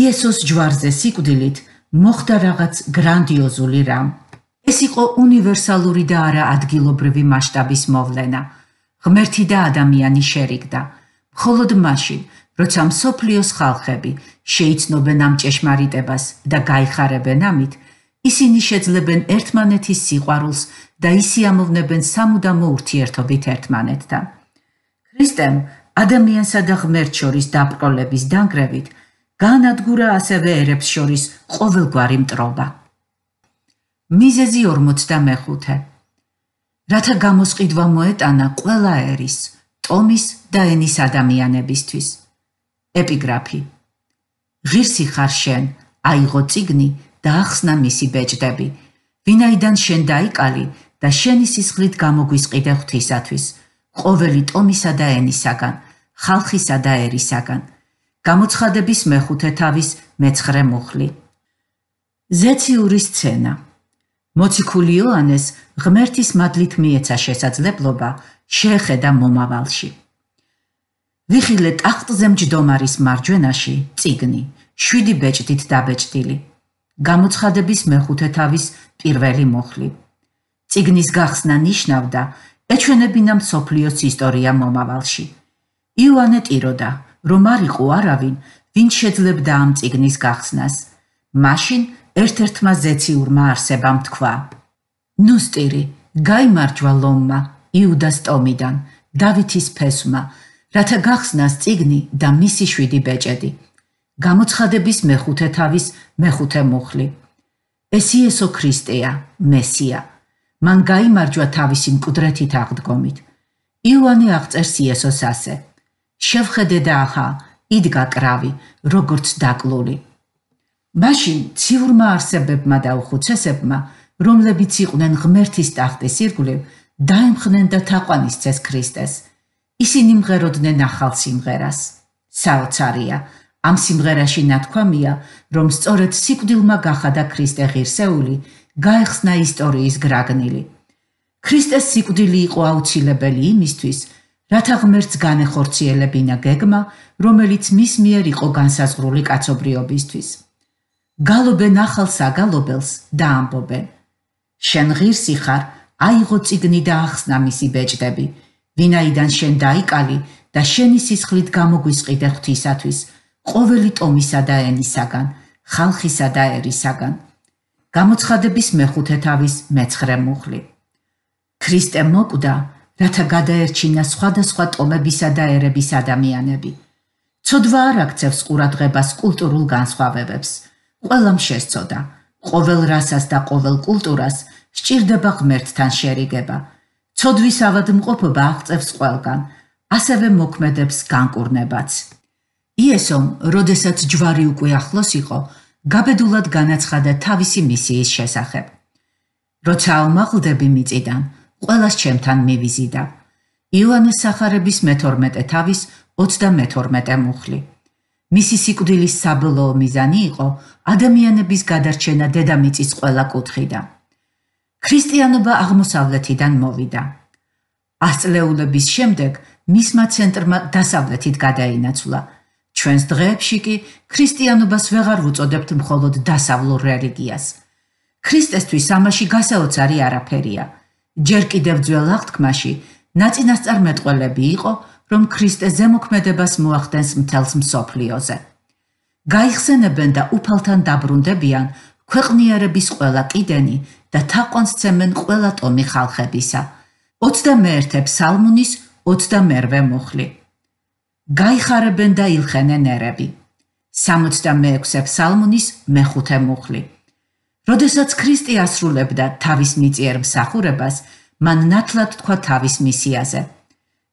იესოს ჯვარზე სიკვდილით მოხდა რაღაც გრანდიოზული რამ. ეს იყო უნივერსალური და არა ადგილობრივი მასშტაბის მოვლენა. ღმერთი და ადამიანი შერიგდა. მხოლოდ მაშინ, როცა მსოფლიოს ხალხები შეიცნობენ ამ ჭეშმარიტებას და გაიხარებენ ამით, ისინი შეძლებენ ერთმანეთის სიყვარულს და ისიამოვნებენ სამუდამო ურთიერთობით ერთმანეთთან. ქრისტემ ადამიანსა და ღმერთს შორის დაბრკოლების დანგრევით განადგურა ასევე ერებს შორის ყოველგვარი მტრობა. მიზეზი 45. რათა გამოსყიდვა მოეტანა ყველა ერის, ტომის და ენის ადამიანებისთვის. ეპიგრაფი. ღირსი ხარ შენ, აიღო ციგნი და ახსნა მისი ბეჭდები. ვინაიდან შენ დაიკალი და შენი სისხლით გამოგვისყიდე ღვთისათვის, ყოველი ტომისა და ენისაგან, ხალხისა და ერისაგან. გამოცხადების მეხუთე თავის მეცხრე მუხლი. ზეციური სცენა. მოციქული იოანეს ღმერთის მადლით მიეცა შესაძლებლობა შეეხედა მომავალში. ვიხილე ტახტზე მჯდომარის მარჯვენაში ციგნი, შვიდი ბეჭდით დაბეჭდილი. გამოცხადების მეხუთე თავის პირველი მუხლი. ციგნის გახსნა ნიშნავდა ეჩვენებინა მსოფლიოს ისტორია მომავალში. იოანე ტიროდა, რომ არ იყო არავინ, ვინ შეძლებდა ამ ციგნის გახსნას. მაშინ ერთ-ერთმა ზეციურმა არსებამ თქვა: ნუსტირი, გაიმარჯვა ლომმა, იუდას ტომიდან, დავითის ფესვმა, რათა გახსნას ციგნი და მისი შვიდი ბეჭედი. გამოცხადების მეხუთე თავის მეხუთე მუხლი. ეს იესო ქრისტეა, მესია. მან გაიმარჯვა თავისი მკვდრეთით აღდგომით. იოანე აღწერს იესოს ასე: შევხედე და ახა იდგა კრავი, როგორც დაკლული. მაშინ ციურმა არსებებმა და უხუცესებმა, რომლებიც იყვნენ ღმერთის ტახტის ირგვლივ, დაემხნენ და თაყვანისცეს ქრისტეს. ისინი მღეროდნენ ახალ სიმღერას. საოცარია, ამ სიმღერაში ნათქვამია, რომ სწორედ სიკვდილმა გახადა ქრისტე ღირსეული, გაეხსნა ისტორიის გრაგნილი. ქრისტეს სიკვდილი იყო აუცილებელი იმისთვის, რათა ღმერთს განეხორციელებინა გეგმა, რომელიც მის მიერ იყო განსაზღვრული კაცობრიობისთვის. გალობენ ახალ საგალობელს და ამბობენ: შენ ღირსი ხარ, აიღო ციგნი და ახსნა მისი ბეჭდები, ვინაიდან შენ დაიკალი და შენი სისხლით გამოგვისყიდე ღვთისათვის, ყოველი ტომისა და ენისაგან, ხალხისა და ერისაგან. გამოცხადების მეხუთე თავის მეცხრე მუხლი. ქრისტე მოკვდა რათა გადაერჩინა სხვადასხვა ტომებისა და ერების ადამიანები. ცოდვა არ აქცევს ყურადღებას კულტურულ განსხვავებებს. ყველამ შესწოდა, ყოველ რასას და ყოველ კულტურას სჭირდება ღმერთთან შერიგება. ცოდვის ავადმყოფობა აღწევს ყველგან, ასევე მოქმედებს განკურნებაც. იესომ, როდესაც ჯვარი უკვე ახლოს იყო, გაბედულად განაცხადა თავისი მისიის შესახებ. როცა აუმაღლდები მიწიდან, ყოველას ჩემთან მივიზიდა. იოანეს სახარების მე-12 თავის 32 მუხლი. მისი სიკვდილის საბოლოო მიზანი იყო ადამიანების გადარჩენა დედამიწის ყველა კუთხიდან. ქრისტიანობა აღმოსავლეთიდან მოვიდა. ასწლეულების შემდეგ მისმა ცენტრმა დასავლეთით გადაინაცვლა. ჩვენს დღეებში კი ქრისტიანობას ვეღარ ვუწოდებთ მხოლოდ დასავლურ რელიგიას. ქრისტესთვის ამაში გასაოცარი არაფერია. ჯერ კიდევ ძველ აღთქმაში ნაცინასწარმეტყველები იყო, რომ ქრისტე ზემოქმედებას მოახდენს მთელს მსოფლიოზე. გაიხსენებენ და უფალთან დაბრუნდებიან ქვეყნიერების ყველა კიდენი და თაყვანს ცემენ ყველა ტომი ხალხებისა. 21 ფსალმუნის 28-ვე მუხლი. გაიხარებენ და ილხენენ ერები. 66 ფსალმუნის მე-5 მუხლი. როდესაც ქრისტე ასრულებდა თავის მიწიერ მსახურებას, მან ნათლად თქვა თავის მისიაზე.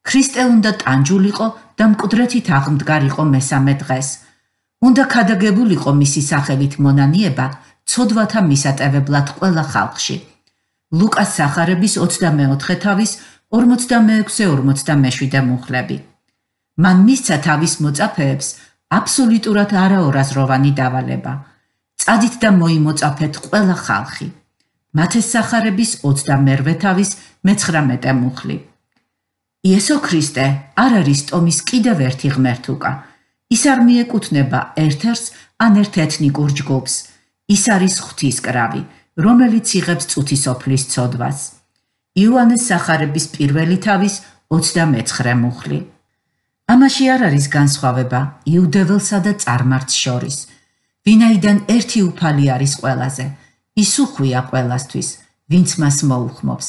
ქრისტე უნდა ტანჯულიყო და მკვდრეთით აღმდგარიყო მესამე დღეს. უნდა ქადაგებულიყო მისი სახელით მონანიება ცოდვათა მისატევებლად ყველა ხალხში. ლუკას სახარების 24 თავის 46-47 მუხლები. მან მისცა თავის მოწაფეებს აბსოლუტურად არაორაზროვანი დავალება. წადით და მოიმოწაფეთ ყველა ხალხი. მათეს სახარების 28 თავის მე-19 მუხლი. იესო ქრისტე არ არის ტომის კიდევ ერთი ღმერთუკა. ის არ მიეკუთვნება ერთ-ერთს ან ერთ ეთნიკურ ჯგუფს. ის არის ღვთისკრავი, რომელიც იღებს წუთისოფლის ცოდვას. იოანეს სახარების პირველი თავის 29 მუხლი. ამაში არ არის განსხვავება იუდეველსა და წარმართს შორის. ვინაიდან ერთი უფალი არის ყველაზე, ის უხვია ყველასთვის, ვინც მას მოუხმობს.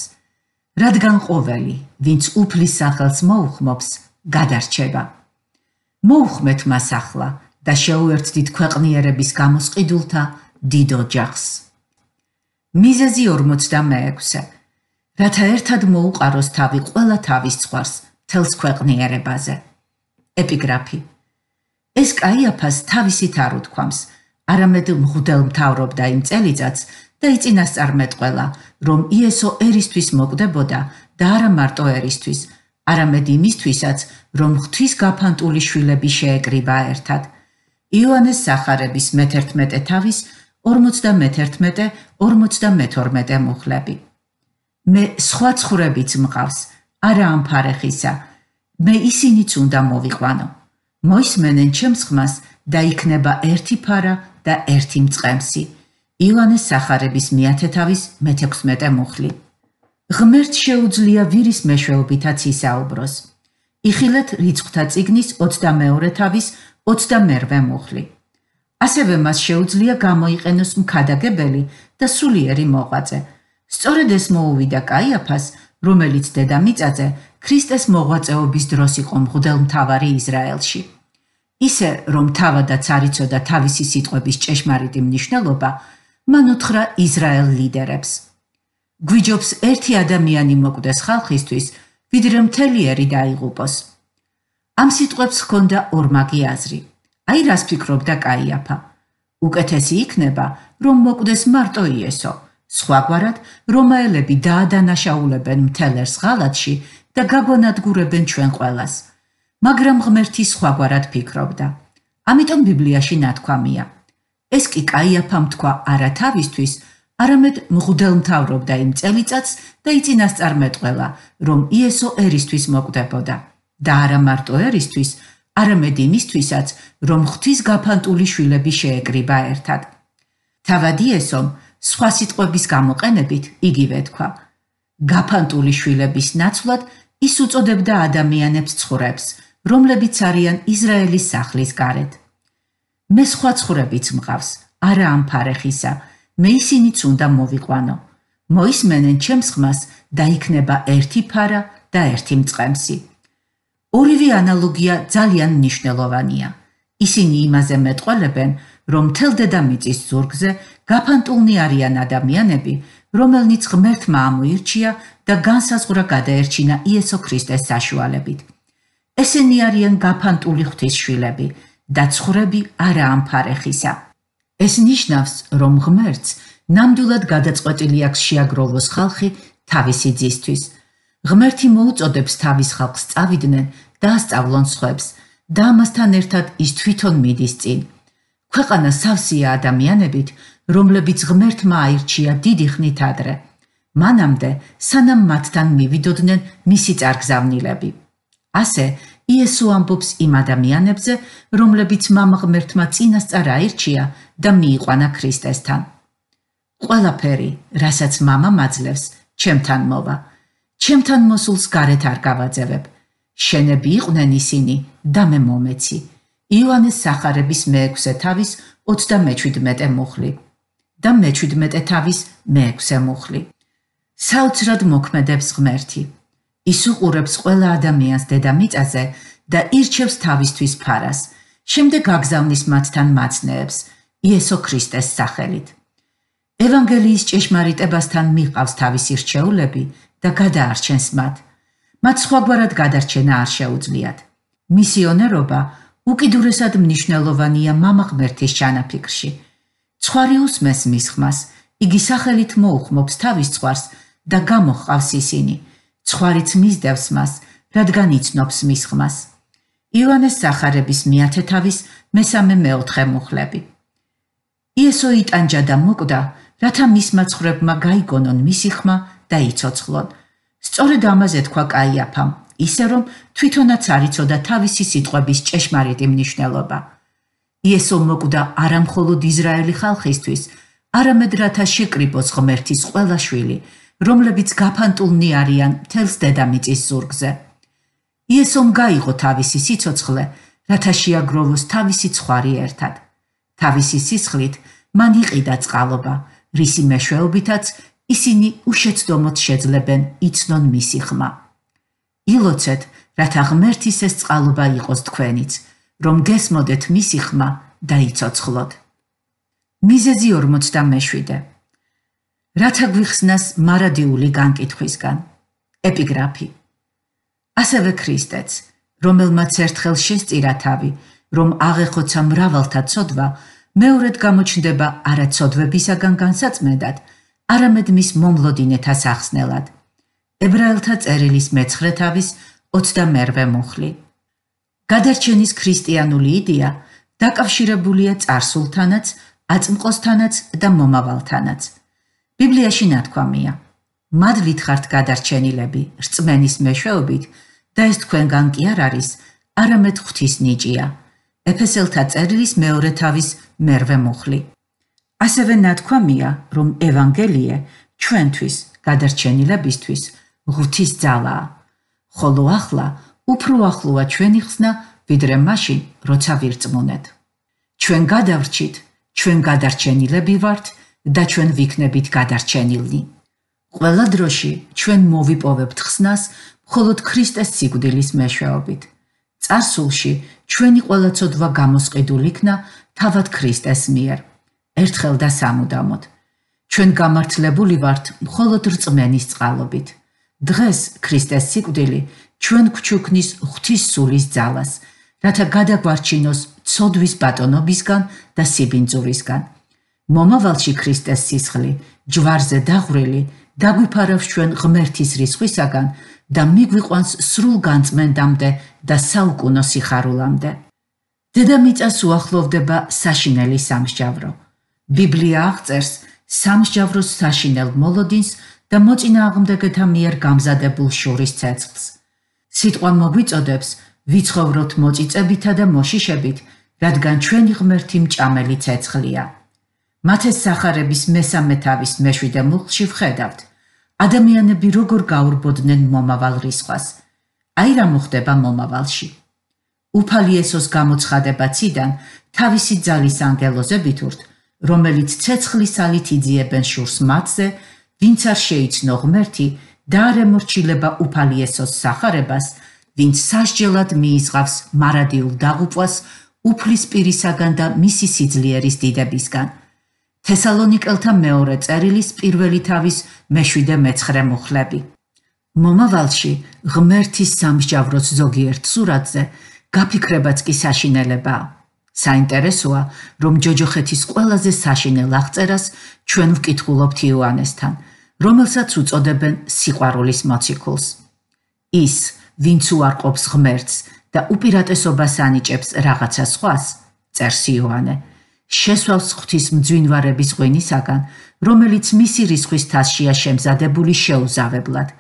რადგან ყოველი, ვინც უფლის სახელს მოუხმობს, გადარჩება. მოუხმეთ მას ახლა და შეუერთდით ქვეყნიერების გამოსყიდულთა დიდ ოჯახს. მიზეზი 46-ე. რათა ერთად მოუყაროს თავი ყველა თავის ცხარს თელს ქვეყნიერებაზე. ეპიგრაფი. ეს კაიაფას თავისით არ უთქვამს, არამედ მღვდელ მთავრობდა იმ წელიწადს და იწინასწარმეტყველა, რომ იესო ერისთვის მოკდებოდა და არა მარტო ერისთვის, არამედ იმისთვისაც, რომ ღვთის გაფანტული შვილები შეეკრიბა ერთად. იოანეს სახარების მე-11 თავის 51-52 მუხლები. მე სხვა ცხრებიც მყავს, არა ამ ფარეხისა. მე ისინიც უნდა მოვიყვანო. მოისმენენ ჩემს ხმას და იქნება ერთი ფარა და ერთი მწყემსი. ივანეს სახარების მიათეთავის მე-16 მუხლი. ღმერთ შეუძლია ვირის მეშვეობითაც ისაუბროს. იხილეთ რიცხვთა ციგნის 22 თავის 28 მუხლი. ასევე მას შეუძლია გამოიყენოს მქადაგებელი და სულიერი მოღვაწე. სწორედ ეს მოუვიდა კაიაფას, რომელიც დედამიწაზე ქრისტეს მოღვაწეობის დროს იყო მღვდელმთავარი ისრაელში. ისე რომ თავადაც არ იცოდა თავისი სიტყვების ჭეშმარიტი მნიშვნელობა, მან უთხრა ისრაელ ლიდერებს: გვიჯობს ერთი ადამიანი მოკვდეს ხალხისთვის, ვიდრე მთელი ერი დაიღუპოს. ამ სიტყვებს ჰქონდა ორმაგი აზრი. აი რას ფიქრობდა კაიაფა. უკეთესი იქნება, რომ მოკვდეს მარტო იესო. სხვაგვარად, რომაელები დაადანაშაულებენ მთელერს ღალატში და გაგვანადგურებენ ჩვენ ყველას. მაგრამ ღმერთი სხვაგვარად ფიქრობდა. ამიტომ ბიბლიაში ნათქვამია: ეს კი კაიაფამ თქვა არა თავისთვის, არამედ მღვდელმთავრობდა იმ წელიწადს და იწინასწარმეტყველა, რომ იესო ერისთვის მოკვდებოდა და არა მარტო ერისთვის, არამედ იმისთვისაც, რომ ღვთის გაფანტული შვილები შეეკრიბა ერთად. თავად იესომ სხვა სიტყვების გამოყენებით იგივე თქვა: გაფანტული შვილების ნაცვლად ის უწოდებდა ადამიანებს ცხურებს, რომლებიც არიან ისრაელის სახლის გარეთ. მე სხვა ცხურებიც მყავს, არა ამ ფარეხისა, მე ისინიც უნდა მოვიყვანო. მოისმენენ ჩემს ხმას და იქნება ერთი ფარა და ერთი მწყემსი. ორივე ანალოგია ძალიან მნიშვნელოვანია. ისინი იმაზე მეტყველებენ, რომ თელ დედამიწის ზურგზე გაფანტულნი არიან ადამიანები, რომელნიც ღმერთმა ამოირჩია და განსაზღვრა გადაერჩინა იესო ქრისტეს საშუალებით. ესენი არიან გაფანტული ღვთის შვილები და ცხრები არა ამ ფარეხისა. ეს ნიშნავს, რომ ღმერთს ნამდვილად გადაწყვეტილი აქვს შეაგროვოს ხალხი თავისი ძისთვის. ღმერთი მოუწოდებს თავის ხალხს წავიდნენ და ასწავლონ სხვებს და ამასთან ერთად ის თვითონ მიდის წინ. ქვეყანა სავსეა ადამიანებით, რომლებიც ღმერთმა აირჩია დიდი ხნით ადრე. მანამდე, სანამ მათთან მივიდოდნენ მისი წარგზავნილები. ასე იესო ამბობს იმ ადამიანებზე, რომლებიც მამა ღმერთმა წინასწარ აირჩია და მიიყვანა ქრისტესთან. ყველაფერი, რასაც მამა მაძლევს, ჩემთან მოვა. ჩემთან მოსულს გარეთ არ გავაძევებ. შენები იყვნენ ისინი და მე მომეცი. იოანეს სახარების მე-6 თავის 37 მუხლი და მე-17 თავის მე-6 მუხლი. საოცრად მოქმედებს ღმერთი. ის უყურებს ყველა ადამიანს დედამიწაზე და ირჩევს თავისთვის ფარას. შემდეგ გაგზავნის მათთან მაცნეებს იესო ქრისტეს სახელით. ევანგელიის ჭეშმარიტებასთან მიყავს თავისი რჩეულები და გადაარჩენს მათ. მათ სხვაგვარად გადარჩენა არ შეუძლიათ. მისიონერობა უკიდურესად მნიშვნელოვანია მამა ღმერთის ჩანაფიქრში. ცხვარი უსმეს მის ხმას, იგი სახელით მოუხმობს თავის ცხვარს და გამოხავს ისინი. ცხვარიც მისდევს მას, რადგან იცნობს მის ხმას. ივანეს სახარების მიათეთავის მესამე მეოთხე მუხლები. იესო იტანჯა და მოკვდა, რათა მის მაცხრებმა გაიგონონ მისი ხმა და იცოცხლონ. სწორედ ამაზე თქვა კაიაფამ, ისე რომ თვითონაც არიწოდა თავისი სიტყვების ჭეშმარიტი მნიშვნელობა. იესო მოკვდა არა მხოლოდ ისრაელი ხალხისთვის, არამედ რათა შეკრიბოს ღმერთის ყველა შვილი, რომლებიც გაფანტულნი არიან თელს დედამიწის ზურგზე. იესომ გაიღო თავისი სიცოცხლე, რათა შეაგროვოს თავისი ცხარი ერთად. თავისი სისხლით მან იყიდა წყალობა, რისი მეშვეობითაც ისინი უშეცდომოდ შეძლებენ იცნონ მისი ხმა. ილოცეთ, რათა ღმერთის ეს წყალობა იყოს თქვენიც, რომ გესმოდეთ მისი ხმა და იცოცხლოთ. მიზეზი 47. რათა გვიხსნას მარადიული განკითხვისგან. ეპიგრაფი. ასევე ქრისტეც, რომელმაც ერთხელ შესწირა თავი, რომ აღეხოცა მრავალთა ცოდვა, მეორედ გამოჩნდება არა ცოდვებისაგან განსაწმედად, არამედ მის მომლოდინეთა სახსნელად. ებრაელთა წერილის მეცხრე თავის 22 მუხლი. გადარჩენის ქრისტიანული იდეა დაკავშირებულია царსულთანაც, აწმყოსთანაც და მომავალთანაც. ბიბლიაში ნათქვამია: მადლით ხართ გადარჩენილები, რწმენის მეშვეობით და ეს თქვენგან კი არ არის, არამედ ღვთის ნიჭია. ეფესელთა წერილის მეორე თავის მერვე მუხლი. ასევე ნათქვამია, რომ ევანგელიე ჩვენთვის, გადარჩენილებისთვის, ღვთის ძალაა. ხოლო ახლა უფრო ახლოა ჩვენი ხსნა, ვიდრე მაშინ, როცა ვირწმუნეთ. ჩვენ გადავრჩით, ჩვენ გადარჩენილები ვართ და ჩვენ ვიქნებით გადარჩენილნი. ყველა დროში ჩვენ მოვიპოვებთ ხსნას მხოლოდ ქრისტეს სიკვდილის მეშვეობით. წარსულში ჩვენი ყველა ცოდვა გამოსყიდული იქნა თავად ქრისტეს მიერ. ერთხელ და სამუდამოდ. ჩვენ გამართლებული ვართ მხოლოდ რწმენის წყალობით. დღეს ქრისტეს სიკვდილი ჩვენ გვჩუქნის ღვთის სულის ძალას, რათა გადაგვარჩინოს ცოდვის ბატონობისგან და სიბინძურისგან. მომავალში ქრისტეს სისხლი, ჯვარზე დაღვრილი, დაგვიფარავს ჩვენ ღმერთის რისხვისაგან და მიგვიყვანს სრულ განწმენდამდე და საუკუნო სიხარულამდე. დედამიწას უახლოვდება საშინელი სამსჯავრო. ბიბლია აღწერს სამსჯავროს საშინელ მოლოდინს და მოწინააღმდეგეთა მიერ გამზადებულ შურის ცეცხლს. სიტყვა მოგვიწოდებს ვიცხოვროთ მოწიწებითა და მოშიშებით, რადგან ჩვენი ღმერთი მჭამელი ცეცხლია. მათეს სახარების მესამე თავის მეშვიდე მუხლში ვხედავთ. ადამიანები როგორ გაურბოდნენ მომავალ რისხვას. აი რა მოხდება მომავალში. უფალიესოს გამოცხადება ციდან თავისი ძალის ანგელოზებით ურთ, რომელიც ცეცხლის ალით იძიებენ შურს მათზე, ვინც არ შეიცნო ღმერთი და არ ემორჩილება უფალიესოს სახარებას, ვინც სასჯელად მიისღავს მარადიულ დაღუპვას უფლის პირისაგან და მისი სიძლიერის დიდებისგან. თესალონიკელთა მეორე წერილის პირველი თავის მეშვიდე მეცხრე მუხლები. მომავალში ღმერთის სამსჯავროს ზოგიერთ სურათზე გაფიქრებაც კი საშინელებაა. საინტერესოა, რომ ჯოჯოხეთის ყველაზე საშინელ აღწერას ჩვენ ვკითხულობთ იოანესთან, რომელსაც უწოდებენ სიყვარულის მოციქულს. ის, ვინც უარყოფს ღმერთს და უპირატესობას ანიჭებს რაღაცა სხვას, წერს იოანე, შესვავს ღვთის მძვინვარების ღვინისაგან, რომელიც მისი რისხვის თასშია შემზადებული შეუზავებლად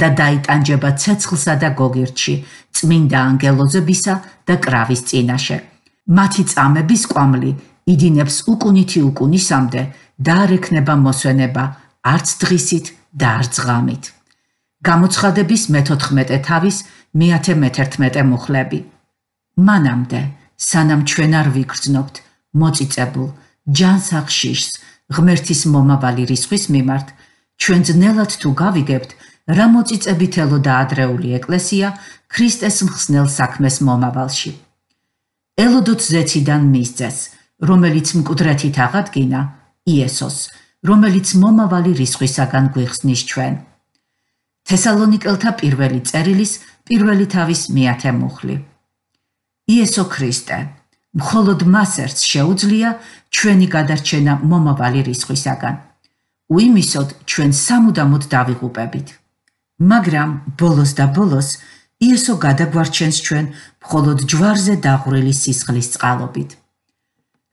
და დაიტანჯება ცეცხლსა და გოგირდში, წმინდა ანგელოზებისა და კრავის წინაშე. მათი წამების კვამლი იდინებს უკუნითი უკუნისამდე და არ ექნება მოსვენება არც დღისით და არც ღამით. გამოცხადების მე-14 თავის მე-11 მუხლები. მანამდე, სანამ ჩვენ არ ვიგრძნობთ მოწიწებულ ჯანსახშიშს ღმერთის მომავალი რისხვის მიმართ, ჩვენ ძნელად თუ გავიგებთ რა მოწიწებითელო და ადრეული ეკლესია ქრისტეს მხსნელ საქმეს მომავალში. ელოდოთ ზეციდან მისცეს, რომელიც მკვდრეთით აღადგინა იესოს, რომელიც მომავალი რისხვისაგან გვიხსნის ჩვენ. თესალონიკელთა პირველი წერილის პირველი თავის მეათე მუხლი. იესო ქრისტე, მხოლოდ მას ერთს შეუძლია ჩვენი გადარჩენა მომავალი რისხვისაგან. უიმისოდ ჩვენ სამუდამოდ დავიღუპებით. მაგრამ ბოლოს და ბოლოს იესო გადაგვარჩენს ჩვენ მხოლოდ ჯვარზე დაღვრილი სისხლის წყალობით.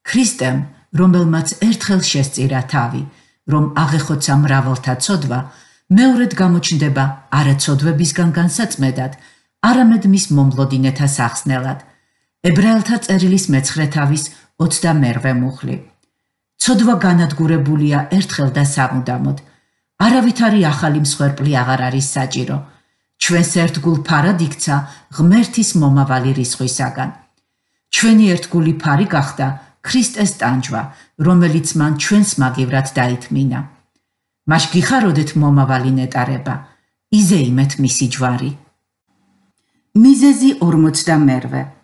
ქრისტემ, რომელმაც ერთხელ შესწირა თავი, რომ აღეხოცა მრავალთა ცოდვა, მეორედ გამოჩნდება არაცოდვებისგან განსაწმედად, არამედ მის მომლოდინეთა სახსნელად. ებრაელთა წერილის მეცხრეთავის 20-მერვე მუხლი. ცოდვა განადგურებულია ერთხელ და სამუდამოდ. არავითარი ახალი მსხვერპლი აღარ არის საჭირო. ჩვენს ერთგულ ფარად იქცა ღმერთის მომავალი რისხვისაგან. ჩვენი ერთგული ფარი გახდა ქრისტეს ტანჯვა, რომელიც მან ჩვენს მაგივრად დაითმინა. მას გიხაროდეთ მომავალი ნეტარება, იზეიმეთ მისი ჯვარი. მიზეზი 40-მერვე.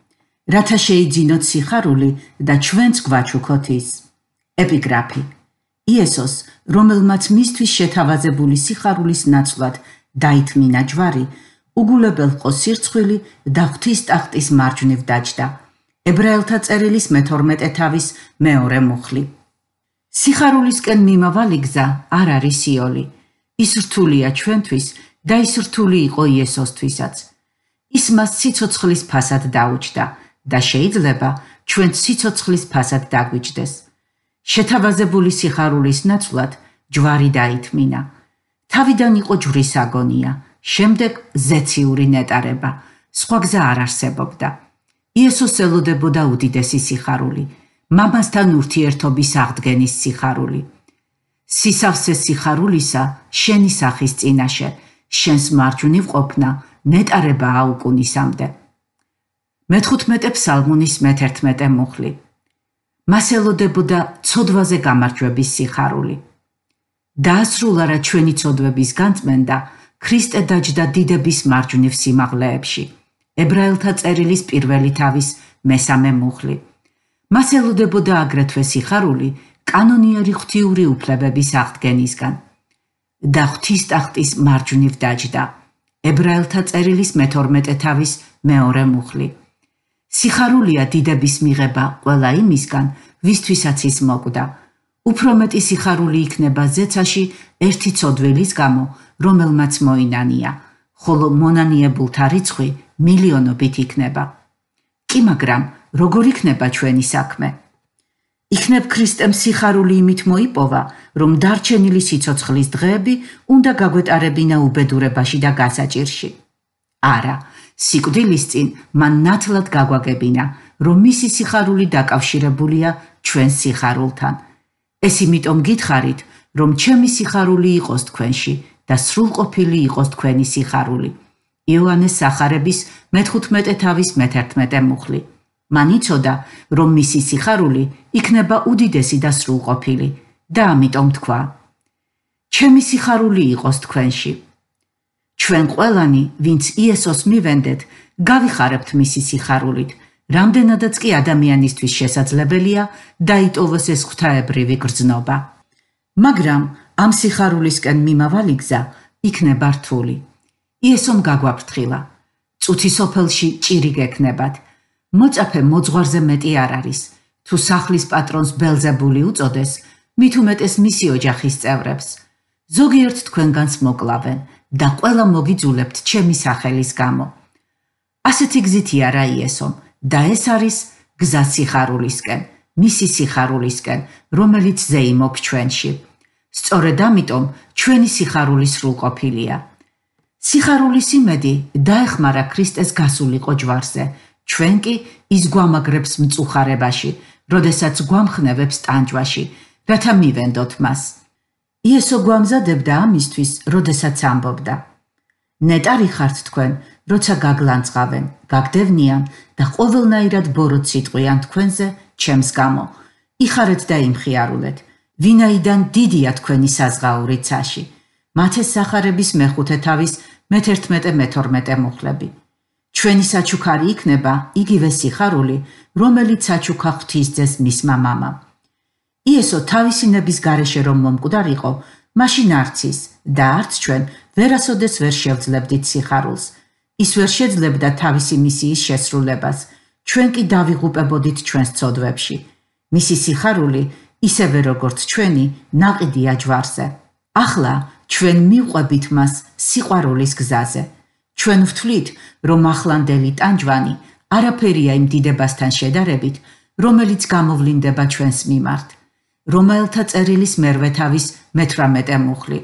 რათა შეიძინოთ სიხარული და ჩვენც გვაჩუქოთ ის. ეპიგრაფი. იესოს, რომელმაც მისთვის შეთავაზებული სიხარულის ნაცვლად დაითმინა ჯვარი, უგულებელ ყო სირცხვილი და ღვთის ტახტის მარჯვნივ დაჯდა. ებრაელთა წერილის მე-12 თავის მეორე მუხლი. სიხარულისკენ მიმავალი გზა არ არის იოლი. ის რთულია ჩვენთვის და ის რთული იყო იესოსთვისაც. ის მას სიцоცხლის ფასად დაუჭდა და შეიძლება ჩვენ სიцоცხლის ფასად დაგვიჭდეს. შეთავაზებული სიხარულის ნაცვლად ჯვარი დაითმინა. თავიდან იყო ჯვრის აგონია, შემდეგ ზეციური ნეტარება. სხვა გზა არ არსებობდა. იესოს ელოდებოდა უდიდესი სიხარული, მამასთან ურთიერთობის აღდგენის სიხარული. სისავსე სიხარულისა შენი სახის წინაშე, შენს მარჯვნივ ყოფნა ნეტარება აუკუნისამდე. მე-15 ფსალმონის მე-11 მუხლი. მას ელოდებოდა ცოდვაზე გამარჯვების სიხარული. დაასრულა რა ჩვენი ცოდვების განწმენდა ქრისტე დაჯდა დიდების მარჯვნივ სიმაღლეებში. ებრაელთა წერილის პირველი თავის მესამე მუხლი. მას ელოდებოდა აგრეთვე სიხარული კანონიერი ღვთიური უფლებების აღდგენისგან. და ღვთის ტახტის მარჯვნივ დაჯდა. ებრაელთა წერილის მე-12 თავის მეორე მუხლი. სიხარულია დიდების მიღება ყველა იმისგან, ვისთვისაც ის მოკვდა. უფრო მეტი სიხარული იქნება ზეცაში ერთი ცოდვილის გამო, რომელმაც მოინანია, ხოლო მონანიებულთა რიცხვი მილიონობით იქნება. კი მაგრამ როგორ იქნება ჩვენი საქმე? იქნებ ქრისტემ სიხარული იმით მოიპოვა, რომ დარჩენილი სიцоცხლის დღეები უნდა გაგვეტარებინა უბედურებაში და გასაჭირში. არა, სიკვდილის წინ მან ნათლად გაგვაგებინა, რომ მისი სიხარული დაკავშირებულია ჩვენ სიხარულთან. ეს იმიტომ გითხარით, რომ ჩემი სიხარული იყოს თქვენში და სრულყოფილი იყოს თქვენი სიხარული. იოანეს სახარების მე-15 თავის მე-11 მუხლი. მან იცოდა, რომ მისი სიხარული იქნება უდიდესი და სრულყოფილი და ამიტომ თქვა: ჩემი სიხარული იყოს თქვენში. ჩვენ ყველანი, ვინც იესოს მივენდეთ, გავიხარებთ მისი სიხარულით. რამდენადაც კი ადამიანისთვის შესაძლებელია დაიტოვოს ეს ღვთაებრივი გრძნობა. მაგრამ ამ სიხარულისკენ მიმავალი გზა იქნება რთული. იესომ გაგვაფრთხილა. წუთი სოფელში ჭირი გექნებათ. მოწაფე მოძღვარზე მეტი არ არის. თუ სახლის პატრონს ბელზებული უწოდეს, მით უმეტეს მისი ოჯახის წევრებს. ზოგიერთ თქვენგანს მოკლავენ და ყველა მოგიძულებთ ჩემი სახელის გამო. ასეთი გზითი არა იესომ და ეს არის გზა სიხარულისკენ, მისი სიხარულისკენ, რომელიც ზეიმობ ჩვენში. სწორედ ამიტომ ჩვენი სიხარული სრულყოფილია. სიხარულის იმედი დაეხმარა ქრისტეს გასულიყო ჯვარზე. ჩვენ კი ის გვამაგრებს მწუხარებაში, როდესაც გვამხნევებს ტანჯვაში, რათა მივენდოთ მას. იესო გვამზადებდა ამისთვის, როდესაც ამბობდა: ნეტარი ხართ თქვენ, როცა გაგლანძღავენ, გაგდევნიან და ყოველნაირად ბოროტ სიტყვიან თქვენზე, ჩემს გამო. იხარეთ და იმხიარულეთ, ვინაიდან დიდია თქვენი საზღაური ცაში. მათეს სახარების მეხუთე თავის მე-11 მე-12 მუხლები. ჩვენი საჩუქარი იქნება იგივე სიხარული, რომელიც საჩუქა ღვთისძეს მისმა მამამ. იესო თავისი ნების გარეშე რომ მომკვდარიყო, მაშინ არც ის და არც ჩვენ ვერასოდეს ვერ შევძლებდით სიხარულს. ის ვერ შეძლებდა თავისი მისიის შესრულებას. ჩვენ კი დავიღუპებოდით ჩვენს ცოდვებში. მისი სიხარული ისევე როგორც ჩვენი ناقიდია ჯვარზე. ახლა ჩვენ მივყვებით მას სიყვარულის გზაზე. ჩვენ ვთვლით, რომ ახლანდელი ტანჯვანი არაფერია იმ დიდებასთან შედარებით, რომელიც გამოვლინდება ჩვენს მიმართ. რომელთა წერილის მერვე თავის მე-18 მუხლი.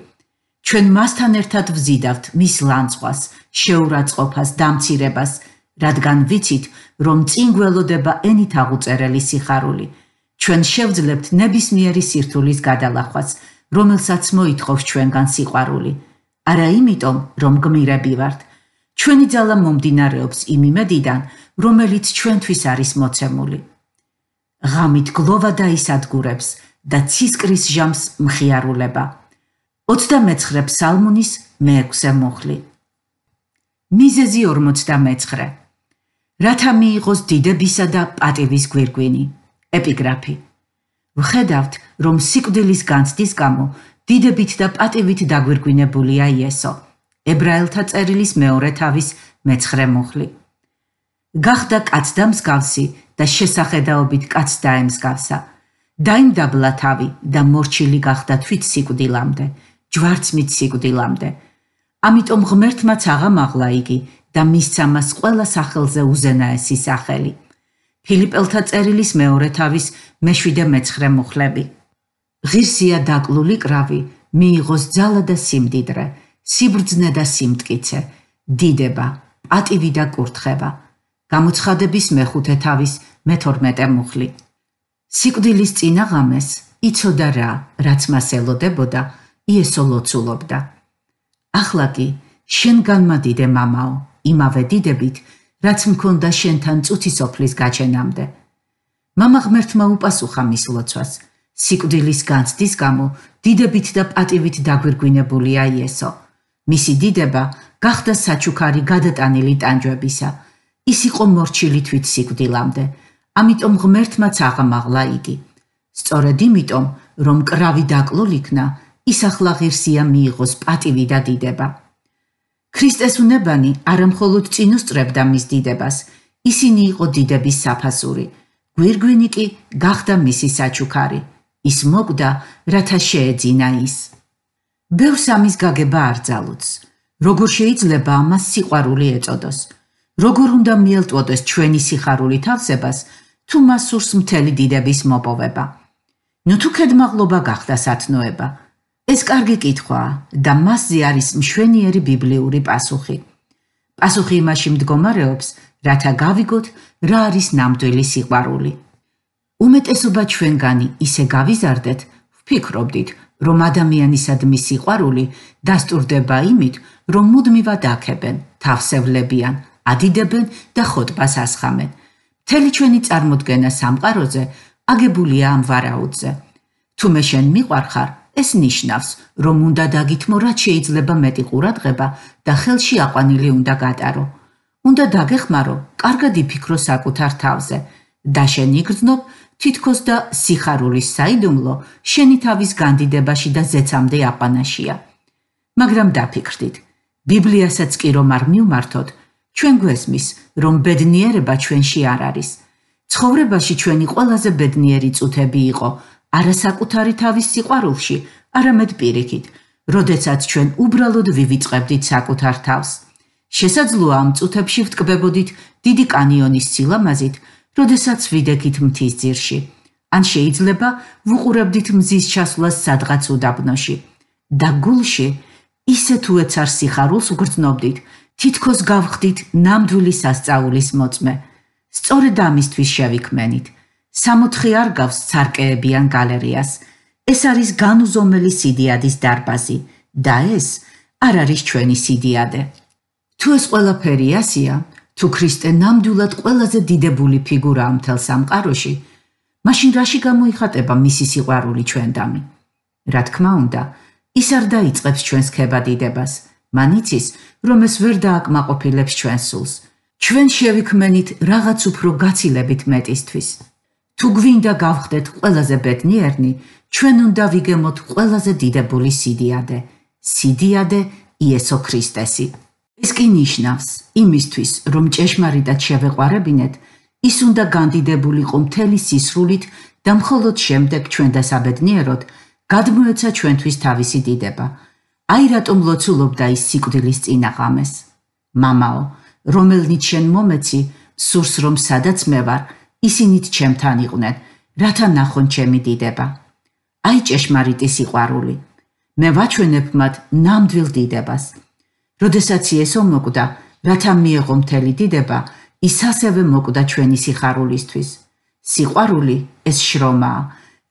ჩვენ მასთან ერთად ვზიდავთ მის ლანძღვას, შეურაცხყოფას, დამცირებას, რადგან ვიცით, რომ წინ გველოდება ენით აღუწერელი სიხარული. ჩვენ შევძლებთ ნებისმიერი სირთულის გადალახვას, რომელსაც მოითხოვს ჩვენგან სიყვარული. არა იმიტომ, რომ გმირები ვართ. ჩვენი ძალა მომდინარეობს იმ იმედიდან, რომელიც ჩვენთვის არის მოცემული. ღამით გლოვა დაისადგურებს და ცისკრის ჟამს მხიარულება. 29 ფსალმუნის მე-6 მუხლი. მიზეზი 49. რათა მიიღოს დიდებისა და პატივის გვირგვინი. ეპიგრაფი. ვხედავთ, რომ სიკვდილის განცდის გამო დიდებით და პატივით დაგვირგვინებულია იესო. ებრაელთა წერილის მეორე თავის მე-9 მუხლი. გახდა კაც და მსგავსი და შესახედაობით კაც დაემსგავსა. დაიმდაბლა თავი და მორჩილი გახდა თვით სიკვდილამდე, ჯვარცმით სიკვდილამდე. ამიტომ ღმერთმაც აღამაღლა იგი და მისცა მას ყველა სახელზე უზენაესი სახელი. ფილიპელთა წერილის მეორე თავის მე-7 მე-9 მუხლები. ღირსია დაკლული კრავი, მიიღოს ძალა და სიმდიდრე, სიბრძნე და სიმტკიცე, დიდება, პატივი და კურთხება. გამოცხადების მეხუთე თავის მე-12 მუხლი. სიკვდილის წინაღამეს იცოდა რა, რაც მას ელოდებოდა, იესო ლოცულობდა. ახლა კი შენ განმადიდე მამაო, იმავე დიდებით, რაც მქონდა შენთან წუთისოფლის გაჩენამდე. მამა ღმერთმა უპასუხა მის ლოცვას. სიკვდილის განცდის გამო დიდებით და პატივით დაგვირგვინებულია იესო. მისი დიდება გახდა საჩუქარი გადატანილი ტანჯვებისა. ის იყო მორჩილი თვით სიკვდილამდე. ამიტომ ღმერთმაც აღამაღლა იგი. სწორედ იმიტომ, რომ კრავი დაკლულ იქნა, ის ახლა ღირსია მიიღოს პატივი და დიდება. ქრისტეს უნებანი არამხოლოდ წინოსწრებდა მის დიდებას, ისინი იყო დიდების საფასური. გვირგვინი კი გახდა მისი საჩუქარი. ის მოგდა, რათა შეეძინა ის. ბევრს ამის გაგება არ ძალუც. როგორ შეიძლება ამას სიყვარული ეწოდოს? როგორ უნდა მიელტვოდეს ჩვენი სიხარული თავსებას, თუ მას სურს მთელი დიდების მოპოვება? ნუ თუ ქედმაღლობა გახდა სათნოება, ეს კარგი კითხვაა და მასზე არის მშვენიერი ბიბლიური პასუხი. პასუხი იმაში მდგომარეობს, რათა გავიგოთ, რა არის ნამდვილი სიყვარული. უმეტესობა ჩვენგანი ისე გავიზარდეთ, ვფიქრობდით, რომ ადამიანისადმი სიყვარული დასტურდება იმით, რომ მუდმივად აქებენ, თავსევლებიან, ადიდებენ და ხოტბას ასხამენ. მთელი ჩვენი წარმოდგენა სამყაროზე აგებულია ამ ვარაუდზე. თუ მე შენ მიყვარხარ, ეს ნიშნავს, რომ უნდა დაგითმო, რაც შეიძლება მეტი ყურადღება და ხელში აყვანილი უნდა გატარო. უნდა დაგეხმარო, კარგად იფიქრო საკუთარ თავზე და შენ იგრძნობ თითქოს და სიხარულის საიდუმლო შენი თავის განდიდებაში და ზეცამდე აყვანაშია. მაგრამ დაფიქრდით, ბიბლიასაც კი რომ არ მივმართოთ, ჩვენ გვესმის, რომ ბედნიერება ჩვენში არ არის. ცხოვრებაში ჩვენი ყველაზე ბედნიერი წუთები იყო არასაკუთარი თავის სიყვარულში, არამედ პირიქით, როდესაც ჩვენ უბრალოდ ვივიწყებდით საკუთარ თავს. შესაძლოა ამ წუთებში ვტკბებოდით დიდი კანიონის სილამაზით, როდესაც ვიდექით მთის ძირში. ან შეიძლება ვუყურებდით მზის ჩასვლას სადღაც უდაბნოში. და გულში ისე თუ ეცარ სიხარულს ვგრძნობდით, თითქოს გავხდით ნამდვილი სასწაულის მოწმე. სწორედ ამისთვის შევიქმენით. სამოთხე არ გავს ცარკეებიან გალერეას. ეს არის განუზომელი სიდიადის დარბაზი და ეს არ არის ჩვენი სიდიადე. თუ ეს ყველაფერი ასია, თუ ქრისტე ნამდვილად ყველაზე დიდებული ფიგურაა მთელ სამყაროში, მაშინ რაში გამოიხატება მისი სიყვარული ჩვენდამი? რა თქმა უნდა, ის არ დაიწყებს ჩვენს ქებადიდებას. მან იცის, რომ ეს ვერ დააკმაყოფილებს ჩვენს სულს. ჩვენ შევიქმენით რაღაც უფრო გაცილებით მეტისთვის. თუ გვინდა გავხდეთ ყველაზე ბედნიერნი, ჩვენ უნდა ვიგემოთ ყველაზე დიდებული სიდიადე, სიდიადე იესო ქრისტესი. ეს კი ნიშნავს, იმისთვის, რომ ჭეშმარიტად შევეყარებინეთ, ის უნდა განდიდებულიყო მთელი სისრულით და მხოლოდ შემდეგ ჩვენ დასაბედნიეროდ გადმოეცა ჩვენთვის თავისი დიდება. აი რატომ ლოცულობდა ის სიკვდილის წინაღამეს. მამაო, რომელნიც შენ მომეცი, სურს რომ სადაც მე ვარ, ისინიც ჩემთან იყვნენ, რათა ნახონ ჩემი დიდება. აი ჭეშმარიტი სიყვარული. მე ვაჩვენებ მათ ნამდვილ დიდებას. როდესაც იესო მოკვდა, რათა მიეღო მთელი დიდება, ის ასევე მოკვდა ჩვენი სიხარულისთვის. სიყვარული ეს შრომაა.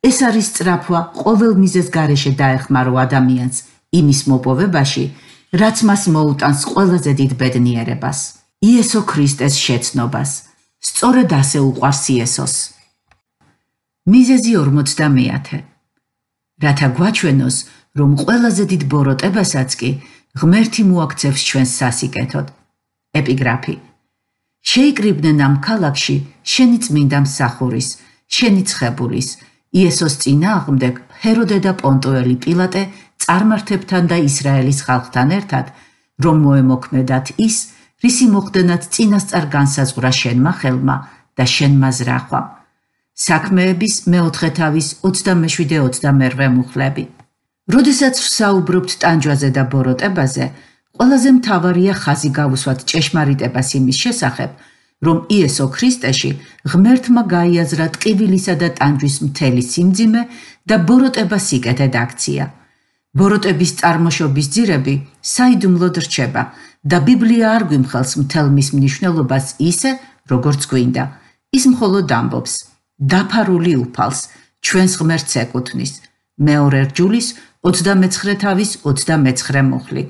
ეს არის სწრაფვა ყოველ მიზეს გარეშე დაეხმარო ადამიანს იმის მოპოვებაში, რაც მას მოუტანს ყველაზე დიდ ბედნიერებას. იესო ქრისტეს შეცნობას. სწორედ ასე უყვარს იესოს. მიზეზი 50-ე. რათა გვაჩვენოს, რომ ყველაზე დიდ ბოროტებასაც კი ღმერთი მოაქცევს ჩვენს სასიკეთოდ. ეპიგრაფი. შეიკრიბნენ ამ ქალაქში შენი წმინდა მსახურის, შენი ცხებულის, იესოს წინააღმდეგ ჰეროდე და პონტოელი პილატე წარმართებთან და ისრაელის ხალხთან ერთად, რომ მოემოქმედათ ის, რისი მოხდენად წინასწარ განსაზღვრა შენმა ხელმა და შენმა ზრახვამ. საქმეების მეოთხე თავის 27-28 მუხლები. როდესაც ვსაუბრობთ ტანჯვაზე და ბოროტებაზე, ყველაზე მთავარია ხაზი გავუსვათ ჭეშმარიტებას იმის შესახებ, რომ იესო ქრისტეში ღმერთმა გაიაზრა ტკივილისა და ტანჯვის მთელი სიმძიმე და ბოროტება სიკეთედ აქცია. ბოროტების წარმოშობის ძირები საიდუმლოდ რჩება და ბიბლია არ გვიმხელს მთელ მის მნიშვნელობას ისე, როგორც გვინდა. ის მხოლოდ ამბობს: დაფარული უფალს ჩვენს ღმერთს ეკუთვნის. მეორე რჯულის 29 თავის 29 მუხლი.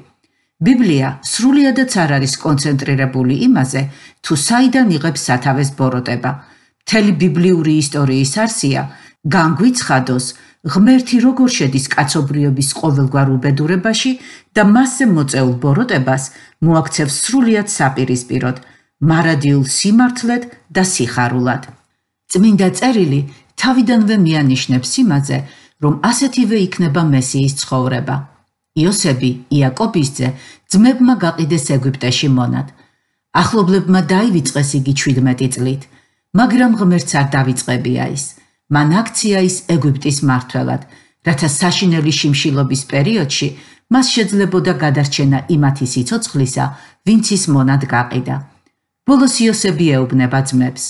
ბიბლია სრულიადაც არ არის კონცენტრირებული იმაზე, თუ საიდან იღებს სათავეს ბოროტება. მთელი ბიბლიური ისტორიის არსია განგვიცხადოს, ღმერთი როგორ შედის კაცობრიობის ყოველგვარ უბედურებაში და მასზე მოწეულ ბოროტებას მოაქცევს სრულიად საპირისპიროდ, მარადიულ სიმართლედ და სიხარულად. წმინდა წერილი თავიდანვე მიანიშნებს იმაზე, რომ ასეთივე იქნება მესიის ცხოვრება. იოსები, იაკობის ძე, ძმებმა გაყიდეს ეგვიპტეში მონად. ახლობლებმა დაივიწყეს იგი 17 წლით, მაგრამ ღმერთს არ დავიწყებია ის. მან აქცია ის ეგვიპტის მართველად, რათა საშინელი შიმშილობის პერიოდში მას შეძლებოდა გადარჩენა იმათი სიცოცხლისა, ვინც ის მონად გაყიდა. ბოლოს იოსები ეუბნება ძმებს: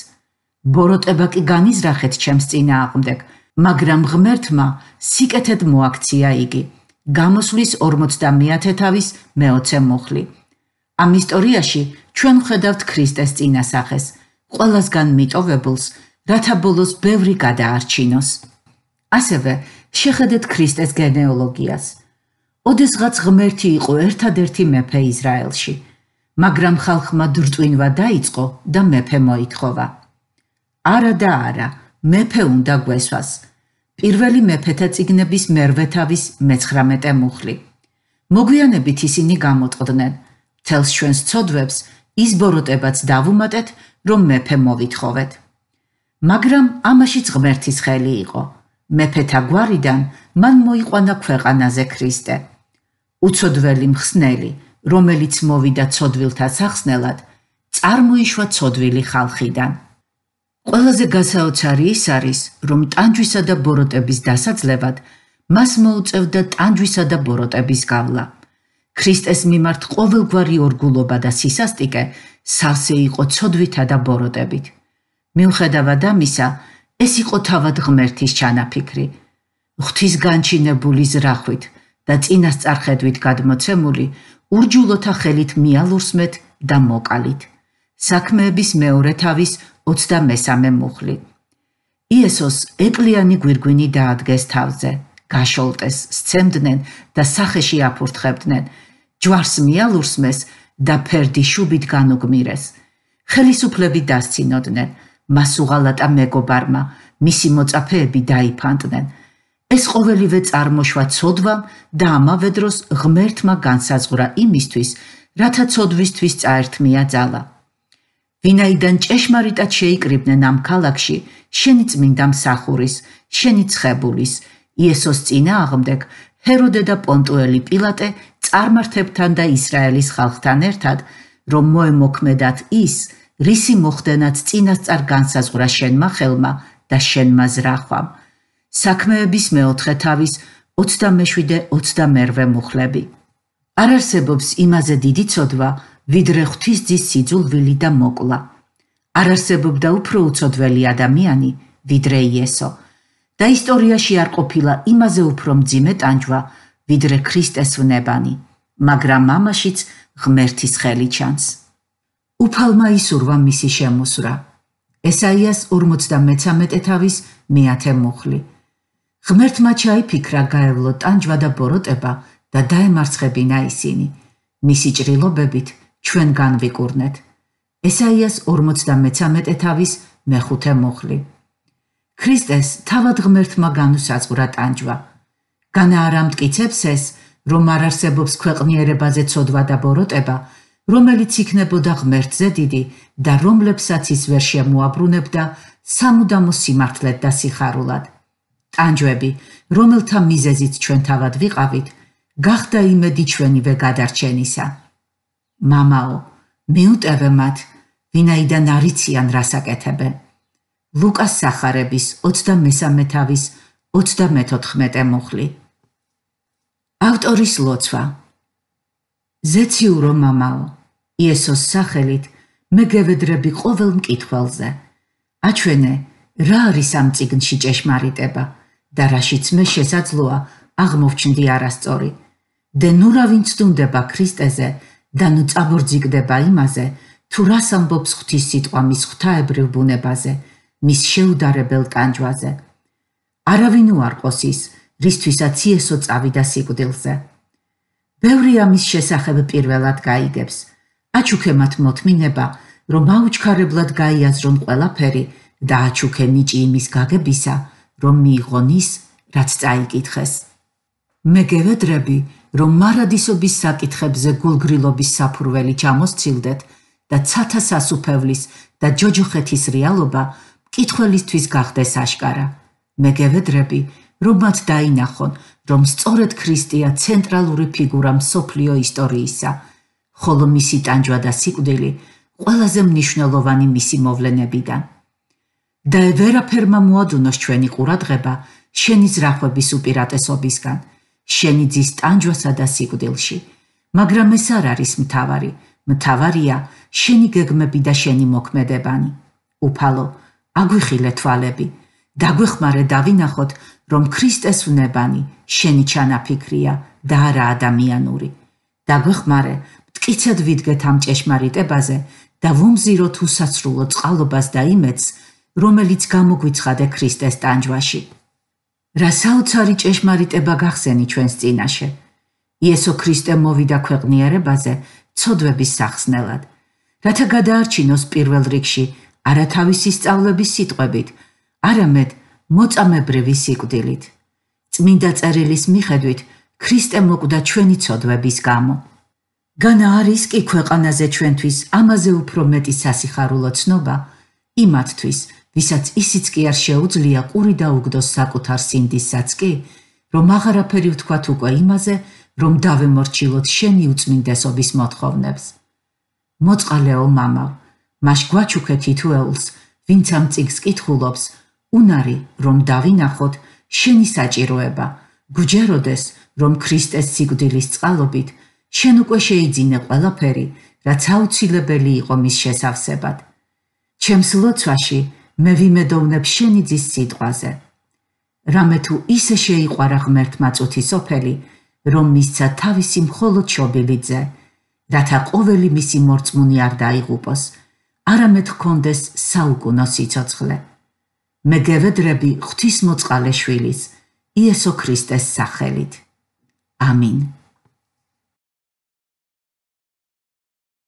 ბოროტება კი განიზრახეთ ჩემს წინააღმდეგ, მაგრამ ღმერთმა სიკეთედ მოაქცია იგი. გამოსვლის 50-ე თავის მე-20 მუხლი. ამ ისტორიაში ჩვენ ვხედავთ ქრისტეს წინასახეს, ყველასგან მიტოვებულს, რათა ბოლოს ბევრი გადაარჩინოს. ასევე შეხედეთ ქრისტეს გენეალოგიას. ოდესღაც ღმერთი იყო ერთადერთი მეფე ისრაელში, მაგრამ ხალხმა დრწვინვა დაიწყო და მეფე მოითხოვა. არა და არა, მეფე უნდა გვესვას. პირველი მეფეთა ციგნების მერვე თავის მე-19 მუხლი. მოგვიანებით ისინი გამოტყდნენ. თელს ჩვენს ცოდვებს ის ბოროტებაც დავუმატეთ, რომ მეფე მოვითხოვეთ. მაგრამ ამაშიც ღმერთის ხელი იყო. მეფეთა გვარიდან მან მოიყვანა ქვეყანაზე ქრისტე. უცოდველი მხსნელი, რომელიც მოვიდა ცოდვილთა სახსნელად, წარმოიშვა ცოდვილი ხალხიდან. ყველაზე გასაოცარი ის არის, რომ ტანჯვისა და ბოროტების დასაძლევად მას მოუწევდა ტანჯვისა და ბოროტების გავლა. ქრისტეს მიმართ ყოველგვარი ორგულობა და სისასტიკე სავსე იყო ცოდვითა და ბოროტებით. მიუხედავად ამისა, ეს იყო თავად ღმერთის ჩანაფიქრი. ღვთის განჩინებული ზრახვით და წინასწარხედვით გადმოცემული ურჯულოთა ხელით მიალურსმეთ და მოკალით. საქმეების მეორე თავის 23 მუხლი. იესოს ეკლიანი გვირგვინი დაადგეს თავზე, გაშოლტეს, სცემდნენ და სახეში აფურთხებდნენ. ჯვარს მიალურსმეს და ფერდი შუბით განუგმირეს. ხელისუფლები დასცინოდნენ, მას უღალატა მეგობარმა, მისი მოწაფეები დაიფანტნენ. ეს ყოველივე წარმოშვა ცოდვამ და ამავე დროს ღმერთმა განსაზღვრა იმისთვის, რათა ცოდვისთვის წაერთმია ძალა. ვინაიდან ჭეშმარიტად შეიკრიბნენ ამ ქალაქში შენი წმინდა მსახურის, შენი ცხებულის, იესოს წინააღმდეგ ჰეროდე და პონტუელი პილატე წარმართებთან და ისრაელის ხალხთან ერთად, რომ მოემოქმედათ ის, რისი მოხდენაც წინასწარ განსაზღვრა შენმა ხელმა და შენმა ზრახვამ. საქმეების მეოთხე თავის 27-28 მუხლები. არ არსებობს იმაზე დიდი ცოდვა, ვიდრე ღვთისძის სიძულვილი და მოკლა. არ არსებობდა უფრო უცოდველი ადამიანი, ვიდრე იესო. და ისტორიაში არ ყოფილა იმაზე უფრო მძიმე ტანჯვა, ვიდრე ქრისტეს ვნებანი, მაგრამ მამაშიც ღმერთის ხელი ჩანს. უფალმა ისურვა მისი შემოსვრა. ესაიას 53 თავის მეათე მუხლი. ღმერთმა ჩაიფიქრა გაევლო ტანჯვა და ბოროტება და დაემარცხებინა ისინი. მისი ჭრილობებით ჩვენ განვიკურნეთ. ესაიას 53 თავის მეხუთე მუხლი. ქრისტეს თავად ღმერთმა განუსაზღვრა ტანჯვა. განა არ ამტკიცებს ეს, რომ არ არსებობს ქვეყნიერებაზე ცოდვა და ბოროტება, რომელიც იქნებოდა ღმერთზე დიდი და რომლებსაც ის ვერ შემოაბრუნებდა სამუდამო სიმართლედ და სიხარულად. ტანჯვები, რომელთა მიზეზით ჩვენ თავად ვიყავით, გახდა იმედი ჩვენივე გადარჩენისა. მამაო, მიუტევე მათ, ვინაიდან არიციან რასაკეთებენ. ლუკას სახარების 23 თავის 34 მუხლი. ავტორის ლოცვა. ზეციურო მამაო, იესოს სახელით მე გევედრები ყოველ მკითხველზე. აჩვენე, რა არის ამ წიგნში ჭეშმარიტება და რაშიც მე შესაძლოა აღმოვჩნდი არასწორი. და ნუ რა ვინც დუნდება ქრისტეზე და ნუ წაბორძიგდება იმაზე, თუ რას ამბობს ღვთის სიტყვა მის ღვთაებრივ ბუნებაზე, მის შეუდარებელ ტანჯვაზე. არავინ უარყოს ის, რისთვისაც იესო წავიდა სიკვდილზე. ბევრი ამის შესახებ პირველად გაიგებს. აჩუქემათ მოთმინება, რომ აუჩქარებლად გაიაზრონ ყველაფერი და აჩუქე ნიჭი იმის გაგებისა, რომ მიიღონ ის, რაც წაიკითხეს. მე გევედრები, რომ მარადისობის საკითხებზე გულგრილობის საფურველი ჩამოსცილდეთ და ცათა სასუფევლის და ჯოჯოხეთის რეალობა კითხველისთვის გახდეს აშკარა. მე გევედრები, რომ მათ დაინახონ, რომ სწორედ ქრისტეა ცენტრალური ფიგურა მსოფლიო ისტორიისა, ხოლო მისი ტანჯვა და სიკვდილი ყველაზე მნიშვნელოვანი მისი მოვლენებიდან. და ვერაფერმა მოადუნოს ჩვენი ყურადღება შენი ზრახვების უპირატესობისგან, შენი ძის ტანჯვასა და სიკვდილში. მაგრამ ეს არ არის მთავარი. მთავარია შენი გეგმები და შენი მოქმედებანი. უფალო, აგვიხილე თვალები. დაგვეხმარე დავინახოთ, რომ ქრისტეს ვნებანი შენი ჩანაფიქრია და არა ადამიანური. დაგვეხმარე, მткиცად ვიდგეთ ამ ჭეშმარიტებაზე და ვუმზიროთ უსაცრულო წყალობას და იმედს, რომელიც გამოგვიცხადე ქრისტეს ტანჯვაში. რა საოცარი ჭეშმარიტება გახსენი ჩვენს წინაშე. იესო ქრისტე მოვიდა ქვეყნიერებაზე ცოდვების სახსნელად, რათა გადაარჩინოს პირველ რიგში არა თავისი სწავლების სიტყვებით, არამედ მოწამებრივი სიკვდილით. წმინდა წერილის მიხედვით ქრისტე მოკვდა ჩვენი ცოდვების გამო. განა არის კი ქვეყანაზე ჩვენთვის ამაზე უფრო მეტი სასიხარულო ცნობა იმათთვის, ვისაც ისიც კი არ შეუძლია ყური დაუგდოს საკუთარ სინდისაც კი, რომ აღარაფერი ვთქვათ უკვე იმაზე, რომ დავემორჩილოთ შენი უწმინდესობის მოთხოვნებს. მოწყალეო მამავ, მაშ გვაჩუქე თითოეულს, ვინც ამ წიგს კითხულობს, უნარი, რომ დავინახოთ შენი საჭიროება, გვჯეროდეს, რომ ქრისტეს სიკვდილის წყალობით – შენ უკვე შეიძინე ყველაფერი რაც აუცილებელი იყო მის შესავსებად. ჩემს ლოცვაში მე ვიმედოვნებ შენი ძის სიტყვაზე. რამე თუ ისე შეიყვარა ღმერთმა წუთი სოფელი რომ მისცა თავისი მხოლოდ შობილიძე რათა ყოველი მისი მორწმუნე არ დაიღუპოს არამედ ჰქონდეს საუკუნო სიცოცხლე. მე გევედრები ღვთისმოწყალე შვილის იესო ქრისტეს სახელით. ამინ